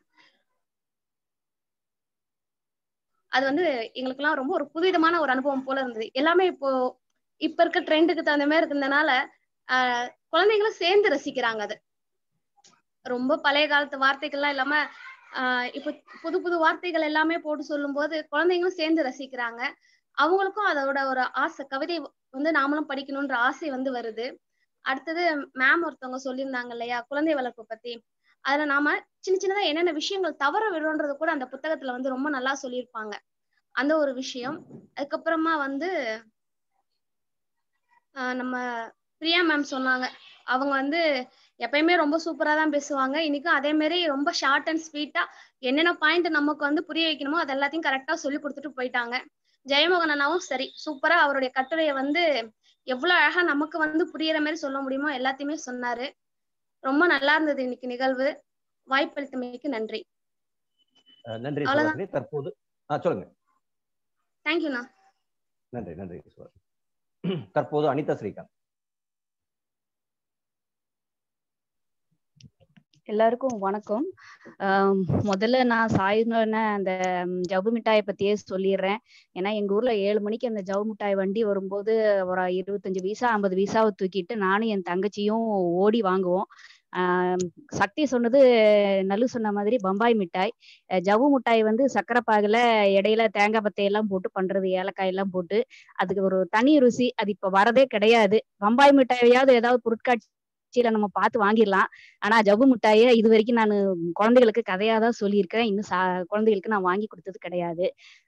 அது வந்து எங்களுக்கெல்லாம் ரொம்ப ஒரு புதுவிதமான ஒரு அனுபவம் போல இருந்தது. எல்லாமே இப்போ இப்ப இருக்க ட்ரெண்டுக்கு தகுந்த மாதிரி இருந்ததுனால ஆஹ் குழந்தைங்களும் சேர்ந்து ரசிக்கிறாங்க அது. ரொம்ப பழைய காலத்து வார்த்தைகள்லாம் இல்லாம ஆஹ் இப்போ புது புது வார்த்தைகள் எல்லாமே போட்டு சொல்லும்போது குழந்தைங்களும் சேர்ந்து ரசிக்கிறாங்க. அவங்களுக்கும் அதோட ஒரு ஆசை. கவிதை வந்து நாமளும் படிக்கணும்ன்ற ஆசை வந்து வருது. அடுத்தது மேம் ஒருத்தவங்க சொல்லியிருந்தாங்க இல்லையா குழந்தை வளர்ப்பு பத்தி. அதுல நாம சின்ன சின்னதா என்னென்ன விஷயங்கள் தவற விடுறோன்றது கூட அந்த புத்தகத்துல வந்து ரொம்ப நல்லா சொல்லியிருப்பாங்க. அந்த ஒரு விஷயம். அதுக்கப்புறமா வந்து நம்ம பிரியா மேம் சொன்னாங்க. அவங்க வந்து எப்பயுமே ரொம்ப சூப்பரா தான் பேசுவாங்க. இன்னைக்கும் அதே மாதிரி ரொம்ப ஷார்ட் அண்ட் ஸ்வீட்டா என்னென்ன பாயிண்ட் நமக்கு வந்து புரிய வைக்கணுமோ அது எல்லாத்தையும் கரெக்டா சொல்லி கொடுத்துட்டு போயிட்டாங்க. ஜெயமோகன் அண்ணாவும் சரி சூப்பரா அவருடைய கட்டுரையை வந்து எவ்வளவு அழகா நமக்கு வந்து புரியுற மாதிரி சொல்ல முடியுமோ எல்லாத்தையுமே சொன்னாரு. ரொம்ப நல்லா இருந்தது இன்னைக்கு நிகழ்வு. வாய்ப்பளித்தமைக்கு நன்றி. நன்றி தற்போது சொல்லுங்க. தேங்க்யூண்ணா நன்றி நன்றி தற்போது அனிதா ஸ்ரீகாந்த். எல்லாருக்கும் வணக்கம். முதல்ல நான் சாயுன அந்த ஜவு ஜவ்வு மிட்டாயை பத்தியே சொல்லிடுறேன். ஏன்னா எங்க ஊர்ல ஏழு மணிக்கு அந்த ஜவ்வு மிட்டாய் வண்டி வரும்போது ஒரு இருபத்தஞ்சு பைசா ஐம்பது வீசாவை தூக்கிட்டு நானும் என் தங்கச்சியும் ஓடி வாங்குவோம். சக்தி சொன்னது நல்லு சொன்ன மாதிரி பம்பாய் மிட்டாய். ஜவு ஜவ்வு மிட்டாய் வந்து சக்கரை பாகில் இடையில தேங்காய் பத்தை எல்லாம் போட்டு பண்றது ஏலக்காய் எல்லாம் போட்டு அதுக்கு ஒரு தனி ருசி. அது இப்ப வரதே கிடையாது. பம்பாய் மிட்டாயாவது ஏதாவது பொருட்காட்சி கட்சியில நம்ம பார்த்து வாங்கிடலாம். ஆனா ஜவ்வு மிட்டாயை இது வரைக்கும் நான் குழந்தைகளுக்கு கதையா தான் சொல்லியிருக்கிறேன் இன்னும் சா குழந்தைகளுக்கு நான் வாங்கி கொடுத்தது கிடையாது.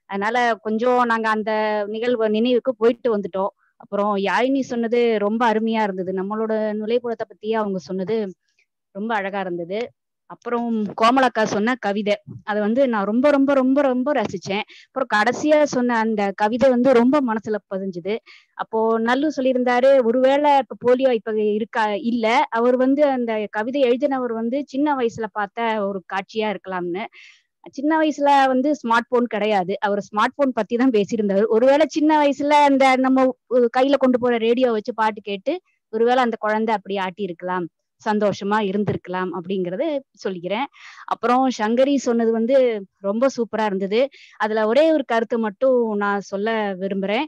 அதனால கொஞ்சம் நாங்க அந்த நிகழ்வு நினைவுக்கு போயிட்டு வந்துட்டோம். அப்புறம் யாழினி சொன்னது ரொம்ப அருமையா இருந்தது. நம்மளோட நுழைப்புறத்தை பத்தியே அவங்க சொன்னது ரொம்ப அழகா இருந்தது. அப்புறம் கோமலக்கா சொன்ன கவிதை. அதை வந்து நான் ரொம்ப ரொம்ப ரொம்ப ரொம்ப ரசிச்சேன். அப்புறம் கடைசியா சொன்ன அந்த கவிதை வந்து ரொம்ப மனசுல பதிஞ்சுது. அப்போ நல்லு சொல்லியிருந்தாரு ஒருவேளை இப்ப போலியோ இப்ப இருக்கா இல்ல? அவர் வந்து அந்த கவிதை எழுதினவர் வந்து சின்ன வயசுல பார்த்த ஒரு காட்சியா இருக்கலாம்னு. சின்ன வயசுல வந்து ஸ்மார்ட் போன் கிடையாது. அவர் ஸ்மார்ட் போன் பத்தி தான் பேசியிருந்தாரு. ஒருவேளை சின்ன வயசுல அந்த நம்ம கையில கொண்டு போற ரேடியோ வச்சு பாட்டு கேட்டு ஒருவேளை அந்த குழந்தை அப்படி ஆட்டி இருக்கலாம் சந்தோஷமா இருந்திருக்கலாம் அப்படிங்கறத சொல்லிக்கிறேன். அப்புறம் சங்கரி சொன்னது வந்து ரொம்ப சூப்பரா இருந்தது. அதுல ஒரே ஒரு கருத்தை மட்டும் நான் சொல்ல விரும்புறேன்.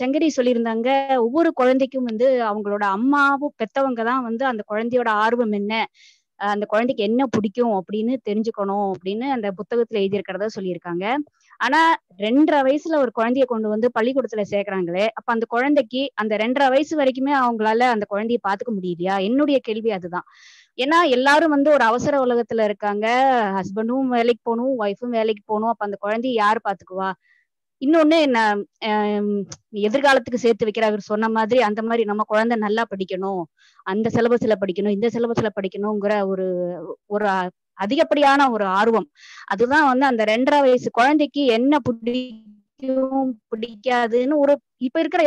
சங்கரி சொல்லியிருந்தாங்க ஒவ்வொரு குழந்தைக்கும் வந்து அவங்களோட அம்மாவும் பெத்தவங்க தான் வந்து அந்த குழந்தையோட ஆர்வம் என்ன அந்த குழந்தைக்கு என்ன பிடிக்கும் அப்படின்னு தெரிஞ்சுக்கணும் அப்படின்னு அந்த புத்தகத்துல எழுதியிருக்கிறதா சொல்லியிருக்காங்க. ஆனா ரெண்டரை வயசுல ஒரு குழந்தைய கொண்டு வந்து பள்ளிக்கூடத்துல சேர்க்கறாங்களே அப்ப அந்த குழந்தைக்கு அந்த ரெண்டரை வயசு வரைக்குமே அவங்களால அந்த குழந்தைய பாத்துக்க முடியலையா? என்னுடைய கேள்வி அதுதான். ஏன்னா எல்லாரும் வந்து ஒரு அவசர உலகத்துல இருக்காங்க. ஹஸ்பண்டும் வேலைக்கு போகணும் ஒய்ஃபும் வேலைக்கு போகணும். அப்ப அந்த குழந்தைய யார் பாத்துக்குவா? இன்னொன்னு என்ன எதிர்காலத்துக்கு சேர்த்து வைக்கிற அவர் சொன்ன மாதிரி அந்த மாதிரி நம்ம குழந்தை நல்லா படிக்கணும். அந்த சிலபஸ்ல படிக்கணும் இந்த சிலபஸ்ல படிக்கணுங்கிற ஒரு ஒரு அதிகப்படியான ஒரு ஆர்வம். அதுதான் வந்து அந்த ரெண்டரை வயசு குழந்தைக்கு என்ன பிடிக்கும் பிடிக்காதுன்னு ஒரு இப்ப இருக்கிற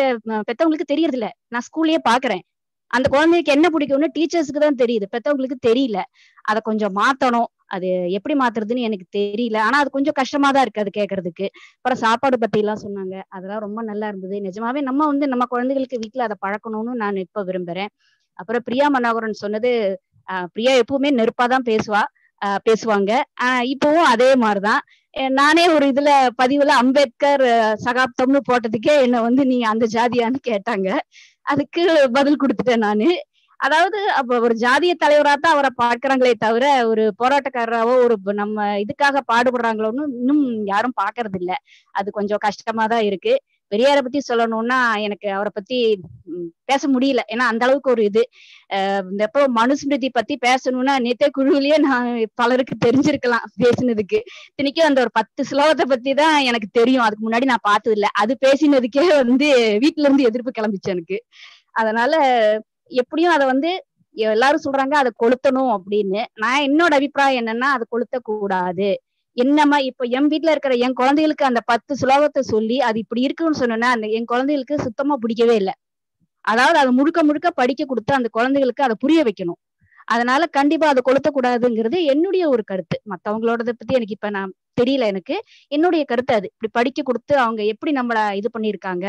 பெத்தவங்களுக்கு தெரியறது இல்ல நான் ஸ்கூல்லயே பாக்குறேன். அந்த குழந்தைக்கு என்ன பிடிக்கும்னு டீச்சர்ஸ்க்கு தான் தெரியுது. பெத்தவங்களுக்கு தெரியல. அதை கொஞ்சம் மாத்தணும். அது எப்படி மாத்துறதுன்னு எனக்கு தெரியல. ஆனா அது கொஞ்சம் கஷ்டமா தான் இருக்கு அது கேட்கறதுக்கு அப்புறம் சாப்பாடு பத்தி எல்லாம் சொன்னாங்க. அதெல்லாம் ரொம்ப நல்லா இருந்தது. நிஜமாவே நம்ம வந்து நம்ம குழந்தைகளுக்கு வீட்டுல அதை பழக்கணும்னு நான் இப்ப விரும்புறேன். அப்புறம் பிரியா மனோகரன் சொன்னது பிரியா எப்பவுமே நெருப்பா தான் பேசுவா. பேசுவாங்க. இப்பவும் அதே மாதிரிதான். நானே ஒரு இதுல பதிவுல அம்பேத்கர் சகாப்தம்னு போட்டதுக்கே என்ன வந்து நீங்க அந்த ஜாதியான்னு கேட்டாங்க. அதுக்கு பதில் கொடுத்துட்டேன் நானு. அதாவது அப்ப ஒரு ஜாதிய தலைவரா தான் அவரை பார்க்கறாங்களே தவிர ஒரு போராட்டக்காரராவோ ஒரு நம்ம இதுக்காக பாடுபடுறாங்களோன்னு இன்னும் யாரும் பாக்குறது இல்ல அது கொஞ்சம் கஷ்டமா தான் இருக்கு. பெரியாரை பத்தி சொல்லணும்னா எனக்கு அவரை பத்தி பேச முடியல. ஏன்னா அந்த அளவுக்கு ஒரு இது. இந்த எப்போ மனுஸ்மிருதி பத்தி பேசணும்னா நேத்தே குழுவிலேயே நான் பலருக்கு தெரிஞ்சிருக்கலாம் பேசினதுக்கு. இத்தனைக்கும் அந்த ஒரு பத்து ஸ்லோகத்தை பத்தி தான் எனக்கு தெரியும். அதுக்கு முன்னாடி நான் பார்த்தது இல்லை அது பேசினதுக்கே வந்து வீட்டுல இருந்து எதிர்ப்பு கிளம்பிச்சு எனக்கு. அதனால எப்படியும் அதை வந்து எல்லாரும் சொல்றாங்க அதை கொளுத்தணும் அப்படின்னு. நான் என்னோட அபிப்பிராயம் என்னன்னா அதை கொளுத்த கூடாது என்னமா இப்ப என் வீட்டுல இருக்கிற என் குழந்தைகளுக்கு அந்த பத்து சுலோகத்தை சொல்லி அது இப்படி இருக்குன்னு சொன்னேன்னா அந்த என் குழந்தைகளுக்கு சுத்தமா பிடிக்கவே இல்லை. அதாவது அதை முழுக்க முழுக்க படிக்க கொடுத்து அந்த குழந்தைகளுக்கு அதை புரிய வைக்கணும். அதனால கண்டிப்பா அதை கொளுத்தக்கூடாதுங்கிறது என்னுடைய ஒரு கருத்து. மத்தவங்களோடத பத்தி எனக்கு இப்ப நான் தெரியல எனக்கு. என்னுடைய கருத்து அது. இப்படி படிக்க கொடுத்து அவங்க எப்படி நம்மள இது பண்ணியிருக்காங்க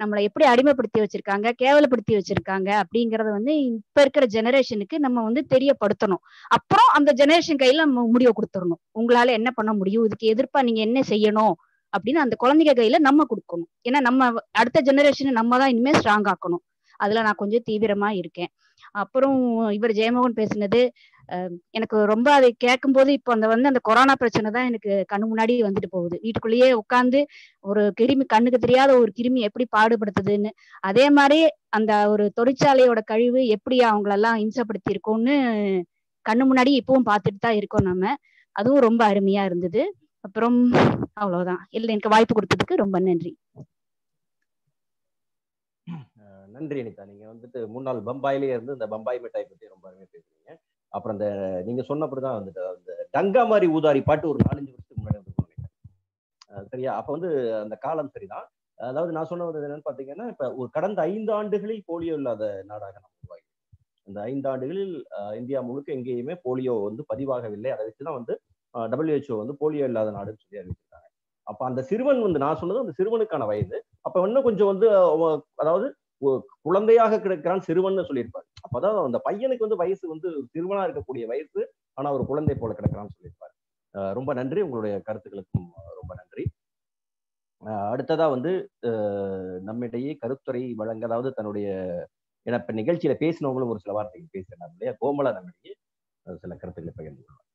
நம்மளை எப்படி அடிமைப்படுத்தி வச்சிருக்காங்க கேவலப்படுத்தி வச்சிருக்காங்க அப்படிங்கறத வந்து இப்ப இருக்கிற ஜெனரேஷனுக்கு நம்ம வந்து தெரியப்படுத்தணும். அப்புறம் அந்த ஜெனரேஷன் கையில நம்ம முடிவை கொடுத்துடணும். உங்களால என்ன பண்ண முடியும்? இதுக்கு எதிர்ப்பா நீங்க என்ன செய்யணும்? அப்படின்னு அந்த குழந்தைங்க கையில நம்ம கொடுக்கணும். ஏன்னா நம்ம அடுத்த ஜெனரேஷனை நம்ம தான் இனிமே ஸ்ட்ராங் ஆக்கணும். அதுல நான் கொஞ்சம் தீவிரமா இருக்கேன். அப்புறம் இவர் ஜெயமோகன் பேசினது எனக்கு ரொம்ப அதை கேட்கும்போது இப்போ அந்த வந்து அந்த கொரோனா பிரச்சனை தான் எனக்கு கண்ணு முன்னாடி வந்துட்டு போகுது. வீட்டுக்குள்ளேயே உட்காந்து ஒரு கிருமி கண்ணுக்கு தெரியாத ஒரு கிருமி எப்படி பாடுபடுத்துதுன்னு அதே மாதிரி அந்த ஒரு தொழிற்சாலையோட கழிவு எப்படி அவங்களெல்லாம் இம்சப்படுத்தி இருக்கோம்னு கண்ணு முன்னாடி இப்பவும் பார்த்துட்டு தான் இருக்கோம் நம்ம. அதுவும் ரொம்ப அருமையா இருந்தது. அப்புறம் அவ்வளவுதான். இல்லை எனக்கு வாய்ப்பு கொடுத்ததுக்கு ரொம்ப நன்றி. நன்றி அனிதா. நீங்க வந்துட்டு முன்னாள் பம்பாயிலே இருந்து இந்த பம்பாய் மிட்டாய் பத்தி ரொம்ப அருமையா பேசுறீங்க. அப்புறம் இந்த நீங்க சொன்னபடிதான் வந்துட்டு அந்த டங்கா மாதிரி ஊதாரி பாட்டு ஒரு நாலஞ்சு வருஷத்துக்கு முன்னாடி வந்து சரியா? அப்ப வந்து அந்த காலம் சரிதான். அதாவது நான் சொன்னது என்னன்னு பாத்தீங்கன்னா இப்ப ஒரு கடந்த ஐந்து ஆண்டுகளில் போலியோ இல்லாத நாடாக நம்ம உருவாகி. இந்த ஆண்டுகளில் அஹ், இந்தியா முழுக்க எங்கேயுமே போலியோ வந்து பதிவாகவில்லை. அதை வச்சுதான் வந்து டபிள்யூஹெச்ஓ வந்து போலியோ இல்லாத நாடுன்னு சொல்லி அறிவிச்சிருக்காங்க. அப்ப அந்த சிறுவன் வந்து நான் சொன்னது அந்த சிறுவனுக்கான வயது. அப்ப இன்னும் கொஞ்சம் வந்து அதாவது குழந்தையாக கிடைக்கிறான் சிறுவன் சொல்லியிருப்பாரு. அப்பதான் அந்த பையனுக்கு வந்து வயசு வந்து சிறுவனா இருக்கக்கூடிய வயசு ஆனா ஒரு குழந்தை போல கிடக்கிறான்னு சொல்லியிருப்பாரு. அஹ் ரொம்ப நன்றி. உங்களுடைய கருத்துக்களுக்கும் ரொம்ப நன்றி. அஹ் அடுத்ததா வந்து அஹ் நம்மிடையே கருத்துரை வழங்க அதாவது தன்னுடைய ஏன்னா இப்ப நிகழ்ச்சியில பேசினவங்களும் ஒரு சில வார்த்தைகள் பேசினாங்க இல்லையா? கோமலா நம்மிடையே சில கருத்துக்களை பகிர்ந்து கொள்வார்.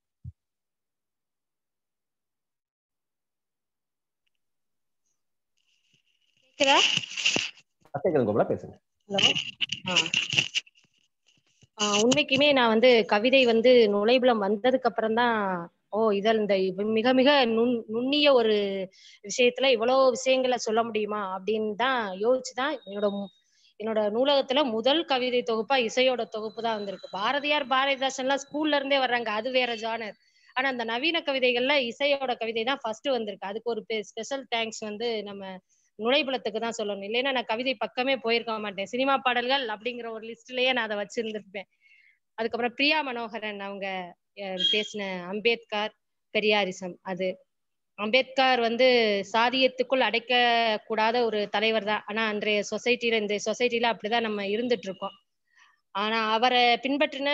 கேக்குதா? கேக்குது பேசுங்க. உண்மைக்குமே நான் வந்து கவிதை வந்து நுழைபுலம் வந்ததுக்கு அப்புறம் தான் ஓ இதில் இந்த மிக மிக நுண் நுண்ணிய ஒரு விஷயத்துல இவ்வளவு விஷயங்களை சொல்ல முடியுமா அப்படின்னு தான் யோசிச்சுதான் என்னோட என்னோட நூலகத்துல முதல் கவிதை தொகுப்பா இசையோட தொகுப்பு தான் வந்திருக்கு. பாரதியார் பாரதிதாசன் எல்லாம் ஸ்கூல்ல இருந்தே வர்றாங்க. அது வேற ஜானர். ஆனா அந்த நவீன கவிதைகள்ல இசையோட கவிதை தான் ஃபர்ஸ்ட் வந்திருக்கு. அதுக்கு ஒரு ஸ்பெஷல் தேங்க்ஸ் வந்து நம்ம நுழைபுலத்துக்கு தான் சொல்லணும். இல்லைன்னா நான் கவிதை பக்கமே போயிருக்க மாட்டேன். சினிமா பாடல்கள் அப்படிங்கிற ஒரு லிஸ்ட்லயே நான் அதை வச்சிருந்திருப்பேன். அதுக்கப்புறம் பிரியா மனோகரன் அவங்க பேசின அம்பேத்கர் பெரியாரிசம் அது. அம்பேத்கர் வந்து சாதியத்துக்குள் அடைக்க கூடாத ஒரு தலைவர் தான். ஆனா அன்றைய சொசைட்டில இந்த சொசைட்டில அப்படிதான் நம்ம இருந்துட்டு இருக்கோம் ஆனா அவரை பின்பற்றின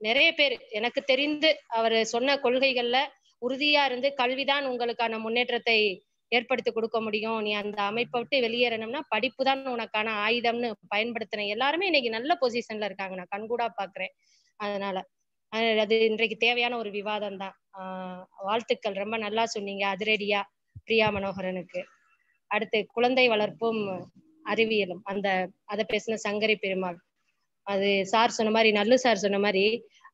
நிறைய பேர் எனக்கு தெரிந்து அவர் சொன்ன கொள்கைகள்ல உறுதியா இருந்து கல்விதான் உங்களுக்கான முன்னேற்றத்தை ஏற்படுத்தி கொடுக்க முடியும். நீ அந்த அமைப்பை விட்டு வெளியேறணும்னா படிப்பு தான் உனக்கான ஆயுதம்னு பயன்படுத்தின எல்லாருமே இன்னைக்கு நல்ல பொசிஷன்ல இருக்காங்க. நான் கண்கூடா பாக்குறேன். அதனால அது இன்றைக்கு தேவையான ஒரு விவாதம் தான் ஆஹ் வாழ்த்துக்கள். ரொம்ப நல்லா சொன்னீங்க. அதிரடியா பிரியா மனோகரனுக்கு. அடுத்து குழந்தை வளர்ப்பும் அறிவியலும். அந்த அதை பேசின சங்கரி பெருமாள். அது சார் சொன்ன மாதிரி நல்லு சார் சொன்ன மாதிரி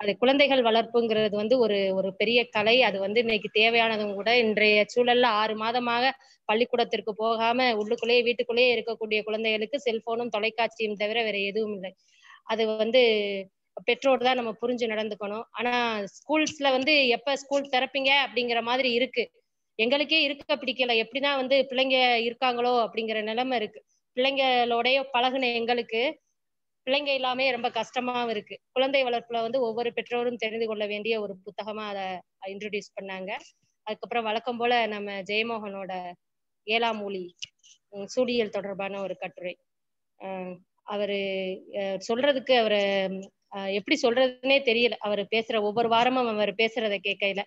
அது குழந்தைகள் வளர்ப்புங்கிறது வந்து ஒரு ஒரு பெரிய கலை. அது வந்து இன்னைக்கு தேவையானதும் கூட இன்றைய சூழல்ல ஆறு மாதமாக பள்ளிக்கூடத்திற்கு போகாம உள்ளுக்குள்ளேயே வீட்டுக்குள்ளேயே இருக்கக்கூடிய குழந்தைகளுக்கு செல்போனும் தொலைக்காட்சியும் தவிர வேற எதுவும் இல்லை. அது வந்து பெற்றோர் தான் நம்ம புரிஞ்சு நடந்துக்கணும். ஆனா ஸ்கூல்ஸ்ல வந்து எப்ப ஸ்கூல் திறப்பீங்க அப்படிங்கிற மாதிரி இருக்கு. எங்களுக்கே இருக்க பிடிக்கல. எப்படிதான் வந்து பிள்ளைங்க இருக்காங்களோ அப்படிங்கிற நிலைமை இருக்கு. பிள்ளைங்களோடய பழகுன எங்களுக்கு பிள்ளைங்க எல்லாமே ரொம்ப கஷ்டமாவும் இருக்கு. குழந்தை வளர்ப்புல வந்து ஒவ்வொரு பெற்றோரும் தெரிந்து கொள்ள வேண்டிய ஒரு புத்தகமா அதை இன்ட்ரடியூஸ் பண்ணாங்க. அதுக்கப்புறம் வழக்கம் போல நம்ம ஜெயமோகனோட ஏழாம் மொழி சூடியல் சூழியல் தொடர்பான ஒரு கட்டுரை. அவரு சொல்றதுக்கு அவரு எப்படி சொல்றதுன்னே தெரியல. அவர் பேசுற ஒவ்வொரு வாரமும் அவர் பேசுறத கேட்கையில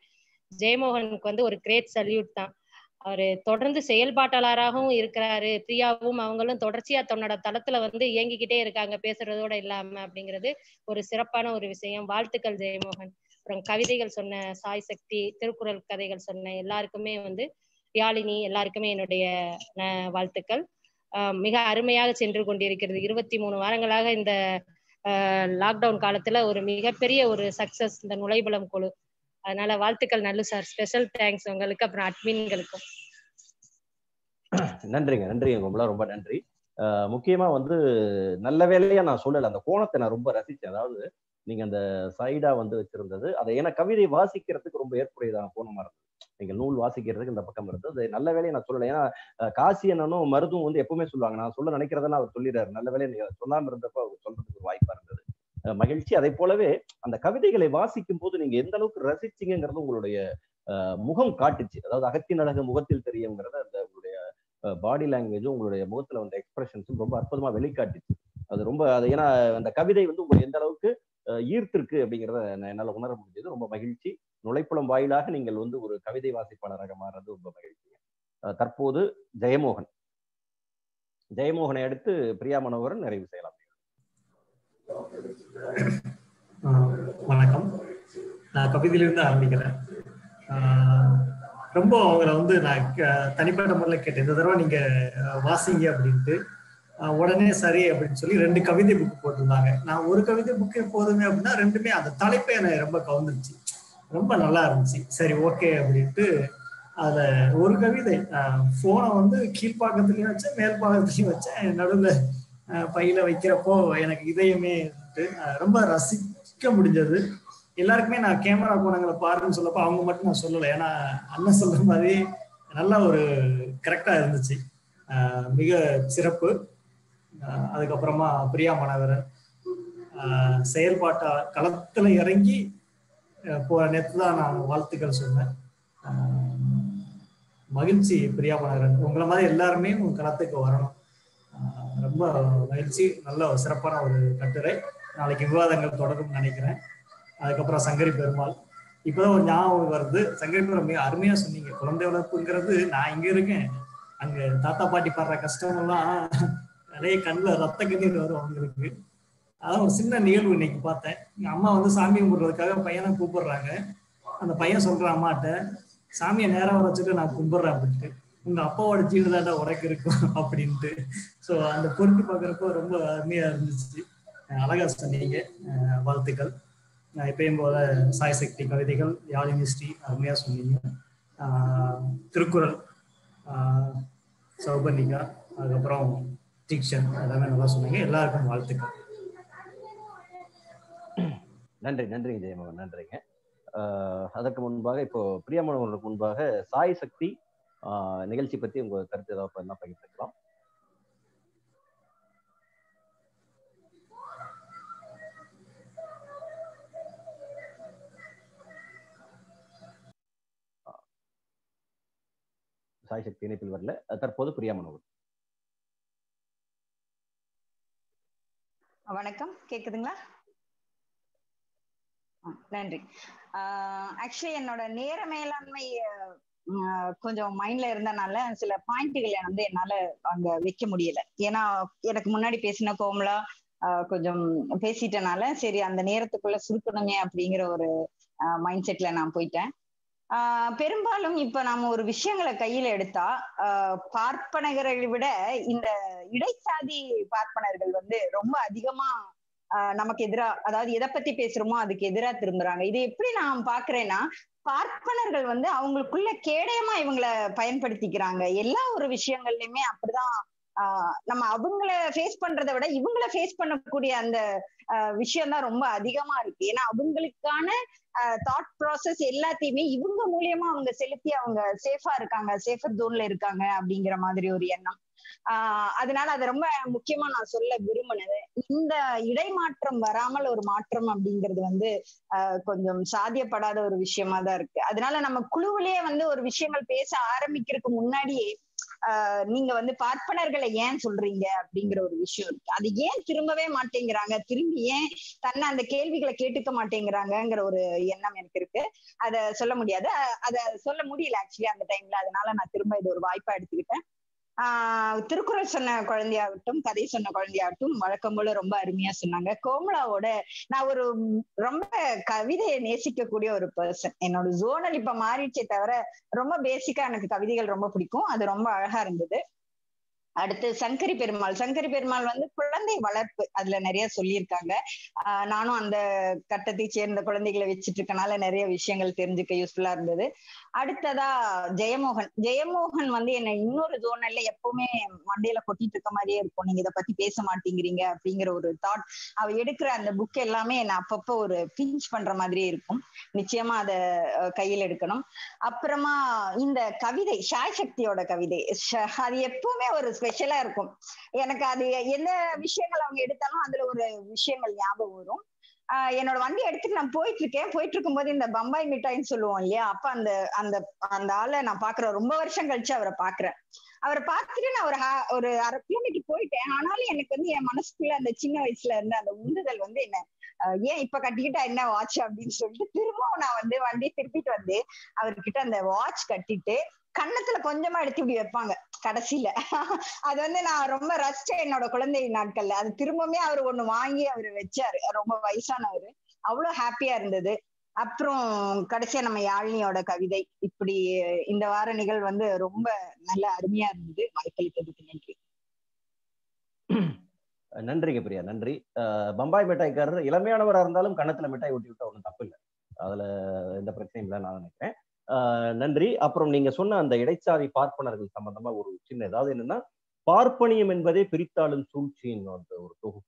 ஜெயமோகனுக்கு வந்து ஒரு கிரேட் சல்யூட் தான். அவரு தொடர்ந்து செயல்பாட்டாளராகவும் இருக்கிறாரு. பிரியாவும் அவங்களும் தொடர்ச்சியா தன்னோட தளத்துல வந்து இயங்கிக்கிட்டே இருக்காங்க பேசுறதோட இல்லாம அப்படிங்கிறது ஒரு சிறப்பான ஒரு விஷயம். வாழ்த்துக்கள் ஜெயமோகன். அப்புறம் கவிதைகள் சொன்ன சாய் சக்தி திருக்குறள் கதைகள் சொன்ன எல்லாருக்குமே வந்து யாழினி எல்லாருக்குமே என்னுடைய வாழ்த்துக்கள். மிக அருமையாக சென்று கொண்டிருக்கிறது. இருபத்தி மூணு வாரங்களாக இந்த லாக்டவுன் காலத்துல ஒரு மிகப்பெரிய ஒரு சக்சஸ் இந்த நுழைபலம் குழு. அதனால வாழ்த்துக்கள் நல்லு சார். ஸ்பெஷல் தேங்க்ஸ் உங்களுக்கு அப்புறம் அட்மின்களுக்கும். நன்றிங்க நன்றிங்க கோமலா ரொம்ப நன்றி. முக்கியமா வந்து நல்ல வேலையா நான் சொல்லல அந்த கோணத்தை நான் ரொம்ப ரசிச்சேன். அதாவது நீங்க அந்த சைடா வந்து வச்சிருந்தது அதை ஏன்னா கவிதை வாசிக்கிறதுக்கு ரொம்ப ஏற்புடையதான கோணமா இருந்தது. நீங்க நூல் வாசிக்கிறதுக்கு இந்த பக்கம் இருந்தது. அது நல்ல வேலையை நான் சொல்லலை. ஏன்னா காசி அண்ணனும் மருதும் வந்து எப்பவுமே சொல்லுவாங்க. நான் சொல்ல நினைக்கிறதெல்லாம் அவர் சொல்லிடுறாரு. நல்ல வேலையை நீங்க சொல்லாம இருந்தப்ப அவர் சொல்றதுக்கு ஒரு வாய்ப்பா இருந்தது. மகிழ்ச்சி. அதை போலவே அந்த கவிதைகளை வாசிக்கும் போது நீங்க எந்த அளவுக்கு ரசிச்சிங்கிறது உங்களுடைய அஹ் முகம் காட்டுச்சு. அதாவது அகத்தின் அழகு முகத்தில் தெரியுங்கிறத அந்த உங்களுடைய பாடி லாங்குவேஜும் உங்களுடைய முகத்துல வந்த எக்ஸ்பிரஷன்ஸும் ரொம்ப அற்புதமா வெளிக்காட்டுச்சு. அது ரொம்ப அது ஏன்னா அந்த கவிதை வந்து உங்களை எந்த அளவுக்கு ஈர்த்திருக்கு அப்படிங்கிறத நான் என்னால உணர முடிஞ்சது. ரொம்ப மகிழ்ச்சி. நுழைப்புலம் வாயிலாக நீங்கள் வந்து ஒரு கவிதை வாசிப்பாளராக மாறுறது ரொம்ப மகிழ்ச்சி தற்போது ஜெயமோகன். ஜெயமோகனை அடுத்து பிரியா மனோகரன் நிறைவு செய்யலாம். வணக்கம். நான் கவிதையிலிருந்து ஆரம்பிக்கிறேன். ரொம்ப அவங்கள வந்து நான் க- தனிப்பட்ட முறையில் கேட்டேன். இந்த தடவை நீங்க வாசிங்க அப்படின்ட்டு. உடனே சரி அப்படின்னு சொல்லி ரெண்டு கவிதை புக் போட்டிருந்தாங்க. நான் ஒரு கவிதை புக்கு போதுமே அப்படின்னா ரெண்டுமே அந்த தலைப்பே எனக்கு ரொம்ப கவர்ந்துருச்சு ரொம்ப நல்லா இருந்துச்சு. சரி ஓகே அப்படின்ட்டு அதுல ஒரு கவிதை போனை வந்து கீழ்பாக்கத்துலயும் வச்சேன் மேல் பாகத்துலயும் வச்சேன். நடுவில் பையில வைக்கிறப்போ எனக்கு இதயமே இருந்துட்டு, ரொம்ப ரசிக்க முடிஞ்சது. எல்லாருக்குமே நான் கேமரா கோணங்களை பாருன்னு சொல்லப்போ அவங்க மட்டும் நான் சொல்லலை. ஏன்னா அண்ணன் சொல்ற மாதிரி நல்ல ஒரு கரெக்டா இருந்துச்சு. மிக சிறப்பு. அதுக்கப்புறமா பிரியா மாணவரன் செயல்பாட்டா களத்துல இறங்கி போற நேரத்து தான் நான் வாழ்த்துக்கள் சொன்னேன். மகிழ்ச்சி பிரியா மனோகரன். உங்களை மாதிரி எல்லாருமே உங்க களத்துக்கு வரணும். ரொம்ப மகிழ்ச்சி. நல்ல ஒரு சிறப்பான ஒரு கட்டுரை. நாளைக்கு விவாதங்கள் தொடரும் நினைக்கிறேன். அதுக்கப்புறம் சங்கரி பெருமாள். இப்பதான் ஒரு ஞாபகம் வருது. சங்கரி பெருமாள் மிக அருமையா சொன்னீங்க. குழந்தை வளர்ப்புங்கிறது நான் இங்க இருக்கேன். அங்க தாத்தா பாட்டி படுற கஷ்டம் எல்லாம் நிறைய கண்ணுல ரத்த கண்ணீர் வரும் அவங்களுக்கு. அதான் ஒரு சின்ன நிகழ்வு இன்னைக்கு பார்த்தேன். அம்மா வந்து சாமி கும்பிடுறதுக்காக பையனை கூப்பிடுறாங்க. அந்த பையன் சொல்றான் அம்மாட்ட சாமியை நேரம் வச்சுட்டு நான் கும்பிடுறேன் அப்படின்ட்டு. உங்க அப்பாவோட ஜீடு தாண்டா இருக்கும் அப்படின்ட்டு. ஸோ அந்த பொருட்டு பார்க்குறப்போ ரொம்ப அருமையாக இருந்துச்சு. அழகா சொன்னீங்க. வாழ்த்துக்கள். நான் எப்பயும் போல சாய் சக்தி கவிதைகள் யாழினி ஸ்ரீ அருமையாக சொன்னீங்க. திருக்குறள் சௌபர்ணிகா அதுக்கப்புறம் தீக்ஷன் எல்லாமே நல்லா சொன்னீங்க. எல்லாருக்கும் வாழ்த்துக்கள். நன்றி நன்றிங்க ஜெயமோகன் நன்றிங்க. அதற்கு முன்பாக இப்போ பிரியமானவர்களுக்கு முன்பாக சாய் சக்தி நிகழ்ச்சி பத்தி உங்க கருத்து ஏதாவது பகிர்ந்துக்கலாம். சாய் சக்தி இணைப்பில் வரல. தற்போது பிரியாமனவர் வணக்கம். கேக்குதுங்களா? நன்றி. ஆக்சுவலி என்னோட நேர மேலாண்மை ஆஹ், கொஞ்சம் மைண்ட்ல இருந்தனால சில பாயிண்ட்களை வந்து என்னால அங்க வைக்க முடியல. ஏன்னா எனக்கு முன்னாடி பேசின கோமலா கொஞ்சம் பேசிட்டனால சரி அந்த நேரத்துக்குள்ள சுருக்கணுமே அப்படிங்கிற ஒரு மைண்ட் செட்ல நான் போயிட்டேன். பெரும்பாலும் இப்ப நாம ஒரு விஷயங்களை கையில எடுத்தா ஆஹ் பார்ப்பனர்களை விட இந்த இடைச்சாதி பார்ப்பனர்கள் வந்து ரொம்ப அதிகமா ஆஹ் நமக்கு எதிரா அதாவது எதை பத்தி பேசுறோமோ அதுக்கு எதிரா திரும்புறாங்க. இது எப்படி நான் பாக்குறேன்னா பார்ப்பனர்கள் வந்து அவங்களுக்குள்ள கேடயமா இவங்கள பயன்படுத்திக்கிறாங்க. எல்லா ஒரு விஷயங்கள்லயுமே அப்படிதான் நம்ம அவங்கள ஃபேஸ் பண்றதை விட இவங்கள ஃபேஸ் பண்ணக்கூடிய அந்த விஷயம் தான் ரொம்ப அதிகமா இருக்கு. ஏன்னா அவங்களுக்கான தாட் ப்ராசஸ் எல்லாத்தையுமே இவங்க மூலியமா அவங்க செலுத்தி அவங்க சேஃபா இருக்காங்க சேஃபர் ஜோன்ல இருக்காங்க அப்படிங்கிற மாதிரி ஒரு எண்ணம். ஆஹ் அதனால அதை ரொம்ப முக்கியமா நான் சொல்ல விரும்பினது இந்த இடைமாற்றம் வராமல் ஒரு மாற்றம் அப்படிங்கிறது வந்து ஆஹ் கொஞ்சம் சாத்தியப்படாத ஒரு விஷயமா தான் இருக்கு. அதனால நம்ம குழுவிலேயே வந்து ஒரு விஷயங்கள் பேச ஆரம்பிக்கிறதுக்கு முன்னாடியே நீங்க வந்து பார்ப்பனர்களை ஏன் சொல்றீங்க அப்படிங்கிற ஒரு விஷயம் இருக்கு. அது ஏன் திரும்பவே மாட்டேங்கிறாங்க? திரும்பி ஏன் தன்னை அந்த கேள்விகளை கேட்டுக்க மாட்டேங்கிறாங்கிற ஒரு எண்ணம் எனக்கு இருக்கு. அத சொல்ல முடியாது. அத சொல்ல முடியல ஆக்சுவலி அந்த டைம்ல அதனால நான் திரும்ப இது ஒரு வாய்ப்பா எடுத்துக்கிட்டேன். திருக்குறள் சொன்ன குழந்தையாகட்டும் கதை சொன்ன குழந்தையாகட்டும் வழக்கம் போல ரொம்ப அருமையா சொன்னாங்க. கோமலாவோட நான் ஒரு ரொம்ப கவிதையை நேசிக்கக்கூடிய ஒரு பர்சன் என்னோட ஜோனல் இப்ப மாறிடுச்சே தவிர ரொம்ப பேசிக்கா எனக்கு கவிதைகள் ரொம்ப பிடிக்கும். அது ரொம்ப அழகா இருந்தது. அடுத்து சங்கரி பெருமாள். சங்கரி பெருமாள் வந்து குழந்தை வளர்ப்பு அதுல நிறைய சொல்லியிருக்காங்க. ஆஹ் நானும் அந்த கட்டத்தை சேர்ந்த குழந்தைகளை வச்சுட்டு இருக்கனால நிறைய விஷயங்கள் தெரிஞ்சுக்க யூஸ்ஃபுல்லா இருந்தது. அடுத்ததா ஜெயமோகன். ஜெயமோகன் வந்து என்ன இன்னொரு ஜோனல்ல எப்பவுமே மண்டையில கொட்டிட்டு இருக்க மாதிரியே இருக்கும். நீங்க இதை பத்தி பேச மாட்டேங்கிறீங்க அப்படிங்கிற ஒரு தாட் அவ எடுக்கிற அந்த புக் எல்லாமே என்ன அப்பப்போ ஒரு பிஞ்ச் பண்ற மாதிரியே இருக்கும். நிச்சயமா அதை கையில் எடுக்கணும். அப்புறமா இந்த கவிதை ஷாய் சக்தியோட கவிதை அது எப்பவுமே ஒரு ஸ்பெஷலா இருக்கும். எனக்கு அது எந்த விஷயங்கள் அவங்க எடுத்தாலும் அதுல ஒரு விஷயங்கள் ஞாபகம் வரும். என்னோட வண்டி எடுத்துட்டு நான் போயிட்டு இருக்கேன் போயிட்டு இருக்கும்போது இந்த பம்பாய் மிட்டாய்ன்னு சொல்லுவோம் இல்லையா? அப்ப அந்த அந்த அந்த ஆளை நான் பாக்குறேன் ரொம்ப வருஷம் கழிச்சு அவரை பாக்குறேன். அவரை பார்த்துட்டு நான் ஒரு ஒரு அரை கிலோமீட்டர் போயிட்டேன். ஆனாலும் எனக்கு வந்து என் மனசுக்குள்ள அந்த சின்ன வயசுல இருந்த அந்த உந்துதல் வந்து என்ன ஏன் இப்ப கட்டிக்கிட்டா என்ன வாட்ச் அப்படின்னு சொல்லிட்டு திரும்பவும் நான் வந்து வண்டியை திருப்பிட்டு வந்து அவர்கிட்ட அந்த வாட்ச் கட்டிட்டு கன்னத்துல கொஞ்சமா எடுத்து இப்படி வைப்பாங்க. கடைசியில. அது வந்து நான் ரொம்ப ரசிச்சேன் என்னோட குழந்தை நாட்கள்ல. அது திரும்பவுமே அவர் ஒண்ணு வாங்கி அவர் வச்சாரு. ரொம்ப வயசானவர். அவ்வளவு ஹாப்பியா இருந்தது. அப்புறம் கடைசியா நம்ம யாழினியோட கவிதை. இப்படி இந்த வார நிகழ்வு வந்து ரொம்ப நல்ல அருமையா இருந்தது. வாய்ப்பளித்ததுக்கு நன்றி. நன்றிங்க பிரியா நன்றி. பம்பாய் மிட்டாய்க்காரர் இளமையானவரா இருந்தாலும் கன்னத்துல மிட்டாய் ஒட்டி விட்டா ஒன்றும் தப்பு இல்லை. அதுல எந்த பிரச்சனையும் இல்லை நான் நினைக்கிறேன். நன்றி. அப்புறம் நீங்க சொன்ன அந்த இடைச்சாதி பார்ப்பனர்கள் சம்பந்தமா ஒரு சின்ன ஏதாவது என்னன்னா பார்ப்பனியம் என்பதே பிரித்தாளும் சூழ்ச்சியின் அந்த ஒரு தொகுப்பு.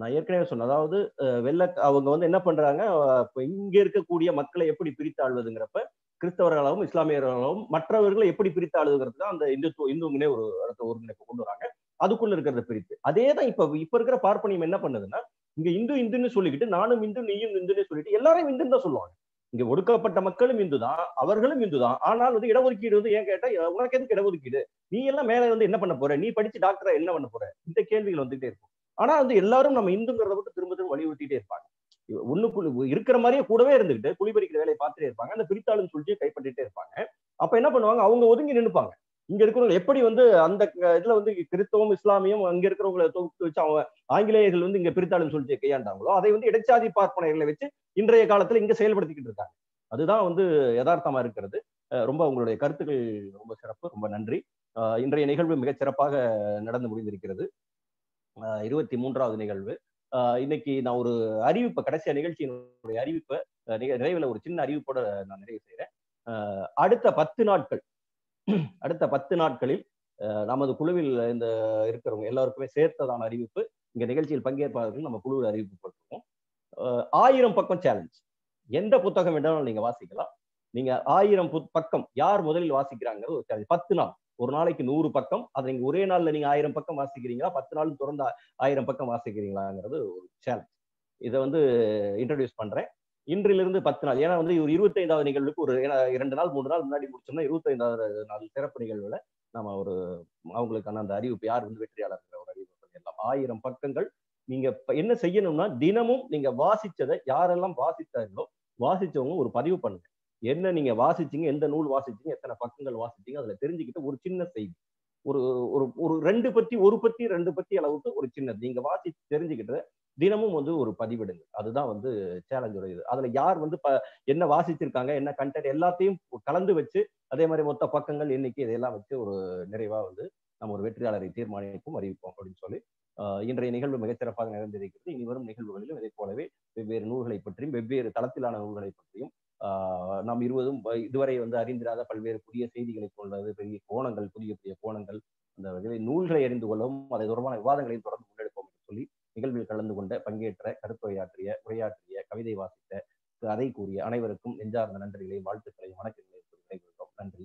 நான் ஏற்கனவே சொன்னேன். அதாவது வெள்ள அவங்க வந்து என்ன பண்றாங்க இப்போ இங்க இருக்கக்கூடிய மக்களை எப்படி பிரித்தாழ்வதுங்கிறப்ப கிறிஸ்தவர்களாகவும் இஸ்லாமியர்களாகவும் மற்றவர்களை எப்படி பிரித்தாளுங்கிறது தான் அந்த இந்துத்துவ இந்து இந்துங்கனே ஒரு இடத்த ஒருங்கிணைப்பு கொண்டு வராங்க. அதுக்குள்ள இருக்கிறத பிரித்து. அதே தான் இப்ப இப்ப இருக்கிற பார்ப்பனியம் என்ன பண்ணுதுன்னா இங்க இந்து இந்துன்னு சொல்லிக்கிட்டு நானும் இந்து நீயும் இந்துன்னு சொல்லிட்டு எல்லாரும் இந்துன்னு தான் சொல்லுவாங்க. இங்க ஒடுக்கப்பட்ட மக்களும் இந்து தான் அவர்களும் இந்து தான் ஆனால் வந்து இடஒதுக்கீடு வந்து ஏன் கேட்டா உனக்கு எதுக்கு இடஒதுக்கீடு? நீ எல்லாம் மேல வந்து என்ன பண்ண போற? நீ படிச்சு டாக்டரா என்ன பண்ண போற? இந்த கேள்விகள் வந்துகிட்டே இருக்கும். ஆனா வந்து எல்லாரும் நம்ம இந்துங்கிறத மட்டும் திரும்ப திரும்ப வலியுறுத்திட்டே இருப்பாங்க. ஒண்ணு இருக்கிற மாதிரியே கூடவே இருந்துகிட்டு குளிபறிக்கிற வேலையை பார்த்துட்டே இருப்பாங்க. அந்த பிரித்தாளும் சொல்லிட்டு கைப்பற்றிட்டே இருப்பாங்க. அப்ப என்ன பண்ணுவாங்க? அவங்க ஒதுங்கி நின்னுப்பாங்க. இங்க இருக்கிறவங்க எப்படி வந்து அந்த இதுல வந்து கிறிஸ்தவம் இஸ்லாமியம் அங்க இருக்கிறவங்களை தொகுத்து வச்சு அவங்க ஆங்கிலேயர்கள் வந்து இங்க பிரித்தாளும் சொல்லிட்டு கையாண்டாங்களோ அதை வந்து இடச்சாதி பார்ப்பனைகளை வச்சு இன்றைய காலத்துல இங்க செயல்படுத்திக்கிட்டு இருக்காங்க. அதுதான் வந்து யதார்த்தமா இருக்கிறது. ரொம்ப உங்களுடைய கருத்துக்கள் ரொம்ப சிறப்பு ரொம்ப நன்றி. இன்றைய நிகழ்வு மிகச் சிறப்பாக நடந்து முடிந்திருக்கிறது. இருபத்தி மூன்றாவது நிகழ்வு. இன்னைக்கு நான் ஒரு அறிவிப்பை கடைசியா நிகழ்ச்சியினுடைய அறிவிப்பை நிறைவில் ஒரு சின்ன அறிவிப்போட நான் நிறைவு செய்யறேன் அடுத்த பத்து நாட்கள் அடுத்த பத்து நாட்களில் நமது குழுவில் இந்த இருக்கிறவங்க எல்லாருக்குமே சேர்த்ததான அறிவிப்பு இங்க நிகழ்ச்சியில் பங்கேற்பாளர்கள் நம்ம குழுவில் அறிவிப்பு போட்டிருக்கோம். ஆயிரம் பக்கம் சேலஞ்ச் எந்த புத்தகம் வேண்டாலும் நீங்க வாசிக்கலாம். நீங்க ஆயிரம் பக்கம் யார் முதலில் வாசிக்கிறாங்க ஒரு சேலஞ்ச் பத்து நாள். ஒரு நாளைக்கு நூறு பக்கம். அதை நீங்க ஒரே நாள்ல நீங்க ஆயிரம் பக்கம் வாசிக்கிறீங்களா? பத்து நாள் தொடர்ந்து ஆயிரம் பக்கம் வாசிக்கிறீங்களாங்கிறது ஒரு சேலஞ்ச் இதை வந்து இன்ட்ரடியூஸ் பண்றேன். இன்றிலிருந்து பத்து நாள். ஏன்னா வந்து ஒரு இருபத்தைந்தாவது நிகழ்வுக்கு ஒரு இரண்டு நாள் மூணு நாள் முன்னாடி முடிச்சோம்னா இருபத்தைந்தாவது நாள் சிறப்பு நிகழ்வுல நம்ம ஒரு அவங்களுக்கான அந்த அறிவிப்பு யார் வந்து வெற்றியாளர் ஒரு அறிவிப்பு பண்ணிடலாம் ஆயிரம் பக்கங்கள். நீங்க என்ன செய்யணும்னா தினமும் நீங்க வாசிச்சதை யாரெல்லாம் வாசித்தாங்களோ வாசிச்சவங்க ஒரு பதிவு பண்ணுங்க. என்ன நீங்க வாசிச்சீங்க எந்த நூல் வாசிச்சீங்க எத்தனை பக்கங்கள் வாசிச்சீங்க அதுல தெரிஞ்சுக்கிட்டு ஒரு சின்ன செய்தி. ஒரு ஒரு ஒரு ரெண்டு பத்தி ஒரு பத்தி ரெண்டு பத்தி அளவுக்கு ஒரு சின்ன நீங்க வாசிச்சு தெரிஞ்சுக்கிட்டு தினமும் வந்து ஒரு பதிவிடுங்க. அதுதான் வந்து சேலஞ்சோட இது அதுல யார் வந்து என்ன வாசிச்சிருக்காங்க என்ன கண்டென்ட் எல்லாத்தையும் கலந்து வச்சு அதே மாதிரி மொத்த பக்கங்கள் எண்ணிக்கை இதையெல்லாம் வச்சு ஒரு நிறைவா வந்து நம்ம ஒரு வெற்றியாளரை தீர்மானிக்கும் அறிவிப்போம் அப்படின்னு சொல்லி இன்றைய நிகழ்வு மிகச்சிறப்பாக நிறைந்திருக்கிறது. இனி வரும் நிகழ்வுகளிலும் இதை போலவே வெவ்வேறு நூல்களை பற்றியும் வெவ்வேறு தளத்திலான நூல்களை பற்றியும் நாம் இருவதும் இதுவரை வந்து அறிந்திராத பல்வேறு புதிய செய்திகளை கொண்டது பெரிய கோணங்கள் புதிய புதிய கோணங்கள் அந்த நூல்களை அறிந்து கொள்ளவும் அதை தொடர்பான விவாதங்களையும் தொடர்ந்து முன்னெடுப்போம் என்று சொல்லி நிகழ்வில் கலந்து கொண்ட பங்கேற்ற கருத்துரையாற்றிய உரையாற்றிய கவிதை வாசித்த கதை கூறிய அனைவருக்கும் நெஞ்சார்ந்த நன்றிகளை வாழ்த்துக்களை வணக்கங்களை நன்றி.